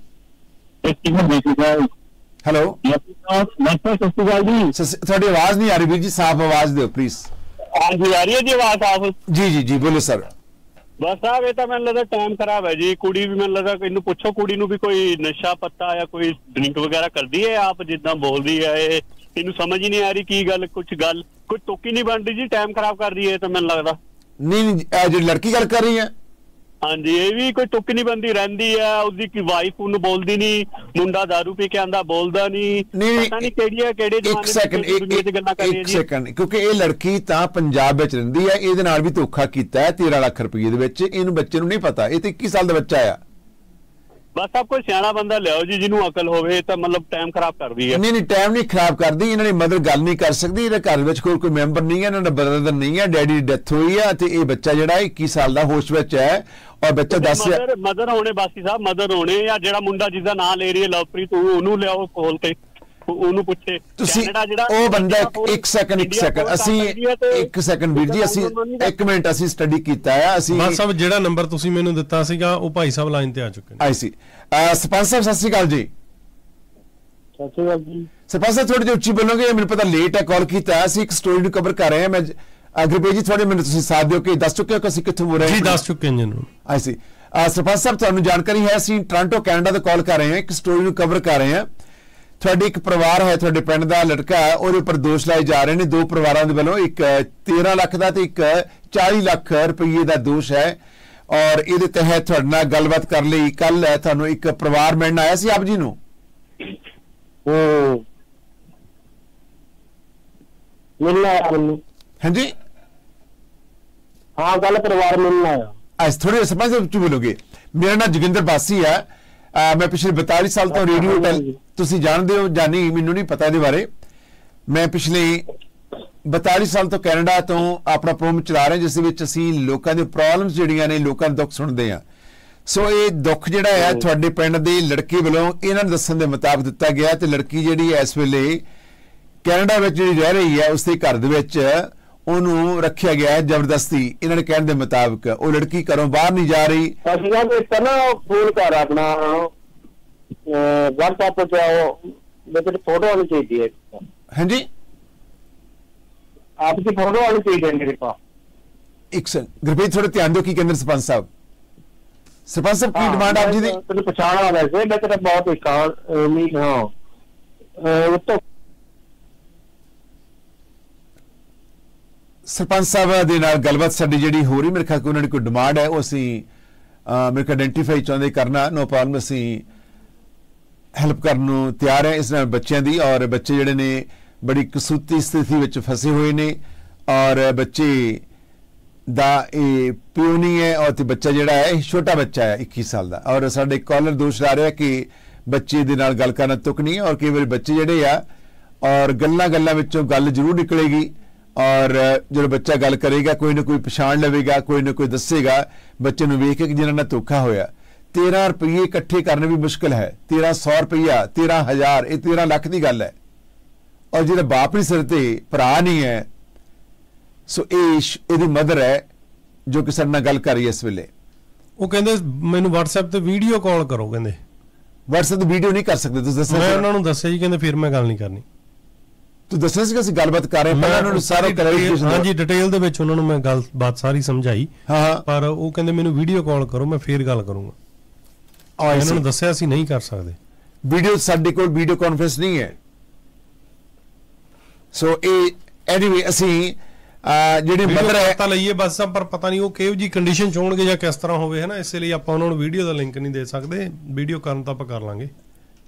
[SPEAKER 16] ਹੈਲੋ।
[SPEAKER 22] ਨਮਸਤੇ ਸਤਿ ਸ਼੍ਰੀ ਅਕਾਲ ਜੀ।
[SPEAKER 16] ਤੁਹਾਡੀ ਆਵਾਜ਼ ਨਹੀਂ ਆ ਰਹੀ ਵੀਰ ਜੀ ਸਾਫ਼ ਆਵਾਜ਼ ਦਿਓ ਪਲੀਜ਼
[SPEAKER 22] ਹਾਂਜੀ ਆ ਰਹੀ ਹੈ ਜੀ ਆਵਾਜ਼ ਸਾਫ਼?
[SPEAKER 16] ਜੀ ਜੀ ਜੀ ਬੋਲੋ ਸਰ।
[SPEAKER 22] ਬਸ ਸਾਹਿਬ ਇਹ ਤਾਂ ਮੈਨੂੰ ਲੱਗਦਾ ਟਾਈਮ ਖਰਾਬ ਹੈ ਜੀ। ਕੁੜੀ ਵੀ ਮੈਨੂੰ ਲੱਗਦਾ ਇਹਨੂੰ ਪੁੱਛੋ, ਕੁੜੀ ਨੂੰ ਵੀ ਕੋਈ ਨਸ਼ਾ ਪੱਤਾ ਜਾਂ ਕੋਈ ਡਰਿੰਕ ਵਗੈਰਾ ਕਰਦੀ ਹੈ ਆਪ ਜਿੱਦਾਂ ਬੋਲਦੀ ਹੈ ਇਹ? ਇਹਨੂੰ ਸਮਝ ਹੀ ਨਹੀਂ ਆ ਰਹੀ ਕੀ ਗੱਲ ਕੁਝ ਗੱਲ, ਕੋਈ ਟੋਕੀ ਨਹੀਂ ਬਣਦੀ ਜੀ ਟਾਈਮ ਖਰਾਬ ਕਰ ਰਹੀ ਹੈ ਇਹ ਤਾਂ ਮੈਨੂੰ ਲੱਗਦਾ।
[SPEAKER 16] ਨਹੀਂ ਨਹੀਂ, ਇਹ ਜਿਹੜੀ ਲੜਕੀ ਗੱਲ ਕਰ ਰਹੀ ਹੈ
[SPEAKER 22] ਹਾਂਜੀ ਇਹ ਵੀ ਕੋਈ ਟੁੱਕ ਨਹੀਂ ਬੰਦੀ ਰਹਿੰਦੀ ਆ ਉਹਦੀ ਕੀ ਵਾਈਫ ਉਹਨੂੰ ਬੋਲਦੀ ਨਹੀਂ ਮੁੰਡਾ दारू ਪੀ ਕੇ ਆਂਦਾ ਬੋਲਦਾ ਨਹੀਂ ਪਤਾ ਨਹੀਂ ਕਿਹੜੀਆਂ ਕਿਹੜੇ
[SPEAKER 16] ਇੱਕ
[SPEAKER 22] ਜ਼ਮਾਨੇ ਦੀ ਦੁਨੀਆ 'ਚ ਗੱਲਾਂ ਕਰ ਰਹੀ ਹੈ
[SPEAKER 16] ਇੱਕ
[SPEAKER 22] ਜੀ।
[SPEAKER 16] ਸੈਕਿੰਡ ਕਿਉਂਕਿ ਇਹ ਲੜਕੀ ਤਾਂ ਪੰਜਾਬ ਵਿੱਚ ਰਹਿੰਦੀ ਹੈ ਇਹਦੇ ਨਾਲ ਵੀ ਧੋਖਾ ਕੀਤਾ ਹੈ 13 ਲੱਖ ਰੁਪਏ ਦੇ ਵਿੱਚ ਇਹਨੂੰ ਬੱਚੇ ਨੂੰ ਨਹੀਂ ਪਤਾ ਇਹ ਤੇ 21 ਸਾਲ ਦਾ ਬੱਚਾ ਆ।
[SPEAKER 22] ਬਸ ਆਪ ਕੋਈ ਸਿਆਣਾ ਬੰਦਾ ਲਿਆਓ ਜੀ ਜਿਹਨੂੰ ਅਕਲ ਹੋਵੇ ਤਾਂ ਮਤਲਬ ਟਾਈਮ ਖਰਾਬ ਕਰਦੀ ਹੈ।
[SPEAKER 16] ਨਹੀਂ ਨਹੀਂ ਟਾਈਮ ਨਹੀਂ ਖਰਾਬ ਕਰਦੀ ਇਹਨਾਂ ਦੀ ਮਦਰ ਗੱਲ ਨਹੀਂ ਕਰ ਸਕਦੀ ਇਹਦੇ ਘਰ ਵਿੱਚ ਕੋਈ ਕੋਈ ਮੈਂਬਰ ਨਹੀਂ ਹੈ ਇਹਨਾਂ ਦਾ ਬ੍ਰਦਰ ਨਹੀਂ ਹੈ ਡੈਡੀ ਦੀ ਡੈਥ ਹੋਈ ਹੈ ਤੇ ਇਹ ਬੱਚਾ ਜਿਹੜਾ 21 ਸਾਲ ਦਾ ਹੋਸ਼ ਵਿੱਚ ਹੈ ਔਰ ਬੱਚਾ ਦੱਸ ਰਿਹਾ
[SPEAKER 22] ਮਦਰ ਮਦਰ ਹੋਣੇ ਬਾਸੀ ਸਾਹਿਬ ਮਦਰ ਹੋਣੇ ਜਾਂ ਜਿਹੜਾ ਮੁੰਡਾ ਜਿਹਦਾ ਨਾਂ ਲੈ ਰਹੀ ਹੈ ਲਵਪ੍ਰੀਤ ਉਹ- ਉਹਨੂੰ ਲਿਆਓ ਕੋਲ ਤੇ। ਉਹਨੂੰ ਪੁੱਛੇ
[SPEAKER 16] ਤੁਸੀਂ
[SPEAKER 22] ਕੈਨੇਡਾ ਜਿਹੜਾ
[SPEAKER 16] ਉਹ ਬੰਦਾ ਇੱਕ- ਸੈਕਿੰਡ ਇੱਕ ਸੈਕਿੰਡ ਅਸੀਂ
[SPEAKER 22] ਹੈ
[SPEAKER 16] ਇੱਕ ਸੈਕਿੰਡ ਵੀਰ ਜੀ ਅਸੀਂ ਇੱਕ ਮਿੰਟ ਅਸੀਂ ਸਟੱਡੀ ਕੀਤਾ ਹੈ ਅਸੀਂ
[SPEAKER 18] ਬਸ ਸਾਹਿਬ ਜਿਹੜਾ ਨੰਬਰ ਤੁਸੀਂ ਮੈਨੂੰ ਦਿੱਤਾ ਸੀਗਾ ਉਹ ਭਾਈ ਸਾਹਿਬ ਲਾਈਨ ਤੇ ਆ ਚੁੱਕੇ ਨੇ।
[SPEAKER 16] ਆਈ ਸੀ ਸਰਪੰਚ ਸਾਹਿਬ ਸਤਿ ਸ਼੍ਰੀ ਅਕਾਲ ਜੀ।
[SPEAKER 21] ਸਤਿ ਸ਼੍ਰੀ ਅਕਾਲ ਜੀ।
[SPEAKER 16] ਸਰਪੰਚ ਸਾਹਿਬ ਥੋੜੀ ਜਿਹੀ ਉੱਚੀ ਬੋਲੋਗੇ ਮੈਨੂੰ ਪਤਾ ਲੇਟ ਹੈ ਕਾਲ ਕੀਤਾ ਹੈ, ਅਸੀਂ ਇੱਕ ਸਟੋਰੀ ਨੂੰ ਕਵਰ ਕਰ ਰਹੇ ਹਾਂ। ਮੈਂ ਅਗਰਪੇ ਜੀ ਥੋੜੇ ਮਿੰਟ ਤੁਸੀਂ ਸਾਥ ਦਿਓ ਕਿ ਦੱਸ ਚੁੱਕੇ ਹੋ ਕਿ ਅਸੀਂ ਕਿੱਥੋਂ ਬੋਲ ਰਹੇ
[SPEAKER 18] ਜੀ ਦੱਸ ਚੁੱਕੇ ਨੇ ਜੀ।
[SPEAKER 16] ਆਈ ਸੀ ਸਰਪੰਚ ਸਾਹਿਬ ਤੁਹਾਨੂੰ ਜਾਣਕਾਰੀ ਹੈ ਅਸੀਂ ਟੋਰਾਂਟੋ ਕੈਨੇਡਾ ਤੋਂ ਕਾਲ ਕਰ ਰਹੇ ਹਾਂ। ਇੱਕ ਸਟੋਰੀ ਨੂੰ ਕਵਰ ਕਰ ਰਹੇ ਹਾਂ। ਤੁਹਾਡੇ ਇੱਕ ਪਰਿਵਾਰ ਹੈ ਤੁਹਾਡੇ ਪਿੰਡ ਦਾ ਲੜਕਾ ਹੈ ਉਹਦੇ ਉੱਪਰ ਦੋਸ਼ ਲਾਏ ਜਾ ਰਹੇ ਨੇ। ਦੋ ਪਰਿਵਾਰਾਂ ਦੇ ਵੱਲੋਂ ਇੱਕ 13 ਲੱਖ ਦਾ ਤੇ ਇੱਕ 40 ਲੱਖ ਰੁਪਏ ਦਾ ਦੋਸ਼ ਹੈ। ਔਰ ਇਹਦੇ ਤਹਿਤ ਤੁਹਾਡੇ ਨਾਲ ਗੱਲਬਾਤ ਕਰ ਲਈ। ਕੱਲ ਤੁਹਾਨੂੰ ਇੱਕ ਪਰਿਵਾਰ ਮਿਲਣ ਆਇਆ ਸੀ ਆਪ ਜੀ ਨੂੰ?
[SPEAKER 21] ਹੂੰ ਮਿਲਣਾ ਆਇਆ ਮੈਨੂੰ।
[SPEAKER 16] ਹਾਂਜੀ?
[SPEAKER 21] ਹਾਂ ਕੱਲ ਪਰਿਵਾਰ ਮਿਲਣਾ ਆਇਆ।
[SPEAKER 16] ਅੱਜ ਥੋੜੇ ਸਮਝ ਦੇ ਵਿੱਚ ਬੋਲੋਗੇ ਮੇਰਾ ਨਾਮ ਜੋਗਿੰਦਰ ਬਾਸੀ ਹੈ। ਮੈਂ ਪਿਛਲੇ 42 ਸਾਲ ਤੋਂ ਰੇਡੀਓ ਟੈਲ ਤੁਸੀਂ ਜਾਣਦੇ ਹੋ ਜਾਂ ਨਹੀਂ ਮੈਨੂੰ ਨਹੀਂ ਪਤਾ ਇਹਦੇ ਬਾਰੇ। ਮੈਂ ਪਿਛਲੇ 42 ਸਾਲ ਤੋਂ ਕੈਨੇਡਾ ਤੋਂ ਆਪਣਾ ਪ੍ਰੋਗਰਾਮ ਚਲਾ ਰਹੇ ਜਿਸ ਵਿੱਚ ਅਸੀਂ ਲੋਕਾਂ ਦੇ ਪ੍ਰੋਬਲਮਸ ਜਿਹੜੀਆਂ ਨੇ ਲੋਕਾਂ ਦੇ ਦੁੱਖ ਸੁਣਦੇ ਆ ਸੋ ਇਹ ਦੁੱਖ ਜਿਹੜਾ ਹੈ ਤੁਹਾਡੇ ਪਿੰਡ ਦੇ ਲੜਕੇ ਵੱਲੋਂ ਇਹਨਾਂ ਨੂੰ ਦੱਸਣ ਦੇ ਮੁਤਾਬਕ ਦਿੱਤਾ ਗਿਆ ਤੇ ਲੜਕੀ ਜਿਹੜੀ ਇਸ ਵੇਲੇ ਕੈਨੇਡਾ ਵਿੱਚ ਜਿਹੜੀ ਰਹਿ ਰਹੀ ਹੈ ਉਸ ਦੇ ਘਰ ਦੇ ਵਿੱਚ ਉਹਨੂੰ ਰੱਖਿਆ ਗਿਆ ਹੈ ਜ਼ਬਰਦਸਤੀ। ਇਹਨਾਂ ਨੇ ਕਹਿਣ ਦੇ ਮੁਤਾਬਕ ਉਹ ਲੜਕੀ ਘਰੋਂ ਬਾਹਰ ਨਹੀਂ ਜਾ ਰਹੀ।
[SPEAKER 21] ਅਸੀਂਾਂ ਦੇ ਤਨਾ ਫੋਨ ਕਰ ਆਪਣਾ WhatsApp ਤੇ ਉਹ ਮੇਰੇ ਫੋਟੋ ਵਾਲੀ ਚਾਹੀਦੀ ਹੈ
[SPEAKER 16] ਹਾਂਜੀ?
[SPEAKER 21] ਆਪਕੀ ਫੋਟੋ ਵਾਲੀ ਚਾਹੀਦੀ ਹੈ ਮੇਰੇ ਪਾਸ
[SPEAKER 16] ਇੱਕ ਸੈਕਿੰਡ ਗੁਰਪ੍ਰੀਤ ਥੋੜਾ ਧਿਆਨ ਦਿਓ ਕੀ ਕਹਿੰਦੇ ਸਰਪੰਚ ਸਾਹਿਬ। ਸਰਪੰਚ ਸਾਹਿਬ ਕੀ ਡਿਮਾਂਡ ਆਪ ਜੀ ਦੀ?
[SPEAKER 21] ਤੈਨੂੰ ਪਛਾਣ ਆ ਵੈਸੇ ਮੈਂ ਤੇਰਾ ਬਹੁਤ ਇਕਾਲ ਨਹੀਂ ਹਾਂ। ਉਹ ਤਾਂ
[SPEAKER 16] ਸਰਪੰਚ ਸਾਹਿਬ ਦੇ ਨਾਲ ਗੱਲਬਾਤ ਸਾਡੀ ਜਿਹੜੀ ਹੋ ਰਹੀ, ਮੇਰੇ ਖਿਆਲ ਕਿ ਉਹਨਾਂ ਦੀ ਕੋਈ ਡਿਮਾਂਡ ਹੈ, ਉਹ ਅਸੀਂ ਮੇਰੇ ਕੋਲ ਆਇਡੈਂਟੀਫਾਈ ਚਾਹੁੰਦੇ ਕਰਨਾ ਨੋ ਪ੍ਰੋਬਲਮ ਅਸੀਂ ਹੈਲਪ ਕਰਨ ਨੂੰ ਤਿਆਰ ਹੈ ਇਸ ਨਾਲ ਬੱਚਿਆਂ ਦੀ ਔਰ ਬੱਚੇ ਜਿਹੜੇ ਨੇ ਬੜੀ ਕਸੂਤੀ ਸਥਿਤੀ ਵਿੱਚ ਫਸੇ ਹੋਏ ਨੇ ਔਰ ਬੱਚੇ ਦਾ ਇਹ ਪਿਓ ਨਹੀਂ ਹੈ ਔਰ ਤੇ ਬੱਚਾ ਜਿਹੜਾ ਹੈ, ਇਹ ਛੋਟਾ ਬੱਚਾ ਹੈ 21 ਸਾਲ ਦਾ ਔਰ ਸਾਡੇ ਕਾਲਰ ਦੋਸ਼ ਲਾ ਰਿਹਾ ਕਿ ਬੱਚੇ ਦੇ ਨਾਲ ਗੱਲ ਕਰਨਾ ਤੁਕ ਨਹੀਂ ਔਰ ਕਈ ਵਾਰੀ ਬੱਚੇ ਜਿਹੜੇ ਆ ਔਰ ਗੱਲਾਂ ਗੱਲਾਂ ਵਿੱਚੋਂ ਗੱਲ ਜ਼ਰੂਰ ਨਿਕਲੇਗੀ। ਔਰ ਜਦੋਂ ਬੱਚਾ ਗੱਲ ਕਰੇਗਾ ਕੋਈ ਨਾ ਕੋਈ ਪਛਾਣ ਲਵੇਗਾ ਕੋਈ ਨਾ ਕੋਈ ਦੱਸੇਗਾ ਬੱਚੇ ਨੂੰ ਵੇਖ ਕੇ ਜਿਹਨਾਂ ਨਾਲ ਧੋਖਾ ਹੋਇਆ। 13 ਰੁਪਏ ਇਕੱਠੇ ਕਰਨੇ ਵੀ ਮੁਸ਼ਕਲ ਹੈ। 1300 ਰੁਪਇਆ 13000 ਇਹ 13 ਲੱਖ ਦੀ ਗੱਲ ਹੈ। ਔਰ ਜਿਹੜਾ ਬਾਪ ਨਹੀਂ ਸਿਰ ਤੇ ਭਰਾ ਨਹੀਂ ਹੈ ਸੋ ਇਹ ਸ਼- ਇਹਦੀ ਮਦਰ ਹੈ ਜੋ ਕਿ ਸਾਡੇ ਨਾਲ ਗੱਲ ਕਰ ਰਹੀ ਹੈ ਇਸ ਵੇਲੇ।
[SPEAKER 18] ਉਹ ਕਹਿੰਦੇ ਮੈਨੂੰ WhatsApp ਤੇ ਵੀਡੀਓ ਕਾਲ ਕਰੋ ਕਹਿੰਦੇ।
[SPEAKER 16] WhatsApp ਤੇ ਵੀਡੀਓ ਨਹੀਂ ਕਰ ਸਕਦੇ ਤੁਸੀਂ ਦੱਸੋ
[SPEAKER 18] ਮੈਂ ਉਹਨਾਂ ਨੂੰ ਦੱਸਿਆ ਜੀ ਕਹਿੰਦੇ ਫਿਰ ਮੈਂ ਗੱਲ ਨਹੀਂ ਕਰਨੀ।
[SPEAKER 16] ਤੂੰ ਦੱਸਿਆ ਸੀ ਕਿ ਅਸੀਂ ਗੱਲਬਾਤ ਕਰ ਰਹੇ ਹਾਂ ਪਹਿਲਾਂ ਉਹਨਾਂ ਨੂੰ ਸਾਰਾ ਦਿਓ।
[SPEAKER 18] ਹਾਂਜੀ ਡਿਟੇਲ ਦੇ ਵਿੱਚ ਉਹਨਾਂ ਨੂੰ ਮੈਂ ਗੱਲ ਬਾਤ ਸਾਰੀ ਸਮਝਾਈ।
[SPEAKER 16] ਹਾਂ
[SPEAKER 18] ਪਰ ਉਹ ਕਹਿੰਦੇ ਮੈਨੂੰ ਵੀਡੀਓ ਕਾਲ ਕਰੋ ਮੈਂ ਫੇਰ ਗੱਲ ਕਰੂੰਗਾ।
[SPEAKER 16] ਆਹ
[SPEAKER 18] ਇਹਨਾਂ ਨੂੰ ਦੱਸਿਆ ਅਸੀਂ ਨਹੀਂ ਕਰ ਸਕਦੇ।
[SPEAKER 16] ਵੀਡੀਓ ਸਾਡੇ ਕੋਲ ਵੀਡੀਓ ਕਾਨਫਰੰਸ ਨਹੀਂ ਹੈ। ਸੋ ਇਹ ਐਨੀਵੇ ਅਸੀਂ ਜਿਹੜੀ ਮਦਰ ਹੈ
[SPEAKER 18] ਪਤਾ ਲਈਏ ਬਸ ਪਰ ਪਤਾ ਨਹੀਂ ਉਹ ਕਿਹੋ ਜੀ ਕੰਡੀਸ਼ਨ ਚ ਹੋਣਗੇ ਜਾਂ ਕਿਸ ਤਰ੍ਹਾਂ ਹੋਵੇ ਹੈ ਨਾ ਇਸੇ ਲਈ ਆਪਾਂ ਉਹਨਾਂ ਨੂੰ ਵੀਡੀਓ ਦਾ ਲਿੰਕ ਨਹੀਂ ਦੇ ਸਕਦੇ। ਵੀਡੀਓ ਕਰਨ ਤਾਂ ਆਪਾਂ ਕਰ ਲਾਂਗੇ।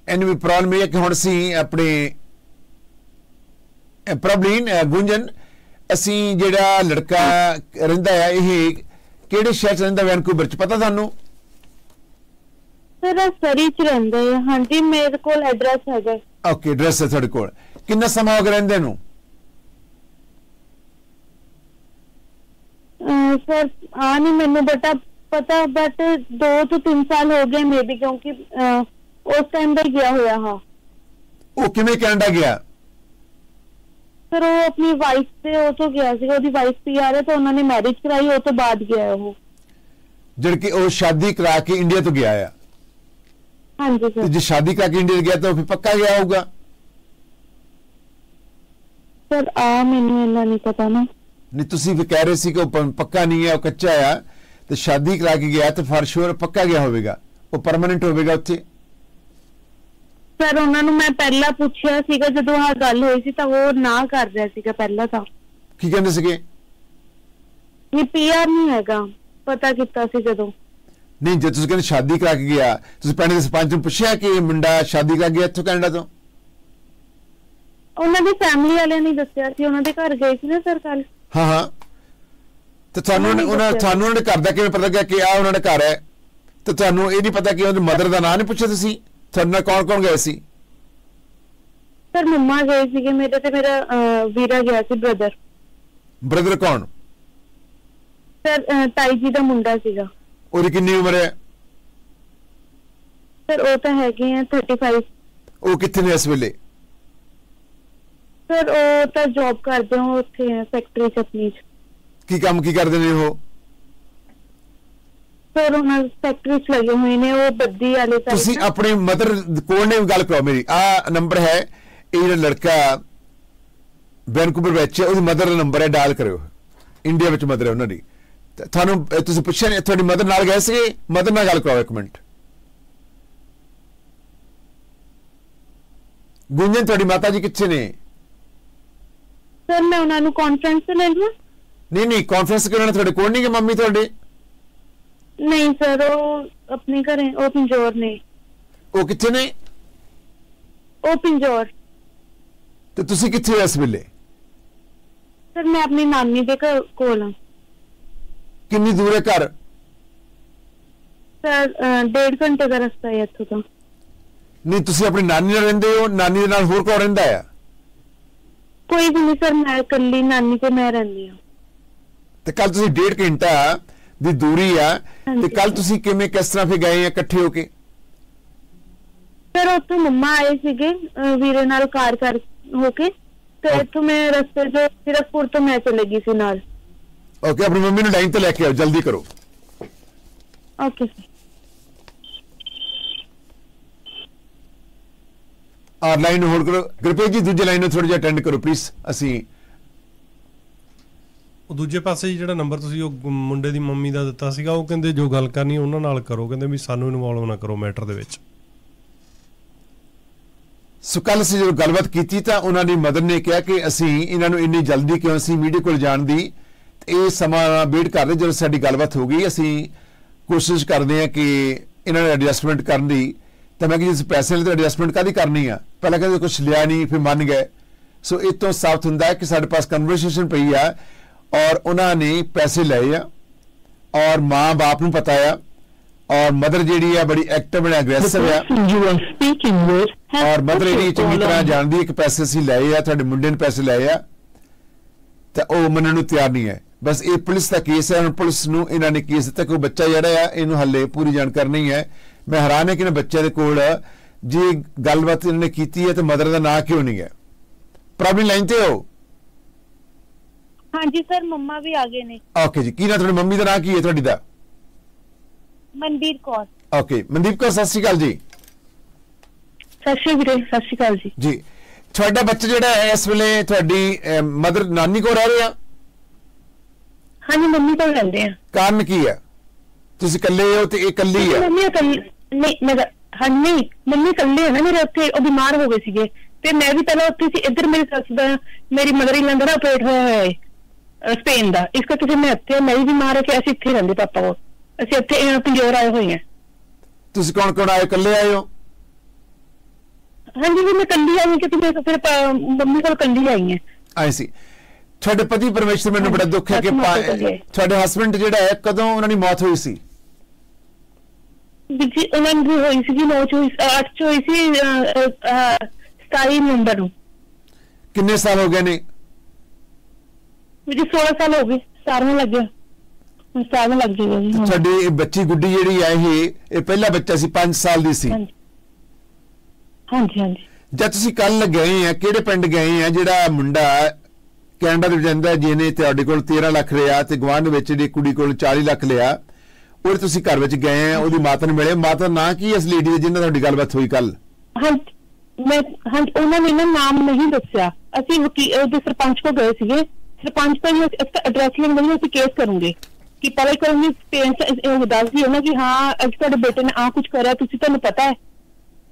[SPEAKER 16] ਐਨੀਵੇ ਪ੍ਰੋਬਲਮ ਇਹ ਹੈ ਕਿ ਹੁਣ ਅਸੀਂ ਆਪਣੇ ਪ੍ਰੋਬਲਮ ਗੁੰਜਨ ਅਸੀਂ ਜਿਹੜਾ ਲੜਕਾ ਰਹਿੰਦਾ ਹੈ ਇਹ ਕਿਹੜੇ ਸ਼ਹਿਰ ਚ ਰਹਿੰਦਾ ਵੈਨਕੂਵਰ ਚ? ਪਤਾ ਤੁਹਾਨੂੰ?
[SPEAKER 33] ਸਰ ਸਰੀ ਚ ਰਹਿੰਦੇ ਆ। ਹਾਂਜੀ ਮੇਰੇ ਕੋਲ ਐਡਰੈਸ ਹੈਗਾ।
[SPEAKER 16] ਓਕੇ ਐਡਰੈਸ ਹੈ ਤੁਹਾਡੇ ਕੋਲ। ਕਿੰਨਾ ਸਮਾਂ ਹੋ ਗਿਆ ਰਹਿੰਦੇ ਨੂੰ?
[SPEAKER 33] ਸਰ ਆ ਨਹੀਂ ਮੈਨੂੰ ਬਟਾ ਪਤਾ ਬਟ 2 ਤੋਂ 3 ਸਾਲ ਹੋ ਗਏ ਮੇਬੀ ਕਿਉਂਕਿ ਉਸ ਟਾਈਮ ਦਾ ਹੀ ਗਿਆ ਹੋਇਆ ਹਾਂ।
[SPEAKER 16] ਉਹ ਕਿਵੇਂ ਕੈਨੇਡਾ ਗਿਆ?
[SPEAKER 33] ਸਰ ਉਹ ਆਪਣੀ ਵਾਈਫ ਤੇ ਉਹ ਤੋਂ ਗਿਆ ਸੀਗਾ ਉਹਦੀ ਵਾਈਫ ਪੀਆਰ ਹੈ ਤਾਂ ਉਹਨਾਂ ਨੇ ਮੈਰਿਜ ਕਰਾਈ ਉਹ ਤੋਂ ਬਾਅਦ ਗਿਆ ਉਹ।
[SPEAKER 16] ਜਦ ਕਿ ਉਹ ਸ਼ਾਦੀ ਕਰਾ ਕੇ ਇੰਡੀਆ ਤੋਂ ਗਿਆ ਆ।
[SPEAKER 33] ਹਾਂਜੀ
[SPEAKER 16] ਤੇ
[SPEAKER 33] ਸਰ
[SPEAKER 16] ਜੇ ਸ਼ਾਦੀ ਕਰਕੇ ਇੰਡੀਆ ਗਿਆ ਤਾਂ ਉਹ ਫਿਰ ਪੱਕਾ ਗਿਆ ਹੋਊਗਾ।
[SPEAKER 33] ਸਰ ਆ ਮੈਨੂੰ ਇੰਨਾ ਨਹੀਂ ਪਤਾ ਨਾ।
[SPEAKER 16] ਨਹੀਂ ਤੁਸੀਂ ਵੀ ਕਹਿ ਰਹੇ ਸੀ ਕਿ ਉਹ ਪ- ਪੱਕਾ ਨਹੀਂ ਹੈ ਉਹ ਕੱਚਾ ਆ। ਤੇ ਸ਼ਾਦੀ ਕਰਾ ਕੇ ਗਿਆ ਤੇ ਫਾਰ ਸ਼ੋਰ ਪੱਕਾ ਗਿਆ ਹੋਵੇਗਾ। ਉਹ ਪਰਮਨੈਂਟ ਹੋਵੇਗਾ ਉੱਥੇ।
[SPEAKER 33] ਸਰ ਉਹਨਾਂ ਨੂੰ ਮੈਂ ਪਹਿਲਾਂ ਪੁੱਛਿਆ ਸੀਗਾ ਜਦੋਂ ਆਹ ਗੱਲ ਹੋਈ ਸੀ ਤਾਂ ਉਹ ਨਾ ਕਰ ਰਿਹਾ ਸੀਗਾ ਪਹਿਲਾਂ ਤਾਂ।
[SPEAKER 16] ਕੀ ਕਹਿੰਦੇ ਸੀਗੇ?
[SPEAKER 33] ਇਹ ਪੀਆਰ ਨਹੀਂ ਹੈਗਾ ਪਤਾ ਕੀਤਾ ਸੀ ਜਦੋਂ।
[SPEAKER 16] ਨਹੀਂ ਜੇ ਤੁਸੀਂ ਕਹਿੰਦੇ ਸ਼ਾਦੀ ਕਰਾ ਕੇ ਗਿਆ ਤੁਸੀਂ ਪਿੰਡ ਦੇ ਸਰਪੰਚ ਨੂੰ ਪੁੱਛਿਆ ਕਿ ਇਹ ਮੁੰਡਾ ਸ਼ਾਦੀ ਕਰਾ ਗਿਆ ਇੱਥੋਂ ਕੈਨੇਡਾ ਤੋਂ?
[SPEAKER 33] ਉਹਨਾਂ ਦੀ ਫੈਮਿਲੀ ਵਾਲਿਆਂ ਨੇ ਦੱਸਿਆ ਸੀ ਉਹਨਾਂ ਦੇ ਘਰ ਗਏ ਸੀ ਨਾ ਸਰ ਕੱਲ
[SPEAKER 16] ਹਾਂ ਹਾਂ। ਤੇ ਤੁਹਾਨੂੰ
[SPEAKER 33] ਉਹਨਾਂ ਨੇ।
[SPEAKER 16] ਤੁਹਾਨੂੰ ਉਹਨਾਂ ਦੇ ਘਰ ਦਾ ਕਿਵੇਂ ਪਤਾ ਗਿਆ ਕਿ ਆ ਉਹਨਾਂ ਦਾ ਘਰ ਹੈ? ਤੇ ਤੁਹਾਨੂੰ ਇਹ ਨਹੀਂ ਪਤਾ ਕਿ ਉਹਦੀ ਮਦਰ ਦਾ ਨਾਂ ਨਹੀਂ ਪੁੱਛਿਆ ਤੁਸੀਂ? ਤੁਹਾਡੇ ਨਾਲ ਕੌਣ ਕੌਣ ਗਏ ਸੀ?
[SPEAKER 33] ਸਰ ਮੰਮਾ ਗਏ ਸੀਗੇ ਮੇਰੇ ਤੇ ਮੇਰਾ ਵੀਰਾ ਗਿਆ ਸੀ ਬ੍ਰਦਰ
[SPEAKER 16] ਬ੍ਰਦਰ ਕੌਣ?
[SPEAKER 33] ਸਰ ਤਾਈ ਜੀ ਦਾ ਮੁੰਡਾ ਸੀਗਾ।
[SPEAKER 16] ਉਹਦੀ ਕਿੰਨੀ ਉਮਰ ਹੈ?
[SPEAKER 33] ਸਰ ਉਹ ਤਾਂ ਹੈਗੇ ਆ 35
[SPEAKER 16] ਉਹ ਕਿੱਥੇ ਨੇ ਇਸ ਵੇਲੇ?
[SPEAKER 33] ਸਰ ਉਹ ਤਾਂ ਜੌਬ ਕਰਦੇ ਹੋ ਉੱਥੇ ਫੈਕਟਰੀ ਚ ਆਪਣੀ
[SPEAKER 16] ਕੀ ਕੰਮ ਕੀ ਕਰਦੇ ਨੇ ਉਹ?
[SPEAKER 33] ਸਰ ਉਹਨਾਂ ਫੈਕਟਰੀ ਚ ਲੱਗੇ ਹੋਏ ਨੇ ਉਹ ਬੱਦੀ ਵਾਲੇ side
[SPEAKER 16] ਤੁਸੀਂ। ਆਪਣੇ ਮਦਰ ਕੋਲ ਨੇ ਗੱਲ ਕਰੋ ਮੇਰੀ? ਆ ਨੰਬਰ ਹੈ ਇਹ ਜਿਹੜਾ ਲੜਕਾ ਵੈਨਕੂਵਰ ਵਿੱਚ ਹੈ ਉਹਦੀ ਮਦਰ ਦਾ ਨੰਬਰ ਹੈ ਡਾਇਲ ਕਰਿਓ। ਇੰਡੀਆ ਵਿੱਚ ਮਦਰ ਹੈ ਉਹਨਾਂ ਦੀ। ਤੁਹਾਨੂੰ ਤੁਸੀਂ ਪੁੱਛਿਆ ਨਹੀਂ ਤੁਹਾਡੀ ਮਦਰ ਨਾਲ ਗਏ ਸੀਗੇ? ਮਦਰ ਨਾਲ ਗੱਲ ਕਰਾਓ ਇੱਕ ਮਿੰਟ। ਗੁੰਜਨ ਤੁਹਾਡੀ ਮਾਤਾ ਜੀ ਕਿੱਥੇ ਨੇ?
[SPEAKER 33] ਸਰ ਮੈਂ ਉਹਨਾਂ ਨੂੰ ਕਾਨਫਰੰਸ ਤੇ ਲੈ ਲਿਆ
[SPEAKER 16] ਨਹੀਂ ਨਹੀਂ ਕਾਨਫਰੰਸ ਕਰਨ ਤੁਹਾਡੇ ਕੋਲ ਨਹੀਂ ਕਿ ਮੰਮੀ ਤੁਹਾਡੇ?
[SPEAKER 33] ਨਹੀਂ ਸਰ ਉਹ ਆਪਣੇ ਘਰੇ ਉਹ ਪਿੰਜੋਰ ਨੇ।
[SPEAKER 16] ਉਹ ਕਿੱਥੇ ਨੇ?
[SPEAKER 33] ਉਹ ਪਿੰਜੋਰ।
[SPEAKER 16] ਤੇ ਤੁਸੀਂ ਕਿੱਥੇ ਹੋ ਇਸ ਵੇਲੇ?
[SPEAKER 33] ਸਰ ਮੈਂ ਆਪਣੀ ਨਾਨੀ ਦੇ ਘਰ ਕੋਲ ਹਾਂ।
[SPEAKER 16] ਕਿੰਨੀ ਦੂਰ ਹੈ ਘਰ?
[SPEAKER 33] ਸਰ ਅਹ, ਡੇਢ ਘੰਟੇ ਦਾ ਰਸਤਾ ਹੈ ਇੱਥੋਂ ਤੋਂ।
[SPEAKER 16] ਨਹੀਂ ਤੁਸੀਂ ਆਪਣੀ ਨਾਨੀ ਨਾਲ ਰਹਿੰਦੇ ਹੋ? ਨਾਨੀ ਦੇ ਨਾਲ ਹੋਰ ਕੌਣ ਰਹਿੰਦਾ ਹੈ?
[SPEAKER 33] ਕੋਈ ਵੀ ਨਹੀਂ ਸਰ ਮੈਂ ਇਕੱਲੀ ਨਾਨੀ ਤੇ ਮੈਂ ਰਹਿੰਦੀ ਹਾਂ।
[SPEAKER 16] ਤੇ ਕੱਲ ਤੁਸੀਂ ਡੇਢ ਘੰਟਾ ਦੀ ਦੂਰੀ ਆ ਤੇ ਕੱਲ ਤੁਸੀਂ ਕਿਵੇਂ ਕਿਸ ਤਰ੍ਹਾਂ ਫੇ ਗਏ ਆ ਇਕੱਠੇ ਹੋ ਕੇ?
[SPEAKER 33] ਸਰ ਉੱਥੋਂ ਮੰਮਾ ਆਏ ਸੀਗੇ ਵੀਰੇ ਨਾਲ ਕਾਰ ਕਰ ਹੋ ਕੇ ਤੇ ਇੱਥੋਂ ਮੈਂ ਰਸਤੇ 'ਚ ਸਿਰਫਪੁਰ ਤੋਂ ਮੈਂ ਚਲੇ ਗਈ ਸੀ ਨਾਲ।
[SPEAKER 16] ਓਕੇ ਆਪਣੀ ਮੰਮੀ ਨੂੰ ਲਾਈਨ ਤੇ ਲੈ ਕੇ ਆਓ ਜਲਦੀ ਕਰੋ।
[SPEAKER 33] ਓਕੇ।
[SPEAKER 16] ਆ ਲਾਈਨ ਹੋਲਡ ਕਰੋ। ਗੁਰਪ੍ਰੀਤ ਜੀ ਦੂਜੇ ਲਾਈਨ ਨੂੰ ਥੋੜਾ ਜਿਹਾ ਅਟੈਂਡ ਕਰੋ ਪਲੀਜ਼ ਅਸੀਂ
[SPEAKER 18] ਉਹ ਦੂਜੇ ਪਾਸੇ ਜਿਹੜਾ ਨੰਬਰ ਤੁਸੀਂ ਉਹ ਮੁੰਡੇ ਦੀ ਮੰਮੀ ਦਾ ਦਿੱਤਾ ਸੀਗਾ, ਉਹ ਕਹਿੰਦੇ ਜੋ ਗੱਲ ਕਰਨੀ ਉਹਨਾਂ ਨਾਲ ਕਰੋ, ਕਹਿੰਦੇ ਵੀ ਸਾਨੂੰ ਇਨਵੋਲਵ ਨਾ ਕਰੋ ਮੈਟਰ ਦੇ ਵਿੱਚ।
[SPEAKER 16] ਸੋ ਕੱਲ ਅਸੀਂ ਜਦੋਂ ਗੱਲਬਾਤ ਕੀਤੀ ਤਾਂ ਉਹਨਾਂ ਦੀ ਮਦਰ ਨੇ ਕਿਹਾ ਕਿ ਅਸੀਂ ਇਹਨਾਂ ਨੂੰ ਇੰਨੀ ਜਲਦੀ ਕਿਉਂ ਅਸੀਂ ਮੀਡੀਆ ਕੋਲ ਜਾਣ ਦੀ, ਤੇ ਇਹ ਸਮਾਂ ਵੇਟ ਕਰਦੇ ਜਦੋਂ ਸਾਡੀ ਗੱਲਬਾਤ ਹੋ ਗਈ, ਅਸੀਂ ਕੋਸ਼ਿਸ਼ ਕਰਦੇ ਹਾਂ ਕਿ ਇਹਨਾਂ ਨੇ ਐਡਜਸਟਮੈਂਟ ਕਰਨ ਦੀ। ਤਾਂ ਮੈਂ ਕਿ ਜਿਸ ਪੈਸੇ ਲਈ ਤਾਂ ਐਡਜਸਟਮੈਂਟ ਕਾਦੀ ਕਰਨੀ ਆ? ਪਹਿਲਾਂ ਕਹਿੰਦੇ ਕੁਝ ਲਿਆ ਨਹੀਂ, ਫਿਰ ਮੰਨ ਗਏ। ਸੋ ਇਹ ਤੋਂ ਸਾਫ਼ ਹੁੰਦਾ ਕਿ ਸਾਡੇ ਪਾਸ ਕਨਵਰਸੇਸ਼ਨ ਪਈ ਆ ਔਰ ਉਹਨਾਂ ਨੇ ਪੈਸੇ ਲਏ ਆ ਔਰ ਮਾਂ-ਬਾਪ ਨੂੰ ਪਤਾ ਆ ਔਰ ਮਦਰ ਜਿਹੜੀ ਆ ਬੜੀ ਐਕਟਿਵ ਐਂਡ ਐਗਰੈਸਿਵ ਆ। ਔਰ ਮਦਰ ਇਹਦੀ ਚੰਗੀ ਤਰ੍ਹਾਂ ਜਾਣਦੀ ਹੈ ਕਿ ਪੈਸੇ ਅਸੀਂ ਲਏ ਆ ਤੁਹਾਡੇ ਮੁੰਡੇ ਨੇ ਪੈਸੇ ਲਏ ਆ ਤਾਂ ਉਹ ਮੰਨਣ ਨੂੰ ਤਿਆਰ ਨਹੀਂ ਹੈ। ਬਸ ਇਹ ਪੁਲਿਸ ਦਾ ਕੇਸ ਹੈ ਹੁਣ ਪੁਲਿਸ ਨੂੰ ਇਹਨਾਂ ਨੇ ਕੇਸ ਦਿੱਤਾ ਕਿ ਉਹ ਬੱਚਾ ਜਿਹੜਾ ਆ ਇਹਨੂੰ ਹੱਲੇ ਪੂਰੀ ਜਾਣਕਾਰੀ ਨਹੀਂ ਹੈ। ਮੈਂ ਹੈਰਾਨ ਹਾਂ ਕਿ ਇਹਨਾਂ ਬੱਚੇ ਦੇ ਕੋਲ ਜੇ ਗੱਲਬਾਤ ਇਹਨਾਂ ਨੇ ਕੀਤੀ ਹੈ ਤਾਂ ਮਦਰ ਦਾ ਨਾਂ ਕਿਉਂ ਨਹੀਂ ਹੈ? ਪ੍ਰੋਬਲਮ ਲਾਈਨ ਤੇ ਹੋ।
[SPEAKER 33] ਹਾਂਜੀ ਸਰ ਮੰਮਾ ਵੀ ਆ ਗਏ ਨੇ।
[SPEAKER 16] ਓਕੇ ਜੀ ਕੀ ਨਾ ਤੁਹਾਡੀ? ਮੰਮੀ ਦਾ ਨਾਂ ਕੀ ਹੈ ਤੁਹਾਡੀ ਦਾ?
[SPEAKER 33] ਮਨਵੀਰ ਕੌਰ।
[SPEAKER 16] ਓਕੇ ਮਨਦੀਪ ਕੌਰ ਸਤਿ ਸ਼੍ਰੀ ਅਕਾਲ ਜੀ।
[SPEAKER 33] ਸਤਿ ਸ਼੍ਰੀ ਵੀਰੇ ਸਤਿ ਸ਼੍ਰੀ ਅਕਾਲ ਜੀ।
[SPEAKER 16] ਜੀ ਤੁਹਾਡਾ ਬੱਚਾ ਜਿਹੜਾ ਹੈ ਇਸ ਵੇਲੇ ਤੁਹਾਡੀ ਮਦਰ ਨਾਨੀ ਕੋਲ ਰਹਿ ਰਿਹਾ?
[SPEAKER 33] ਹਾਂਜੀ ਮੰਮੀ ਕੋਲ ਰਹਿੰਦੇ ਆ।
[SPEAKER 16] ਕਾਰਨ ਕੀ ਹੈ? ਤੁਸੀਂ ਇਕੱਲੇ ਹੋ ਤੇ ਇਹ ਇਕੱਲੀ ਹੈ?
[SPEAKER 33] ਮੰਮੀ ਇਕੱਲੀ ਨਹੀਂ ਮੇਰਾ ਹਾਂ ਨਹੀਂ ਮੰਮੀ ਇਕੱਲੇ ਹੈ ਨਾ ਮੇਰੇ ਉੱਥੇ ਉਹ ਬਿਮਾਰ ਹੋ ਗਏ ਸੀਗੇ। ਤੇ ਮੈਂ ਵੀ ਪਹਿਲਾਂ ਉੱਥੇ ਸੀ ਇੱਧਰ ਮੇਰੀ ਸੱਸ ਦਾ ਮੇਰੀ ਮਦਰ ਇਨ ਦਾ ਆਪਰੇਟ ਹੋਇਆ ਹੋਇਆ ਹੈ ਸਪੇਨ ਦਾ ਇਸ ਕਰਕੇ ਫਿਰ ਮੈਂ ਇੱਥੇ ਮੈਂ ਵੀ ਬਿਮਾਰ ਹਾਂ ਕਿ ਅਸੀਂ ਇੱਥੇ ਰਹਿੰਦੇ ਪਾਪਾ ਕੋਲ। ਅਸੀਂ ਇੱਥੇ ਪੰਜੋਰ ਆਏ ਹੋਏ ਹਾਂ।
[SPEAKER 16] ਤੁਸੀਂ ਕੌਣ ਕੌਣ ਆਏ ਇਕੱਲੇ ਆਏ ਹੋ?
[SPEAKER 33] ਹਾਂਜੀ ਵੀ ਮੈਂ ਕੱਲੀ ਆਈ ਕਿ ਮੈਂ ਫਿਰ ਮੰਮੀ ਕੋਲ ਕੱਲੀ ਆਈ ਹਾਂ।
[SPEAKER 16] ਆਈ ਸੀ। ਤੁਹਾਡੇ ਪਤੀ ਪਰਮੇਸ਼ਰ ਮੈਨੂੰ ਬੜਾ ਦੁੱਖ ਹੈ ਕਿ। ਤੁਹਾਡੇ ਹਸਬੰਡ ਜਿਹੜਾ ਹੈ ਕਦੋਂ ਉਹਨਾਂ ਦੀ ਮੌਤ ਹੋਈ ਸੀ?
[SPEAKER 33] ਜੀ ਉਹਨਾਂ ਦੀ ਹੋਈ ਸੀ ਚ ਹੋਈ 8 ਚ ਹੋਈ ਸੀ 27 ਨਵੰਬਰ ਨੂੰ।
[SPEAKER 16] ਕਿੰਨੇ ਸਾਲ ਹੋ ਗਏ ਨੇ?
[SPEAKER 33] ਵੀ ਜੀ 16 ਸਾਲ ਹੋ ਗਏ ਸਾਰਿਆਂ ਲੱਗਿਆ ਹੁਣ ਸਾਰਿਆਂ ਲੱਗ ਜਾਏਗਾ ਜੀ ਹੁਣ।
[SPEAKER 16] ਤੁਹਾਡੀ ਇਹ ਬੱਚੀ ਗੁੱਡੀ ਜਿਹੜੀ ਹੈ ਇਹ ਇਹ ਪਹਿਲਾ ਬੱਚਾ ਸੀ 5 ਸਾਲ ਦੀ ਸੀ।
[SPEAKER 33] ਹਾਂਜੀ। ਹਾਂਜੀ
[SPEAKER 16] ਜਦ ਤੁਸੀਂ ਕੱਲ ਗਏ ਆ ਕਿਹੜੇ ਪਿੰਡ ਗਏ ਆ ਜਿਹੜਾ ਮੁੰਡਾ ਕੈਨੇਡਾ ਦੇ ਰਹਿੰਦਾ ਜਿਹਨੇ ਤੁਹਾਡੇ ਕੋਲ 13 ਲੱਖ ਲਿਆ ਤੇ ਗਵਾਂਢ ਵਿੱਚ ਜਿਹੜੀ ਕੁੜੀ ਕੋਲ 40 ਲੱਖ ਲਿਆ ਉਹ ਤੁਸੀਂ ਘਰ ਵਿੱਚ ਗਏ ਆ ਉਹਦੀ ਮਾਤਾ ਨੂੰ ਮਿਲੇ। ਮਾਤਾ ਦਾ ਨਾਂ ਕੀ ਇਸ ਲੇਡੀ ਦੇ ਜਿੰਨਾਂ ਨਾਲ ਤੁਹਾਡੀ ਗੱਲਬਾਤ ਹੋਈ ਕੱਲ
[SPEAKER 34] ਹਾਂ ਮੈਂ ਹਾਂ ਉਹਨਾਂ ਨੇ ਨਾ ਨਾਮ ਨਹੀਂ ਦੱਸਿਆ। ਅਸੀਂ ਵਕੀ- ਉਹਦੇ ਸਰਪੰਚ ਕੋ ਗਏ ਸੀਗੇ। ਸਰਪੰਚ ਤੋਂ ਵੀ ਇਸ ਐਡਰੈਸ ਲੈਣ ਲਈ ਅਸੀਂ ਕੇਸ ਕਰੂੰਗੇ। ਕਿ ਪਹਿਲੇ ਕਰੂੰਗੇ ਪੇਰੈਂਟਸ ਇਹ ਦੱਸ ਦਿਓ ਕਿ ਹਾਂ, ਅੱਜ ਤੁਹਾਡੇ ਬੇਟੇ ਨੇ ਆ ਕੁਝ ਕਰਿਆ, ਤੁਸੀਂ ਤੁਹਾਨੂੰ ਪਤਾ ਹੈ।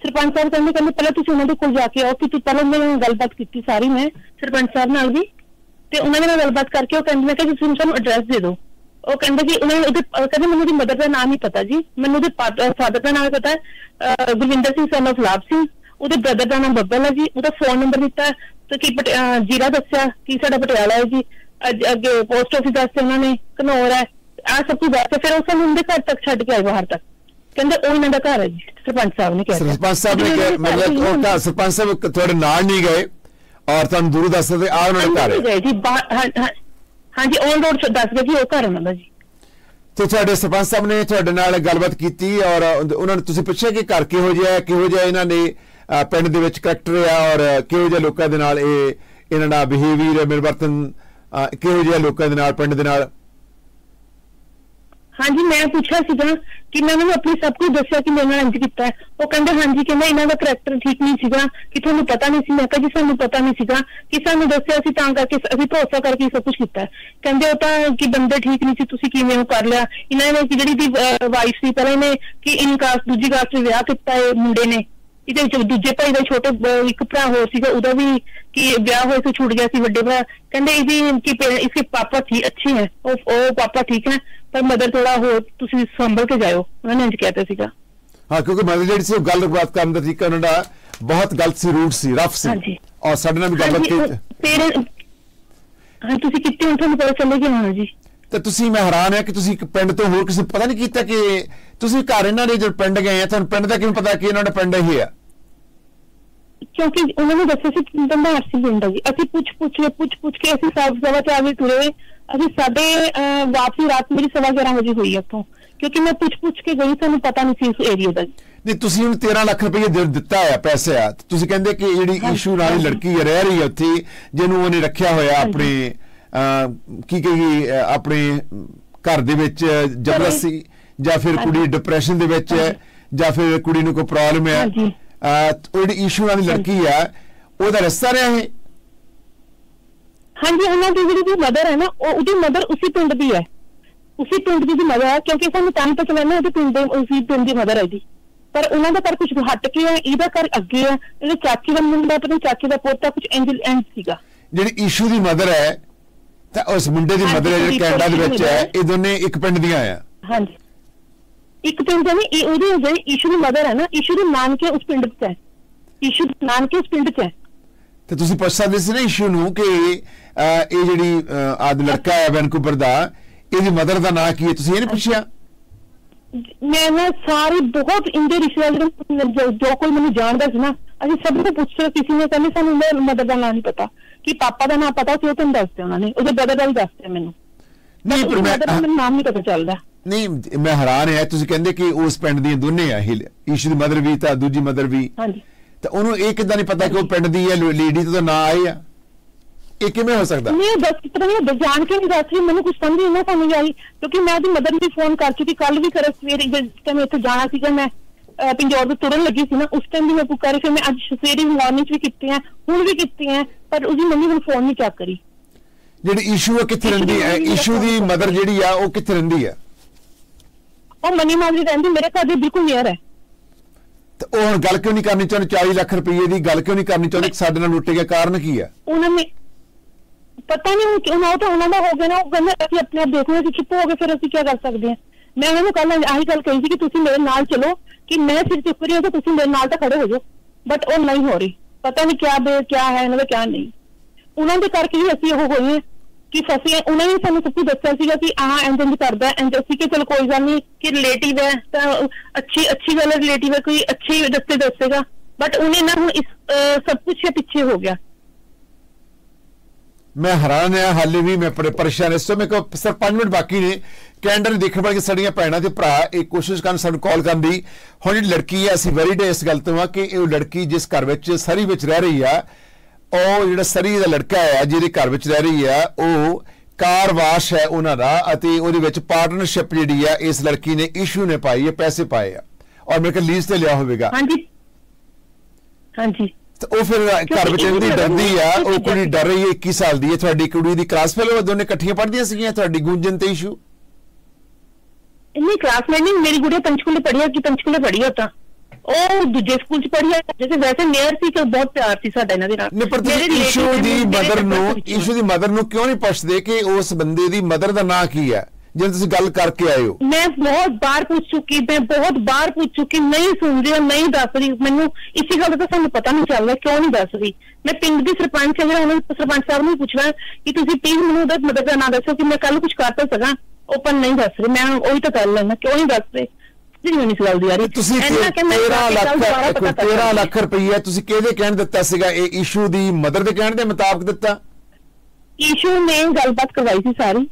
[SPEAKER 34] ਸਰਪੰਚ ਸਾਹਿਬ ਕਹਿੰਦੇ ਕਹਿੰਦੇ ਪਹਿਲਾਂ ਤੁਸੀਂ ਉਹਨਾਂ ਦੇ ਕੋਲ ਜਾ ਕੇ ਆਓ, ਕਿ ਤੁਸੀਂ ਪਹਿਲਾਂ ਉਹਨਾਂ ਨਾਲ ਗੱਲਬਾਤ ਕੀਤੀ ਸਾਰੀ ਮੈਂ, ਸਰਪੰਚ ਸਾਹਿਬ ਨਾਲ ਵੀ। ਤੇ ਉਹਨਾਂ ਨਾਲ ਗੱਲਬਾਤ ਕਰਕੇ ਉਹ ਕਹਿੰਦੇ, ਮੈਂ ਕਿ ਤੁਸੀਂ ਸਾਨੂੰ ਐਡਰੈਸ ਦੇ ਦਿਓ। ਉਹ ਕਹਿੰਦੇ ਕਿ ਉਹਨਾਂ ਉਹਦੇ ਕਹਿੰਦੇ, ਮੈਨੂੰ ਉਹਦੀ ਮਦਰ ਦਾ ਨਾਮ ਨਹੀਂ ਪਤਾ ਜੀ। ਮੈਨੂੰ ਉਹਦੇ ਫਾਦਰ ਦਾ ਨਾਮ ਪਤਾ ਹੈ ਗੁਰਵਿੰਦਰ ਸਿੰਘ ਸਨ of ਲਾਭ ਸਿੰਘ ਉਹਦੇ ਬ੍ਰਦਰ ਦਾ ਨਾਮ ਬੱਬਲ ਹੈ ਜੀ। ਉਹਦਾ ਫੋਨ ਨੰਬਰ ਦਿੱਤਾ ਕੀ ਜੀਰਾ ਦੱਸਿਆ ਕਿ ਸਾਡਾ ਪਟਿਆਲਾ ਹੈ ਜੀ। ਅੱਗੇ ਪੋਸਟ ਆਫਿਸ ਦੱਸਿਆ ਉਹਨਾਂ ਨੇ ਘਨੌਰ ਹੈ। ਆ ਸਭ ਕੁਝ ਦੱਸਿਆ ਫਿਰ ਉਹ ਸਾਨੂੰ ਉਹਦੇ ਘਰ ਤੱਕ ਛੱਡ ਕੇ ਆਏ ਬਾਹਰ ਤੱਕ। ਕਹਿੰਦੇ ਉਹ ਇਹਨਾਂ ਦਾ ਘਰ ਹੈ ਜੀ ਸਰਪੰਚ ਸਾਹਿਬ ਨੇ ਕਿਹਾ।
[SPEAKER 16] ਸਰਪੰਚ ਸਾਹਿਬ ਨੇ ਕਿਹਾ ਮਤਲਬ ਉਹ ਘਰ ਸਰਪੰਚ ਸਾਹਿਬ ਤੁਹਾਡੇ ਨਾਲ ਨਹੀਂ ਗਏ। ਔਰ ਤੁਹਾਨੂੰ ਦੂਰੋਂ ਦੱਸ ਦਿੱਤੇ ਆ ਉਹਨਾਂ ਦਾ ਘਰ ਹੈ।
[SPEAKER 34] ਜੀ ਹਾਂਜੀ ਔਨ ਰੋਡ ਦੱਸ ਗਏ ਕਿ ਉਹ ਘਰ ਉਹਨਾਂ ਦਾ ਜੀ।
[SPEAKER 16] ਤੇ ਤੁਹਾਡੇ ਸਰਪੰਚ ਸਾਹਿਬ ਨੇ ਤੁਹਾਡੇ ਨਾਲ ਗੱਲਬਾਤ ਕੀਤੀ ਔਰ ਉਹਨਾਂ ਨੂੰ ਤੁਸੀਂ ਪੁੱਛਿਆ ਕਿ ਘਰ ਕਿਹੋ ਜਿਹਾ ਹੈ ਕਿਹੋ ਜਿਹਾ ਇਹਨਾਂ ਨੇ ਪਿੰਡ ਦੇ ਵਿੱਚ ਕਰੈਕਟਰ ਆ ਔਰ ਕਿਹੋ ਜਿਹਾ ਲੋਕਾਂ ਦੇ ਨਾਲ ਇਹ ਇਹਨਾਂ ਦਾ ਬਿਹੇਵੀਅਰ ਮਿਲਵਰਤਨ ਅਹ, ਕਿਹੋ ਜਿਹਾ ਲੋਕਾਂ ਦੇ ਨਾਲ ਪਿੰਡ ਦੇ ਨਾਲ?
[SPEAKER 34] ਹਾਂਜੀ ਮੈਂ ਪੁੱਛਿਆ ਸੀਗਾ ਕਿ ਮੈਂ ਉਹਨਾਂ ਆਪਣੀ ਸਭ ਕੁਝ ਦੱਸਿਆ ਕਿ ਮੇਰੇ ਨਾਲ ਇੰਜ ਕੀਤਾ ਉਹ ਕਹਿੰਦੇ ਹਾਂਜੀ ਕਹਿੰਦੇ ਇਹਨਾਂ ਦਾ ਕਰੈਕਟਰ ਠੀਕ ਨਹੀਂ ਸੀਗਾ ਕਿ ਤੁਹਾਨੂੰ ਪਤਾ ਨਹੀਂ ਸੀ। ਮੈਂ ਕਿਹਾ ਜੀ ਸਾਨੂੰ ਪਤਾ ਨਹੀਂ ਸੀਗਾ ਕਿ ਸਾਨੂੰ ਦੱਸਿਆ ਸੀ ਤਾਂ ਕਰਕੇ ਅਸੀਂ ਭਰੋਸਾ ਕਰਕੇ ਸਭ ਕੁਝ ਕੀਤਾ ਕਹਿੰਦੇ ਉਹ ਤਾਂ ਕਿ ਬੰਦੇ ਠੀਕ ਨਹੀਂ ਸੀ ਤੁਸੀਂ ਕਿਵੇਂ ਉਹ ਕਰ ਲਿਆ? ਇਹਨਾਂ ਨੇ ਕਿ ਜਿਹੜੀ ਦੀ ਵਾਈਫ ਸੀ ਪਹਿਲਾਂ ਇਹਨੇ ਕਿ ਇਨਕਾਸ ਦੂਜੀ ਕਾਸਟ ਵਿੱਚ ਵਿਆਹ ਕੀਤਾ ਹੈ ਮੁੰਡੇ ਨੇ। ਇਹਦੇ ਵਿੱਚ ਦੂਜੇ ਭਾਈ ਦਾ ਛੋਟੇ ਇੱਕ ਭਰਾ ਹੋਰ ਸੀਗਾ ਉਹਦਾ ਵੀ ਕਿ ਵਿਆਹ ਹੋਏ ਤੋਂ ਛੁੱਟ ਗਿਆ ਸੀ ਵੱਡੇ ਭਰਾ। ਕਹਿੰਦੇ ਇਹਦੀ ਕਿ ਇਸਕੇ ਪਾਪਾ ਠੀਕ ਅੱਛੇ ਹੈ। ਉਹ ਉਹ ਪਾਪਾ ਠੀਕ ਹੈ ਪਰ ਮਦਰ ਥੋੜਾ ਹੋਰ ਤੁਸੀਂ ਸੰਭਲ ਕੇ ਜਾਇਓ ਉਹਨਾਂ ਨੇ ਇੰਜ ਕਹਿਤਾ ਸੀਗਾ।
[SPEAKER 16] ਹਾਂ ਕਿਉਂਕਿ ਮਦਰ ਜਿਹੜੀ ਸੀ ਉਹ ਗੱਲਬਾਤ ਕਰਨ ਦਾ ਤਰੀਕਾ ਉਹਨਾਂ ਦਾ ਬਹੁਤ ਗਲਤ ਸੀ ਰੂਟ ਸੀ ਰਫ ਸੀ। ਔਰ ਸਾਡੇ ਨਾਲ ਵੀ ਗੱਲਬਾਤ ਕੀਤੀ
[SPEAKER 34] ਹਾਂ ਤੁਸੀਂ ਕਿੱਥੇ ਹੁਣ ਤੁਹਾਨੂੰ ਪਤਾ ਚੱਲੇਗਾ ਹੁਣ ਜੀ।
[SPEAKER 16] ਤੇ ਤੁਸੀਂ ਮੈਂ ਹੈਰਾਨ ਹੈ ਕਿ ਤੁਸੀਂ ਇੱਕ ਪਿੰਡ ਤੋਂ ਹੋਰ ਕਿਸੇ ਪਤਾ ਨਹੀਂ ਕੀਤਾ ਕਿ ਤੁਸੀਂ ਘਰ ਇਹਨਾਂ ਦੇ ਜਦ ਪਿੰਡ ਗਏ ਆ ਤੁਹਾਨੂੰ ਪਿੰਡ ਦਾ ਕਿਵੇਂ ਪਤਾ ਕਿ ਇਹਨਾਂ ਦਾ ਪਿੰਡ ਇਹ ਆ?
[SPEAKER 34] ਕਿਉਂਕਿ ਉਹਨਾਂ ਨੇ ਦੱਸਿਆ ਸੀ ਬੰਦਾਰ ਸੀ ਪਿੰਡ ਜੀ। ਅਸੀਂ ਪੁੱਛ ਪੁੱਛ ਕੇ ਪੁੱਛ ਪੁੱਛ ਕੇ ਅਸੀਂ ਸਾਫ਼ ਸਵਾ ਤੇ ਆਗੇ ਤੁਰੇ। ਅਸੀਂ ਸਾਡੇ ਵਾਪਸੀ ਰਾਤ ਮੇਰੀ ਸਵਾ 11 ਵਜੇ ਹੋਈ ਉੱਥੋਂ। ਕਿਉਂਕਿ ਮੈਂ ਪੁੱਛ ਪੁੱਛ ਕੇ ਗਈ ਸਾਨੂੰ ਪਤਾ ਨਹੀਂ ਸੀ ਇਸ ਏਰੀਆ ਦਾ।
[SPEAKER 16] ਨਹੀਂ ਤੁਸੀਂ ਉਹਨੂੰ 13 ਲੱਖ ਰੁਪਏ ਦੇ ਦਿੱਤਾ ਹੈ ਪੈਸੇ ਆ। ਤੁਸੀਂ ਕਹਿੰਦੇ ਕਿ ਜਿਹੜੀ ਇਸ਼ੂ ਨਾਲ ਹੀ ਲੜਕੀ ਰਹਿ ਰਹੀ ਹੈ ਉੱਥੇ ਜਿਹਨੂੰ ਉਹਨੇ ਰੱਖਿਆ ਹੋਇਆ ਆਪਣੇ ਕੀ ਕਹੀ ਆਪਣੇ ਘਰ ਦੇ ਵਿੱਚ ਜ਼ਬਰਦਸਤੀ ਜਾਂ ਫਿਰ ਕੁੜੀ ਡਿਪਰੈਸ਼ਨ ਦੇ ਵਿੱਚ ਹੈ ਜਾਂ ਫਿਰ ਕੁੜੀ ਨੂੰ ਕੋਈ ਪ੍ਰੋਬਲਮ ਹੈ ਉਹ ਜਿਹੜੀ ਇਸ਼ੂ ਨਾਲ ਦੀ ਲੜਕੀ ਆ ਉਹਦਾ ਰਸਤਾ ਰਿਹਾ ਇਹ?
[SPEAKER 34] ਹਾਂਜੀ ਉਹਨਾਂ ਦੀ ਜਿਹੜੀ ਮਦਰ ਹੈ ਨਾ ਉਹ ਉਹਦੀ ਮਦਰ ਉਸੇ ਪਿੰਡ ਦੀ ਹੈ। ਉਸੇ ਪਿੰਡ ਦੀ ਮਦਰ ਹੈ ਕਿਉਂਕਿ ਸਾਨੂੰ ਤਾਂ ਪਤਾ ਨਾ ਉਹਦੇ ਪਿੰਡ ਦੇ ਉਸੇ ਪਿੰਡ ਦੀ ਮਦਰ ਹੈ ਜੀ। ਪਰ ਉਹਨਾਂ ਦਾ ਘਰ ਕੁਝ ਹਟ ਕੇ ਹੈ ਇਹਦਾ ਘਰ ਅੱਗੇ ਹੈ ਇਹਦੇ ਚਾਚੀ ਦਾ ਮੁੰਡਾ ਪਤਾ ਚਾਚੀ ਦਾ ਪੋਤਾ ਕੁਝ ਐਂਜਲ ਐਂਡ ਸੀਗਾ।
[SPEAKER 16] ਜਿਹੜੀ ਇਸ਼ੂ ਦੀ ਮਦਰ ਹੈ ਤਾਂ ਉਸ ਮੁੰਡੇ ਦੀ ਮਦਰ ਹੈ ਜਿਹੜੀ ਕੈਨੇਡਾ ਦੇ ਵਿੱਚ ਹੈ। ਇਹ ਦੋਨੇ ਇੱਕ ਪਿੰਡ ਦੀਆਂ ਆ।
[SPEAKER 34] ਹਾਂਜੀ। ਇੱਕ ਪਿੰਡ ਦੇ ਇਹ ਉਹਦੀ ਜਿਹੜੀ ਈਸ਼ੂ ਦੀ ਮਦਰ ਹੈ ਨਾ ਈਸ਼ੂ ਦੇ ਨਾਨਕੇ ਉਸ ਪਿੰਡ 'ਚ ਹੈ। ਈਸ਼ੂ ਦੇ ਨਾਨਕੇ ਉਸ ਪਿੰਡ 'ਚ ਹੈ।
[SPEAKER 16] ਤੇ ਤੁਸੀਂ ਪੁੱਛ ਸਕਦੇ ਸੀ ਨਾ ਇਸ਼ੂ ਨੂੰ ਕਿ ਇਹ ਜਿਹੜੀ ਆਦ ਲੜਕਾ ਹੈ ਵੈਨਕੂਵਰ ਦਾ ਇਹਦੀ ਮਦਰ ਦਾ ਨਾਂ ਕੀ ਹੈ? ਤੁਸੀਂ ਇਹ ਨਹੀਂ ਪੁੱਛਿਆ?
[SPEAKER 34] ਮੈਂ ਨਾ ਸਾਰੇ ਬਹੁਤ ਇੰਦੇ ਰਿਸ਼ਤੇਦਾਰ ਜੋ- ਕੋਈ ਮੈਨੂੰ ਜਾਣਦਾ ਸੀ ਨਾ ਅਸੀਂ ਸਭ ਨੂੰ ਪੁੱਛਿਆ ਕਿਸੇ ਨੇ ਕਹਿੰਦੇ ਸਾਨੂੰ ਮਦਰ ਦਾ ਨਾਂ ਨਹੀਂ ਪਤਾ। ਕਿ ਪਾਪਾ ਦਾ ਨਾਂ ਪਤਾ ਸੀ ਉਹ ਤੁਹਾਨੂੰ ਦੱਸਦੇ ਉਹਨਾਂ ਨੇ? ਉਹਦੇ ਬ੍ਰਦਰ ਦਾ ਵੀ ਦੱਸਦੇ ਮੈਨੂੰ।
[SPEAKER 16] ਨਹੀਂ ਪਰ ਮੈਂ
[SPEAKER 34] ਮੈਨੂੰ ਨਾਮ ਨਹੀਂ ਪਤਾ ਚੱਲਦਾ।
[SPEAKER 16] ਨਹੀਂ ਮੈਂ ਹੈਰਾਨ ਹੈ ਤੁਸੀਂ ਕਹਿੰਦੇ ਕਿ ਉਸ ਪਿੰਡ ਦੀਆਂ ਦੋਨੇ ਆ ਇਹ ਇਸ਼ੂ ਦੀ ਮਦਰ ਵੀ ਤਾਂ ਦੂਜੀ ਮਦਰ ਵੀ।
[SPEAKER 34] ਹਾਂਜੀ।
[SPEAKER 16] ਤਾਂ ਉਹਨੂੰ ਇਹ ਕਿੱਦਾਂ ਨਹੀਂ ਪਤਾ ਕਿ ਉਹ ਪਿੰਡ ਦੀ ਹੈ ਲੇਡੀ ਤੋਂ ਨਾਂ ਆਏ ਆ? ਇਹ ਕਿਵੇਂ ਹੋ ਸਕਦਾ?
[SPEAKER 34] ਨਹੀਂ ਦੱਸ ਨਹੀਂ ਦੱਸ- ਜਾਣ ਕੇ ਨਹੀਂ ਦੱਸ ਰਹੀ ਮੈਨੂੰ ਕੁਝ ਸਮਝ ਨਹੀਂ ਸਮਝ ਆਈ ਕਿਉਂਕਿ ਮੈਂ ਉਹਦੀ ਮਦਰ ਨੂੰ ਫੋਨ ਕਰ ਚੁੱਕੀ ਕੱਲ ਵੀ ਕਰੇ ਸਵੇਰੇ ਜਿਸ ਟਾਈਮ ਇੱਥੇ ਜਾਣਾ ਸੀਗਾ ਮੈਂ ਪਿੰਜੌਰ ਤੋਂ ਤੁਰਨ ਲੱਗੀ ਸੀ ਨਾ ਉਸ ਟਾਈਮ ਵੀ ਮੈਂ ਪੁਕਾਰੀ ਫਿਰ ਮੈਂ ਅੱਜ ਸਵੇਰੇ ਮਾਰਨਿੰਗ ਵੀ ਕੀਤੀ ਹੈ ਹੁਣ ਵੀ ਕੀਤੀ ਹੈ ਪਰ ਉਹਦੀ ਮੰਮੀ ਹੁਣ ਫੋਨ ਨਹੀਂ ਚੱਕ ਰਹੀ।
[SPEAKER 16] ਜਿਹੜੀ ਇਸ਼ੂ ਹੈ ਕਿੱਥੇ ਰਹਿੰਦੀ ਹੈ ਇਸ਼ੂ ਦੀ ਮਦਰ ਜਿਹੜੀ ਆ ਉਹ ਕਿੱਥੇ ਰਹਿੰਦੀ ਹੈ
[SPEAKER 34] ਉਹ ਮਨੀ ਮਾਜਰੀ ਰਹਿੰਦੀ ਮੇਰੇ ਘਰ ਦੇ ਬਿਲਕੁਲ ਨੀਅਰ ਹੈ।
[SPEAKER 16] ਤੇ ਉਹ ਹੁਣ ਗੱਲ ਕਿਉਂ ਨਹੀਂ ਕਰਨੀ ਚਾਹੁੰਦੇ? 40 ਲੱਖ ਰੁਪਏ ਦੀ ਗੱਲ ਕਿਉਂ ਨਹੀਂ ਕਰਨੀ ਚਾਹੁੰਦੇ? ਕਿ ਸਾਡੇ ਨਾਲ ਲੁੱਟੇ ਗਿਆ ਕਾਰਨ ਕੀ ਹੈ
[SPEAKER 34] ਉਹਨਾਂ ਨੇ ਪਤਾ ਨਹੀਂ ਹੁਣ ਕਿਉਂ ਨਾ ਉਹ ਤਾਂ ਉਹਨਾਂ ਦਾ ਹੋ ਗਿਆ ਨਾ ਉਹ ਕਹਿੰਦੇ ਅਸੀਂ ਆਪਣੇ ਆਪ ਦੇਖਦੇ ਹਾਂ ਅਸੀਂ ਚੁੱਪ ਹੋ ਗਏ ਫਿਰ ਅਸੀਂ ਕੀ ਕਰ ਸਕਦੇ ਹਾਂ। ਮੈਂ ਉਹਨਾਂ ਨੂੰ ਕੱਲ ਆਹੀ ਗੱਲ ਕਹੀ ਸੀ ਕਿ ਤੁਸੀਂ ਮੇਰੇ ਨਾਲ ਚਲੋ ਕਿ ਮੈਂ ਸਿਰ ਚੁੱਪ ਰਹੀ ਹਾਂ ਤਾਂ ਤੁਸੀਂ ਮੇਰੇ ਨਾਲ ਤਾਂ ਖੜੇ ਹੋ ਜਾਓ। ਬਟ ਉਹ ਨਹੀਂ ਹੋ ਰਹੀ। ਪਤਾ ਨਹੀਂ ਕਿਆ ਬੇ ਕਿਆ ਹੈ ਇਹਨਾਂ ਦਾ ਕਿਆ ਨਹੀਂ। ਉਹਨਾਂ ਦੇ ਕਰਕੇ ਹੀ ਅਸੀਂ ਉਹ ਹੋਏ ਕਿ ਫਸੇ ਉਹਨਾਂ ਨੇ ਸਾਨੂੰ ਸਭ ਕੁਝ ਦੱਸਿਆ ਸੀਗਾ ਕਿ ਆਹ ਇੰਜ ਕਰਦਾ ਇੰਜ ਅਸੀਂ ਕਿ ਚਲ ਕੋਈ ਗੱਲ ਨਹੀਂ ਕਿ ਰਿਲੇਟਿਵ ਹੈ ਤਾਂ ਅੱਛੀ ਅੱਛੀ ਗੱਲ ਰਿਲੇਟਿਵ ਹੈ, ਕੋਈ ਅੱਛੇ ਰਸਤੇ ਦੱਸੇਗਾ। ਬਟ ਉਹਨੇ ਨਾ ਹੁਣ ਇਸ ਸਭ ਕੁਝ ਪਿੱਛੇ ਹੋ ਗਿਆ।
[SPEAKER 16] ਮੈਂ ਹੈਰਾਨ ਹਾਂ ਹਾਲੇ ਵੀ ਮੈਂ ਬੜੇ ਪਰੇਸ਼ਾਨ ਇਸ ਤੋਂ ਮੇਰੇ ਕੋਲ ਸਿਰਫ 5 ਮਿੰਟ ਬਾਕੀ ਨੇ। ਕੈਂਡਰ ਦੇਖਣ ਵਾਲੇ ਸਾਡੀਆਂ ਭੈਣਾਂ ਤੇ ਭਰਾ ਇਹ ਕੋਸ਼ਿਸ਼ ਕਰਨ, ਸਾਨੂੰ ਕਾਲ ਕਰਨ ਦੀ। ਹੁਣ ਜਿਹੜੀ ਲੜਕੀ ਹੈ, ਅਸੀਂ ਵੈਰੀ ਡੇ ਇਸ ਗੱਲ ਤੋਂ ਆ ਕਿ ਇਹ ਲੜਕੀ ਜਿਸ ਘਰ ਵਿੱਚ ਸਰੀ ਵਿੱਚ ਰਹਿ ਰਹੀ ਆ ਉਹ ਜਿਹੜਾ ਸਰੀ ਦਾ ਲੜਕਾ ਹੈ ਜਿਹਦੇ ਘਰ ਵਿੱਚ ਰਹਿ ਰਹੀ ਆ ਉਹ ਕਾਰ ਵਾਸ਼ ਹੈ ਉਹਨਾਂ ਦਾ ਅਤੇ ਉਹਦੇ ਵਿੱਚ ਪਾਰਟਨਰਸ਼ਿਪ ਜਿਹੜੀ ਆ ਇਸ ਲੜਕੀ ਨੇ ਇਸ਼ੂ ਨੇ ਪਾਈ ਹੈ ਪੈਸੇ ਪਾਏ ਆ। ਔਰ ਮੇਰੇ ਕੋਲ ਲੀਜ਼ ਤੇ ਲਿਆ ਹੋਵੇਗਾ।
[SPEAKER 34] ਹਾਂਜੀ। ਹਾਂਜੀ।
[SPEAKER 16] ਤੇ ਉਹ ਫਿਰ ਘਰ ਵਿੱਚ ਰਹਿੰਦੀ ਡਰਦੀ ਆ ਉਹ ਕੁੜੀ ਡਰ ਰਹੀ ਹੈ 21 ਸਾਲ ਦੀ ਹੈ ਤੁਹਾਡੀ ਕੁੜੀ ਦੀ ਕਲਾਸ ਫੈਲੋ ਦੋਨੇ ਇਕੱਠੀਆਂ ਪੜ੍ਹਦੀਆਂ ਸੀਗੀਆਂ ਤੁਹਾਡੀ ਗੁੰਜਨ ਤੇ ਇਸ਼ੂ
[SPEAKER 34] ਨਹੀਂ ਕਲਾਸਮੇਟ ਨਹੀਂ ਮੇਰੀ ਗੁੜੀਆ ਪੰਚਕੂਲੇ ਪੜ੍ਹੀ ਹੈ ਕਿ ਪੰਚਕੂਲੇ ਪੜ੍ਹੀ ਹੈ ਤਾਂ। ਉਹ ਦੂਜੇ ਸਕੂਲ ਚ ਪੜ੍ਹੀ ਹੈ ਜਿਵੇਂ ਵੈਸੇ ਨੀਅਰ ਸੀ ਕਿ ਬਹੁਤ ਪਿਆਰ ਸੀ ਸਾਡਾ ਇਹਨਾਂ ਦੇ ਨਾਲ।
[SPEAKER 16] ਨਹੀਂ ਪਰ
[SPEAKER 34] ਮੇਰੇ
[SPEAKER 16] ਤੁਸੀਂ ਇਸ਼ੂ
[SPEAKER 34] ਨੇ
[SPEAKER 16] ਦੀ ਮਦਰ ਨੂੰ ਇਸ਼ੂ ਦੀ ਮਦਰ ਨੂੰ ਕਿਉਂ ਨਹੀਂ ਪੁੱਛਦੇ ਕਿ ਉਸ ਬੰਦੇ ਦੀ ਮਦਰ ਦਾ ਨਾਂ ਕੀ ਹੈ? ਜਿਹਨੂੰ ਤੁਸੀਂ ਗੱਲ ਕਰਕੇ ਆਏ ਹੋ।
[SPEAKER 34] ਮੈਂ ਬਹੁਤ ਬਾਰ ਪੁੱਛ ਚੁੱਕੀ ਮੈਂ ਬਹੁਤ ਬਾਰ ਪੁੱਛ ਚੁੱਕੀ ਨਹੀਂ ਸੁਣ ਰਹੀ ਉਹ ਨਹੀਂ ਦੱਸ ਰਹੀ। ਮੈਨੂੰ ਇਸੇ ਗੱਲ ਦਾ ਸਾਨੂੰ ਪਤਾ ਨਹੀਂ ਚੱਲ ਰਿਹਾ ਕਿਉਂ ਨਹੀਂ ਦੱਸ ਰਹੀ। ਮੈਂ ਪਿੰਡ ਦੀ ਸਰਪੰਚ ਹਾਂ ਉਹਨਾਂ ਸਰਪੰਚ ਸਾਹਿਬ ਨੂੰ ਪੁੱਛਣਾ ਕਿ ਤੁਸੀਂ ਪਲੀਜ਼ ਮੈਨੂੰ ਉਹਦਾ ਮਦਦ ਦਾ ਨਾਂ ਦੱਸੋ ਕਿ ਮੈਂ ਕੱਲ ਕੁਝ ਕਰ ਤਾਂ ਸਕਾਂ। ਉਹ ਪਰ ਨਹੀਂ ਦੱਸ ਰਹੀ ਮੈਂ ਉਹੀ ਤਾਂ ਹੈ ਨਾ ਕਿਉਂ ਨਹੀਂ ਦੱਸ ਰਹੇ? ਜੀ ਮੈਨੂੰ ਇਸ ਗੱਲ ਦੀ ਯਾਰ।
[SPEAKER 16] ਤੁਸੀਂ 13 ਲੱਖ 13 ਲੱਖ ਰੁਪਈਆ ਤੁਸੀਂ ਕਿਹਦੇ ਕਹਿਣ ਦਿੱਤਾ ਸੀਗਾ? ਇਹ ਇਸ਼ੂ ਦੀ ਮਦਰ ਦੇ ਕਹਿਣ ਦੇ ਮੁਤਾਬਕ ਦਿੱਤਾ?
[SPEAKER 34] ਈਸ਼ੂ ਨੇ ਗੱਲਬਾਤ ਕਰਵਾਈ ਸੀ ਸਾਰੀ।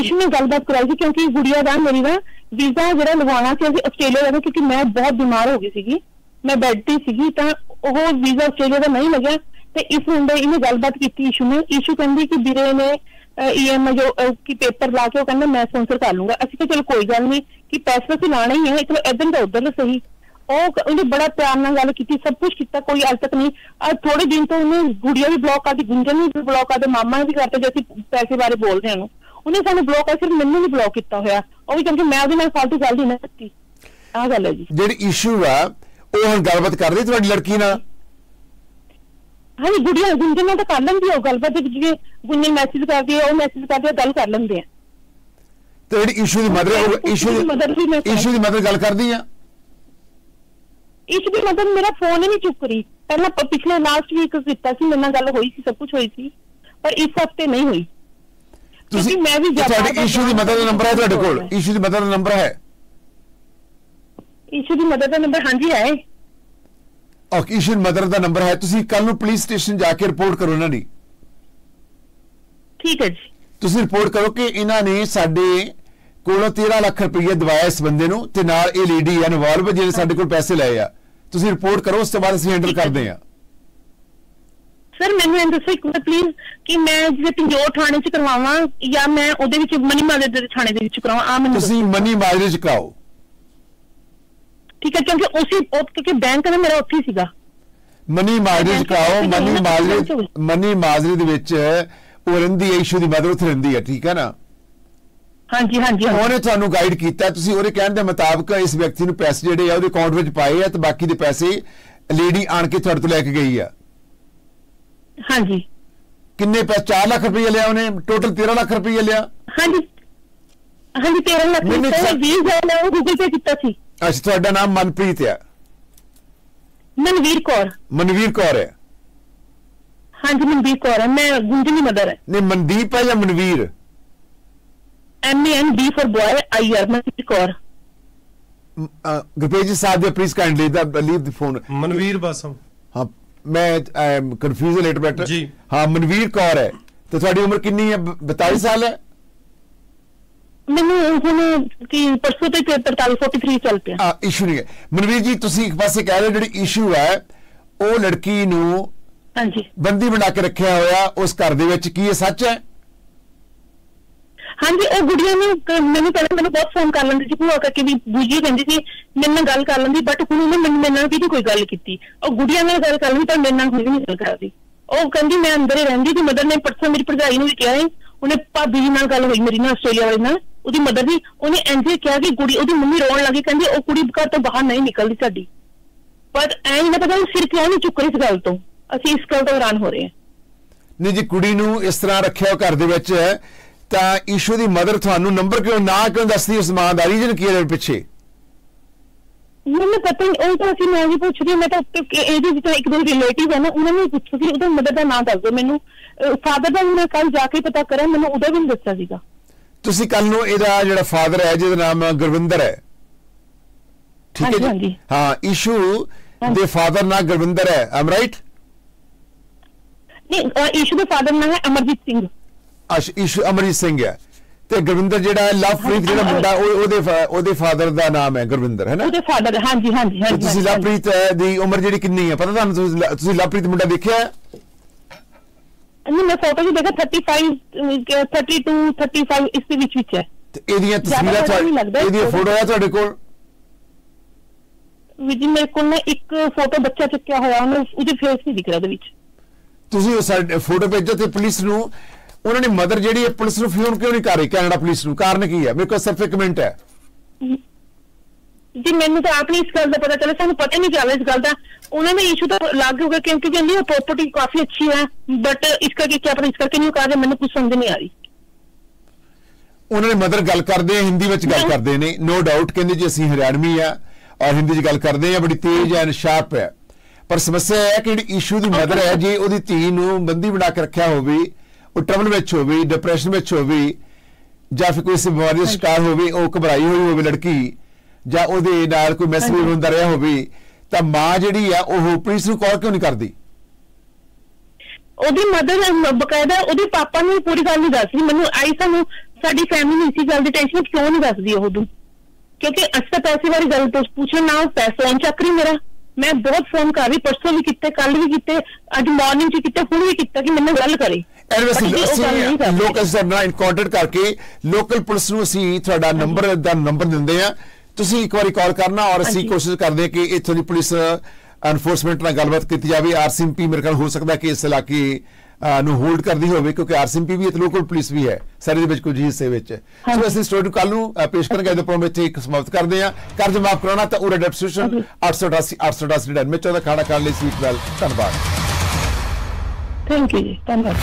[SPEAKER 34] ਈਸ਼ੂ ਨੇ ਗੱਲਬਾਤ ਕਰਵਾਈ ਸੀ ਕਿਉਂਕਿ ਗੁੜੀਆ ਦਾ ਮੇਰੀ ਦਾ ਵੀਜ਼ਾ ਜਿਹੜਾ ਲਗਵਾਉਣਾ ਸੀ ਅਸੀਂ ਆਸਟ੍ਰੇਲੀਆ ਦਾ ਕਿਉਂਕਿ ਮੈਂ ਬਹੁਤ ਬਿਮਾਰ ਹੋ ਗਈ ਸੀਗੀ। ਮੈਂ ਬੈੱਡ ਤੇ ਸੀਗੀ ਤਾਂ ਉਹ ਵੀਜ਼ਾ ਆਸਟ੍ਰੇਲੀਆ ਦਾ ਨਹੀਂ ਲੱਗਿਆ ਤੇ ਇਸ ਮੁੰਡੇ ਇਹਨੇ ਗੱਲਬਾਤ ਕੀਤੀ ਈਸ਼ੂ ਨੇ ਈਸ਼ੂ ਕਹਿੰਦੀ ਕਿ ਵੀਰੇ ਨੇ ਈਐਮ ਜੋ ਕੀ ਪੇਪਰ ਲਾ ਕੇ ਉਹ ਕਹਿੰਦਾ ਮੈਂ ਸਪਾਂਸਰ ਕਰ ਲੂੰਗਾ। ਅਸੀਂ ਕਿਹਾ ਚਲੋ ਕੋਈ ਗੱਲ ਨਹੀਂ, ਕਿ ਪੈਸੇ ਅਸੀਂ ਲਾਣਾ ਹੀ ਹੈ ਚਲੋ ਇਧਰ ਦਾ ਉਧਰ ਸਹੀ। ਉਹ ਉਹਨੇ ਬੜਾ ਪਿਆਰ ਨਾਲ ਗੱਲ ਕੀਤੀ, ਸਭ ਕੁਝ ਕੀਤਾ, ਕੋਈ ਅੱਜ ਤੱਕ ਨਹੀਂ। ਅੱਜ ਥੋੜੇ ਦਿਨ ਤੋਂ ਉਹਨੇ ਗੁੜੀਆ ਵੀ ਬਲੌਕ ਕਰਦੀ ਗੁੰਜਨ ਵੀ ਬਲੌਕ ਕਰਦੇ ਮਾਮਾ ਵੀ ਕਰਤੇ ਜੇ ਅਸੀਂ ਪੈਸੇ ਬਾਰੇ ਬੋਲਦੇ ਹਾਂ ਉਹਨੇ। ਸਾਨੂੰ ਬਲੌਕ ਕਰ ਸਿਰਫ ਮੈਨੂੰ ਵੀ ਬਲੌਕ ਕੀਤਾ ਹੋਇਆ। ਉਹ ਵੀ ਕਿਉਂਕਿ ਮੈਂ ਉਹਦੇ ਨਾਲ ਫਾਲਤੂ ਗੱਲ ਨਹੀਂ ਨਾ ਕੀਤੀ। ਆਹ ਗੱਲ ਹੈ ਜੀ।
[SPEAKER 16] ਜਿਹੜੀ ਇਸ਼ੂ ਆ, ਉਹ ਹੁਣ ਗੱਲਬਾਤ ਕਰ ਰਹੀ ਤੁਹਾਡੀ ਲੜਕੀ ਨਾਲ?
[SPEAKER 34] ਹਾਂਜੀ ਗੁੜੀਆ ਗੁੰਜਨ ਨਾਲ ਤਾਂ ਕਰ ਲੈਂਦੀ ਆ ਉਹ ਗੱਲਬਾਤ ਜੇ ਜਿਵੇਂ ਗੁੰਜਨ ਮੈਸੇਜ ਕਰਦੀ ਹੈ ਉਹ ਮੈਸੇਜ ਕਰਦੀ ਹੈ ਗੱਲ ਕਰ ਲੈਂਦੇ ਆ।
[SPEAKER 16] ਤੇ ਜਿਹੜੀ ਇਸ਼ੂ ਦੀ ਮਦਰ ਹੈ ਉਹ ਇਸ਼ੂ ਦੀ
[SPEAKER 34] ਮਦਰ ਵੀ ਮੈਂ
[SPEAKER 16] ਇਸ਼ੂ ਦੀ ਮਦਰ ਗੱਲ ਕਰਦੀ ਆ?
[SPEAKER 34] ਇਸ ਦੀ ਮਦਦ ਮੇਰਾ ਫੋਨ ਹੀ ਨਹੀਂ ਚੁੱਕ ਰਹੀ। ਪਹਿਲਾਂ ਪਿਛਲੇ ਲਾਸਟ ਵੀਕ ਕੀਤਾ ਸੀ ਮੇਰੇ ਨਾਲ ਗੱਲ ਹੋਈ ਸੀ ਸਭ ਕੁਝ ਹੋਈ ਸੀ ਪਰ ਇਸ ਹਫ਼ਤੇ ਨਹੀਂ ਹੋਈ।
[SPEAKER 16] ਤੁਸੀਂ
[SPEAKER 34] ਮੈਂ ਵੀ ਜ਼ਿਆਦਾ
[SPEAKER 16] ਤੁਹਾਡੀ ਇਸ਼ੂ ਦੀ ਮਦਰ ਦਾ ਨੰਬਰ ਹੈ ਤੁਹਾਡੇ ਕੋਲ? ਇਸ਼ੂ ਦੀ ਮਦਰ ਦਾ ਨੰਬਰ ਹੈ?
[SPEAKER 34] ਇਸ਼ੂ ਦੀ ਮਦਦ ਦਾ ਨੰਬਰ ਹਾਂਜੀ ਹੈ।
[SPEAKER 16] ਦੀ ਮਦਰ ਦਾ ਨੰਬਰ ਹੈ ਤੁਸੀਂ ਕੱਲ ਨੂੰ ਪੁਲਿਸ ਸਟੇਸ਼ਨ ਜਾ ਕੇ ਰਿਪੋਰਟ ਕਰੋ ਇਹਨਾਂ ਦੀ।
[SPEAKER 34] ਠੀਕ ਹੈ ਜੀ।
[SPEAKER 16] ਤੁਸੀਂ ਰਿਪੋਰਟ ਕਰੋ ਕਿ ਇਹਨਾਂ ਨੇ ਸਾਡੇ ਕੋਲੋਂ 13 ਲੱਖ ਰੁਪਏ ਦਵਾਇਆ ਇਸ ਬੰਦੇ ਨੂੰ ਤੇ ਨਾਲ ਇਹ ਲੇਡੀ ਇਨਵੋਲਵ ਜਿਹਨੇ ਸਾਡੇ ਕੋਲ ਪੈਸੇ ਲਏ ਆ। ਤੁਸੀਂ ਰਿਪੋਰਟ ਕਰੋ ਉਸ ਤੋਂ ਬਾਅਦ ਅਸੀਂ ਹੈਂਡਲ ਕਰਦੇ ਆ
[SPEAKER 34] ਸਰ ਮੈਨੂੰ ਇਹ ਦੱਸੋ ਇੱਕ ਵਾਰ ਪਲੀਜ਼ ਕਿ ਮੈਂ ਜਿਹੜੇ ਪਿੰਜੋਰ ਥਾਣੇ 'ਚ ਕਰਵਾਵਾਂ ਜਾਂ ਮੈਂ ਉਹਦੇ ਵਿੱਚ ਮਨੀ ਮਾਦਰ ਦੇ ਥਾਣੇ ਦੇ ਵਿੱਚ ਕਰਾਵਾਂ ਆ ਮੈਨੂੰ
[SPEAKER 16] ਤੁਸੀਂ ਮਨੀ ਮਾਜਰੇ ਚ ਕਰਾਓ।
[SPEAKER 34] ਠੀਕ ਹੈ ਕਿਉਂਕਿ ਉਸੇ ਕਿਉਂਕਿ ਬੈਂਕ ਨਾ ਮੇਰਾ ਉੱਥੇ ਸੀਗਾ।
[SPEAKER 16] ਮਨੀ ਮਾਜਰੇ ਕਰਾਓ ਮਨੀ ਮਾਜਰੇ ਮਨੀ ਮਾਜਰੇ ਦੇ ਵਿੱਚ ਉਹ ਰਹਿੰਦੀ ਹੈ ਇਸ਼ੂ ਦੀ ਮਦਰ ਉੱਥੇ ਰਹਿੰਦੀ ਹੈ ਠੀਕ ਹੈ ਨਾ?
[SPEAKER 34] ਹਾਂਜੀ ਹਾਂਜੀ
[SPEAKER 16] ਉਹਨੇ ਤੁਹਾਨੂੰ ਗਾਈਡ ਕੀਤਾ ਤੁਸੀਂ ਉਹਦੇ ਕਹਿਣ ਦੇ ਮੁਤਾਬਕ ਇਸ ਵਿਅਕਤੀ ਨੂੰ ਪੈਸੇ ਜਿਹੜੇ ਆ ਉਹਦੇ ਅਕਾਊਂਟ ਵਿੱਚ ਪਾਏ ਆ ਤੇ ਬਾਕੀ ਦੇ ਪੈਸੇ ਲੇਡੀ ਆਣ ਕੇ ਤੁਹਾਡੇ ਤੋਂ ਲੈ ਕੇ ਗਈ ਆ।
[SPEAKER 34] ਹਾਂਜੀ।
[SPEAKER 16] ਕਿੰਨੇ ਪੈਸੇ 4 ਲੱਖ ਰੁਪਏ ਲਿਆ ਉਹਨੇ ਟੋਟਲ 13 ਲੱਖ ਰੁਪਏ ਲਿਆ।
[SPEAKER 34] ਹਾਂਜੀ। ਹਾਂਜੀ 13 ਲੱਖ ਰੁਪਏ
[SPEAKER 16] ਸਰ-
[SPEAKER 34] 20000 ਮੈਂ ਉਹ ਗੂਗਲ ਪੇ ਕੀਤਾ ਸੀ।
[SPEAKER 16] ਅੱਛਾ ਤੁਹਾਡਾ ਨਾਮ ਮਨਪ੍ਰੀਤ ਹੈ
[SPEAKER 34] ਮਨਵੀਰ ਕੌਰ।
[SPEAKER 16] ਮਨਵੀਰ ਕੌਰ ਹੈ।
[SPEAKER 34] ਹਾਂਜੀ ਮਨਵੀਰ ਕੌਰ ਹੈ। ਮੈਂ ਗੁੰਜਨੀ ਮਦਰ ਹੈ।
[SPEAKER 16] ਨਹੀਂ ਮਨਦੀਪ ਹੈ ਜਾਂ Manveer?
[SPEAKER 34] M A N D for boy I R Manveer Kaur.
[SPEAKER 16] Gurpreet ji sahib ਦੇ ਪਲੀਜ਼ ਕਾਈਂਡਲੀ ਦਾ ਲੀਵ ਦ ਫੋਨ
[SPEAKER 18] ਮਨਵੀਰ ਬਸਮ
[SPEAKER 16] ਹਾਂ ਮੈਂ I am confuse a little bit
[SPEAKER 18] ਜੀ।
[SPEAKER 16] ਹਾਂ ਮਨਵੀਰ ਕੌਰ ਹੈ। ਤੇ ਤੁਹਾਡੀ ਉਮਰ ਕਿੰਨੀ ਹੈ? ਬ- 42 ਸਾਲ ਹੈ?
[SPEAKER 34] ਮੈਨੂੰ ਹੁਣ ਕਿ ਪਰਸੋਂ ਤੇ 43 43 ਚੱਲ ਪਿਆ।
[SPEAKER 16] ਆ ਇਸ਼ੂ ਨਹੀਂ ਹੈ। ਮਨਵੀਰ ਜੀ ਤੁਸੀਂ ਇੱਕ ਪਾਸੇ ਕਹਿ ਰਹੇ ਹੋ ਜਿਹੜੀ ਇਸ਼ੂ ਹੈ ਉਹ ਲੜਕੀ ਨੂੰ
[SPEAKER 34] ਹਾਂਜੀ।
[SPEAKER 16] ਬੰਦੀ ਬਣਾ ਕੇ ਰੱਖਿਆ ਹੋਇਆ ਉਸ ਘਰ ਦੇ ਵਿੱਚ ਕੀ ਇਹ ਸੱਚ ਹੈ?
[SPEAKER 34] ਹਾਂਜੀ ਉਹ ਗੁੜੀਆ ਨੇ ਕ- ਮੈਨੂੰ ਪਹਿਲਾਂ ਮੈਨੂੰ ਬਹੁਤ ਫੋਨ ਕਰ ਲੈਂਦੀ ਸੀ ਭੂਆ ਕਰਕੇ ਵੀ ਬੂਜੀ ਕਹਿੰਦੀ ਸੀ ਮੇਰੇ ਨਾਲ ਗੱਲ ਕਰ ਲੈਂਦੀ ਬਟ ਹੁਣ ਉਹਨੇ ਮੈਨੂੰ ਮੇਰੇ ਨਾਲ ਵੀ ਨੀ ਕੋਈ ਗੱਲ ਕੀਤੀ? ਉਹ ਗੁੜੀਆ ਨਾਲ ਗੱਲ ਕਰ ਲੈਂਦੀ ਪਰ ਮੇਰੇ ਨਾਲ ਕੋਈ ਨਹੀਂ ਗੱਲ ਕਰਦੀ। ਉਹ ਕਹਿੰਦੀ ਮੈਂ ਅੰਦਰ ਹੀ ਰਹਿੰਦੀ ਸੀ ਮਦਰ ਨੇ ਪਰਸੋਂ ਮੇਰੀ ਭਰਜਾਈ ਨੂੰ ਵੀ ਕਿਹਾ ਹੈ ਉਹਨੇ ਭਾਬੀ ਜੀ ਨਾਲ ਗੱਲ ਹੋਈ ਮੇਰੀ ਨਾਲ ਆਸਟ੍ਰੇਲੀਆ ਵਾਲੀ ਨਾਲ। ਉਹਦੀ ਮਦਰ ਦੀ ਉਹਨੇ ਇੰਜੇ ਕਿਹਾ ਕਿ ਕੁੜੀ ਉਹਦੀ ਮੰਮੀ ਰੋਣ ਲੱਗੀ ਕਹਿੰਦੀ ਉਹ ਕੁੜੀ ਘਰ ਤੋਂ ਬਾਹਰ ਨਹੀਂ ਨਿਕਲਦੀ ਸਾਡੀ। ਪਰ ਐ ਨਹੀਂ ਪਤਾ ਸਿਰ ਕਿਉਂ ਨਹੀਂ ਚੁੱਕ ਰਹੀ ਇਸ ਗੱਲ ਤੋਂ। ਅਸੀਂ ਇਸ ਗੱਲ ਤੋਂ ਹੈਰਾਨ ਹੋ ਰਹੇ ਹਾਂ।
[SPEAKER 16] ਨਹੀਂ ਜੀ ਕੁੜੀ ਨੂੰ ਇਸ ਤਰ੍ਹਾਂ ਰੱਖਿਆ ਘਰ ਦੇ ਵਿੱਚ ਤਾਂ ਇਸ਼ੂ ਦੀ ਮਦਰ ਤੁਹਾਨੂੰ ਨੰਬਰ ਕਿਉਂ ਨਾ ਕਿਉਂ ਦੱਸਦੀ ਉਸ ਮਾਂ ਦਾ ਰੀਜਨ ਕੀ ਹੈ ਪਿੱਛੇ?
[SPEAKER 34] ਮੈਨੂੰ ਪਤਾ ਨਹੀਂ ਉਹ ਤਾਂ ਅਸੀਂ ਮੈਂ ਵੀ ਪੁੱਛ ਰਹੀ ਮੈਂ ਤਾਂ ਕਿ ਇਹਦੇ ਵਿੱਚ ਇੱਕ ਦੋ ਰਿਲੇਟਿਵ ਹੈ ਨਾ ਉਹਨਾਂ ਨੂੰ ਪੁੱਛ ਰਹੀ ਉਹਦਾ ਮਦਰ ਦਾ ਨਾਮ ਦੱਸ ਦਿਓ ਮੈਨੂੰ। ਫਾਦਰ ਦਾ ਵੀ ਮੈਂ ਕੱਲ ਜਾ ਕੇ ਪਤਾ ਕਰਾਂ ਮੈਨੂੰ ਉਹਦਾ ਵੀ ਨਹੀਂ ਦੱਸਿਆ ਸੀਗਾ।
[SPEAKER 16] ਤੁਸੀਂ ਕੱਲ ਨੂੰ ਇਹਦਾ ਜਿਹੜਾ ਫਾਦਰ ਹੈ ਜਿਹਦਾ ਨਾਮ ਗੁਰਵਿੰਦਰ ਹੈ। ਠੀਕ ਹੈ ਜੀ? ਹਾਂ ਇਸ਼ੂ ਦੇ ਫਾਦਰ ਨਾਲ ਗੁਰਵਿੰਦਰ ਹੈ। ਆਮ ਰਾਈਟ
[SPEAKER 34] ਨਹੀਂ ਇਸ਼ੂ ਦਾ ਫਾਦਰ ਨਾਮ ਹੈ ਅਮਰਜੀਤ ਸਿੰਘ।
[SPEAKER 16] ਅਸ਼ ਇਸ਼ੂ ਅਮਰੀਤ ਸਿੰਘ ਹੈ। ਤੇ ਗੁਰਵਿੰਦਰ ਜਿਹੜਾ ਹੈ ਲਵਪ੍ਰੀਤ ਜਿਹੜਾ ਮੁੰਡਾ ਉਹ ਉਹਦੇ ਉਹਦੇ ਫਾਦਰ ਦਾ ਨਾਮ ਹੈ ਗੁਰਵਿੰਦਰ ਹੈ ਨਾ?
[SPEAKER 34] ਉਹਦੇ ਫਾਦਰ ਹਾਂਜੀ ਹਾਂਜੀ ਹਾਂਜੀ
[SPEAKER 16] ਤੁਸੀਂ ਲਵਪ੍ਰੀਤ ਦੀ ਉਮਰ ਜਿਹੜੀ ਕਿੰਨੀ ਹੈ? ਪਤਾ ਤੁਹਾਨੂੰ ਤੁਸੀਂ ਲਵਪ੍ਰੀਤ ਮੁੰਡਾ ਦੇਖਿਆ ਹੈ?
[SPEAKER 34] ਨਹੀਂ ਮੈਂ ਫੋਟੋ ਵੀ ਦੇਖਿਆ 35 ਅਹ, 32 35 ਇਸ ਦੇ ਵਿੱਚ ਵਿੱਚ ਹੈ।
[SPEAKER 16] ਤੇ ਇਹਦੀਆਂ ਤਸਵੀਰਾਂ ਤੁਹਾਡੇ ਇਹਦੀਆਂ ਫੋਟੋ ਆ ਤੁਹਾਡੇ ਕੋਲ?
[SPEAKER 34] ਜੀ ਮੇਰੇ ਕੋਲ ਨਾ ਇੱਕ ਫੋਟੋ ਬੱਚਾ ਚੱਕਿਆ ਹੋਇਆ ਉਹਨੂੰ ਉਹਦੇ ਫੇਸ ਨਹੀਂ ਦਿਖ ਰਿਹਾ ਉਹਦੇ ਵਿੱਚ।
[SPEAKER 16] ਤੁਸੀਂ ਉਹ ਸਾਡੇ ਫੋਟੋ ਭੇਜੋ ਤੇ ਪੁਲਿਸ ਨੂੰ ਉਹਨਾਂ ਦੀ ਮਦਰ ਜਿਹੜੀ ਹੈ ਪੁਲਿਸ ਨੂੰ ਫੋਨ ਕਿਉਂ ਨਹੀਂ ਕਰ ਰਹੀ ਕੈਨੇਡਾ ਪੁਲਿਸ ਨੂੰ? ਕਾਰਨ ਕੀ ਹੈ? ਮੇਰੇ ਕੋਲ ਸਿਰਫ ਇੱਕ ਮਿੰਟ ਹੈ।
[SPEAKER 34] ਜੀ ਮੈਨੂੰ ਤਾਂ ਆਪ ਨਹੀਂ ਇਸ ਗੱਲ ਦਾ ਪਤਾ ਚੱਲਿਆ ਸਾਨੂੰ ਪਤਾ ਨਹੀਂ ਚੱਲਿਆ ਇਸ ਗੱਲ ਦਾ। ਉਹਨਾਂ ਨੇ ਇਸ਼ੂ ਤਾਂ ਲੱਗ ਗਿਆ ਕਿਉਂਕਿ ਕਹਿੰਦੀ ਉਹ ਪ੍ਰਾਪਰਟੀ ਕਾਫੀ ਅੱਛੀ ਹੈ ਬਟ ਇਸ ਕਰਕੇ ਕੀ ਆਪਣਾ ਇਸ ਕਰਕੇ ਨਹੀਂ ਕਰ ਰਹੇ ਮੈਨੂੰ ਕੁਝ ਸਮਝ ਨਹੀਂ ਆ ਰਹੀ।
[SPEAKER 16] ਉਹਨਾਂ ਦੇ ਮਦਰ ਗੱਲ ਕਰਦੇ ਆ ਹਿੰਦੀ ਵਿੱਚ ਗੱਲ ਕਰਦੇ ਨੇ। ਨੋ ਡਾਊਟ ਕਹਿੰਦੇ ਜੀ ਅਸੀਂ ਹਰਿਆਣਵੀ ਆ ਔਰ ਹਿੰਦੀ 'ਚ ਗੱਲ ਕਰਦੇ ਆ ਬੜੀ ਤੇਜ਼ ਐਂਡ ਸ਼ਾਰਪ ਹੈ। ਪਰ ਸਮੱਸਿਆ ਹੈ ਕਿ ਜਿਹੜੀ ਇਸ਼ੂ ਦੀ ਮਦਰ ਹੈ ਜੇ ਉਹਦੀ ਧੀ ਨੂੰ ਬੰਦੀ ਬਣਾ ਕੇ ਰੱਖਿਆ ਹੋਵੇ ਉਹ ਟਰਬਲ ਵਿੱਚ ਹੋਵੇ ਡਿਪਰੈਸ਼ਨ ਵਿੱਚ ਹੋਵੇ ਜਾਂ ਫਿਰ ਕੋਈ ਇਸ ਬਿਮਾਰੀ ਦਾ ਸ਼ਿਕਾਰ ਹੋਵੇ ਉਹ ਘਬਰਾਈ ਹੋਈ ਹੋਵੇ ਲੜਕੀ ਜਾਂ ਉਹਦੇ ਨਾਲ ਕੋਈ ਮੈਸੇਜ ਹੁੰਦਾ ਰਿਹਾ ਹੋਵੇ ਤਾਂ ਮਾਂ ਜਿਹੜੀ ਆ ਉਹ ਪੁਲਿਸ ਨੂੰ ਕਾਲ ਕਿਉਂ ਨਹੀਂ ਕਰਦੀ?
[SPEAKER 34] ਉਹਦੀ ਮਦਰ ਬਕਾਇਦਾ ਉਹਦੇ ਪਾਪਾ ਨੂੰ ਪੂਰੀ ਗੱਲ ਨਹੀਂ ਦੱਸਦੀ। ਮੈਨੂੰ ਆਈ ਸਾਨੂੰ ਸਾਡੀ ਫੈਮਿਲੀ ਨੂੰ ਇਸੀ ਗੱਲ ਦੀ ਟੈਨਸ਼ਨ ਕਿਉਂ ਨਹੀਂ ਦੱਸਦੀ ਉਹ ਉਦੋਂ? ਕਿਉਂਕਿ ਅੱਜ ਤਾਂ ਪੈਸੇ ਵਾਲੀ ਗੱਲ ਤੋਂ ਪੁੱਛਣ ਨਾ ਪੈਸਾ ਫੋਨ ਚੱਕ ਰਹੀ ਮੇਰਾ। ਮੈਂ ਬਹੁਤ ਫੋਨ ਕਰ ਰਹੀ ਪਰਸੋਂ ਵੀ ਕੀਤੇ ਕੱਲ ਵੀ ਕੀਤੇ ਅੱਜ ਮਾਰਨਿੰਗ ਚ ਕੀਤੇ ਹੁਣ ਵੀ ਕੀਤਾ ਕਿ ਮੈਨੂੰ ਗੱਲ ਕਰੇ।
[SPEAKER 16] ਲੋਕਲ ਸਰ ਨਾਲ ਇਨ ਕੰਟੈਕਟ ਕਰਕੇ ਲੋਕਲ ਪੁਲਿਸ ਨੂੰ ਅਸੀਂ ਤੁਹਾਡਾ ਨੰਬਰ ਦਾ ਨੰਬਰ ਦਿੰਦੇ ਆ ਤੁਸੀਂ ਇੱਕ ਵਾਰੀ ਕਾਲ ਕਰਨਾ ਔਰ ਅਸੀਂ। ਕੋਸ਼ਿਸ਼ ਕਰਦੇ ਕਿ ਇੱਥੋਂ ਦੀ ਪੁਲਿਸ ਐਨਫੋਰਸਮੈਂਟ ਨਾਲ ਗੱਲਬਾਤ ਕੀਤੀ ਜਾਵੇ। ਆਰਸੀਐਮਪੀ ਮੇਰੇ ਖਿਆਲ ਹੋ ਸਕਦਾ ਕਿ ਇਸ ਇਲਾਕੇ ਨੂੰ ਹੋਲਡ ਕਰਦੀ ਹੋਵੇ ਕਿਉਂਕਿ ਆਰਸੀਐਮਪੀ ਵੀ ਇੱਕ ਲੋਕਲ ਪੁਲਿਸ ਵੀ ਹੈ ਸਾਰੇ ਦੇ ਵਿੱਚ ਕੁਝ ਹਿੱਸੇ ਵਿੱਚ। ਸੋ ਅਸੀਂ ਸਟੋਰੀ ਨੂੰ ਕੱਲ ਨੂੰ ਪੇਸ਼ ਕਰਾਂਗੇ ਇਹਦੇ ਪ੍ਰੋਗਰਾਮ ਵਿੱਚ ਇੱਕ ਸਮਾਪਤ ਕਰਦੇ ਹਾਂ। ਕਰਜ਼ ਮਾਫ ਕਰਾਉਣਾ ਤਾਂ ਉਰੇ ਡੈਪਸਟੇਸ਼ਨ 888 888 ਡੈਨ ਵਿੱਚ ਉਹਦਾ ਖਾਣਾ ਖਾਣ ਲਈ ਸੀਟ ਵੈਲ ਧੰਨਵਾਦ।
[SPEAKER 34] ਥੈਂਕ ਯੂ ਜੀ ਧੰਨਵਾਦ।